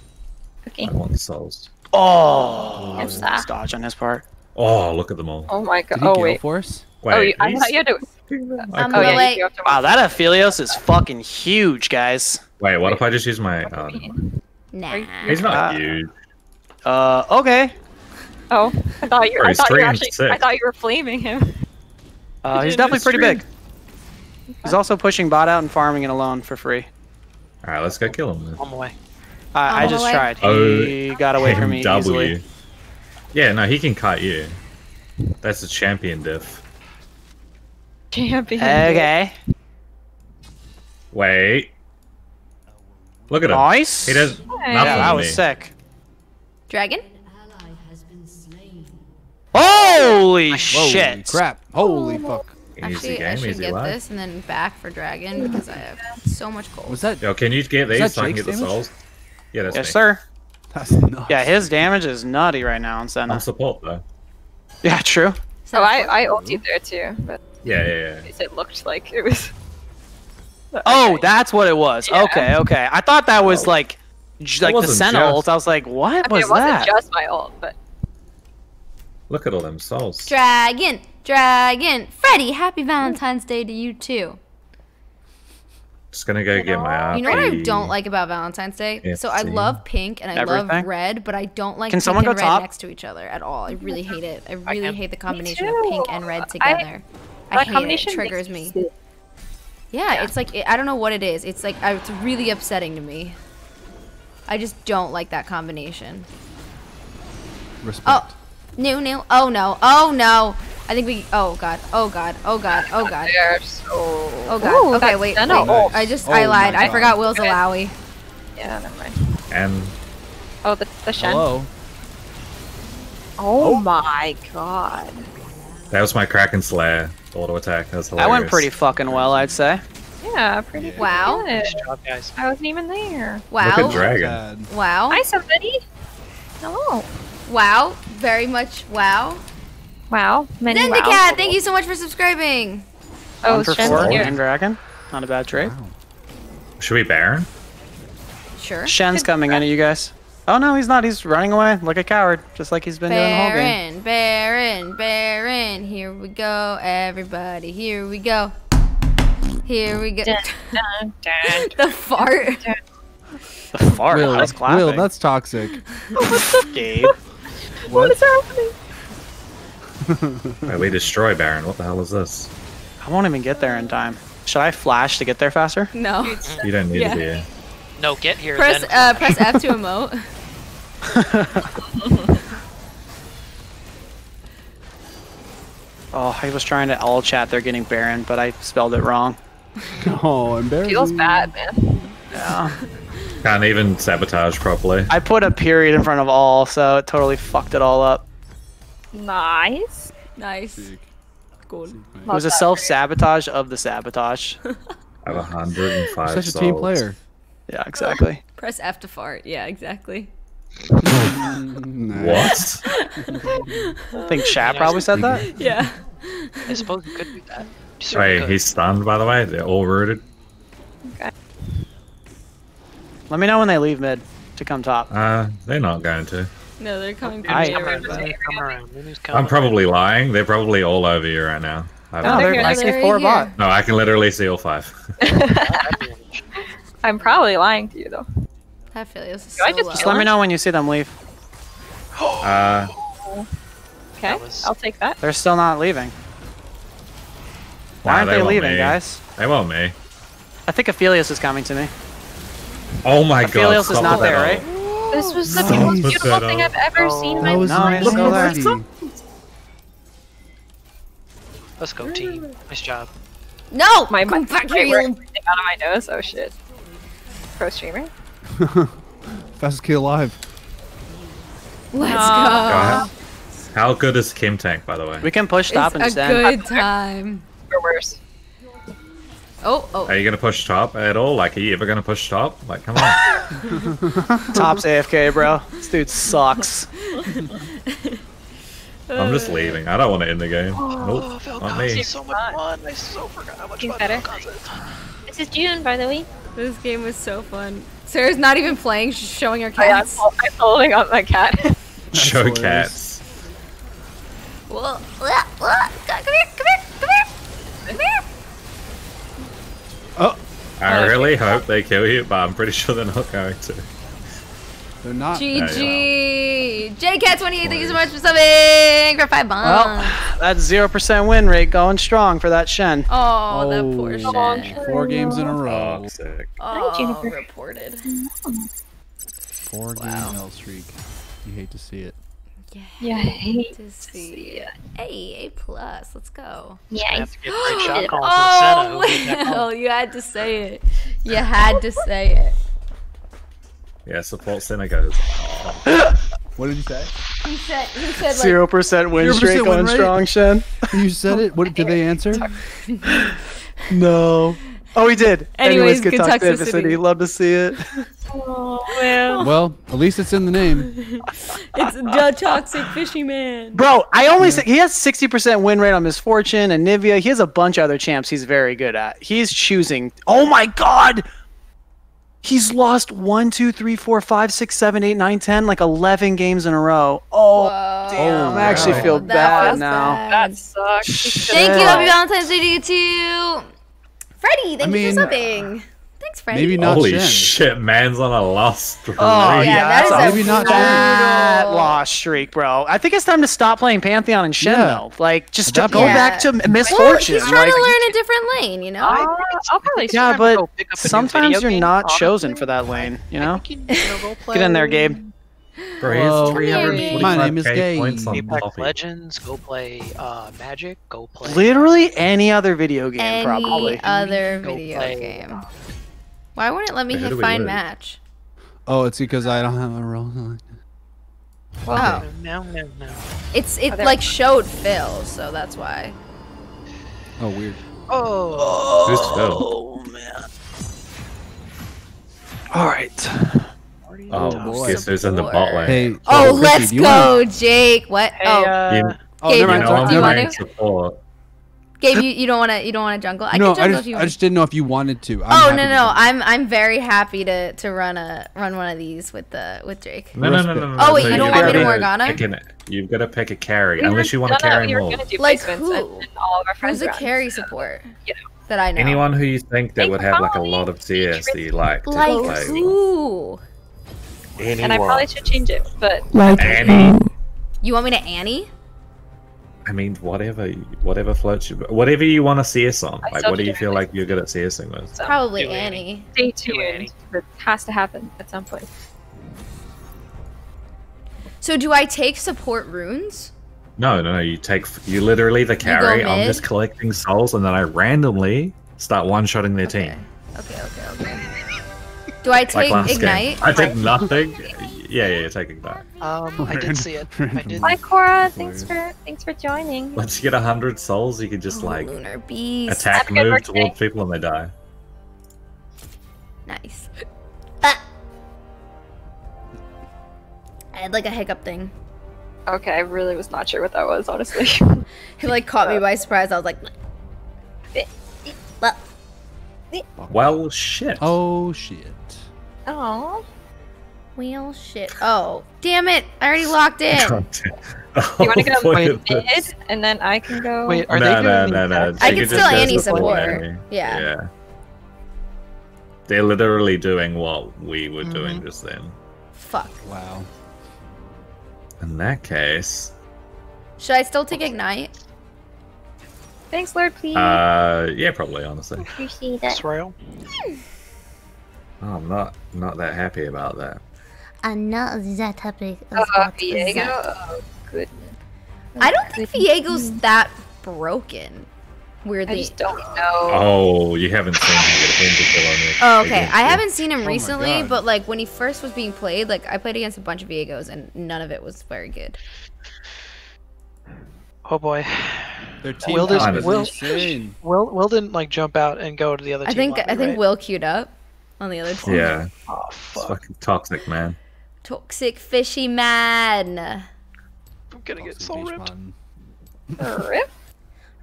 Okay. I want the souls. Oh, Yes, nice sir. dodge on his part. Oh, look at them all. Oh my god. Did he Oh gale wait. force? Wait, oh, you, I he's- thought you had to. I Um, could- Oh yeah, wait. you. Wow, that Aphelios is fucking huge, guys. Wait, what if I just use my... Oh, never. Nah. he's not Uh, huge. Uh, okay. Oh, I thought you. Or I thought you actually. six. I thought you were flaming him. Uh, he's definitely pretty big. He's also pushing bot out and farming it alone for free. Alright, let's go kill him then. On the way. I, I On the just way. tried. Oh, He got away from me W. easily. Yeah, no, he can cut you. That's a champion diff. Champion. Okay. Wait. Look at him. Nice. He does nothing Yeah, that was me. sick. Dragon? ally has been slain. Holy Whoa, shit. crap. Holy oh. fuck. Easy Actually, I should easy get life. this and then back for dragon because I have so much gold. Was that? Yo, can you get these that so I can get Jake's the damage? souls? Yeah, that's Yes, me. sir. That's nuts. Yeah, his damage is nutty right now on Senna. I'm support though. Yeah, true. So oh, I I ulted there too, but Yeah, yeah, yeah. it looked like it was. Oh, that's what it was. Yeah. Okay, okay. I thought that was oh. like, j- like the wasn't Senna just- ult. I was like, what I mean, was it wasn't that? just my ult, but Look at all them souls. Dragon, dragon, Freddy. Happy Valentine's Day to you too. Just gonna go get my. You know what I don't like about Valentine's Day? Yeah, so I love pink and I love red, but I don't like Can pink someone and go red top? next to each other at all. I really hate it. I really can. hate the combination of pink and red together. I, that hate combination it. It triggers makes me. Yeah, it's like it, I don't know what it is. It's like uh, it's really upsetting to me. I just don't like that combination. Respect. Oh, new, new. Oh no. Oh no. I think we. Oh god. Oh god. Oh god. Oh god. they're so. Oh god. Ooh, okay, that wait. Senna wait. ult. I just Oh I lied. I forgot Will's a Lowy. Yeah, never mind. And Oh, the the Shen. Hello. Oh, oh, my god. that was my Kraken Slayer auto attack. That was That went pretty fucking well, I'd say. Yeah, pretty Wow. good. Nice job, guys. I wasn't even there. Wow. Look at Dragon. Bad. Wow. Hi, somebody. Hello. Wow. Very much wow. Wow. Many Then the wow. cat, thank you so much for subscribing. Oh, One for Shen's four, here. and Dragon. Not a bad trade. Should we Baron? Sure. Shen's coming in at you guys. Oh no, he's not. He's running away like a coward, just like he's been doing the whole game. Baron, Baron, Baron. Here we go, everybody. Here we go. Here we go. Dun, dun, dun. the fart. The fart. Will, I was clapping. Will, that's toxic. Gabe. What is happening? Wait, we destroy Baron. What the hell is this? I won't even get there in time. Should I flash to get there faster? No. You don't need Yeah. to be here. No, get here. Press then uh, press F to emote. Oh, I was trying to all chat. They're getting Baron, but I spelled it wrong. Oh, embarrassing. Feels bad, man. Yeah. Can't even sabotage properly. I put a period in front of all, so it totally fucked it all up. Nice. Nice. Sick. Cool. It was a self sabotage of the sabotage. I have 105 Such a team player. Yeah, exactly. Press F to fart. Yeah, exactly. What? I think chat probably said that. Yeah. I suppose you could do that. You Wait, could. he's stunned by the way. They're all rooted. Okay. Let me know when they leave mid to come top. Uh, they're not going to. No, they're coming I- from Come here, around, but- Lulu's come around, Lulu's coming I'm probably lying. They're probably all over you right now. I No, don't- they're they're, I they're see four here. bot. no, I can literally see all five. I'm probably lying to you though. That Philios is Do I so just. Just let me know when you see them leave. Uh, Okay, was- I'll take that. They're still not leaving. Why Nah, aren't they they, leaving, me. guys? they want me. I think Aphelios is coming to me. Oh my god. Aphelios is not that there, all. right? This was the Nice. most beautiful thing. I've ever Oh. seen in That my was No, life. he's still there. nasty. Let's go, team. Mm-hmm. Nice job. No! My Come my back my here, you... out of my nose. Oh shit. Pro streamer. Fastest kill alive. Let's Aw. go. God. How good is Chemtank, by the way? We can push top and It's a stand. good time. Or worse. Oh, oh. Are you gonna push top at all? Like, are you ever gonna push top? Like, come on. Top's AFK, bro. This dude sucks. I'm just leaving. I don't want to end the game. Oh, nope, not me. So much fun. I so forgot how much He's fun better. This is June, by the way. This game was so fun. Sarah's not even playing, she's showing her I, I'm, cats. I'm holding up my cat. Show hilarious. cats. Whoa, whoa, whoa. Come here, come here, come here. Come here. Oh. oh, I really hope they kill you, but I'm pretty sure they're not going to. they're not. GG. JCat28, thank you so much for subbing for five Well, that's zero percent win rate going strong for that Shen. Oh, oh that poor oh, Shen. Four games in a row. Oh, sick. Oh, Jennifer. reported. Four game L streak. You hate to see it. Yeah, I hate To see it. Hey, A plus. Let's go. I Yeah, have to get great shot calling for the oh, Senna. Oh, Who made that call? well, you had to say it. You had to say it. Yeah, support Synagogues. What did you say? He said, he said like, Zero percent win 0% streak win strong, Shen. You said it. What did they answer? No. Oh, he did. Anyways, good good talk to toxicity. City. Love to see it. Oh, well. Well, at least it's in the name. it's the toxic fishy man. Bro, I only say he has 60% win rate on Miss Fortune and Nivea. He has a bunch of other champs he's very good at. He's choosing. Oh my god! He's lost one, two, three, four, five, six, seven, eight, nine, ten, like 11 games in a row. Oh, Whoa. damn. I actually oh, wow. feel That bad now. bad. That sucks. Thank you. Happy Valentine's Day to you too. Freddie, thank I you mean, for subbing. Thanks, Freddie. maybe not Holy Shen. shit, man's on a lost streak. Oh, yeah, yeah, that's is a a Maybe not bad brutal- loss streak, bro. I think it's time to stop playing Pantheon and Shen, Yeah. though. Like, just At go point- back to Well, Miss Fortune. he's trying like, to learn a different lane, you know? Uh, I'll probably yeah, but pick up sometimes you're game, not honestly. chosen for that lane, you know? You know, Get in there, Gabe. Bro, he 345k My name is points on Gabe. Apex Poppy. Legends. Go play uh, Magic. Go play. Literally any other video game, Any probably. other Go video play. game. Why wouldn't it let me Wait, who hit do we find lose? match? Oh, it's because I don't have a role. Oh, No, no, no. it's it like showed Phil, so that's why. Oh, weird. Oh. Who's Phil? Oh, man. All right. Oh, boy. guess who's in the bot lane? Hey. Oh, Chrissy, let's do you wanna- go, Jake. What? Hey, oh, uh, You, Oh, Gabe, never you mind. know Do you want to? Support. Gabe, you, you don't want to you don't want to jungle. I no, can I jungle just, if you want. I just didn't know if you wanted to. I'm oh happy no no. I'm I'm very happy to to run a run one of these with the with Drake. No, no, no, no, no. Oh, wait, so you don't want me to Morgana? pick an- You've got to pick a carry, We unless were- you want no, to no, carry we more. Like who? and, and all of our friends Who's a carry so, support you that I know? Anyone who you think that would have like a lot of CS that you like like play. Who? And I probably should change it, but like Annie. You want me to Annie? I mean, whatever, whatever floats you, whatever you want to CS on. I Like, what do you feel Annie. like you're good at CSing with? so Probably do Annie. stay Do Annie. tuned. It has to happen at some point. So do I take support runes? No, no, no. You take, you literally the carry. I'm just collecting souls, and then I randomly start one-shotting their Okay. team. Okay, okay, okay. Do I take last ignite? game. I take nothing. Yeah, yeah, you're taking that. Um, I did see it. I did. Hi Cora, thanks for thanks for joining. Once you get a hundred souls, you can just Oh, like lunar beast. attack, Have a good move birthday. towards people, and they die. Nice. Ah. I had like a hiccup thing. Okay, I really was not sure what that was, honestly. It like caught me by surprise. I was like, well, Well, shit. Oh shit. Oh. well, shit. Oh, damn it! I already locked in. You want to go Look mid, and then I can go. Wait, are no, they no, doing no, no. I can still just go Annie support support. Annie. Yeah. Yeah. They're literally doing what we were doing Mm-hmm. just then. Fuck. Wow. In that case, Should I still take ignite? Thanks, Lord, please. uh, yeah, probably honestly. Appreciate it. Swirl. Oh, I'm not not that happy about that. I'm not that happy. Uh, Diego. Oh, goodness. I don't think Viego's that broken. I Weirdly. just don't know. Oh, you haven't seen him get a pentakill on you. Oh, okay. I haven't seen him my recently, God. but like when he first was being played, like I played against a bunch of Viegos and none of it was very good. Oh boy. Their team Will does- is Will- Will Will didn't like jump out and go to the other I team. think lobby, I think right? Will queued up on the other team. Yeah, Oh it's fuck! fucking toxic, man. Toxic fishy man. I'm gonna get Awesome soul beach ripped. Rip.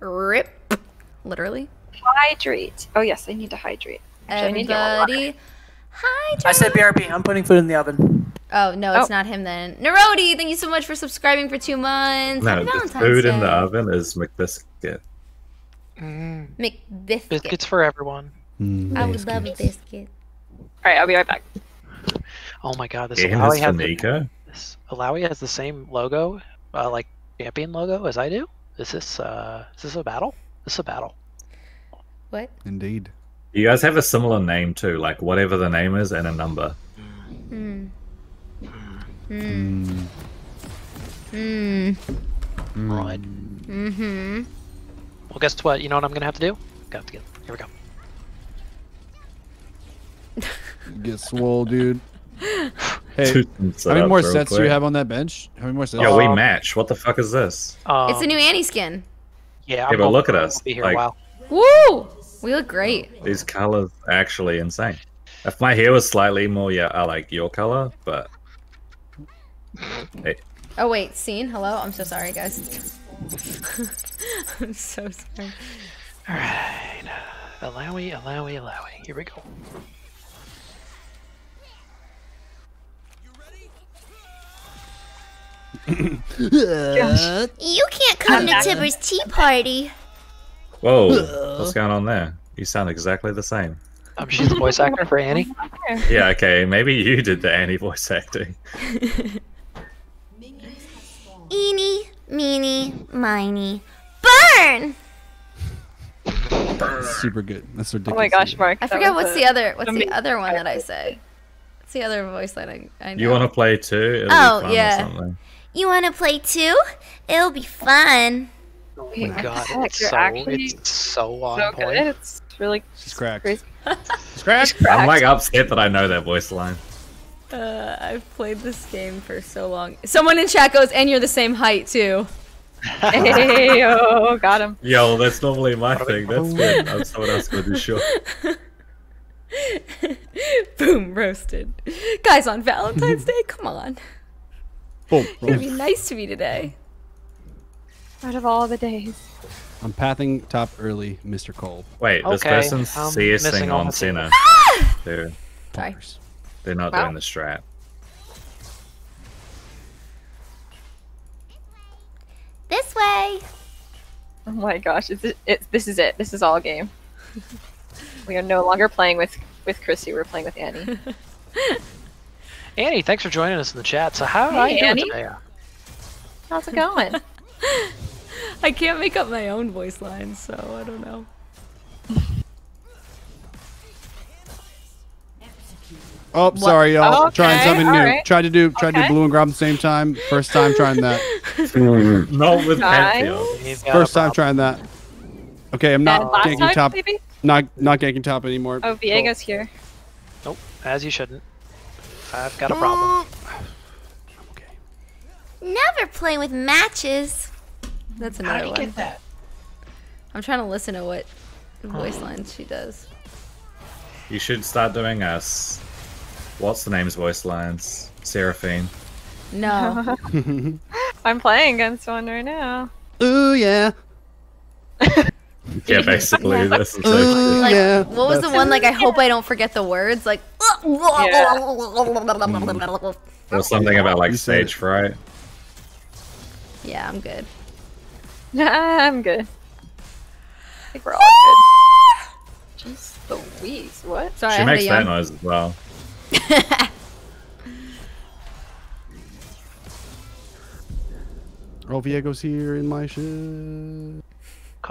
Rip. Literally. Hydrate. Oh yes, I need to hydrate. Actually, I need to get. Everybody. Hi. I said BRB. I'm putting food in the oven. Oh no, it's Oh. not him then. Narodi, thank you so much for subscribing for two months. No, Happy the Valentine's food Day. in the oven is McBiscuit. Mm, McBiscuit. biscuits for everyone. Mm, I would love a biscuit. All right, I'll be right back. Oh my god, this Getting Alawi this for has the, this Alawi has the same logo, uh, like champion logo as I do. Is this uh is this a battle? This is a battle. What? Indeed. You guys have a similar name too, like whatever the name is and a number. Hmm. Hmm. Mm. Hmm. Right. Mm-hmm. Well, guess what? You know what I'm gonna have to do? Got to get. Here we go. Get swole, dude. Hey, Two how many more real sets do you have on that bench? How many more sets? Yeah, we Um, match. What the fuck is this? Um, It's a new Annie skin. Yeah, but I'm look at us, We'll be here like- a while. Woo! We look great. These colors actually insane. If my hair was slightly more, yeah, I like your color, but Hey. Oh wait, scene. Hello. I'm so sorry, guys. I'm so sorry. All right. Alawi, Alawi, Alawi. Here we go. You can't come to Tibbers' tea party. whoa, what's going on there? You sound exactly the same. Um, she's the voice actor for Annie. Yeah, okay, maybe you did the Annie voice acting. Eeny, meeny, miny, burn! That's super good. That's ridiculous. Oh my gosh, Mark. I that forget what's a- the other. What's the other one that I say? What's the other voice line I, I know? You want to play too? It'll Oh, be fun yeah. Or something. You want to play too? It'll be fun. Oh my what god, it's You're so actually it's so on So point. good. It's really She's cracked. crazy. She's cracked. I'm like upset that I know that voice line. Uh, I've played this game for so long. Someone in chat goes, and you're the same height too. hey, oh, got him. Yo, that's normally my thing. That's good. I'm someone else going to do sure. Boom, roasted. Guys, on Valentine's Day, come on. Boom. You're gonna be nice to me today. Out of all the days. I'm pathing top early, Mr. Cole. Wait, this Okay, person's I'm CS missing all on the ah! Cena. They're, Sorry. they're not Wow. doing the strat. This way. Oh my gosh, it's, it, this is it. This is all game. we are no longer playing with with Chrissy. We're playing with Annie. Annie, thanks for joining us in the chat. So how Hey, are you doing today? How's it going? I can't make up my own voice lines, so I don't know. Oh, sorry, y'all. Oh, okay, trying something new. alright. Tried to do tried to do blue and grab at the same time. First time trying that. Not with Nice. Pantheon. You've got a First time trying that. Okay, I'm not last ganking time, top. maybe? Not not ganking top anymore. Oh, Viego's here. Nope, as you shouldn't. I've got a problem. Never play with matches. That's another How another did you one. get that? I'm trying to listen to what hmm. voice lines she does. You should start doing us. What's the name's voice lines? Seraphine. No. I'm playing against one right now. Ooh yeah. Yeah, basically, this is Ooh basically. like, yeah. what was the one? Like, I hope I don't forget the words. Like, Or something about like You said stage fright. yeah, I'm good. I'm good. I think we're all good. Jeez Louise, what? Sorry, She I had makes that noise as well. Oh, Viego's here in my shit.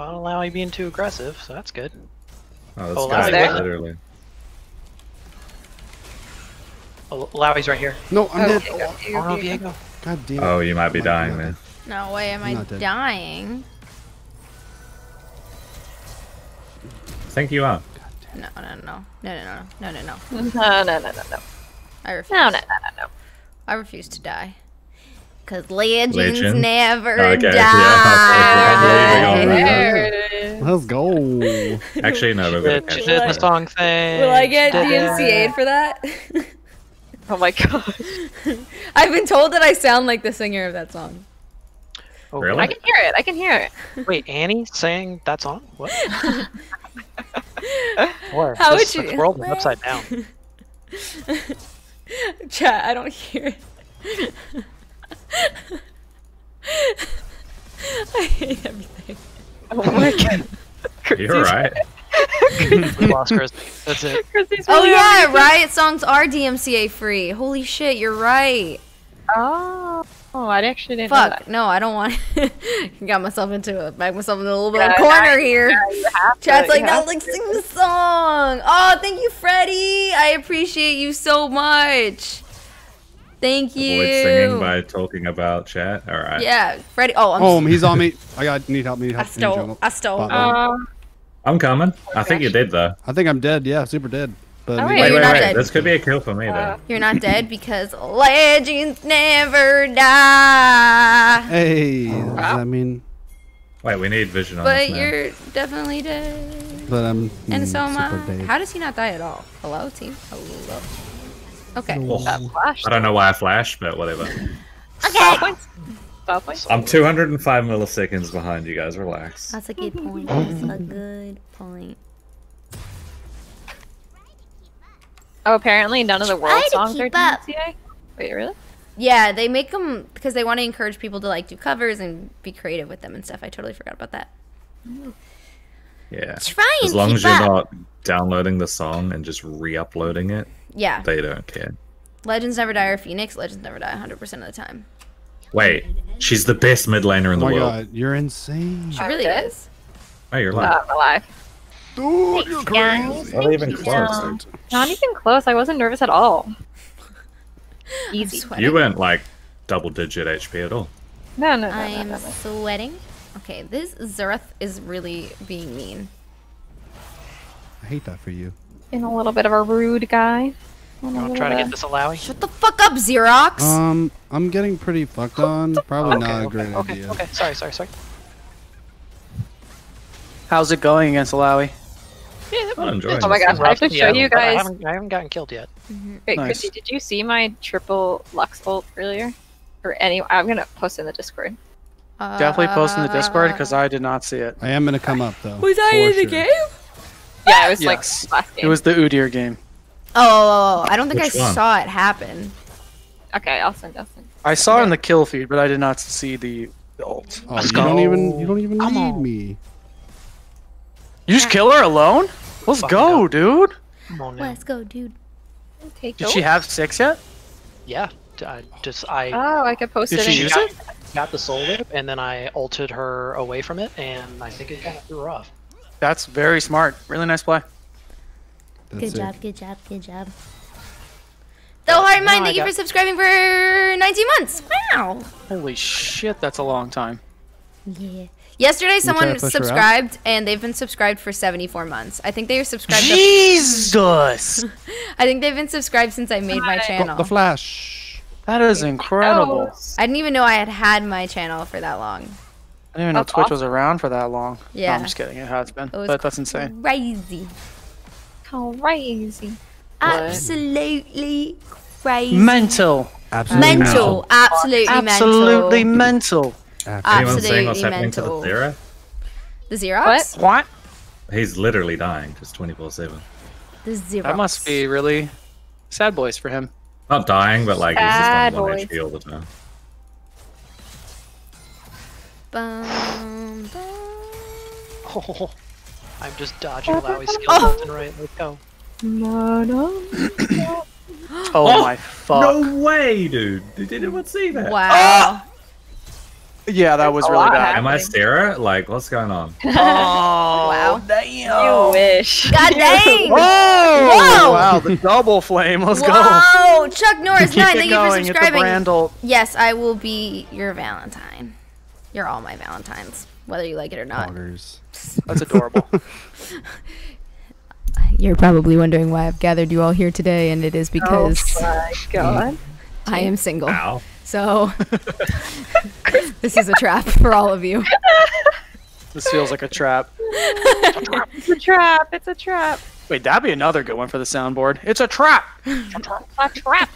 Can't allow you being too aggressive, so that's good. Oh, this Oh, guy there. literally. Oh, Lowy's right here. No, I'm Oh, dead. Viego, Oh, Viego, no, Viego. Diego. God damn it. Oh, you might be My dying, man. No way am I Not dead. dying. I think you are. No, no, no, no, no, no, no, no, no. No, no, no, no, no. I refuse. No, no, no, no, no. I refuse to die. Cause legends Legend? never oh, Okay, yeah, die. I'm leaving already. There it is. Let's go. Actually, no, we're gonna Did, catch she did the it. song thing. Will I get Did it. DMCA'd for that? Oh my god. I've been told that I sound like the singer of that song. Oh, Really? I can hear it. I can hear it. Wait, Annie sang that song? What? Boy, How this, would you- this world is upside down. Chat, I don't hear it. I hate everything. Oh my god. You're right. We lost Chris. That's it. Chrissy's Oh really yeah, happy. Riot songs are DMCA free. Holy shit, you're right. Oh. Oh, I actually didn't know Fuck, that. no, I don't want. got myself into it. Back myself into a little bit Yeah, of a corner yeah, here. yeah, you have to, Chat's like, you now like sing the song. Oh, thank you, Freddie. I appreciate you so much. Thank you. Avoid singing by talking about chat. All right. Yeah, Freddie. Oh, I'm. Oh, he's on me. I got need help. Need I help. need stole. I stole. Uh, I'm coming. I think you did though. I think I'm dead. Yeah, super dead. But Oh, maybe- Wait, you're wait, not wait. dead. This could be a kill for me Uh, though. You're not dead because legends never die. hey, does that mean? Wait, we need vision on But this man. you're definitely dead. But I'm. And mm, so am I. dead. How does he not die at all? Hello, team. Hello. Okay. Oh. I don't know why I flashed, but whatever. Stop points. Stop points. I'm 205 milliseconds behind you guys. Relax. That's a good point. That's a good point. Oh, apparently none of the world songs are keep. DMCA. Wait, really? Yeah, they make them because they want to encourage people to like do covers and be creative with them and stuff. I totally forgot about that. Yeah. Try and As long keep as you're up. not downloading the song and just re-uploading it, Yeah, they don't care. Legends Never Die or Phoenix. Legends Never Die 100% of the time. Wait, she's the best mid laner in Oh the my world. god, you're insane. She really dead? is. Oh, you're No, lying. I'm alive. Dude, you're crazy. Not even close. Um, not even close. I wasn't nervous at all. Easy. You weren't like double digit HP at all. No, no, no, no, I'm no, no. sweating. Okay, this Xerath is really being mean. I hate that for you. Being a little bit of a rude guy. And a I'm little trying to get this Alawi. Shut the fuck up, Xerox. Um, I'm getting pretty fucked on. Probably Okay, not a great okay, idea. okay. okay, Sorry, sorry, sorry. How's it going against Alawi? I'm enjoying Oh my this gosh. I have to show Yeah, you but I guys. haven't, I haven't gotten killed yet. Wait, Nice. Chrissy, did you see my triple Lux ult earlier? Or any? I'm gonna post in the Discord. Definitely post in the Discord because I did not see it. I am gonna come up though. Was I for in the game? Yeah, it was Yes. like last game. It was the Udyr game. Oh, oh, oh, oh, I don't think Which I one? saw it happen. Okay, I'll send. I'll send. I saw it in the kill feed, but I did not see the, the ult. Oh, you go. don't even you don't even Come need on. me. You just kill her alone? Let's Fucking go, hell. dude. Come on now. Let's go, dude. Take Did she have six yet? Yeah, I just I Oh, I could post Did it. she use chat. it? got the soul whip and then I ulted her away from it, and I think it kind of threw her off. That's very smart. Really nice play. That's Good it. job, good job, good job. The Heart now Mind, thank you for subscribing for 19 months. Wow. Holy shit, that's a long time. Yeah. Yesterday, trying someone to push her out? subscribed, and they've been subscribed for 74 months. I think they were subscribed. to- Jesus! I think they've been subscribed since I made my channel. The Flash. That is incredible. I didn't even know I had had my channel for that long. I didn't even know That's Twitch was around for that long. No, Yeah. I'm just kidding. It has been. It But that's insane. Crazy. crazy. Absolutely crazy. Mental. Absolutely mental. Absolutely, Absolutely mental. mental. Anyone seeing what's Absolutely happening to the mental. Xerath? The Xerox? What? He's literally dying, just 24 7. The Xerox. That must be really sad boys for him. Not dying, but like Bad he's just on 1 boys. HP all the time. Bum, bum. Oh, I'm just dodging Lowie's skill Oh. left and right. Let's go. No, no. Oh, Oh, my fuck. No way, dude! Did anyone see that? Wow. Ah! Yeah, that was really lot bad. Am I. Sarah? Like, what's going on? Oh, Wow. damn. You wish. God dang. Whoa! Whoa! Wow, the double flame. Let's go. Whoa! Chuck Norris, Keep nine. it Thank you for subscribing. Yes, I will be your Valentine. You're all my Valentines, whether you like it or not. Poggers. That's adorable. You're probably wondering why I've gathered you all here today, and it is oh because Oh my god. I am single. Ow. So this is a trap for all of you. this feels like a trap. It's a trap. It's a trap. Wait, that'd be another good one for the soundboard. It's a trap. A trap.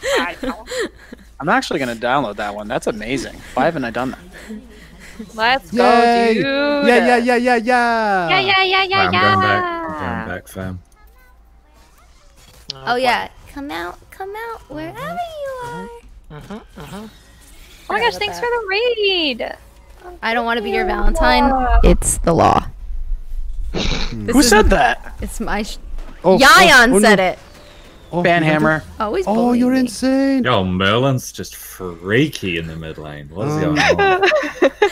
I'm actually gonna download that one. That's amazing. Why haven't I done that? Let's go, dude. Yeah, yeah, yeah, yeah, yeah. Yeah, yeah, yeah, yeah, I'm yeah. going back. I'm going back, fam. Oh yeah, come out, come out, wherever you are. Uh-huh, uh-huh. Oh my gosh, thanks for the raid. I don't want to be your Valentine. It's the law. This Who is- said that? It's my. Sh- Oh, Yayan oh, oh, said no. it. Oh, Banhammer. Always. Oh, you're me. insane. Yo, Merlin's just freaky in the mid lane. What is Um, going on?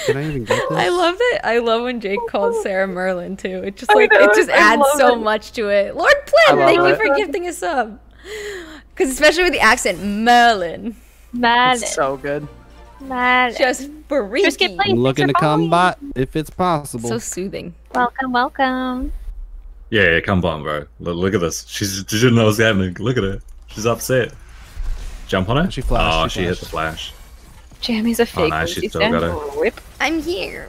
Can I even get this? I love it. I love when Jake calls Sarah Merlin too. It just like know, it just I adds so it. much to it. Lord I Plin, love thank you for gifting a sub. Because especially with the accent, Merlin, Mad. It's so good. Mad. just freaky. Just get. I'm looking to Thanks for combat if it's possible. So soothing. Welcome, welcome. Yeah, yeah, come on, bro. Look, look at this. She's, she didn't know what's happening. Look at her. She's upset. Jump on her? She flashed, Oh, she she hit the flash. Jammy's a oh, fake. no, news. she's still got her. Whip I'm here.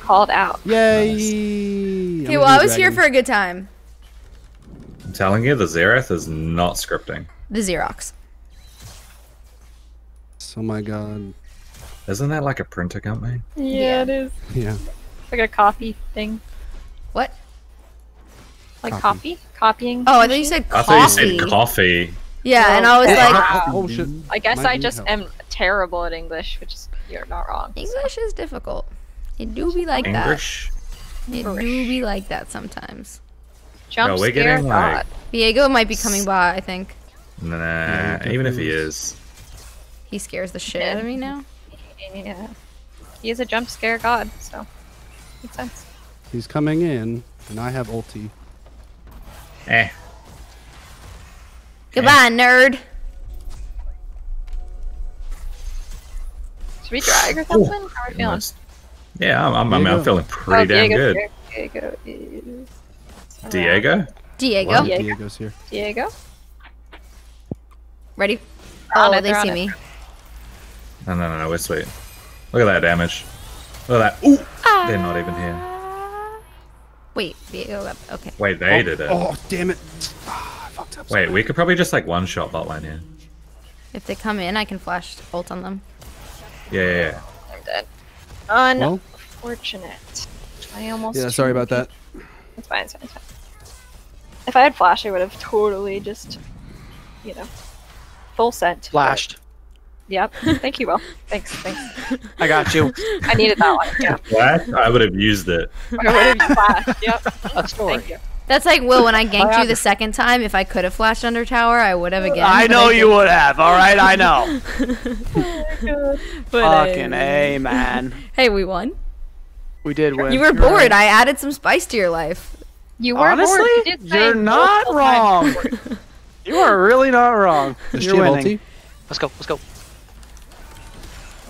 called out. Yay! Okay, well I was here for a good time. I'm telling you, the Xerath is not scripting. The Xerox. Oh my god. Isn't that like a printer company? Yeah, it is. Yeah. Like a coffee thing. What? Like Copy. copy? Copying. Oh, I thought you said coffee. I thought you said coffee. Yeah, and I was Oh, like, wow. Oh, shit. I guess Might I just help. am terrible at English, which is you're not wrong. English is difficult. It do be like English? that. It do be like that sometimes. Jump No, we're scare getting, like- God. Diego might be coming by. I think Nah, Yeah, even if he is. he scares the shit out of me now. Yeah. He is a jump scare god, so makes sense. He's coming in, and I have ulti. Eh. Goodbye, nerd. Should we drag or something? How are we feeling? Nice. Yeah, I'm, I'm, I mean, I'm feeling pretty oh, damn Diego's good. here. Diego is. Diego? Diego. What? Diego. Diego's here. Diego? Ready? On Oh, it, they see it. me. No, no, no, no, we're sweet. Look at that damage. Look at that. Ooh! They're not even here. Wait, Viego got okay. Wait, they did it. Oh, damn it. Ah, I fucked up. Wait, bad. we could probably just like one shot bot lane here. If they come in, I can flash ult on them. Yeah, yeah, yeah. I'm dead. Well, Unfortunate. I almost. yeah, sorry about that. It's fine, it's fine, it's fine. If I had flash, I would have totally just, you know, full sent. Flashed. Yep. Thank you, Will. Thanks, thanks. I got you. I needed that one. Yeah. Flash? I would have used it. I would have used flash. Yep. A story. Thank you. That's like Will when I ganked you the second time. If I could have flashed under tower, I would have again. I but know you would have. All right, I know. But uh, I- Fucking a man. Hey, we won. We did win. You were You're bored. right. I added some spice to your life. You were Honestly, bored. You you're not wrong. You are really not wrong. Does You're winning. ulti? Let's go. Let's go.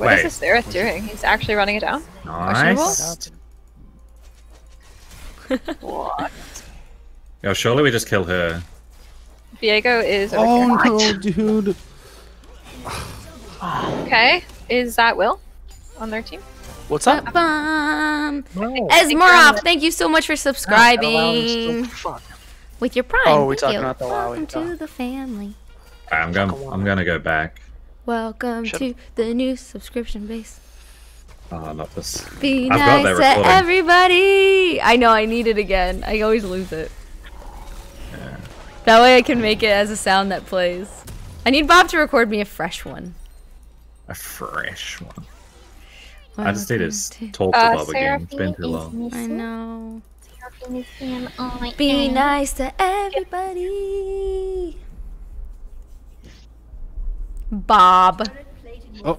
What is Wait. this Seraph doing? He's actually running it down? Nice. What? Yo, surely we just kill her. Viego is over Oh here. no, dude. Okay. Is that Will on their team? What's up? Bum. No. Esmeralda, thank you so much for subscribing with your prime. Oh, we're talking about the WoW Welcome to ah. the family. I'm going. I'm gonna go back. Welcome Shut to the new subscription base. Oh, not this. Be I've got nice to everybody. I know I need it again. I always lose it. That way I can make it as a sound that plays. I need Bob to record me a fresh one. A fresh one. I just need to s- Welcome to- talk to Uh, Bob again. It's been too long. I know. Be Be nice to everybody. Bob. Oh.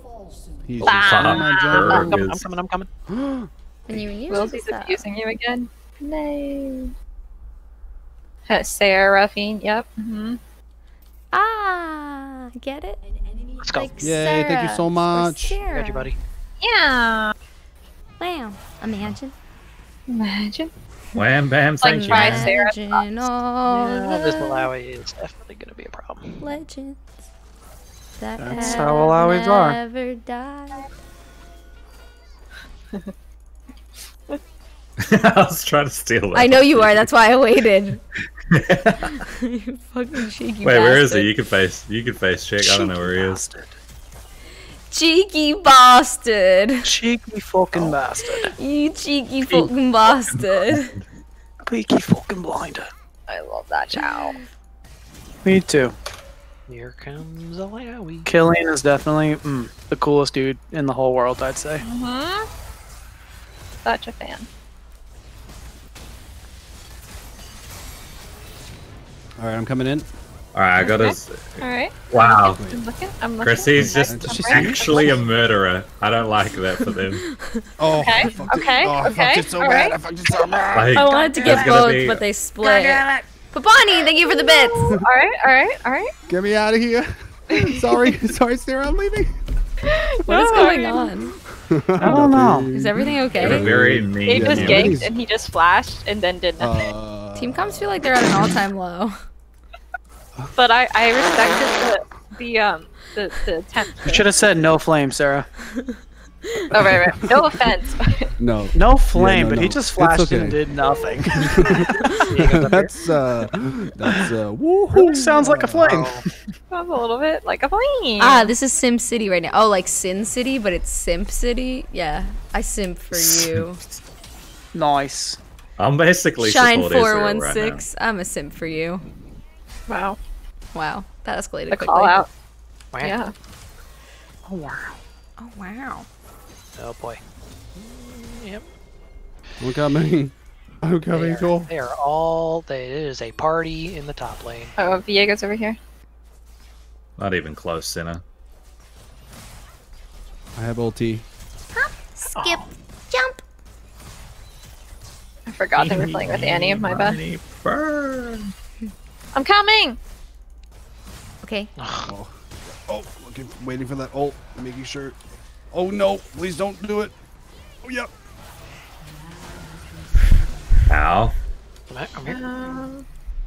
He's Bob just on my I'm job. coming. I'm coming. I'm coming. When you use Will's he's stuff. abusing you again. No. Uh, Seraphine, yep. hmm Ah, get it? Let's go. Like Yay, thank you so much. Sarah. Got you, buddy. Yeah. Wow. Imagine. Imagine. Wham bam, thank you. try man. Sarah. Imagine all Yeah, this Malawi is definitely going to be a problem. legends that That's have how Malawis are. never died. I was trying to steal that. I know you are. That's why I waited. you fucking cheeky bastard. Wait, where is he? You can face. You can face check. I don't know where he is. Cheeky bastard. Cheeky fucking bastard. You cheeky fucking bastard. Cheeky fucking blinder. I love that chow. Me too. Here comes a Malawi. Killian is definitely mm, the coolest dude in the whole world, I'd say. Mm-hmm. Such a fan. All right, I'm coming in. All right, I got his. Alright. Wow, I'm looking. I'm looking. Chrissy's just Did she see actually a murderer. I don't like that for them. Oh, Okay, I fucked okay, it. Oh, I okay, fucked it so all bad. right. I fucked it so bad. Like, I wanted to get both, be- but they split. Papani, thank you for the bits. Alright, alright, alright. Get me out of here. sorry, sorry, Sarah, I'm leaving. What is going on? I don't know. Is everything You're okay? very He mean. just yeah. ganked and he just flashed and then did nothing. Uh, Team comps feel like they're at an all-time low. but I, I respected the the um the the attempt. You should have said no flame, Sarah. Oh right, right. No offense. no. No flame, no, but he just flashed okay. and did nothing. that's uh, that's uh, woohoo. Sounds like a flame. Sounds a little bit like a flame. Ah, this is Sim City right now. Oh, like Sin City, but it's Simp City. Yeah, I simp for you. Nice. I'm basically Shine support Israel four one right six. I'm a simp for you. wow. Wow, that escalated The quickly. call out. Wow. Yeah. Oh wow. Oh wow. Oh boy. Yep. I'm coming. I'm They coming, are, Cole. they are all. They, it is a party in the top lane. Oh, oh Viego's over here. Not even close, Sinner. I have ulti. Skip, jump. I forgot they were playing with Annie. Of my bad. Money burn. I'm coming. Okay. Oh, looking, waiting for that ult, making sure. Oh no! Please don't do it. Oh yep. Ow. I'm, here- I'm here. Um,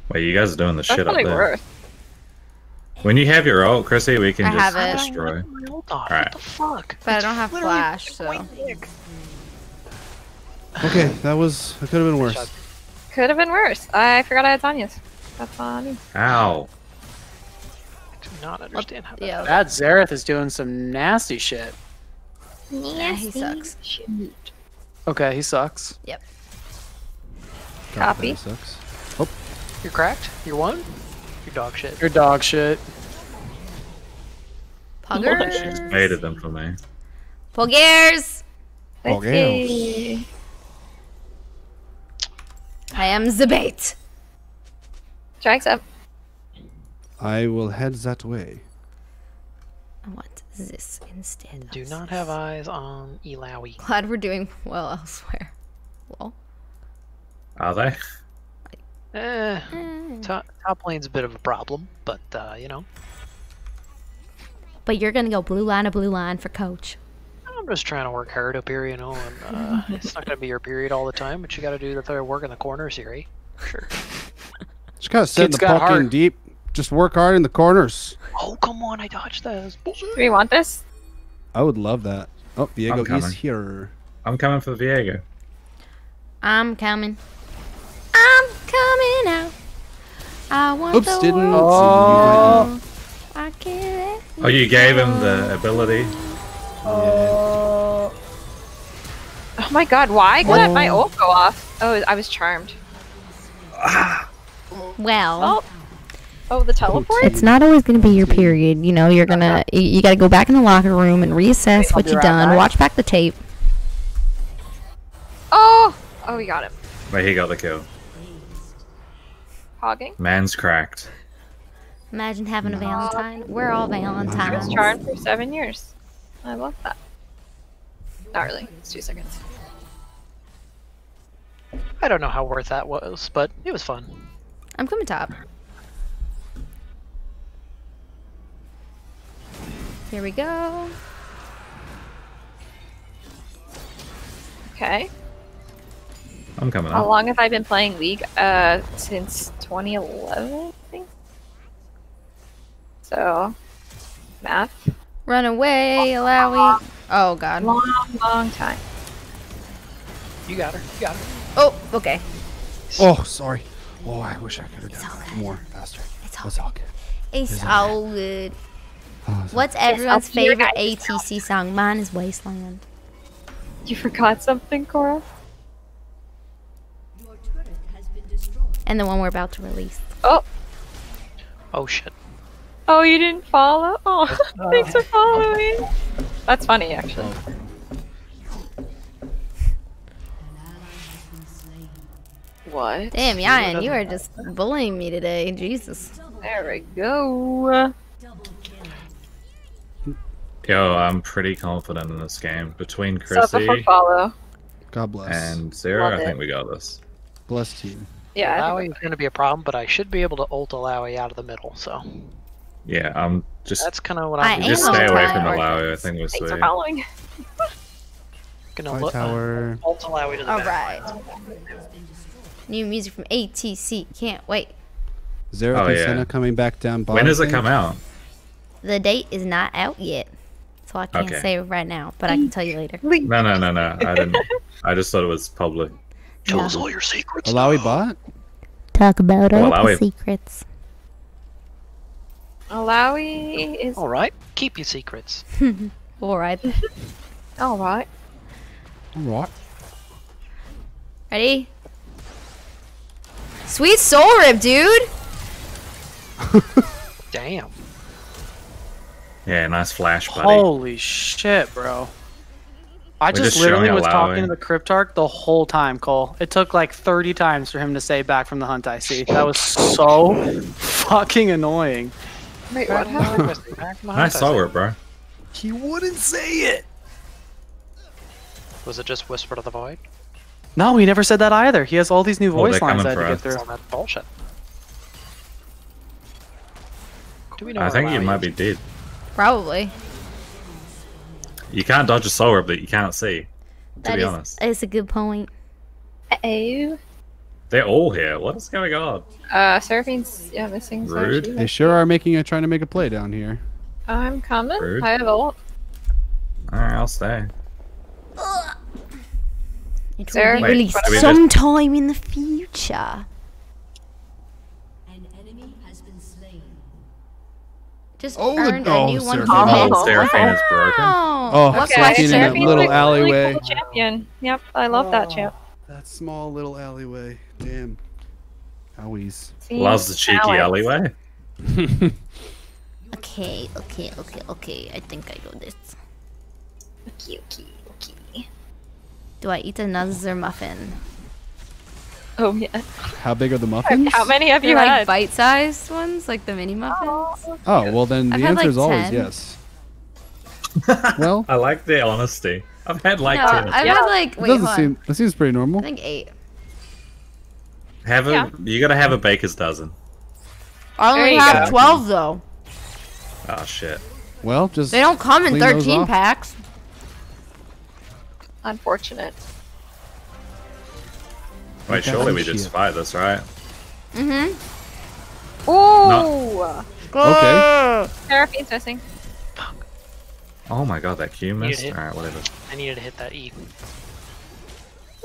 Wait, you guys are doing the that's shit up there. worth. When you have your ult, Chrissy, we can I just have it. destroy. Hold. Alright. What the fuck? But I don't have flash, so. Okay, that was. That could have been worse. could have been worse. I forgot I had Zhonya's. That's on me. Ow. I do not understand how that. Yeah. That Xerath is doing some nasty shit. Yeah, he sucks. Okay, he sucks. God, Copy. that sucks. Oh. You're cracked. You're one. You're dog shit. You're dog shit. She's Pugger. made them for me. Pulgers. Let's I am the bait. Drags up. I will head that way. I want this instead. Do not this. have eyes on Elawi. Glad we're doing well elsewhere. Well, Are they? Eh, eh. top, top lane's a bit of a problem, but uh, you know, but you're gonna go blue line to blue line for coach. I'm just trying to work hard up here, you know, and uh, it's not gonna be your period all the time, but you got to do the third work in the corners here, eh? Sure. Just gotta set Kid's the got puck in heart. deep. Just work hard in the corners. Oh come on, I dodged those. Do we want this? I would love that. Oh, Diego is coming. here. I'm coming for Diego. I'm coming. I'm coming out. I want Oops, the didn't. Oh. I can't. Oh, you gave him the ability. Oh Oh my god, why couldn't oh. my ult go off? Oh, I was charmed. Well, Oh. Oh, the teleport? it's not always going to be your period. You know, you're gonna you, you got to go back in the locker room and reassess what be you right done. back. Watch back the tape. Oh! Oh, we got him. Wait, he got the kill. Hogging. Man's cracked. Imagine having a Valentine. We're all I Valentines. was charmed for seven years. I love that. Not really. It's two seconds. I don't know how worth that was, but it was fun. I'm coming top. Here we go. Okay. I'm coming How up. long have I been playing League? Uh, since 2011, I think. So, math. Run away, Alawi. Oh God. Long, long time. You got her. You got her. Oh, okay. Oh, sorry. Oh, I wish I could have done more faster. It's all It's all good. It's all good. Oh, What's everyone's I'll be your favorite ATC song? Mine is Wasteland. You forgot something, Cora? And the one we're about to release. Oh, Oh shit. oh, you didn't follow? Oh, thanks for following. That's funny, actually. What? Damn, Yan, you are just bullying me today. Jesus. There we go. Yo, I'm pretty confident in this game. Between So before Chrissy follow. God bless. and Zero, Love I it. think we got this. bless you. Yeah. I Alawi think is going to be a problem, but I should be able to ult Alawi out of the middle, so Yeah, I'm just that's kind of what I I'm am just stay away from the Or I think we're Thanks for sweet. following. going to High look uh, tower. ult Alawi to the All back. right. New music from ATC. Can't wait. Zero Oh, yeah. Senna coming back down bottom. When does it thing. come out? The date is not out yet. So I can't Okay. say right now, but I can tell you later. No, no, no, no. I didn't. I just thought it was public. Tell No. us all your secrets. Alawi bot? Talk about all I the secrets. Alawi is All right, keep your secrets. All right. all right. Alright. Ready? Sweet soul rip, dude. Damn. Yeah, nice flash, buddy. Holy shit, bro. I We're just, just literally showing was talking to the Cryptarch the whole time, Cole. It took like 30 times for him to say back from the hunt I see. That was so fucking annoying. Wait, what happened? Nice solar, bro. He wouldn't say it. Was it just whisper to the void? No, he never said that either. He has all these new Oh, they're voice lines coming I had to for get through. Well, that's bullshit. Do we know I think he might is? be dead. Probably. You can't dodge a soul orb that you can't see. To That be is honest, is a good point. Oh. they're all here. What is going on? Uh, Seraphine's yeah missing. Rude. she- They sure are making a trying to make a play down here. I'm coming. Rude. I have ult. Alright, I'll stay. It Sarah, will be released what just- sometime in the future. Just Oh, the- earned oh, a new one. Seraphine. Oh, Seraphine is broken. Oh, What's Okay, my in that little like a really alleyway. cool champion. Yep, I love that champ. That small little alleyway. Damn. Owies. See, Loves the cheeky Alex. alleyway. Okay, okay, okay, okay. I think I do this. Okay, okay, okay. Do I eat another muffin? Oh yeah. How big are the muffins? How many have They're you like had? bite-sized ones, like the mini muffins. Oh, well then I've the had, answer is always 10. yes. well, I like the honesty. I've had like no, ten. I've Yeah. had like it wait, doesn't seem that seems pretty normal. I think eight. Have a Yeah. you gotta have a baker's dozen. I only you have go. twelve though. Oh shit. Well, just They don't come in Clean those thirteen packs. Unfortunate. Wait, surely we Shit. just fight this, right? Mm-hmm. Ooh. Okay. Seraphine's missing. Oh my god, that Q missed. Alright, whatever. I needed to hit that E.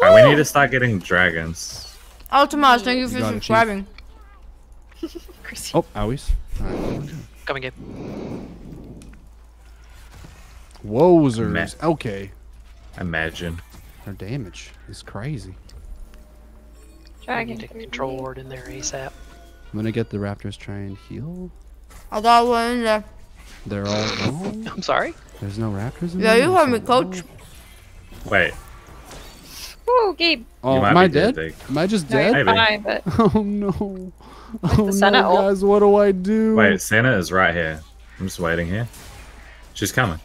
Alright, we need to start getting dragons. Ultimas, thank you for You got it, Chief. subscribing. Chrissy. Oh, owies. Alright. Come again. Wozers. Okay. Imagine. Her damage is crazy. I Dragon. need a control ward in there ASAP. I'm gonna get the raptors try and heal. I got one in there. They're all oh, I'm sorry. There's no raptors in Yeah, there? you heard me, So- coach. Wait, Ooh, Gabe. Oh, am I dead, dead? Am I just No, you're dead? Fine, but Oh no. Oh the no, ult. guys, what do I do? wait, Santa is right here. I'm just waiting here. She's coming.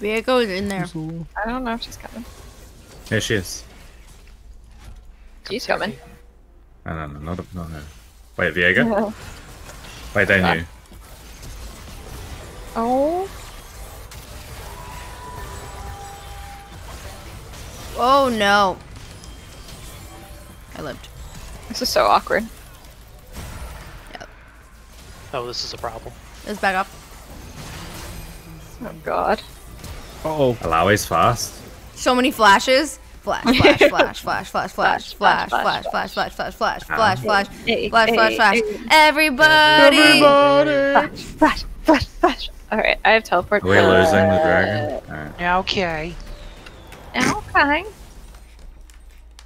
Viego's in there. I'm I don't know if she's coming. Here she is. She's coming. No, no, no, not, not her. Wait, Viego? Wait, they ah. knew. Oh. Oh no. I lived. This is so awkward. Yep. Oh, this is a problem. Let's back up. Oh god. Uh-oh. Alawi's fast. So many flashes. Flash, flash, flash, flash, flash, flash, Flash, flash, flash, flash, flash, flash, flash, Ah. flash, flash, flash, flash, flash. Everybody. Everybody! Flash, flash, flash. Alright, I have teleport. Are we losing the dragon? Yeah, okay. Okay.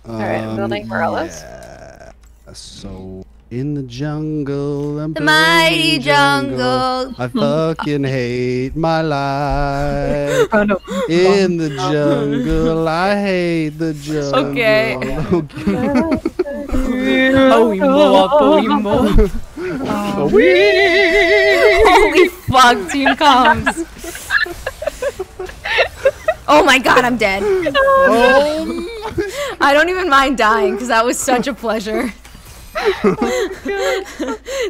Alright, I'm building Morellos. Um, Yeah. So in the jungle, I'm The mighty jungle. I fucking hate my life. Oh no. In the jungle, I hate the jungle. Okay. Oh, oh, oh Holy fuck, team comes. Oh my god, I'm dead. Oh, I don't even mind dying because that was such a pleasure.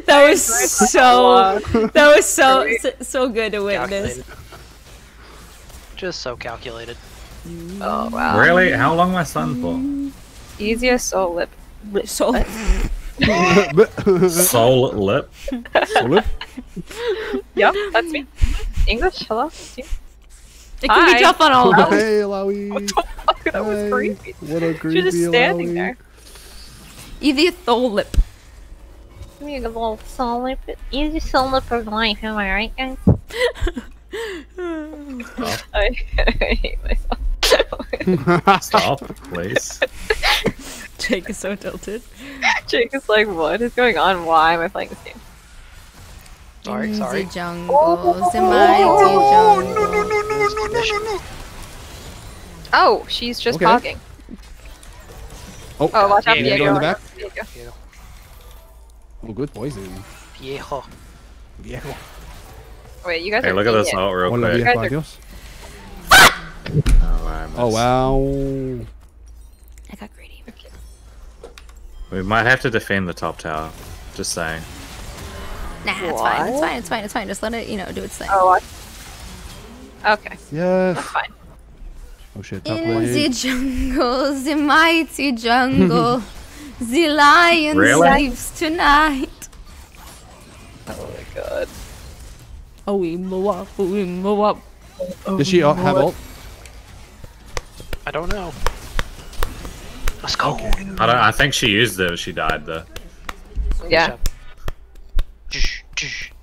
that was so that was so so, so good to witness. Calculated. Just so calculated. Oh wow. Really? How long am I stunned for? Easiest soul lip. So Soul lip? Soul lip? Yep, that's me. English? Hello? It can Hi. be tough on all of us. hey, Lowy. What the fuck? That was Hi. creepy. What a creepy You're just standing Lowy. there. Either thole lip. Give me a little soul lip. Easy soul lip of life, am I right, guys? I, I hate myself. Stop, please. Jake is so tilted. Jake is like, what is going on? Why am I playing this game? Sorry, in sorry. the jungles, the mighty jungle. Oh, she's just Okay. pogging. Oh, Oh, watch out, Yeah, you Diego. in the back. Diego. Oh, good poison. Viejo. Yeah. Wait, you guys Hey, are look at this idiots. ult real quick. viejo, guys are- adios. Ah, oh, Oh wow. I got greedy. We might have to defend the top tower. Just saying. Nah, it's fine. It's fine. It's fine. It's fine. Just let it, you know, do its thing. Oh, what? Okay, Yes. that's fine. Oh shit, top In the jungle, the mighty jungle, the lion Really? sleeps tonight. Oh my god. Oh, imma oh, imma Does she uh, have ult? I don't know. Let's go. I don't. I think she used it. She died though. Yeah.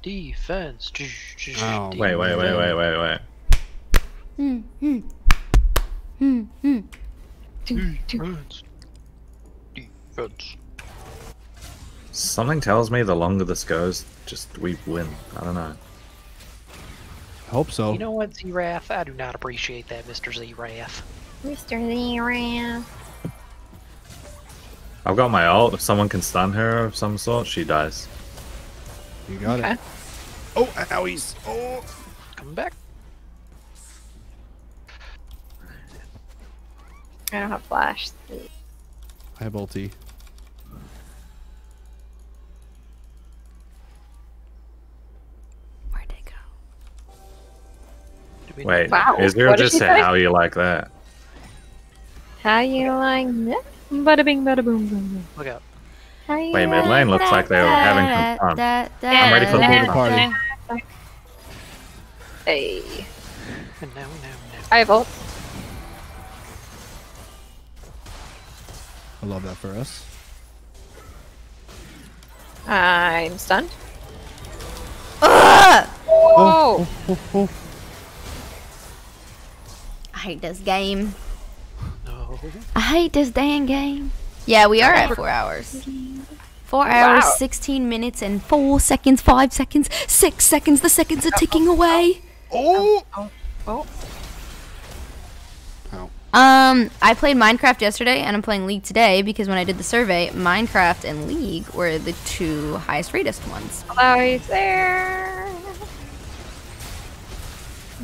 Defense. Oh, Wait, wait, wait, wait, wait, wait. Hmm, hmm. Hmm, hmm. Defense. Defense. Something tells me the longer this goes, just we win. I don't know. Hope so. You know what, Xerath? I do not appreciate that, Mr. Xerath. Mr. Zera. I've got my ult. If someone can stun her of some sort, she dies. You got Okay. it. Oh, owies. Oh. Coming back. I don't have flash. I have ulti. Where'd they go? Wait, Wow, is there what just she say say? how you like that? How you like that? Bada bing, bada boom, boom, boom. Look out. How you Wait, mid lane looks like they were having some fun. I'm ready for the Yeah. pool Party. Hey. And now, now, now. I have ult. I love that for us. I'm stunned. Ugh! Oh. Oh, oh, oh, oh. I hate this game. No. I hate this dang game. Yeah, we are at four hours. Four hours, Wow. 16 minutes, and four seconds, five seconds, six seconds. The seconds are ticking away. Oh. oh, oh. oh. Um, I played Minecraft yesterday, and I'm playing League today because when I did the survey, Minecraft and League were the two highest rated ones. Hello, he's there.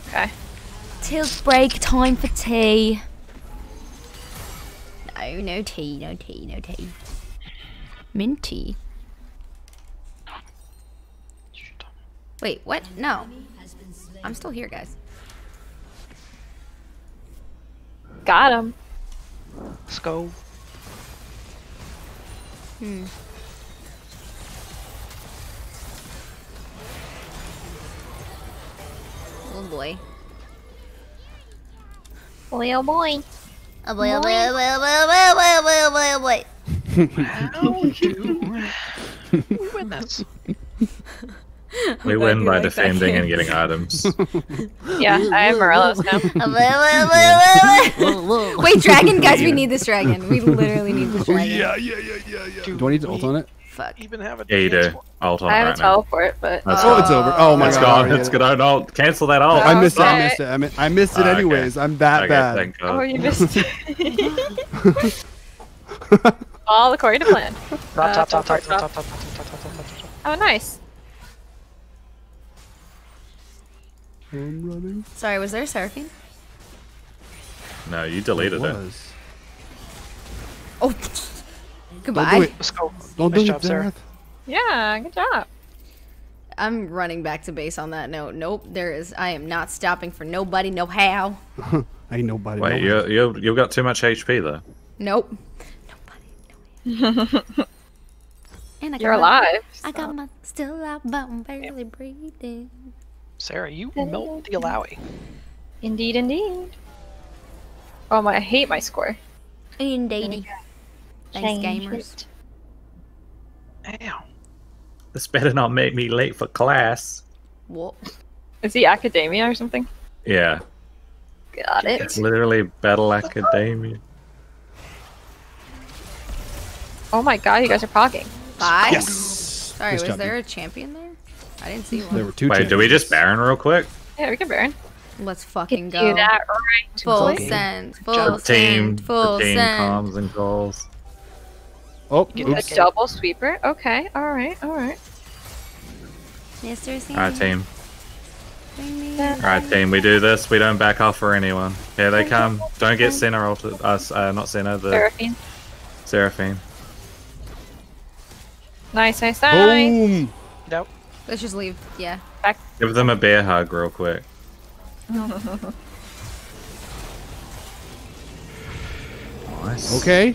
Okay. Tilt break time for tea. No, no tea, no tea, no tea. Minty. Wait, what? No. I'm still here, guys. Got him. Let's go. Hmm. Oh boy. Boy, oh boy. Oh boy, oh boy, oh boy, oh boy, oh boy, oh boy, oh boy, oh boy. How do we win this? We win by defending and getting items. Yeah, I have Morello's now. Oh oh oh oh. Wait, dragon, guys, we need this dragon. We literally need this Oh, dragon. yeah, yeah, yeah, yeah, yeah. Do Do I need to ult on it? Fuck. Even have a Yeah, you do. dance? Ult on I it have a right now. teleport, but That's Oh, it's over. Oh my It's god. Gone. already It's did it. gone. Ult. Cancel that ult. I missed it. I missed it. I, mi- I missed it Oh, anyways. I'm that bad. oh, you missed it. All according to plan. Top, top, top, top, teleport top, top, top, top, top, top, top, top, top, top. Oh, nice. I'm running. Sorry, was there a Seraphine? No, you deleted it. was. Oh, Don't goodbye. do it. Let's go. Don't Nice do job, it, Sarah. Yeah, good job. I'm running back to base on that note. Nope, there is. I am not stopping for nobody, no how. Ain't nobody. Wait, know. you you you've got too much HP though. Nope. Nobody, no how. and I You're got my- alive. I got my still alive, but I'm barely breathing. Sarah, you melt the Alawi. Indeed, indeed. Oh my, I hate my score. Indeed. Thanks, Change gamers. it. Ow. This better not make me late for class. What? Is he academia or something? Yeah, Got it. it's literally Battle Academia. Oh my god, you guys are pogging. Bye. Yes. Sorry, Nice was job, there a champion there? I didn't see one. There were two. Wait, do we just champions. Baron real quick? Yeah, we can Baron. Let's fucking go. do that right. Full Okay. send. Full team, send. Full the team send. comms and calls. Oh, Get A oops. game. double sweeper. Okay, alright, alright. Mr. Sam. All right, team. bring me Yeah. All right, team. We do this. We don't back off for anyone. Here they come. Don't get Senna ulted. Us, uh, not Senna. The Seraphine. Seraphine. Nice, nice, nice. Boom. Nope. Let's just leave. Yeah. Give them a bear hug real quick. Nice. Okay.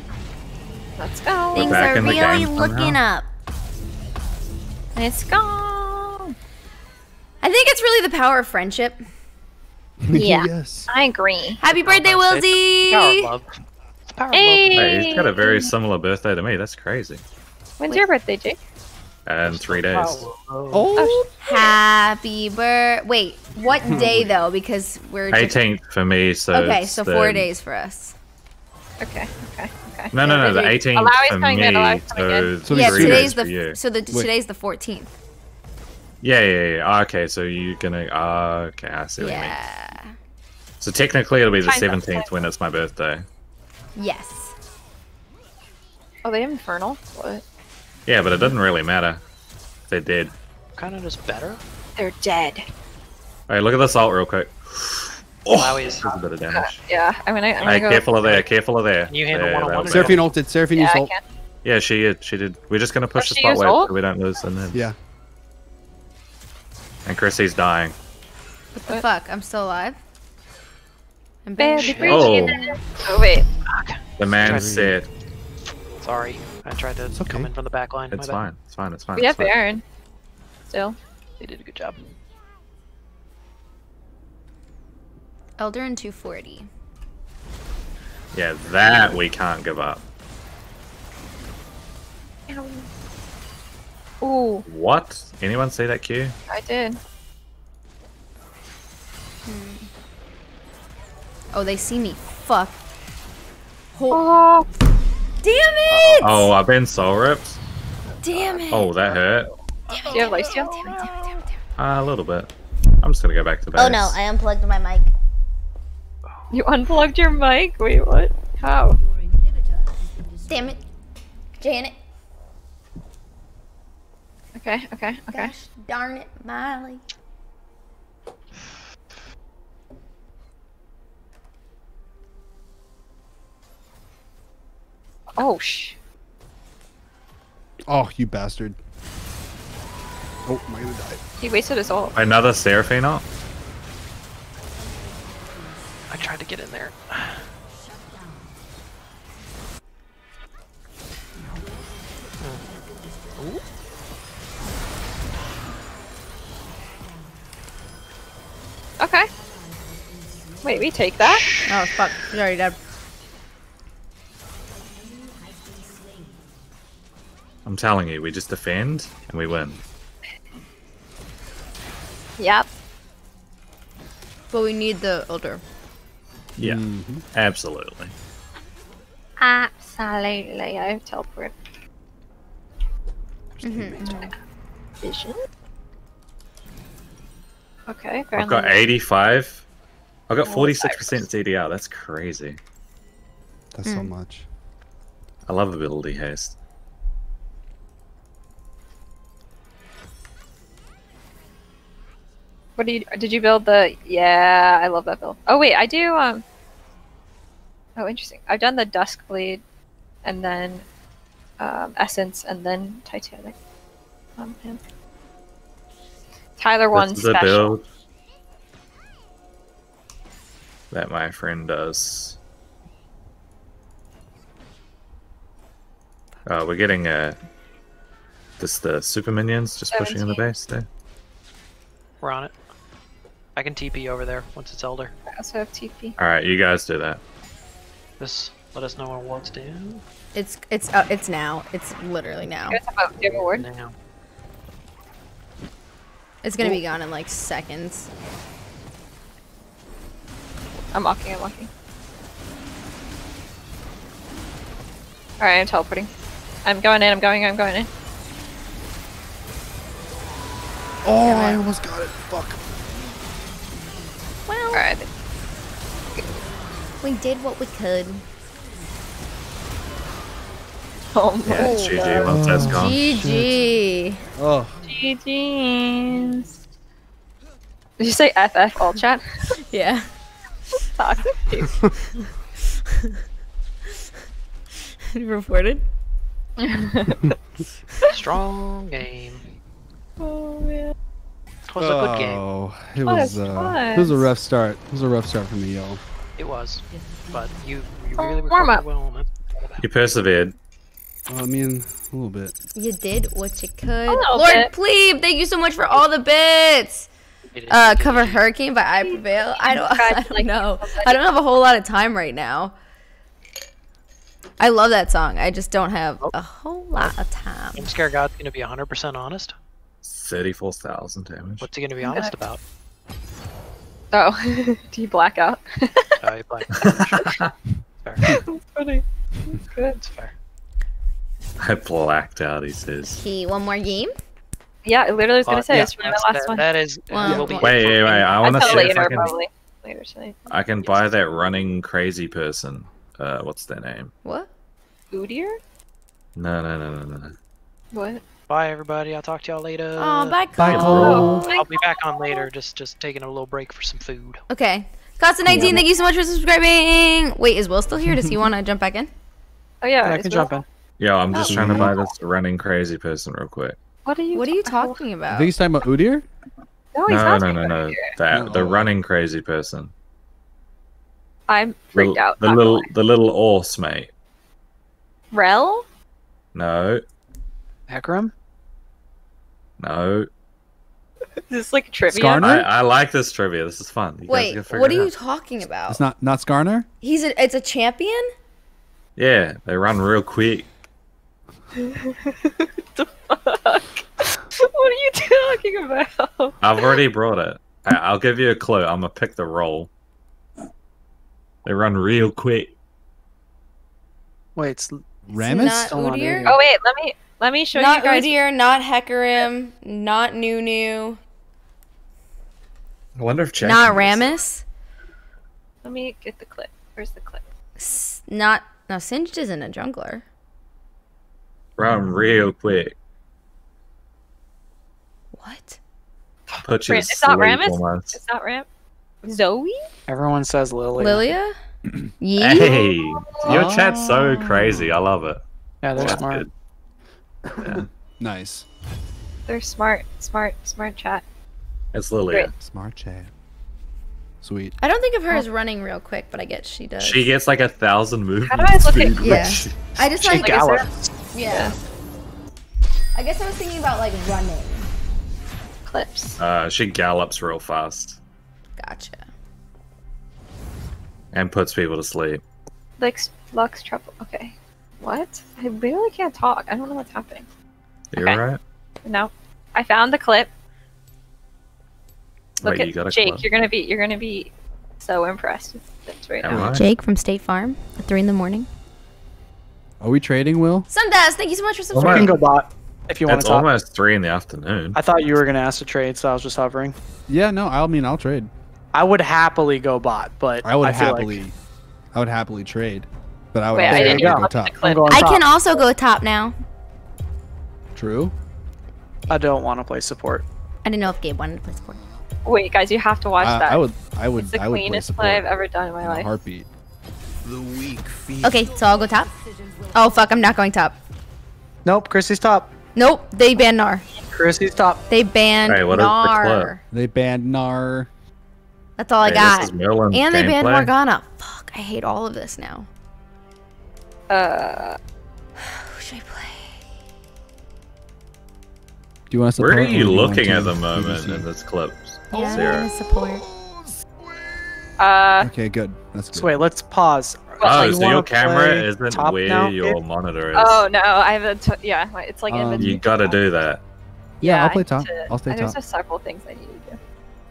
Let's go. Things are in the really looking somehow. up. Let's go. I think it's really the power of friendship. Yeah. yes. I agree. Happy birthday, Power of Wilsey! love. Power Hey! Hey, he's got a very similar birthday to me. That's crazy. When's your birthday, Jake? And three days. Oh, Happy birth. Wait, what day though? Because we're 18th for me, so. Okay, so four the- days for us. Okay, okay, okay. No, no, no, the 18th for coming me, in, coming so, So yeah, three today's days the so the Wait. today's the fourteenth. Yeah, yeah, yeah. Ah, Okay, so you're gonna. Ah, okay, I see what you mean. Yeah. So technically, it'll be the 17th when it's my birthday. Yes. Oh, they infernal. What? Yeah, but it doesn't really matter. They're dead. Kind of just better. They're dead. Alright, look at this ult real quick. Oh, oh, Allow is. Does a bit of damage. Yeah, I'm gonna. I'm gonna Hey, go. careful of there, careful of there. Can you handle There, one-on-one that or was no? Seraphine ulted. Seraphine Yeah, used ult. Yeah, she did. She did. We're just gonna push Oh, the she spot wave ult? so we don't lose and then. Yeah. And Chrissy's dying. What the uh, fuck? I'm still alive. I'm Baby, Oh. Oh wait. The man Sorry. said, Sorry, I tried to It's okay. come in from the back line. "It's fine. It's fine. It's fine." We it's have fine. Baron. Still. They did a good job. Elder and 240. Yeah, that we can't give up. Ooh, What? Anyone see that Q? I did. Hmm. Oh, they see me. Fuck. Ho- Oh, Damn it! Oh, I've been soul ripped. Damn it! Oh, that hurt. do you have lifesteal? Damn it, damn it, damn it, damn it. Uh, a little bit. I'm just gonna go back to base. Oh no, I unplugged my mic. You unplugged your mic? Wait, what? How? Damn it. Janet. Okay, okay, okay. Gosh darn it, Miley. Oh sh. Oh, you bastard. Oh, am I gonna die? He wasted his ult. Another Seraphine ult? I tried to get in there. Okay. Wait, we take that? Oh fuck, she's already dead. I'm telling you, we just defend and we win. Yep. But we need the elder. Yeah, Mhm. absolutely. Absolutely. I have teleport. Mm-hmm. Vision. Okay, I've got 85. I've got Oh, 46% CDR. That's crazy. That's so much. I love ability haste. What do you did you build the yeah, I love that build. Oh wait, I do um Oh interesting. I've done the Dusk Blade and then um Essence and then Titanic. Um, him. Tyler one This special. build that my friend does. Uh, we're getting uh, this the super minions just pushing in the base there. We're on it. I can TP over there once it's Elder. I also have TP. All right, you guys do that. Just let us know when what's down. It's it's uh, it's now. It's literally now. You guys have a, do you have a ward? Now. It's gonna be gone in like seconds. I'm walking, I'm walking. Alright, I'm teleporting. I'm going in, I'm going in, I'm going in. Oh, I almost got it. Fuck. Well, we did what we could. Oh my Yeah, it's GG once that's gone. GG. Oh, GG's. Did you say FF all chat? Yeah. Toxic. Reported. Strong game. oh man. It was a good game. Oh, it What was. Uh, it was a rough start. It was a rough start for me, y'all. It was. But you, you Oh, really warm recovered up. well. and That's You persevered. Well, I mean, a little bit. You did what you could. Lord bit. Plebe, thank you so much for all the bits. Uh, cover Hurricane by I Prevail. I don't, I don't know. I don't have a whole lot of time right now. I love that song. I just don't have Oh. a whole lot of time. I'm scared God's gonna be 100% honest. Thirty-four thousand damage. What's he gonna be honest about? Oh, do you black out? Uh, he blacked out. Sure. Fair. Funny. Good. It's fair. I blacked out. He says. Okay, one more game. Yeah, I literally was gonna Uh, say yeah, it's my that's- last that- one. That is. Well, will be Wait, wait, wait, I wanna Until see if later, I can- probably. Later tonight. I can buy that running crazy person. Uh, what's their name? What? Bootier? No, no, no, no, no. What? Bye, everybody. I'll talk to y'all later. Oh, bye, Bye, Cole. Oh, I'll be back on later. Just, just taking a little break for some food. Okay. Costa19, thank you so much for subscribing. Wait, is Will still here? Does he want to jump back in? Oh yeah, I can Will. jump in. Yo, I'm just Oh. trying to buy this running crazy person real quick. What are you? What are you ta- talking I about? think he's talking about Udyr. No, he's No, not. no, talking no, about no. The Oh. running crazy person. I'm The, freaked out. the little, the little horse mate. Rell? No, Hecarim? no. this Is like trivia? Skarner? I, I like this trivia. This is fun. You Wait, gotta what are you out. talking about? It's not not Skarner. He's a, it's a champion? Yeah, they run real quick. what are you talking about? I've already brought it. I, I'll give you a clue. I'm gonna pick the role. They run real quick. Wait, it's Rammus. Not Still not Udyr? in. Oh wait, let me let me show Not you guys. Not Udyr, not Hecarim, not Nunu, I wonder if Jack not can. Rammus, Let me get the clip. Where's the clip? s- not no Singed isn't a jungler. Run real quick. What? Put you it's not sleep Rammus? almost. It's not Ram. Zoe? everyone says Lily. Lilia? Yee? Hey, your chat's so Oh. crazy. I love it. Yeah, they're That's smart. good. Yeah, Nice. They're smart, smart, smart chat. it's Lilia. Smart chat. Sweet. I don't think of her as running real quick, but I guess she does. She gets like a thousand movements. How do I look at- speed. Yeah. I just She like gallops. yeah. I guess I was thinking about like running. Clips. Uh, she gallops real fast Gotcha. and puts people to sleep. Lux, Lux trouble. Okay. What? I really can't talk. I don't know what's happening. You're Okay. right. No. I found the clip. Look Wait, at you got a Jake. clip? You're gonna be you're gonna be so impressed with this right Am now. I? Jake from State Farm at three in the morning. Are we trading, Will? Sundaz, thank you so much for You subscribing. can go bot if you want It's to talk. almost three in the afternoon. I thought you were gonna ask to trade, so I was just hovering. Yeah, no. I mean, I'll trade. I would happily go bot, but I would feel like happily. I would happily trade, but I would Wait, I also didn't go top. I'm clip. going I can also go top now. True. I don't want to play support. I didn't know if Gabe wanted to play support. Wait, guys, you have to watch I, that. I would. I would. it's the I would play cleanest support play I've ever done in my in a life. heartbeat. Okay, so I'll go top. Oh fuck, I'm not going top. Nope, Chrissy's top. Nope, they banned Gnar. Chrissy's top. They banned Hey, what is the Gnar. They banned Gnar. That's all I got. This is Merlin And they banned gameplay. Morgana. Fuck, I hate all of this now. Uh, Who should I play? Do you want to Where are you looking to at the moment BBC? in this clip? Yeah, Zero. Support. uh, Okay, good. That's good. So wait, let's pause. Oh, you so wanna your camera isn't where now, your Gabe? monitor is. oh no, I have a t- yeah, it's like Um, inventory. You gotta do that. Yeah, I'll play need top. to- I'll stay top. There's just several things I need to do.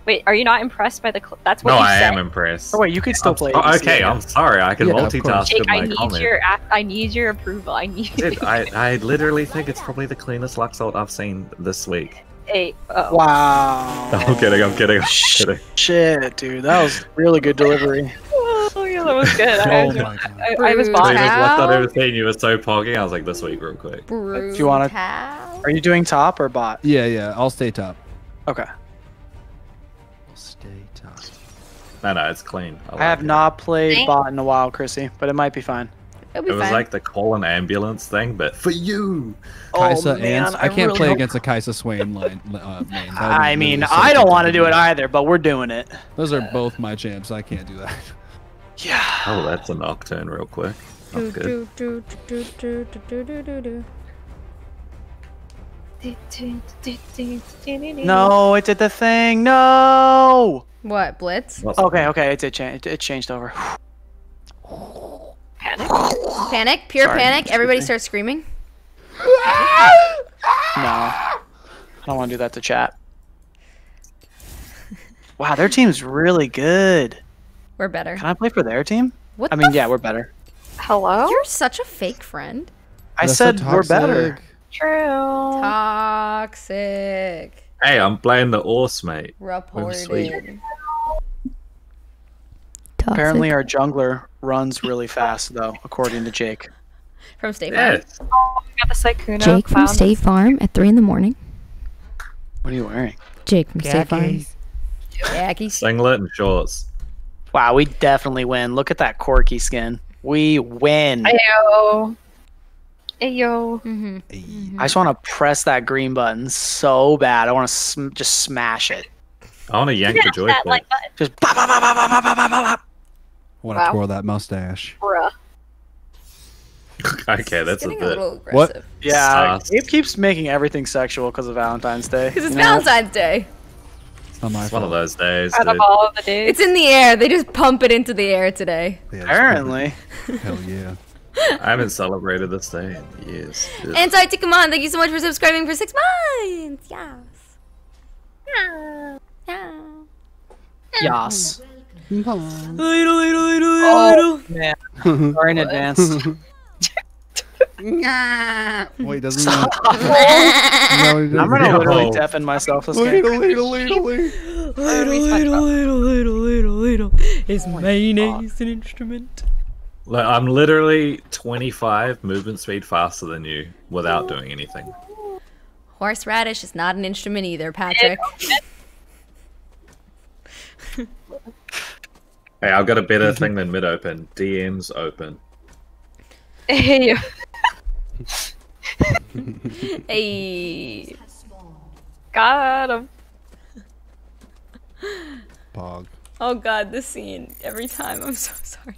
Wait, are you not impressed by the clip? That's what No, you I said. am impressed. Oh wait, you could still I'm play. so- ADC. okay, I'm sorry. I can Yeah, multitask. Jake, with I need comment. your a- I need your approval. I need. Dude, I, I literally think it's probably the cleanest Lux ult I've seen this week. Hey, oh. Wow. I'm kidding, I'm kidding, I'm kidding. Shit, dude, that was really good delivery. Oh, yeah, that was good. I, Oh was, my god. I, I was Brutal. So bought. you just looked everything, you were so poggy, I was like, this week, real quick. Brutal. you wanna- Are you doing top or bot? Yeah, yeah. I'll stay top. Okay. No, no, it's clean. I have like it. not played Thank- bot in a while, Chrissy, but it might be fine. It'll It be was like the call an ambulance thing, but for you. Kai'Sa oh, man, and I can't really play hope- against a Kai'Sa Swain line. Uh, main. That would I mean, really I don't want to do it either, but we're doing it. Those are both my champs. I can't do that. Yeah. Oh, that's a nocturne, real quick. That's good. do, do, do, No, it did the thing. No. What, Blitz? Okay, okay, it did change. It, it changed over. Panic. Panic, pure Sorry, panic. Everybody starts screaming. No. I don't want to do that to chat. Wow, their team's really good. We're better. Can I play for their team? What I mean, yeah, we're better. Hello? You're such a fake friend. I That's said we're better. Toxic. True. Toxic. Hey, I'm playing the Orse, mate. sweet. Reported. Apparently, our jungler runs really fast, though, according to Jake. From State Farm. Yes. Oh, we got the Sykkuno. Jake from State Farm at 3 in the morning. What are you wearing? Jake from State Farm. Jackie. Singlet and shorts. Wow, we definitely win. Look at that Corky skin. We win. Ayo. Ayo. Mm-hmm. I just want to press that green button so bad. I want to sm- just smash it. I want to yank the joystick. That like button. Just bop, bop, bop, bop, bop, bop, bop, bop. I want to Wow. twirl that mustache. Bruh. okay, that's a Getting a bit. little What? Yeah, Sus. Gabe keeps making everything sexual because of Valentine's Day. Because it's You know? Valentine's Day. It's not my It's one of those days. Out of all of the days. It's in the air. They just pump it into the air today. Yeah, Apparently. Hell yeah. I haven't celebrated this day in years. dude. Anti Come thank you so much for subscribing for six months. Yes. Yeah. Yas. Little, little, little, Oh, man. Sorry in advance. Wait, doesn't Stop. that? Is that what he does? I'm gonna Yo. literally deafen myself this game. Ladle, ladle, ladle, ladle. Little, little, little, little, little, little. Is oh mayonnaise an instrument? Like, I'm literally 25 movement speed faster than you without doing anything. Horseradish is not an instrument either, Patrick. Hey, I've got a better thing than mid open. DM's open. Hey. hey. Got him. Pog. Oh god, this scene. Every time. I'm so sorry.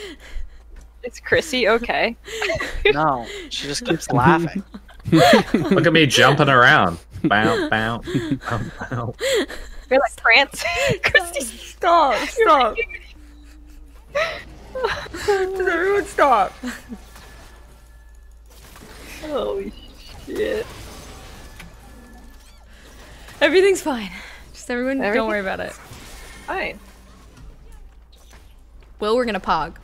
Is Chrissy okay? No, she just keeps laughing. Look at me jumping around. Bow, bow, bow, bow. You're like Prance. Chrissy. Stop, stop. Does everyone stop? Holy shit. Everything's fine. Just everyone, don't worry about it. Fine. Will, we're gonna pog.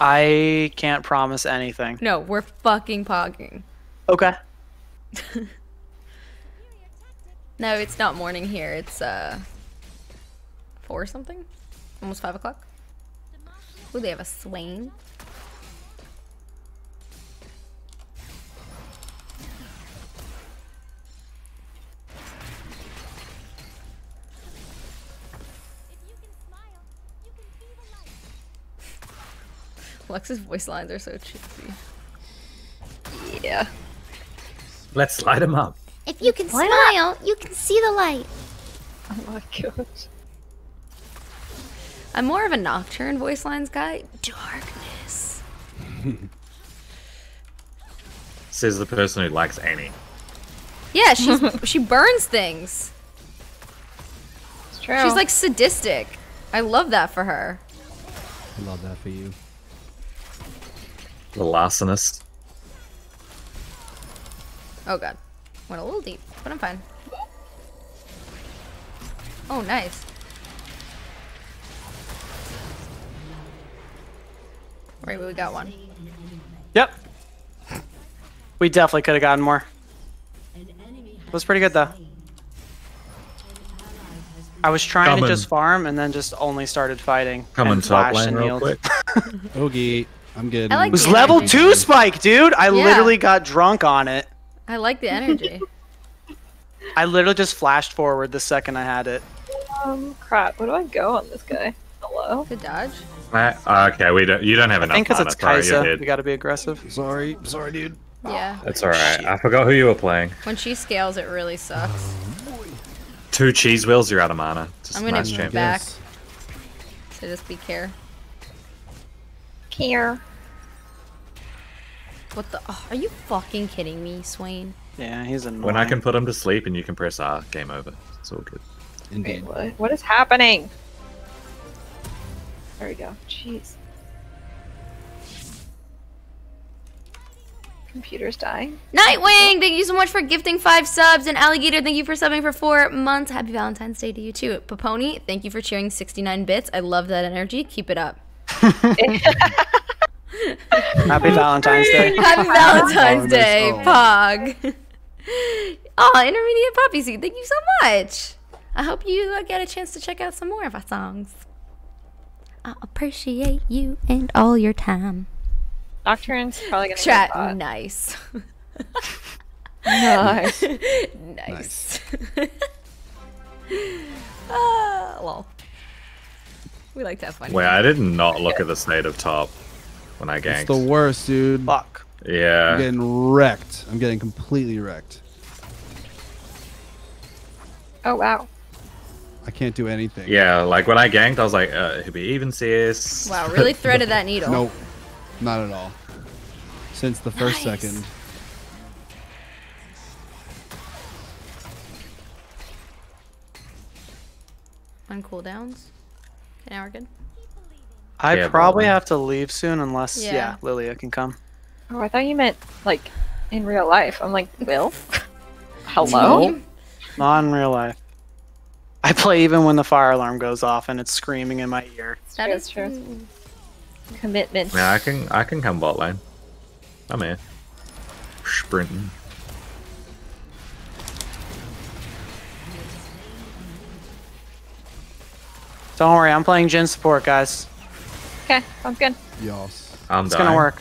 I can't promise anything. No, we're fucking pogging. Okay. No, it's not morning here. It's uh four something, almost five o'clock. Ooh, they have a Swain. Alexa's voice lines are so cheesy. Yeah. Let's light him up. If you can smile, you can see the light. Oh my gosh. I'm more of a nocturne voice lines guy. Darkness. Says the person who likes Annie. Yeah, she's she burns things. It's true. She's like sadistic. I love that for her. I love that for you. The larcenist. Oh god. Went a little deep, but I'm fine. Oh, nice. Right, we got one. Yep. We definitely could have gotten more. It was pretty good though. I was trying Come to just farm and then just only started fighting. Come and and top lane and real healed. quick. Oogie, I'm good. I like It was level energy. two spike, dude. I Yeah. literally got drunk on it. I like the energy. I literally just flashed forward the second I had it. Um, crap. Where do I go on this guy? Hello? Good dodge. Ah, okay, we don't. You don't have I enough. I think because it's Sorry, you're Kai'Sa, we gotta be aggressive. Sorry, sorry, dude. Yeah. That's all right. I forgot who you were playing. When she scales, it really sucks. Two cheese wheels. You're out of mana. Just I'm gonna nice go champ. back. Yes. So just be care here. What the? Oh, are you fucking kidding me, Swain? Yeah, he's annoying. When I can put him to sleep and you can press R, game over. It's all good. Indeed. Wait, what? what is happening? There we go. Jeez. Computer's dying. Nightwing, thank you so much for gifting five subs. And Alligator, thank you for subbing for four months. Happy Valentine's Day to you too. Paponi, thank you for cheering 69 bits. I love that energy. Keep it up. Happy Valentine's Day. Happy Valentine's Day, Oh. Pog. Oh, intermediate poppy seed. Thank you so much. I hope you uh, get a chance to check out some more of our songs. I appreciate you and all your time. Nocturne's probably gonna Chat, get bought. nice. Nice. nice. Ah, lol. We like to have fun. Wait, I did not look at the state of top when I It's ganked. the worst, dude. Fuck. Yeah. I'm getting wrecked. I'm getting completely wrecked. Oh wow. I can't do anything. Yeah, like when I ganked, I was like, uh, it'd be even CS. Wow, really threaded that needle. Nope. Not at all. Since the first Nice. second. On cooldowns. Okay, now we're good. I Yeah, probably have to leave soon unless yeah. Yeah. Lilia can come. Oh, I thought you meant like in real life. I'm like, Will? Hello? Not in real life. I play even when the fire alarm goes off and it's screaming in my ear. That True, is true. true. Commitment. Yeah, I can I can come bot lane. I'm here. Sprinting. Don't worry, I'm playing Jhin support, guys. Okay, sounds good. Yos. I'm It's dying. gonna work.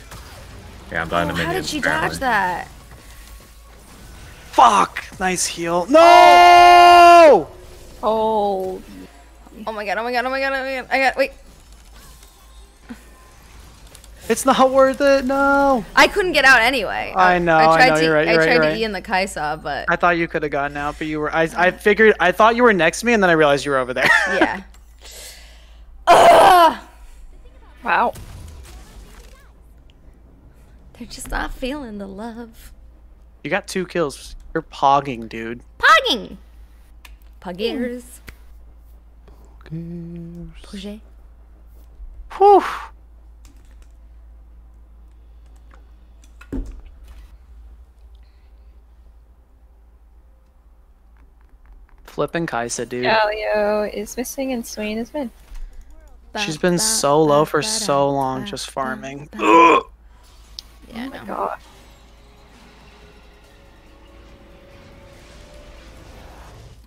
Yeah, I'm dying Oh, to how did she apparently. dodge that? Fuck! Nice heal. No! Oh, Oh my god, oh my god, oh my god, oh my god. I got, wait. It's not worth it. No. I couldn't get out anyway. I know, I I know, to, you're right, I you're right, tried you're to right. E in the Kai'Sa, but I thought you could have gotten out, but you were. I, I figured. I thought you were next to me, and then I realized you were over there. yeah. Ugh! wow. They're just not feeling the love. you got two kills. You're pogging, dude. Pogging! Puggers. Puget. Whew. Flipping Kai'Sa, dude. Galio is missing and Swain is mid. She's been so low for so long, just farming. Ugh. Yeah, I oh know. God.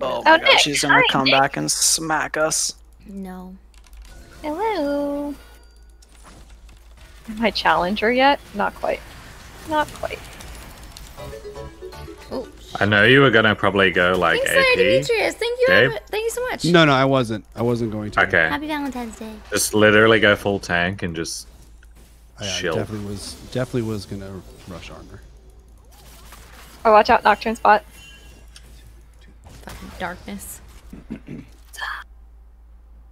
Oh my Oh, god, Nick, she's gonna hi, come Nick. back and smack us. No. Hello. Am I challenger yet? Not quite. Not quite. Oh, I know you were gonna probably go like thanks, Larry AP. Demetrius. Thank you. Gabe? Evan- Thank you so much. No, no, I wasn't. I wasn't going to. Okay. Happy Valentine's Day. Just literally go full tank and just I, I Shield. definitely was definitely was gonna rush armor. Oh, watch out, Nocturne spot. Fucking darkness.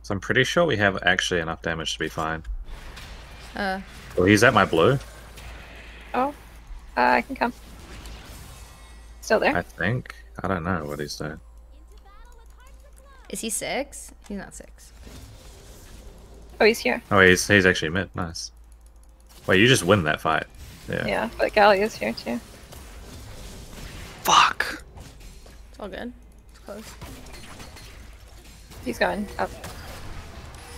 So I'm pretty sure we have actually enough damage to be fine. Uh, Well, he's at my blue, Oh, uh, I can come. Still there? I think. I don't know what he's doing. is he six? He's not six. Oh, he's here. Oh, he's he's actually mid. Nice. Wait, you just win that fight. Yeah. Yeah, but Gally is here too. Fuck. It's all good. It's close. He's going up. Oh.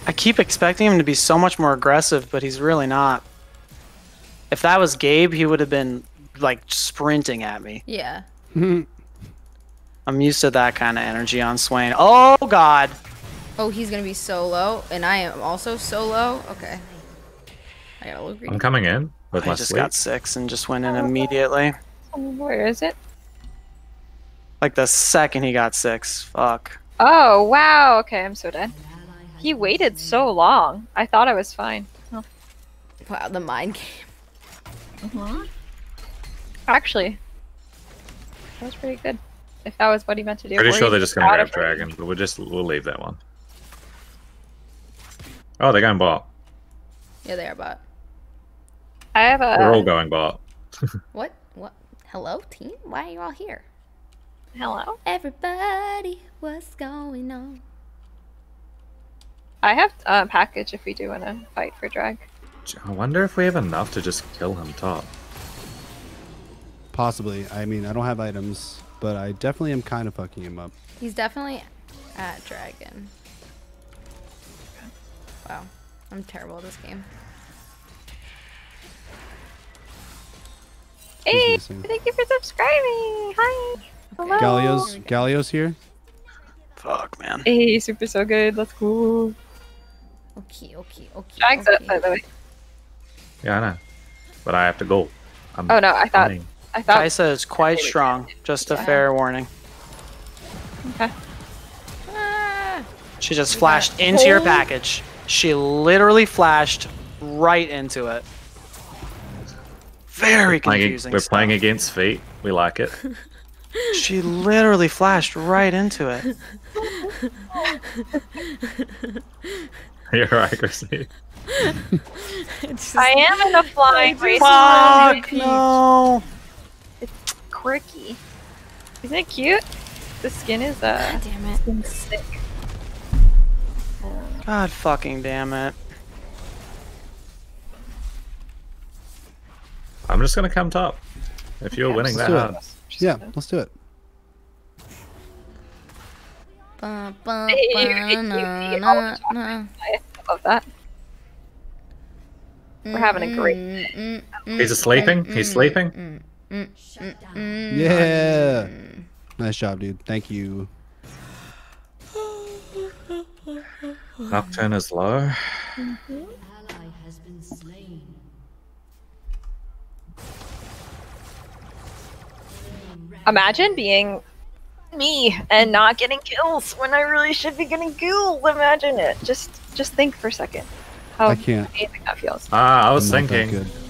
I keep expecting him to be so much more aggressive, but he's really not. If that was Gabe, he would have been like sprinting at me. Yeah. I'm used to that kind of energy on Swain. Oh god. Oh, he's gonna be so low, and I am also so low. Okay. I gotta look greedy. I'm coming in with I my just sleep. got six and just went in immediately. Where is it? Like the second he got six. Fuck. Oh, wow. Okay, I'm so dead. He waited so long. I thought I was fine. Oh. Wow, the mind game. Uh-huh. Actually, that was pretty good. If that was what he meant to do. Pretty sure they're just gonna grab of- dragon, but we'll just we'll leave that one. Oh, they're going bot. Yeah, they are bot. I have a. We're all going bot. What? What? Hello, team? Why are you all here? Hello. Everybody, what's going on? I have a package if we do want to fight for drag. I wonder if we have enough to just kill him top. Possibly. I mean, I don't have items, but I definitely am kind of fucking him up. He's definitely at dragon. Wow, I'm terrible at this game. Hey, thank you for subscribing. Hi. Hello. Galio's, Galio's here. Fuck, man. Hey, super so good. Let's go. Okay, okay, okay. Drag's okay. up, by the way. Yeah, I know. But I have to go. I'm Oh no, I thought coming. I thought Kai'Sa is quite strong. Just a fair warning. Okay. Ah, She just flashed into your package. She literally flashed right into it. Very Playing- confusing. we're stuff. playing against feet. We like it. She literally flashed right into it. You're right, Chrissy. just, I am in a flying race. Fuck no. It's quirky. Isn't it cute? The skin is uh damn it. skin's sick. God fucking damn it. I'm just gonna come top. If you're Okay, winning that hard. Yeah, let's do it. Ba, ba, ba, you- you- na, na, na. I love that. We're having a great Mm, mm, mm, He's sleeping. He's mm, sleeping. Mm, mm, mm, mm, Yeah. mm. Nice job, dude. Thank you. Nocturne is low. Imagine being me and not getting kills when I really should be getting kills. Imagine it. Just just think for a second. How I can't. amazing that feels. Ah, I was I'm not that thinking.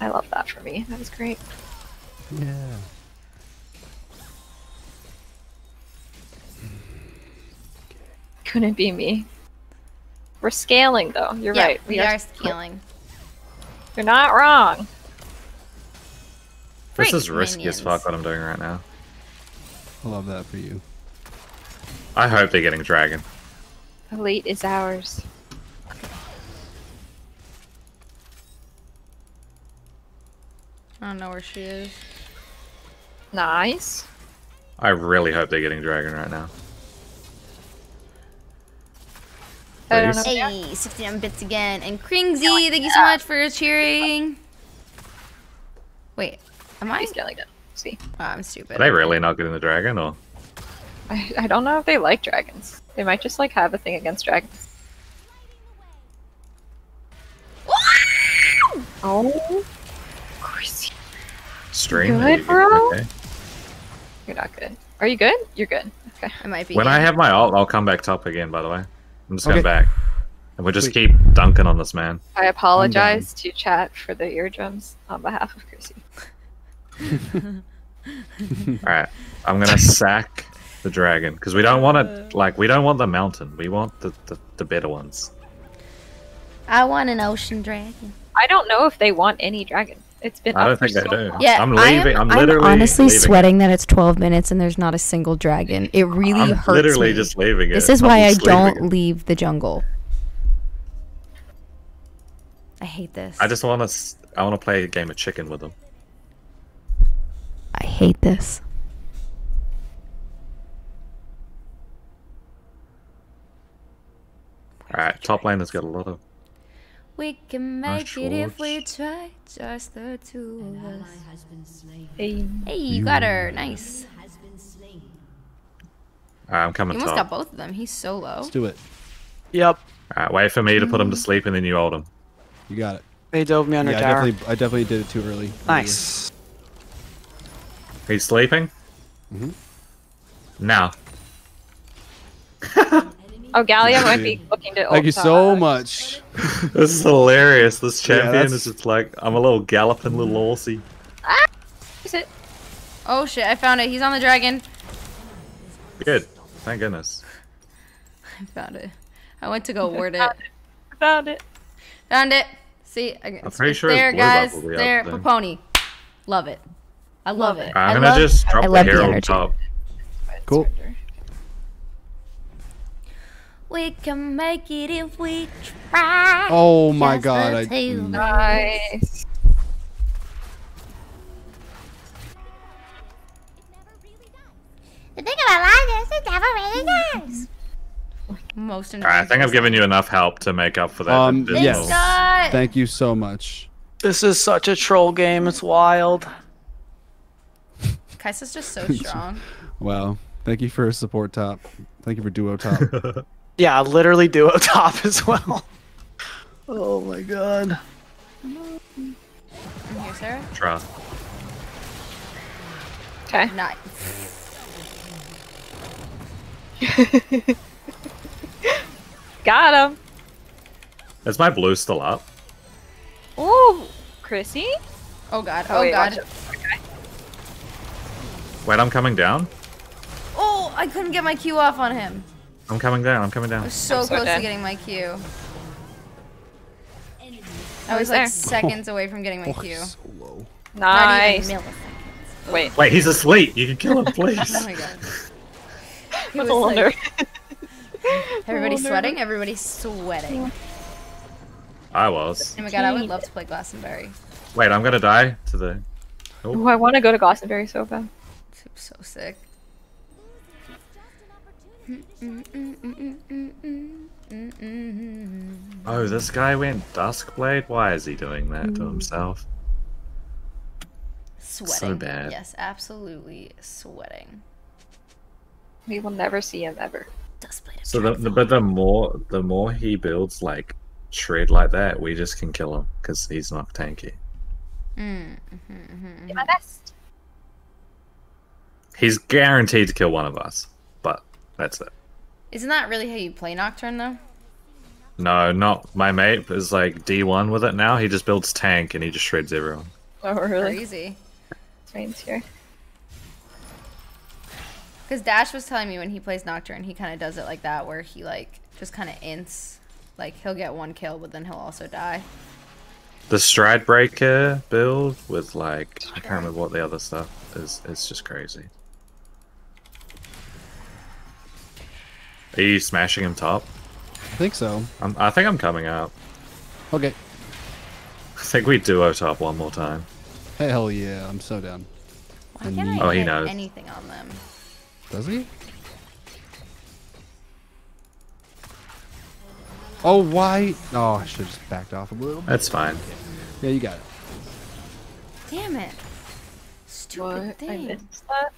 I love that for me. That was great. Yeah. Couldn't be me. We're scaling though. You're Yeah, right. we are scaling. You're not wrong. This Freak is risky as fuck what I'm doing right now. I love that for you. I hope they're getting dragon. Elite is ours. I don't know where she is. Nice. I really hope they're getting dragon right now. I Please. Hey, 69 bits again. And Kringsy, thank you so much for cheering. Wait, am I? He's scaling it. See. Oh, I'm stupid. Are they really not getting the dragon or? I, I don't know if they like dragons. They might just like have a thing against dragons. Oh, Chrissy. Stream? Good, Are you bro? okay? You're not good. Are you good? You're good. Okay. I might be. When I have my ult, I'll come back top again. By the way, I'm just going Okay. back, and we'll just Sweet. keep dunking on this man. I apologize to chat for the eardrums on behalf of Chrissy. All right, I'm gonna sack the dragon because we don't want to like we don't want the mountain. We want the the, the better ones. I want an ocean dragon. I don't know if they want any dragon. It's been. I don't think they so do. long. Yeah, I'm I am- leaving. I'm, I'm literally honestly leaving. sweating that it's 12 minutes and there's not a single dragon. It really I'm hurts literally me. just leaving it. this is I'll why I don't it. leave the jungle. I hate this. I just want to. I want to play a game of chicken with them. I hate this. All right, top lane has got a lot of. We can make it if we try, just the two of us. Hey, Hey, you got her. Nice. All right, I'm coming You almost top. got both of them. He's so low. Let's do it. Yep. All right, wait for me to put him to sleep and then you hold him. You got it. They dove me under yeah, I tower. definitely, I definitely did it too early. Nice. He's sleeping. Mhm. Now. Oh, Galio might be looking to. Thank you so much. This is hilarious. This champion that's- is just like I'm a little galloping little Aussie. Ah, is it? Oh shit! I found it. He's on the dragon. Good. Thank goodness. I found it. I went to go ward it. Found Found it. Found it. See, I, I'm pretty sure there, blue guys. buff will be up There, then. Paponi. Love it. I love it. I'm I gonna love- just drop I the love the herald energy. top. Cool. We can make it if we try. Oh my Just god. I. Nice. The thing about life is it never really dies. Most I think I've given you enough help to make up for that. Um, yes. Not... Thank you so much. This is such a troll game. It's wild. Kai'Sa's just so strong. Well, Thank you for support, Top. Thank you for duo, Top. Yeah, I literally duo top as well. oh my god. I'm here, Sarah. Try. Okay. Nice. Got him. Is my blue still up? Ooh, Chrissy. Oh god. Oh, Oh, wait, god. Okay. Wait, I'm coming down. Oh, I couldn't get my Q off on him. I'm coming down. I'm coming I down. was so I'm so close dead. to getting my Q. I Who's was like there? seconds away from getting my oh, Q. so low. Nice. Wait. Wait, he's asleep. You can kill him, please. Oh my god. He was a wonder. like, everybody sweating? Everybody's sweating. I was. Oh my god, I would love to play Glastonbury. Wait, I'm gonna die to the. Oh. Ooh, I want to go to Glastonbury so bad. It's so sick. Oh, this guy went Duskblade. Why is he doing that Mm. to himself? Sweating. So bad. Yes, absolutely sweating. We will never see him ever. Duskblade. So, the, the, but the more the more he builds like shred like that, we just can kill him because he's not tanky. Mm, mhm, mhm, Do my best. He's guaranteed to kill one of us, but that's it. Isn't that really how you play Nocturne though? No, not my mate is like D1 with it now. He just builds tank and he just shreds everyone. Oh, really? Crazy. Rain's here. Because Dash was telling me when he plays Nocturne, he kind of does it like that, where he like just kind of ints. Like he'll get one kill, but then he'll also die. The Stridebreaker build with like I can't remember what the other stuff is. It's just crazy. Are you smashing him top? I think so. I'm, I think I'm coming out. Okay. I think we duo top one more time. Hell yeah, I'm so down. Why can't I Oh, he knows. anything on them? Does he? Oh, why? Oh, I should have just backed off a little. bit. That's fine. Yeah, you got it. Damn it! Stupid What? I thing. missed that.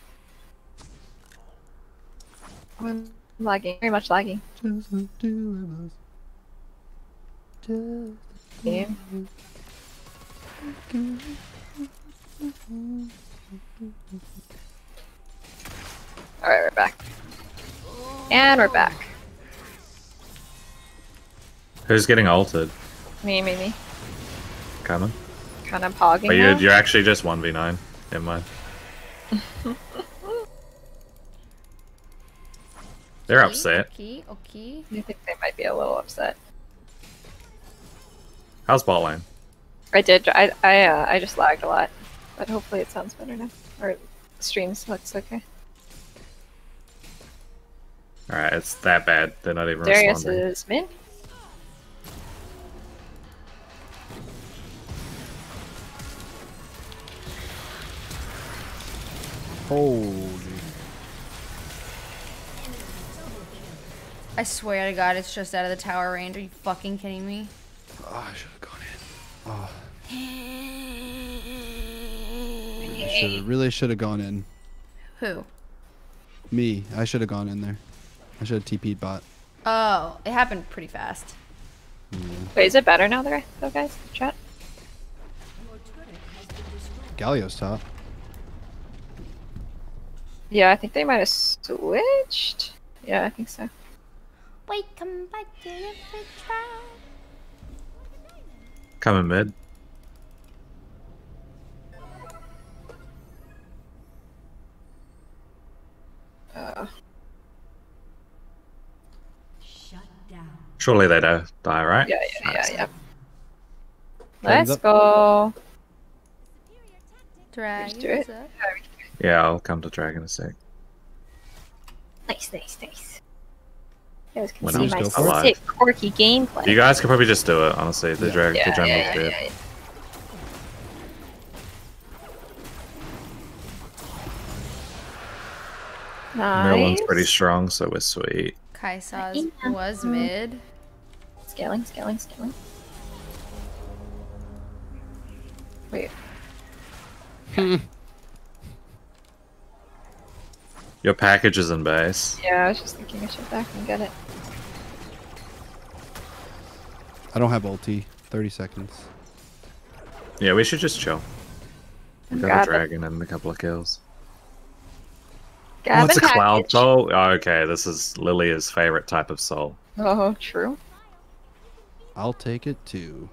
I'm lagging. Very much lagging. Just the two of us. Just Game. Alright, we're back. And we're back. Who's getting altered? Me, me, me. Coming. Kind of pogging But you're, you're actually just 1v9. Never mind. They're upset. Okay, okay. I think they might be a little upset. How's bot lane? I did. I I uh, I just lagged a lot, but hopefully it sounds better now. Or streams looks okay. Alright, it's that bad. They're not even Darius responding. is mid. Holy. I swear to God, it's just out of the tower range. Are you fucking kidding me? Oh, I should have gone in. Oh. I should really should have gone in. Who? Me. I should have gone in there. I should have TP'd bot. Oh, it happened pretty fast. Wait, is it better now, there, though, guys? Chat. Galio's top. Yeah, I think they might have switched. Yeah, I think so. Wait, come back to if we try. Coming mid. Uh, Surely they don't die, right? yeah, yeah, yeah, yeah. Let's go. Drag. do it. Yeah, I'll come to Dragon in a sec. Nice, nice, nice. You guys can When see I'm my still alive. quirky gameplay. You guys could probably just do it, honestly. The, Yeah. drag, yeah, the yeah, jungle's yeah, dead. yeah, yeah. Merlin's pretty strong, so we're sweet. Kai'Sa's um, was mid. Scaling, scaling, scaling. Wait. Your package is in base. Yeah, I was just thinking I should back and get it. I don't have ulti. 30 seconds. Yeah, we should just chill. We got Grab a it. dragon and a couple of kills. Grab oh, it's a cloud soul? Oh, okay, this is Lilia's favorite type of soul. Oh, true. I'll take it too.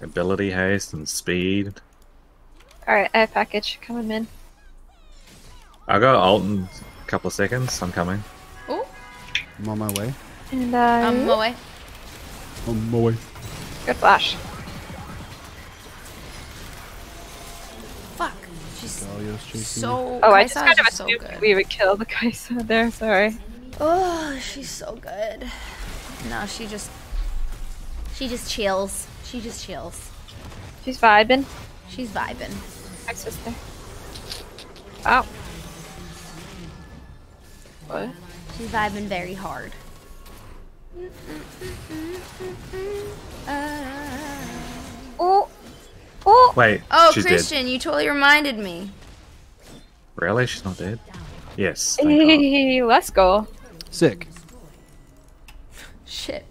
Ability haste and speed. Alright, I have package coming in. I'll go ult in a couple of seconds. I'm coming. Oh, I'm on my way. And uh, I'm on my way. On my way. good flash. Fuck. She's Galio's chasing so. Oh, I just Kai'Sa's kind of just so good. we would kill the Kai'Sa there. Sorry. Oh, she's so good. No, she just. She just chills. She just chills. She's vibing. She's vibing. My sister. Wow. What? She's vibing very hard. Oh. Oh. Wait, Oh, she's Christian, you totally reminded me. Really? She's not dead? Yes. Hey, let's go. Sick. Shit.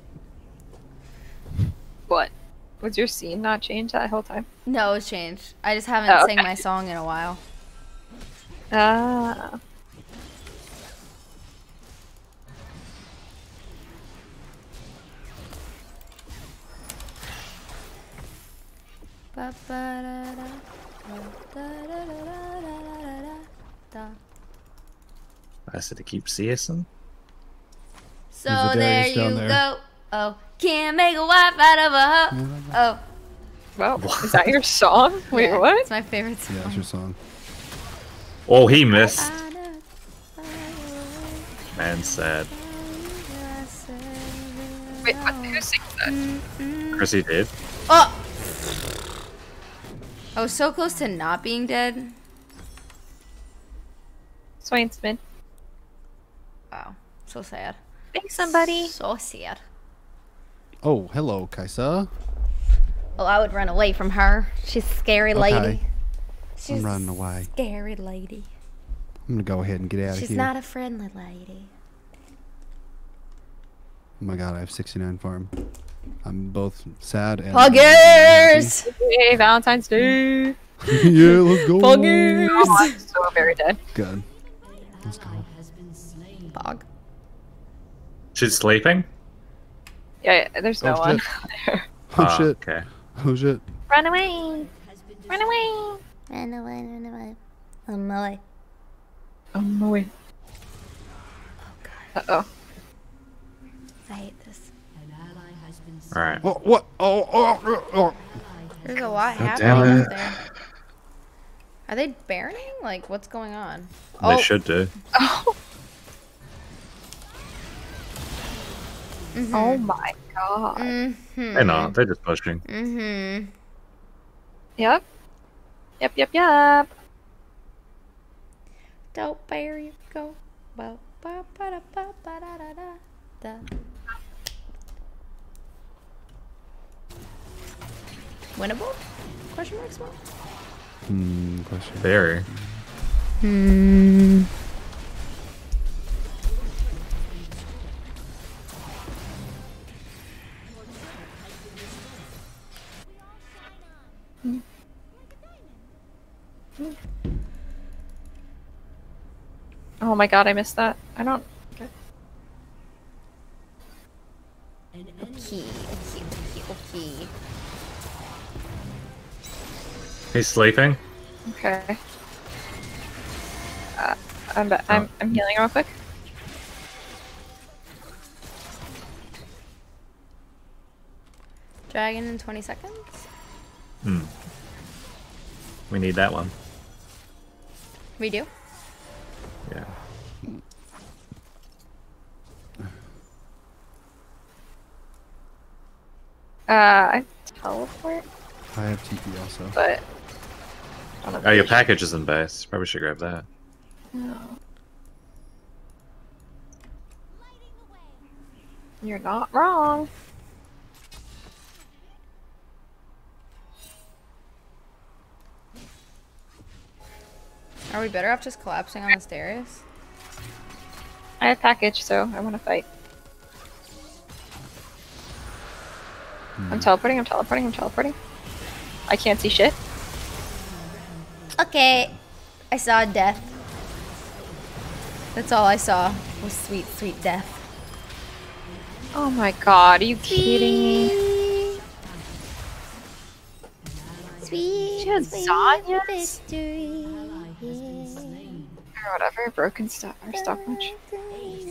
What? Was your scene not changed that whole time? No, it's changed. I just haven't Oh, sang okay. my song in a while. Ah. I said to keep CSing. So there you there. go. Oh, can't make a wife out of a hoe. Oh, Well, is that your song? Wait, yeah, what? It's my favorite song. Yeah, that's your song. Oh, he missed. Man said. Wait, what? Who sings that? Chrissy did. Oh! I was so close to not being dead. Swain's mid. Wow, so sad. Thanks, somebody. So sad. Oh, hello, Kai'Sa. Oh, I would run away from her. She's a scary lady. Okay. She's I'm running away. scary lady. I'm gonna go ahead and get out of here. She's not a friendly lady. Oh my god, I have 69 farm. I'm both sad and. Puggers! Hey, Valentine's Day. yeah, let's go. Puggers! Oh, I'm so very dead. Good. Let's go. Pog. She's sleeping? Yeah, yeah there's no Oh, one shit. there. Oh Ah, shit. Okay. Oh shit. Run away. Run away. Run away, run away. On my way. Oh, no way. Oh, God. Uh oh. I hate this. Alright. Oh, what? Oh, oh, oh, oh. There's a lot God happening out there. Are they burning? Like, what's going on? They oh, should do. Oh. mhm. Oh my god. Mm-hmm. They're not. They're just pushing. Mm-hmm. Yep. Yep, yep, yep. Don't bear you go. Ba, ba, ba, da, ba, ba, da, da, da, Winnable? Question mark small? Hmm, question. Very. Hmm. Oh my god, I missed that. I don't. Okay, He's sleeping. Okay. Uh, I'm, ba- I'm I'm healing real quick. Dragon in 20 seconds? Hmm. We need that one. We do? Yeah. Uh, I teleport, I have TP also. but. I don't Oh, your package is in base. Probably should grab that. You're not wrong. Are we better off just collapsing on the stairs? I have package, so I want to fight. Hmm. I'm teleporting, I'm teleporting, I'm teleporting. I can't see shit. Okay. I saw death. That's all I saw was sweet, sweet death. Oh my god, are you kidding me? Sweet, She had Zhonya? victory. Or whatever, broken stuff or stopwatch.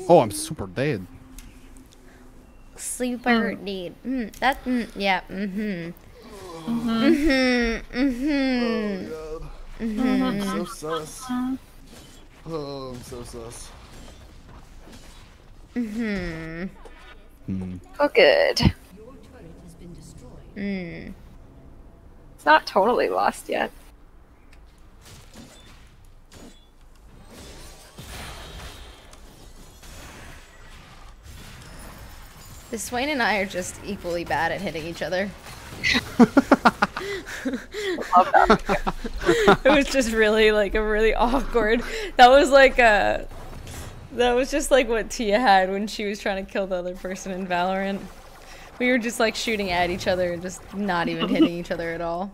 Oh, I'm super dead. Super dead. Mm, that, mm, yeah, mm-hmm. Mm-hmm, mm-hmm. I'm so sus. Oh, I'm so sus. Mm-hmm. Hmm. Oh, good. Mm. It's not totally lost yet. The Swain and I are just equally bad at hitting each other. It was just really like a really awkward. That was like a. That was just like what Tia had when she was trying to kill the other person in Valorant. We were just like shooting at each other and just not even hitting each other at all.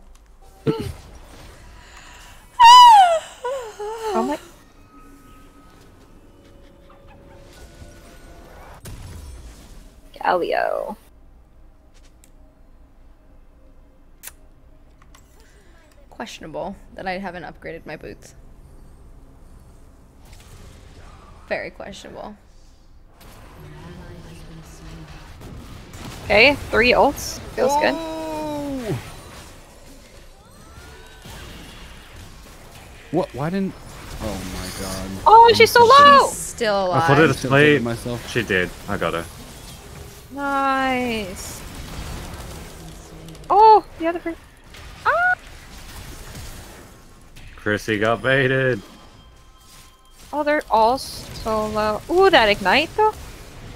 Oh my. Galio. Questionable that I haven't upgraded my boots. Very questionable. Okay, three ults. Feels good. What? Why didn't? Oh my god. Oh, she's so low! Still alive. I put her to sleep. myself. She did. I got her. Nice. Oh, the other person. Chrissy got baited. Oh, they're all so low. Ooh, that ignite though.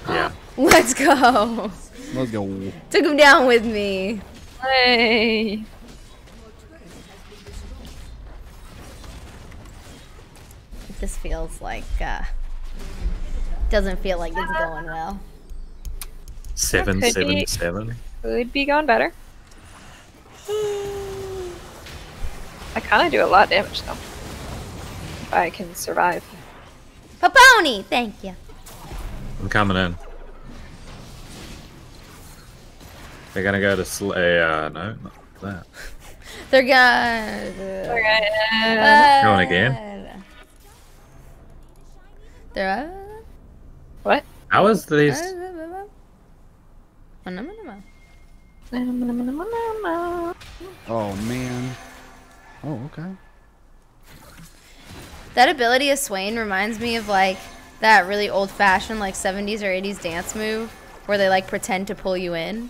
Yeah. Let's go. Let's go. Took him down with me. Hey. This feels like uh doesn't feel like it's going well. Seven, could seven, be. seven. Could be going better. I kind of do a lot of damage though. If I can survive. Paponi, thank you. I'm coming in. They're gonna go to sl- uh, no, not that. They're gonna Okay. Going again? They're What? How is these? Oh man. Oh okay. That ability of Swain reminds me of like that really old fashioned like 70s or 80s dance move where they like pretend to pull you in.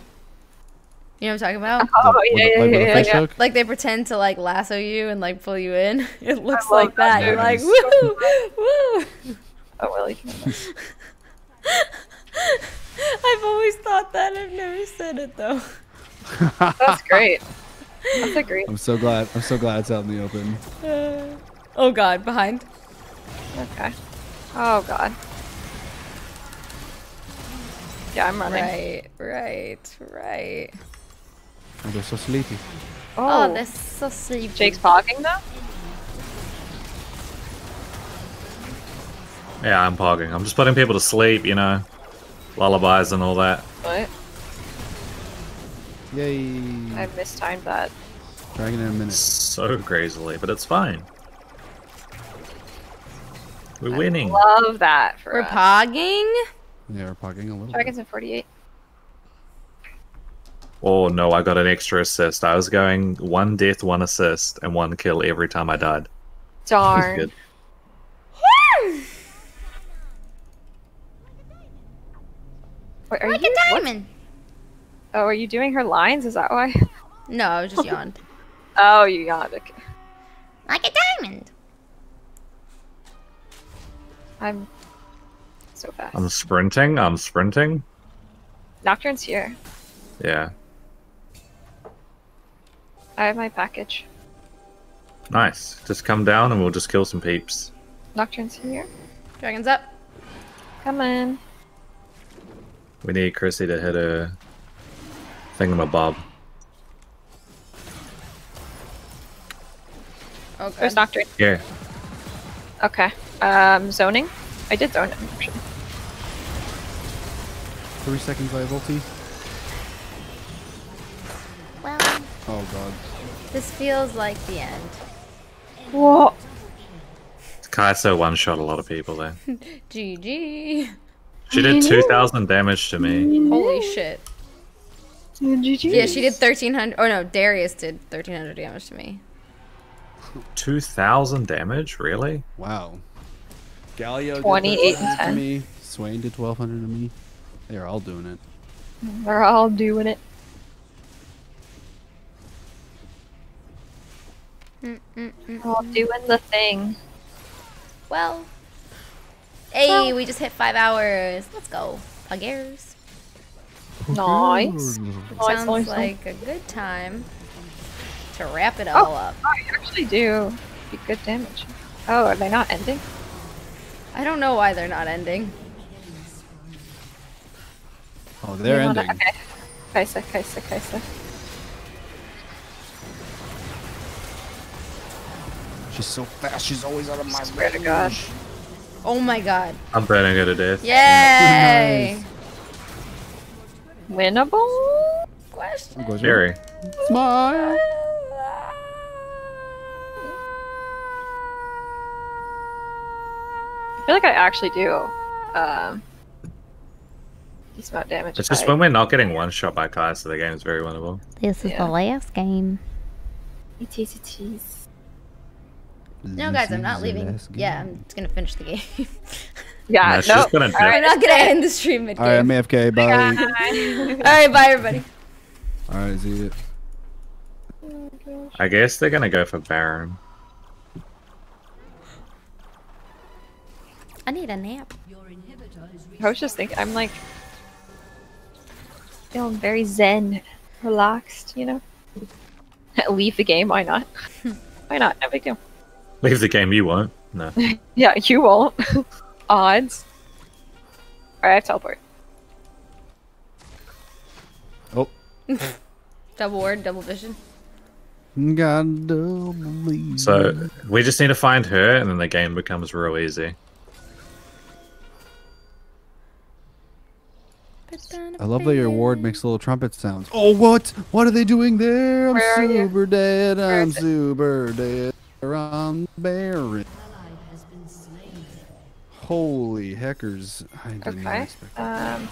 You know what I'm talking about? Oh The- yeah, the- yeah, like with yeah, yeah. Like they pretend to like lasso you and like pull you in. It looks like that. that You're like, woo, woo. Oh Willie. I've always thought that. I've never said it though. That's great. That's a great. I'm so glad. I'm so glad it's out in the open. Uh, oh god, behind. Okay. Oh god. Yeah, I'm running. Right, right, right. Oh, they're so sleepy. Oh, that's so sleepy. Jake's pogging though. Yeah, I'm pogging. I'm just putting people to sleep, you know, lullabies and all that. What? Yay! I mistimed that. Dragon in a minute. So crazily, but it's fine. We're winning. Love that for We're us. pogging. Yeah, we're pogging a little. Dragons in 48. Oh no, I got an extra assist. I was going one death, one assist, and one kill every time I died. Darn. Good. Wait, are like you, a what- diamond. Oh, are you doing her lines? Is that why? No, I was just yawned. Oh, you yawned. Okay. like a diamond. I'm so fast. I'm sprinting. I'm sprinting. Nocturne's here. Yeah. I have my package. Nice. Just come down and we'll just kill some peeps. Nocturne's here. Dragon's up. Come on. We need Chrissy to hit a thingamabob. Okay. There's Nocturne. Yeah. Okay. Um, zoning. I did zone him, actually. Three seconds I have ulti. Well, Oh god. this feels like the end. What? Kai'Sa one shot a lot of people there. GG. She did 2,000 damage to me. Holy shit. GG. Yeah, she did 1300. Oh no, Darius did 1300 damage to me. 2,000 damage? Really? Wow. Galio did 28 1300 and to me. Swain did 1200 to me. They're all doing it. They're all doing it. They're all doing the thing. Well. Hey, we just hit five hours. Let's go. Puggers. Nice. Nice, Sounds nice, like a good time to wrap it all Oh, up. I actually do be good damage. Oh, are they not ending? I don't know why they're not ending. Oh, they're You wanna- ending. Okay. Kai'Sa, Kai'Sa, Kai'Sa. She's so fast. She's always out of my Swear to God. Oh my god. I'm burning her to death. Yay! Winnable? Question. Goes Jerry. Smile. I feel like I actually do. Um, decent amount of damage. It's just I- when we're not getting one shot by Kai'Sa, the game is very winnable. This is Yeah. the last game. It is, it is. No, guys, I'm not leaving. Yeah, I'm just gonna finish the game. Yeah, No, she's no. gonna dip. I'm not gonna end the stream mid. -game. All right, I'm game. AFK. Bye. Alright, bye everybody. All right, see you. I guess they're gonna go for Baron. I need a nap. I was just thinking, I'm like feeling very zen, relaxed, you know? Leave the game, why not? why not? No big deal. Leave the game, you won't. No. Yeah, you won't. Odds. Alright, I have teleport. Oh, Double ward, double vision. God double believe. So we just need to find her, and then the game becomes real easy. I love that your ward makes little trumpet sounds. Oh, what? What are they doing there? I'm Where you? super dead. Where I'm is it? super dead. I'm Baron. Holy heckers. I did not Okay. expect that. Um,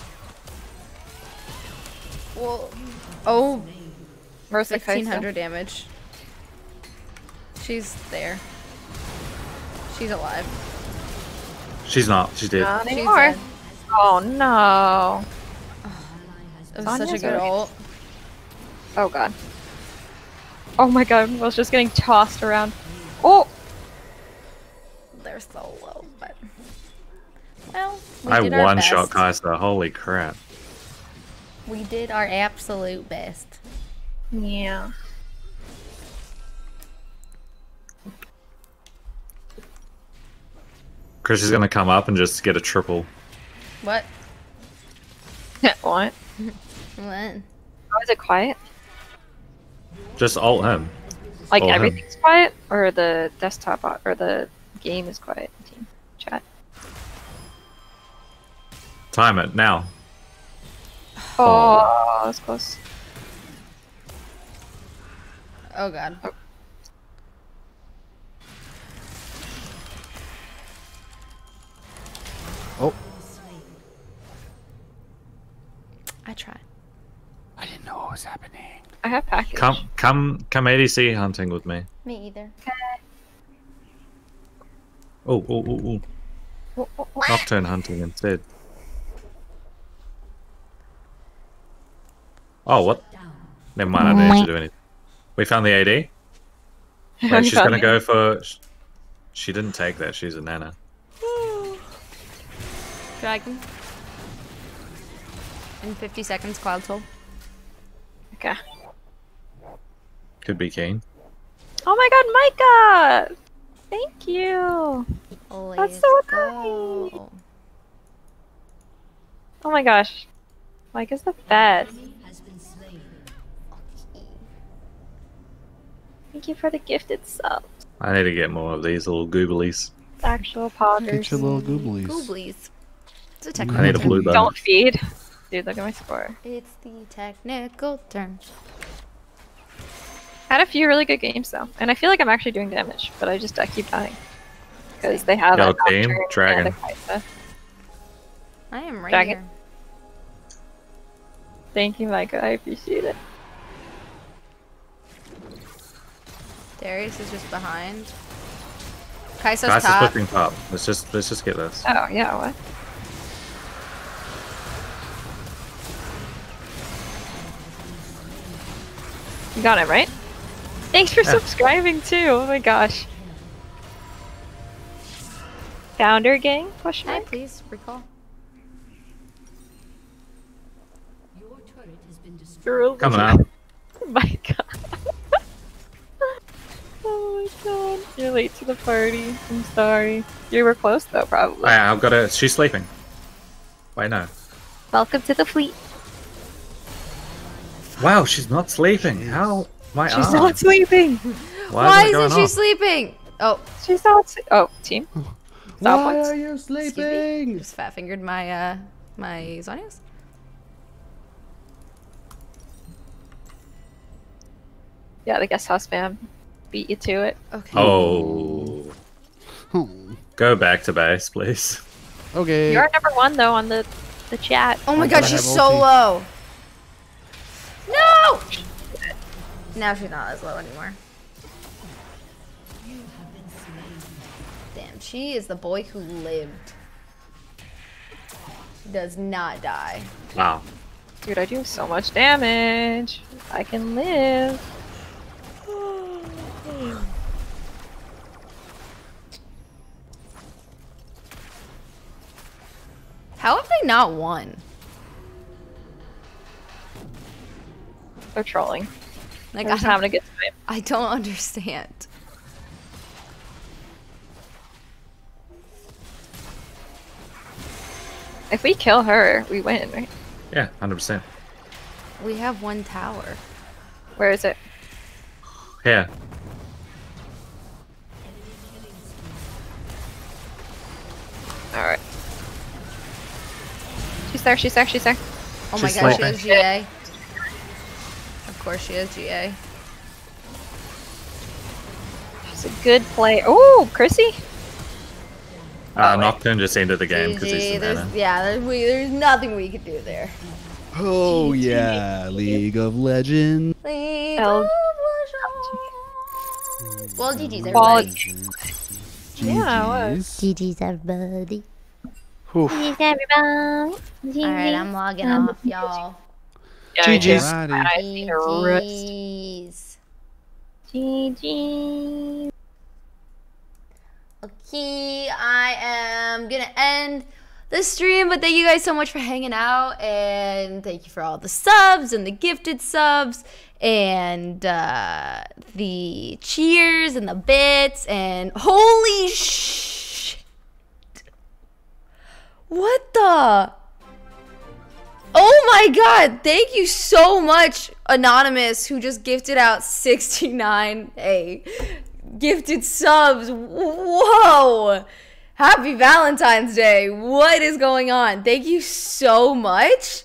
Well, oh, Mercy the 1500 damage. She's there. She's alive. She's not. She did. Not She's anymore. dead. Oh no. It was such a good already- ult. Oh god. Oh my god, I was just getting tossed around. Oh! They're so low, but well, we I did our one shot best. Kai'Sa. Holy crap. We did our absolute best. Yeah. Chris is gonna come up and just get a triple. What? what? What? How is it quiet? Just ult him. Like Ult him. everything's quiet? Or the desktop or the game is quiet? Time it now. Oh. oh, that's close. Oh god. Oh, I tried. I didn't know what was happening. I have package. Come, come, come ADC hunting with me. Me either. Oh, oh, oh, oh. Oh, oh, oh. Nocturne hunting instead. Oh, what? Never mind, I don't need to do anything. We found the AD. Wait, she's gonna go for. She didn't take that. She's a nana. dragon. In 50 seconds, Cloud Soul. Okay. Could be keen. Oh my god, Micah! Thank you. Let's so go. Oh my gosh. Micah's the best. Thank you for the gifted sub. I need to get more of these little googlies. Actual poggers. Get your little gooblies. Gooblies. It's a I technical need a term. blue button. Don't feed. Dude, look at my score. It's the technical term. Had a few really good games though, and I feel like I'm actually doing damage, but I just I keep dying because they have Yo, a team, Nocturne dragon. and a Kai'Sa. I am right Dragon. here. Thank you, Micah. I appreciate it. Darius is just behind. Kai'Sa's Guys, is top. flipping top. Let's just let's just get this. Oh yeah, what? You got it right. Thanks for Yeah. subscribing too. Oh my gosh. Founder gang? Question Hi, mark. please recall. Girl. Coming out. Oh my god. My god. You're late to the party. I'm sorry. You were close though, probably. Yeah, I've got it. She's sleeping. Wait, no. Welcome to the fleet. Wow, she's not sleeping. How? My She's arm. not sleeping. Why, Why is isn't she off? sleeping? Oh, She's not. Sle- oh, team. Stop Why once. are you excuse me. sleeping? Just fat fingered my uh my Zhonya's. Yeah, the guest house fam beat you to it. Okay. Oh. Hmm. Go back to base, please. Okay. You're number one though on the the chat. Oh my I'm god, she's so ulti. low. No! Now she's not as low anymore. Damn, she is the boy who lived. She does not die. Wow. Dude, I do so much damage. I can live. How have they not won? They're trolling. Like They're I just having a good time. I don't understand. If we kill her, we win, right? Yeah, hundred percent. We have one tower. Where is it? Yeah. Alright. She's there, she's there, she's there. Oh my She's god, she is GA. Of course she is GA. She's a good play. Oh, Chrissy? Uh, Nocturne just ended the game because he's the there's, yeah, there's, we, there's nothing we could do there. Oh yeah, League of Legends. League L- of Legends. Well, GG's Quality. Everybody. Yeah. GGs. GG's everybody. Oof. Please, everybody. Alright, I'm logging Um, off, y'all. Yeah, GG's. I Alrighty. need a rest. GG's. GG. Okay, I am gonna end the stream, but thank you guys so much for hanging out, and thank you for all the subs and the gifted subs, and uh, the cheers and the bits, and holy sh! What the? Oh my god, thank you so much, Anonymous, who just gifted out 69A gifted subs. Whoa! Happy Valentine's Day. What is going on? Thank you so much.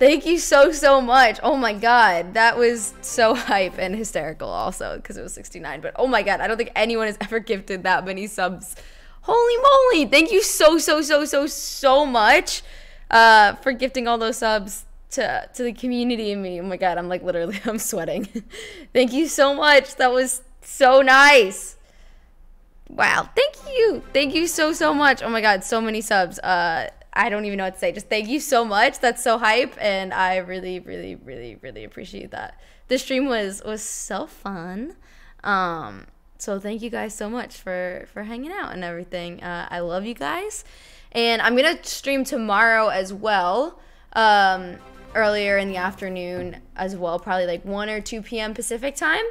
Thank you so, so much. Oh my god. That was so hype and hysterical also because it was 69. But oh my god, I don't think anyone has ever gifted that many subs. Holy moly. Thank you so, so, so, so, so much uh, for gifting all those subs to to the community and me. Oh my god, I'm like literally I'm sweating. Thank you so much. That was so nice. Wow, thank you. Thank you so so much. Oh my god, so many subs. Uh I don't even know what to say. Just thank you so much. That's so hype and I really really really really appreciate that. The stream was was so fun. Um so thank you guys so much for for hanging out and everything. Uh, I love you guys, and I'm gonna stream tomorrow as well. Um, earlier in the afternoon as well, probably like 1 or 2 p.m. Pacific time.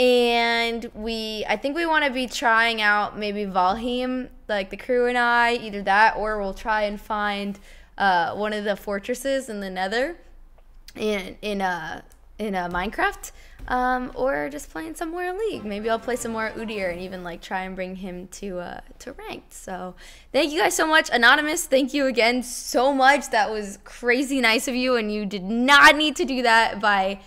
And we, I think we want to be trying out maybe Valheim, like the crew and I, either that or we'll try and find uh, one of the fortresses in the Nether in in uh, in uh, Minecraft, um, or just playing somewhere in League. Maybe I'll play some more Udyr and even like try and bring him to uh, to ranked. So thank you guys so much, Anonymous. Thank you again so much. That was crazy nice of you, and you did not need to do that by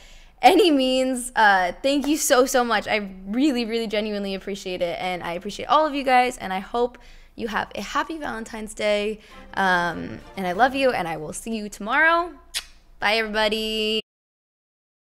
any means. Uh, thank you so so much. I really really genuinely appreciate it, and I appreciate all of you guys, and I hope. You have a happy Valentine's Day. Um, and I love you, and I will see you tomorrow. Bye, everybody.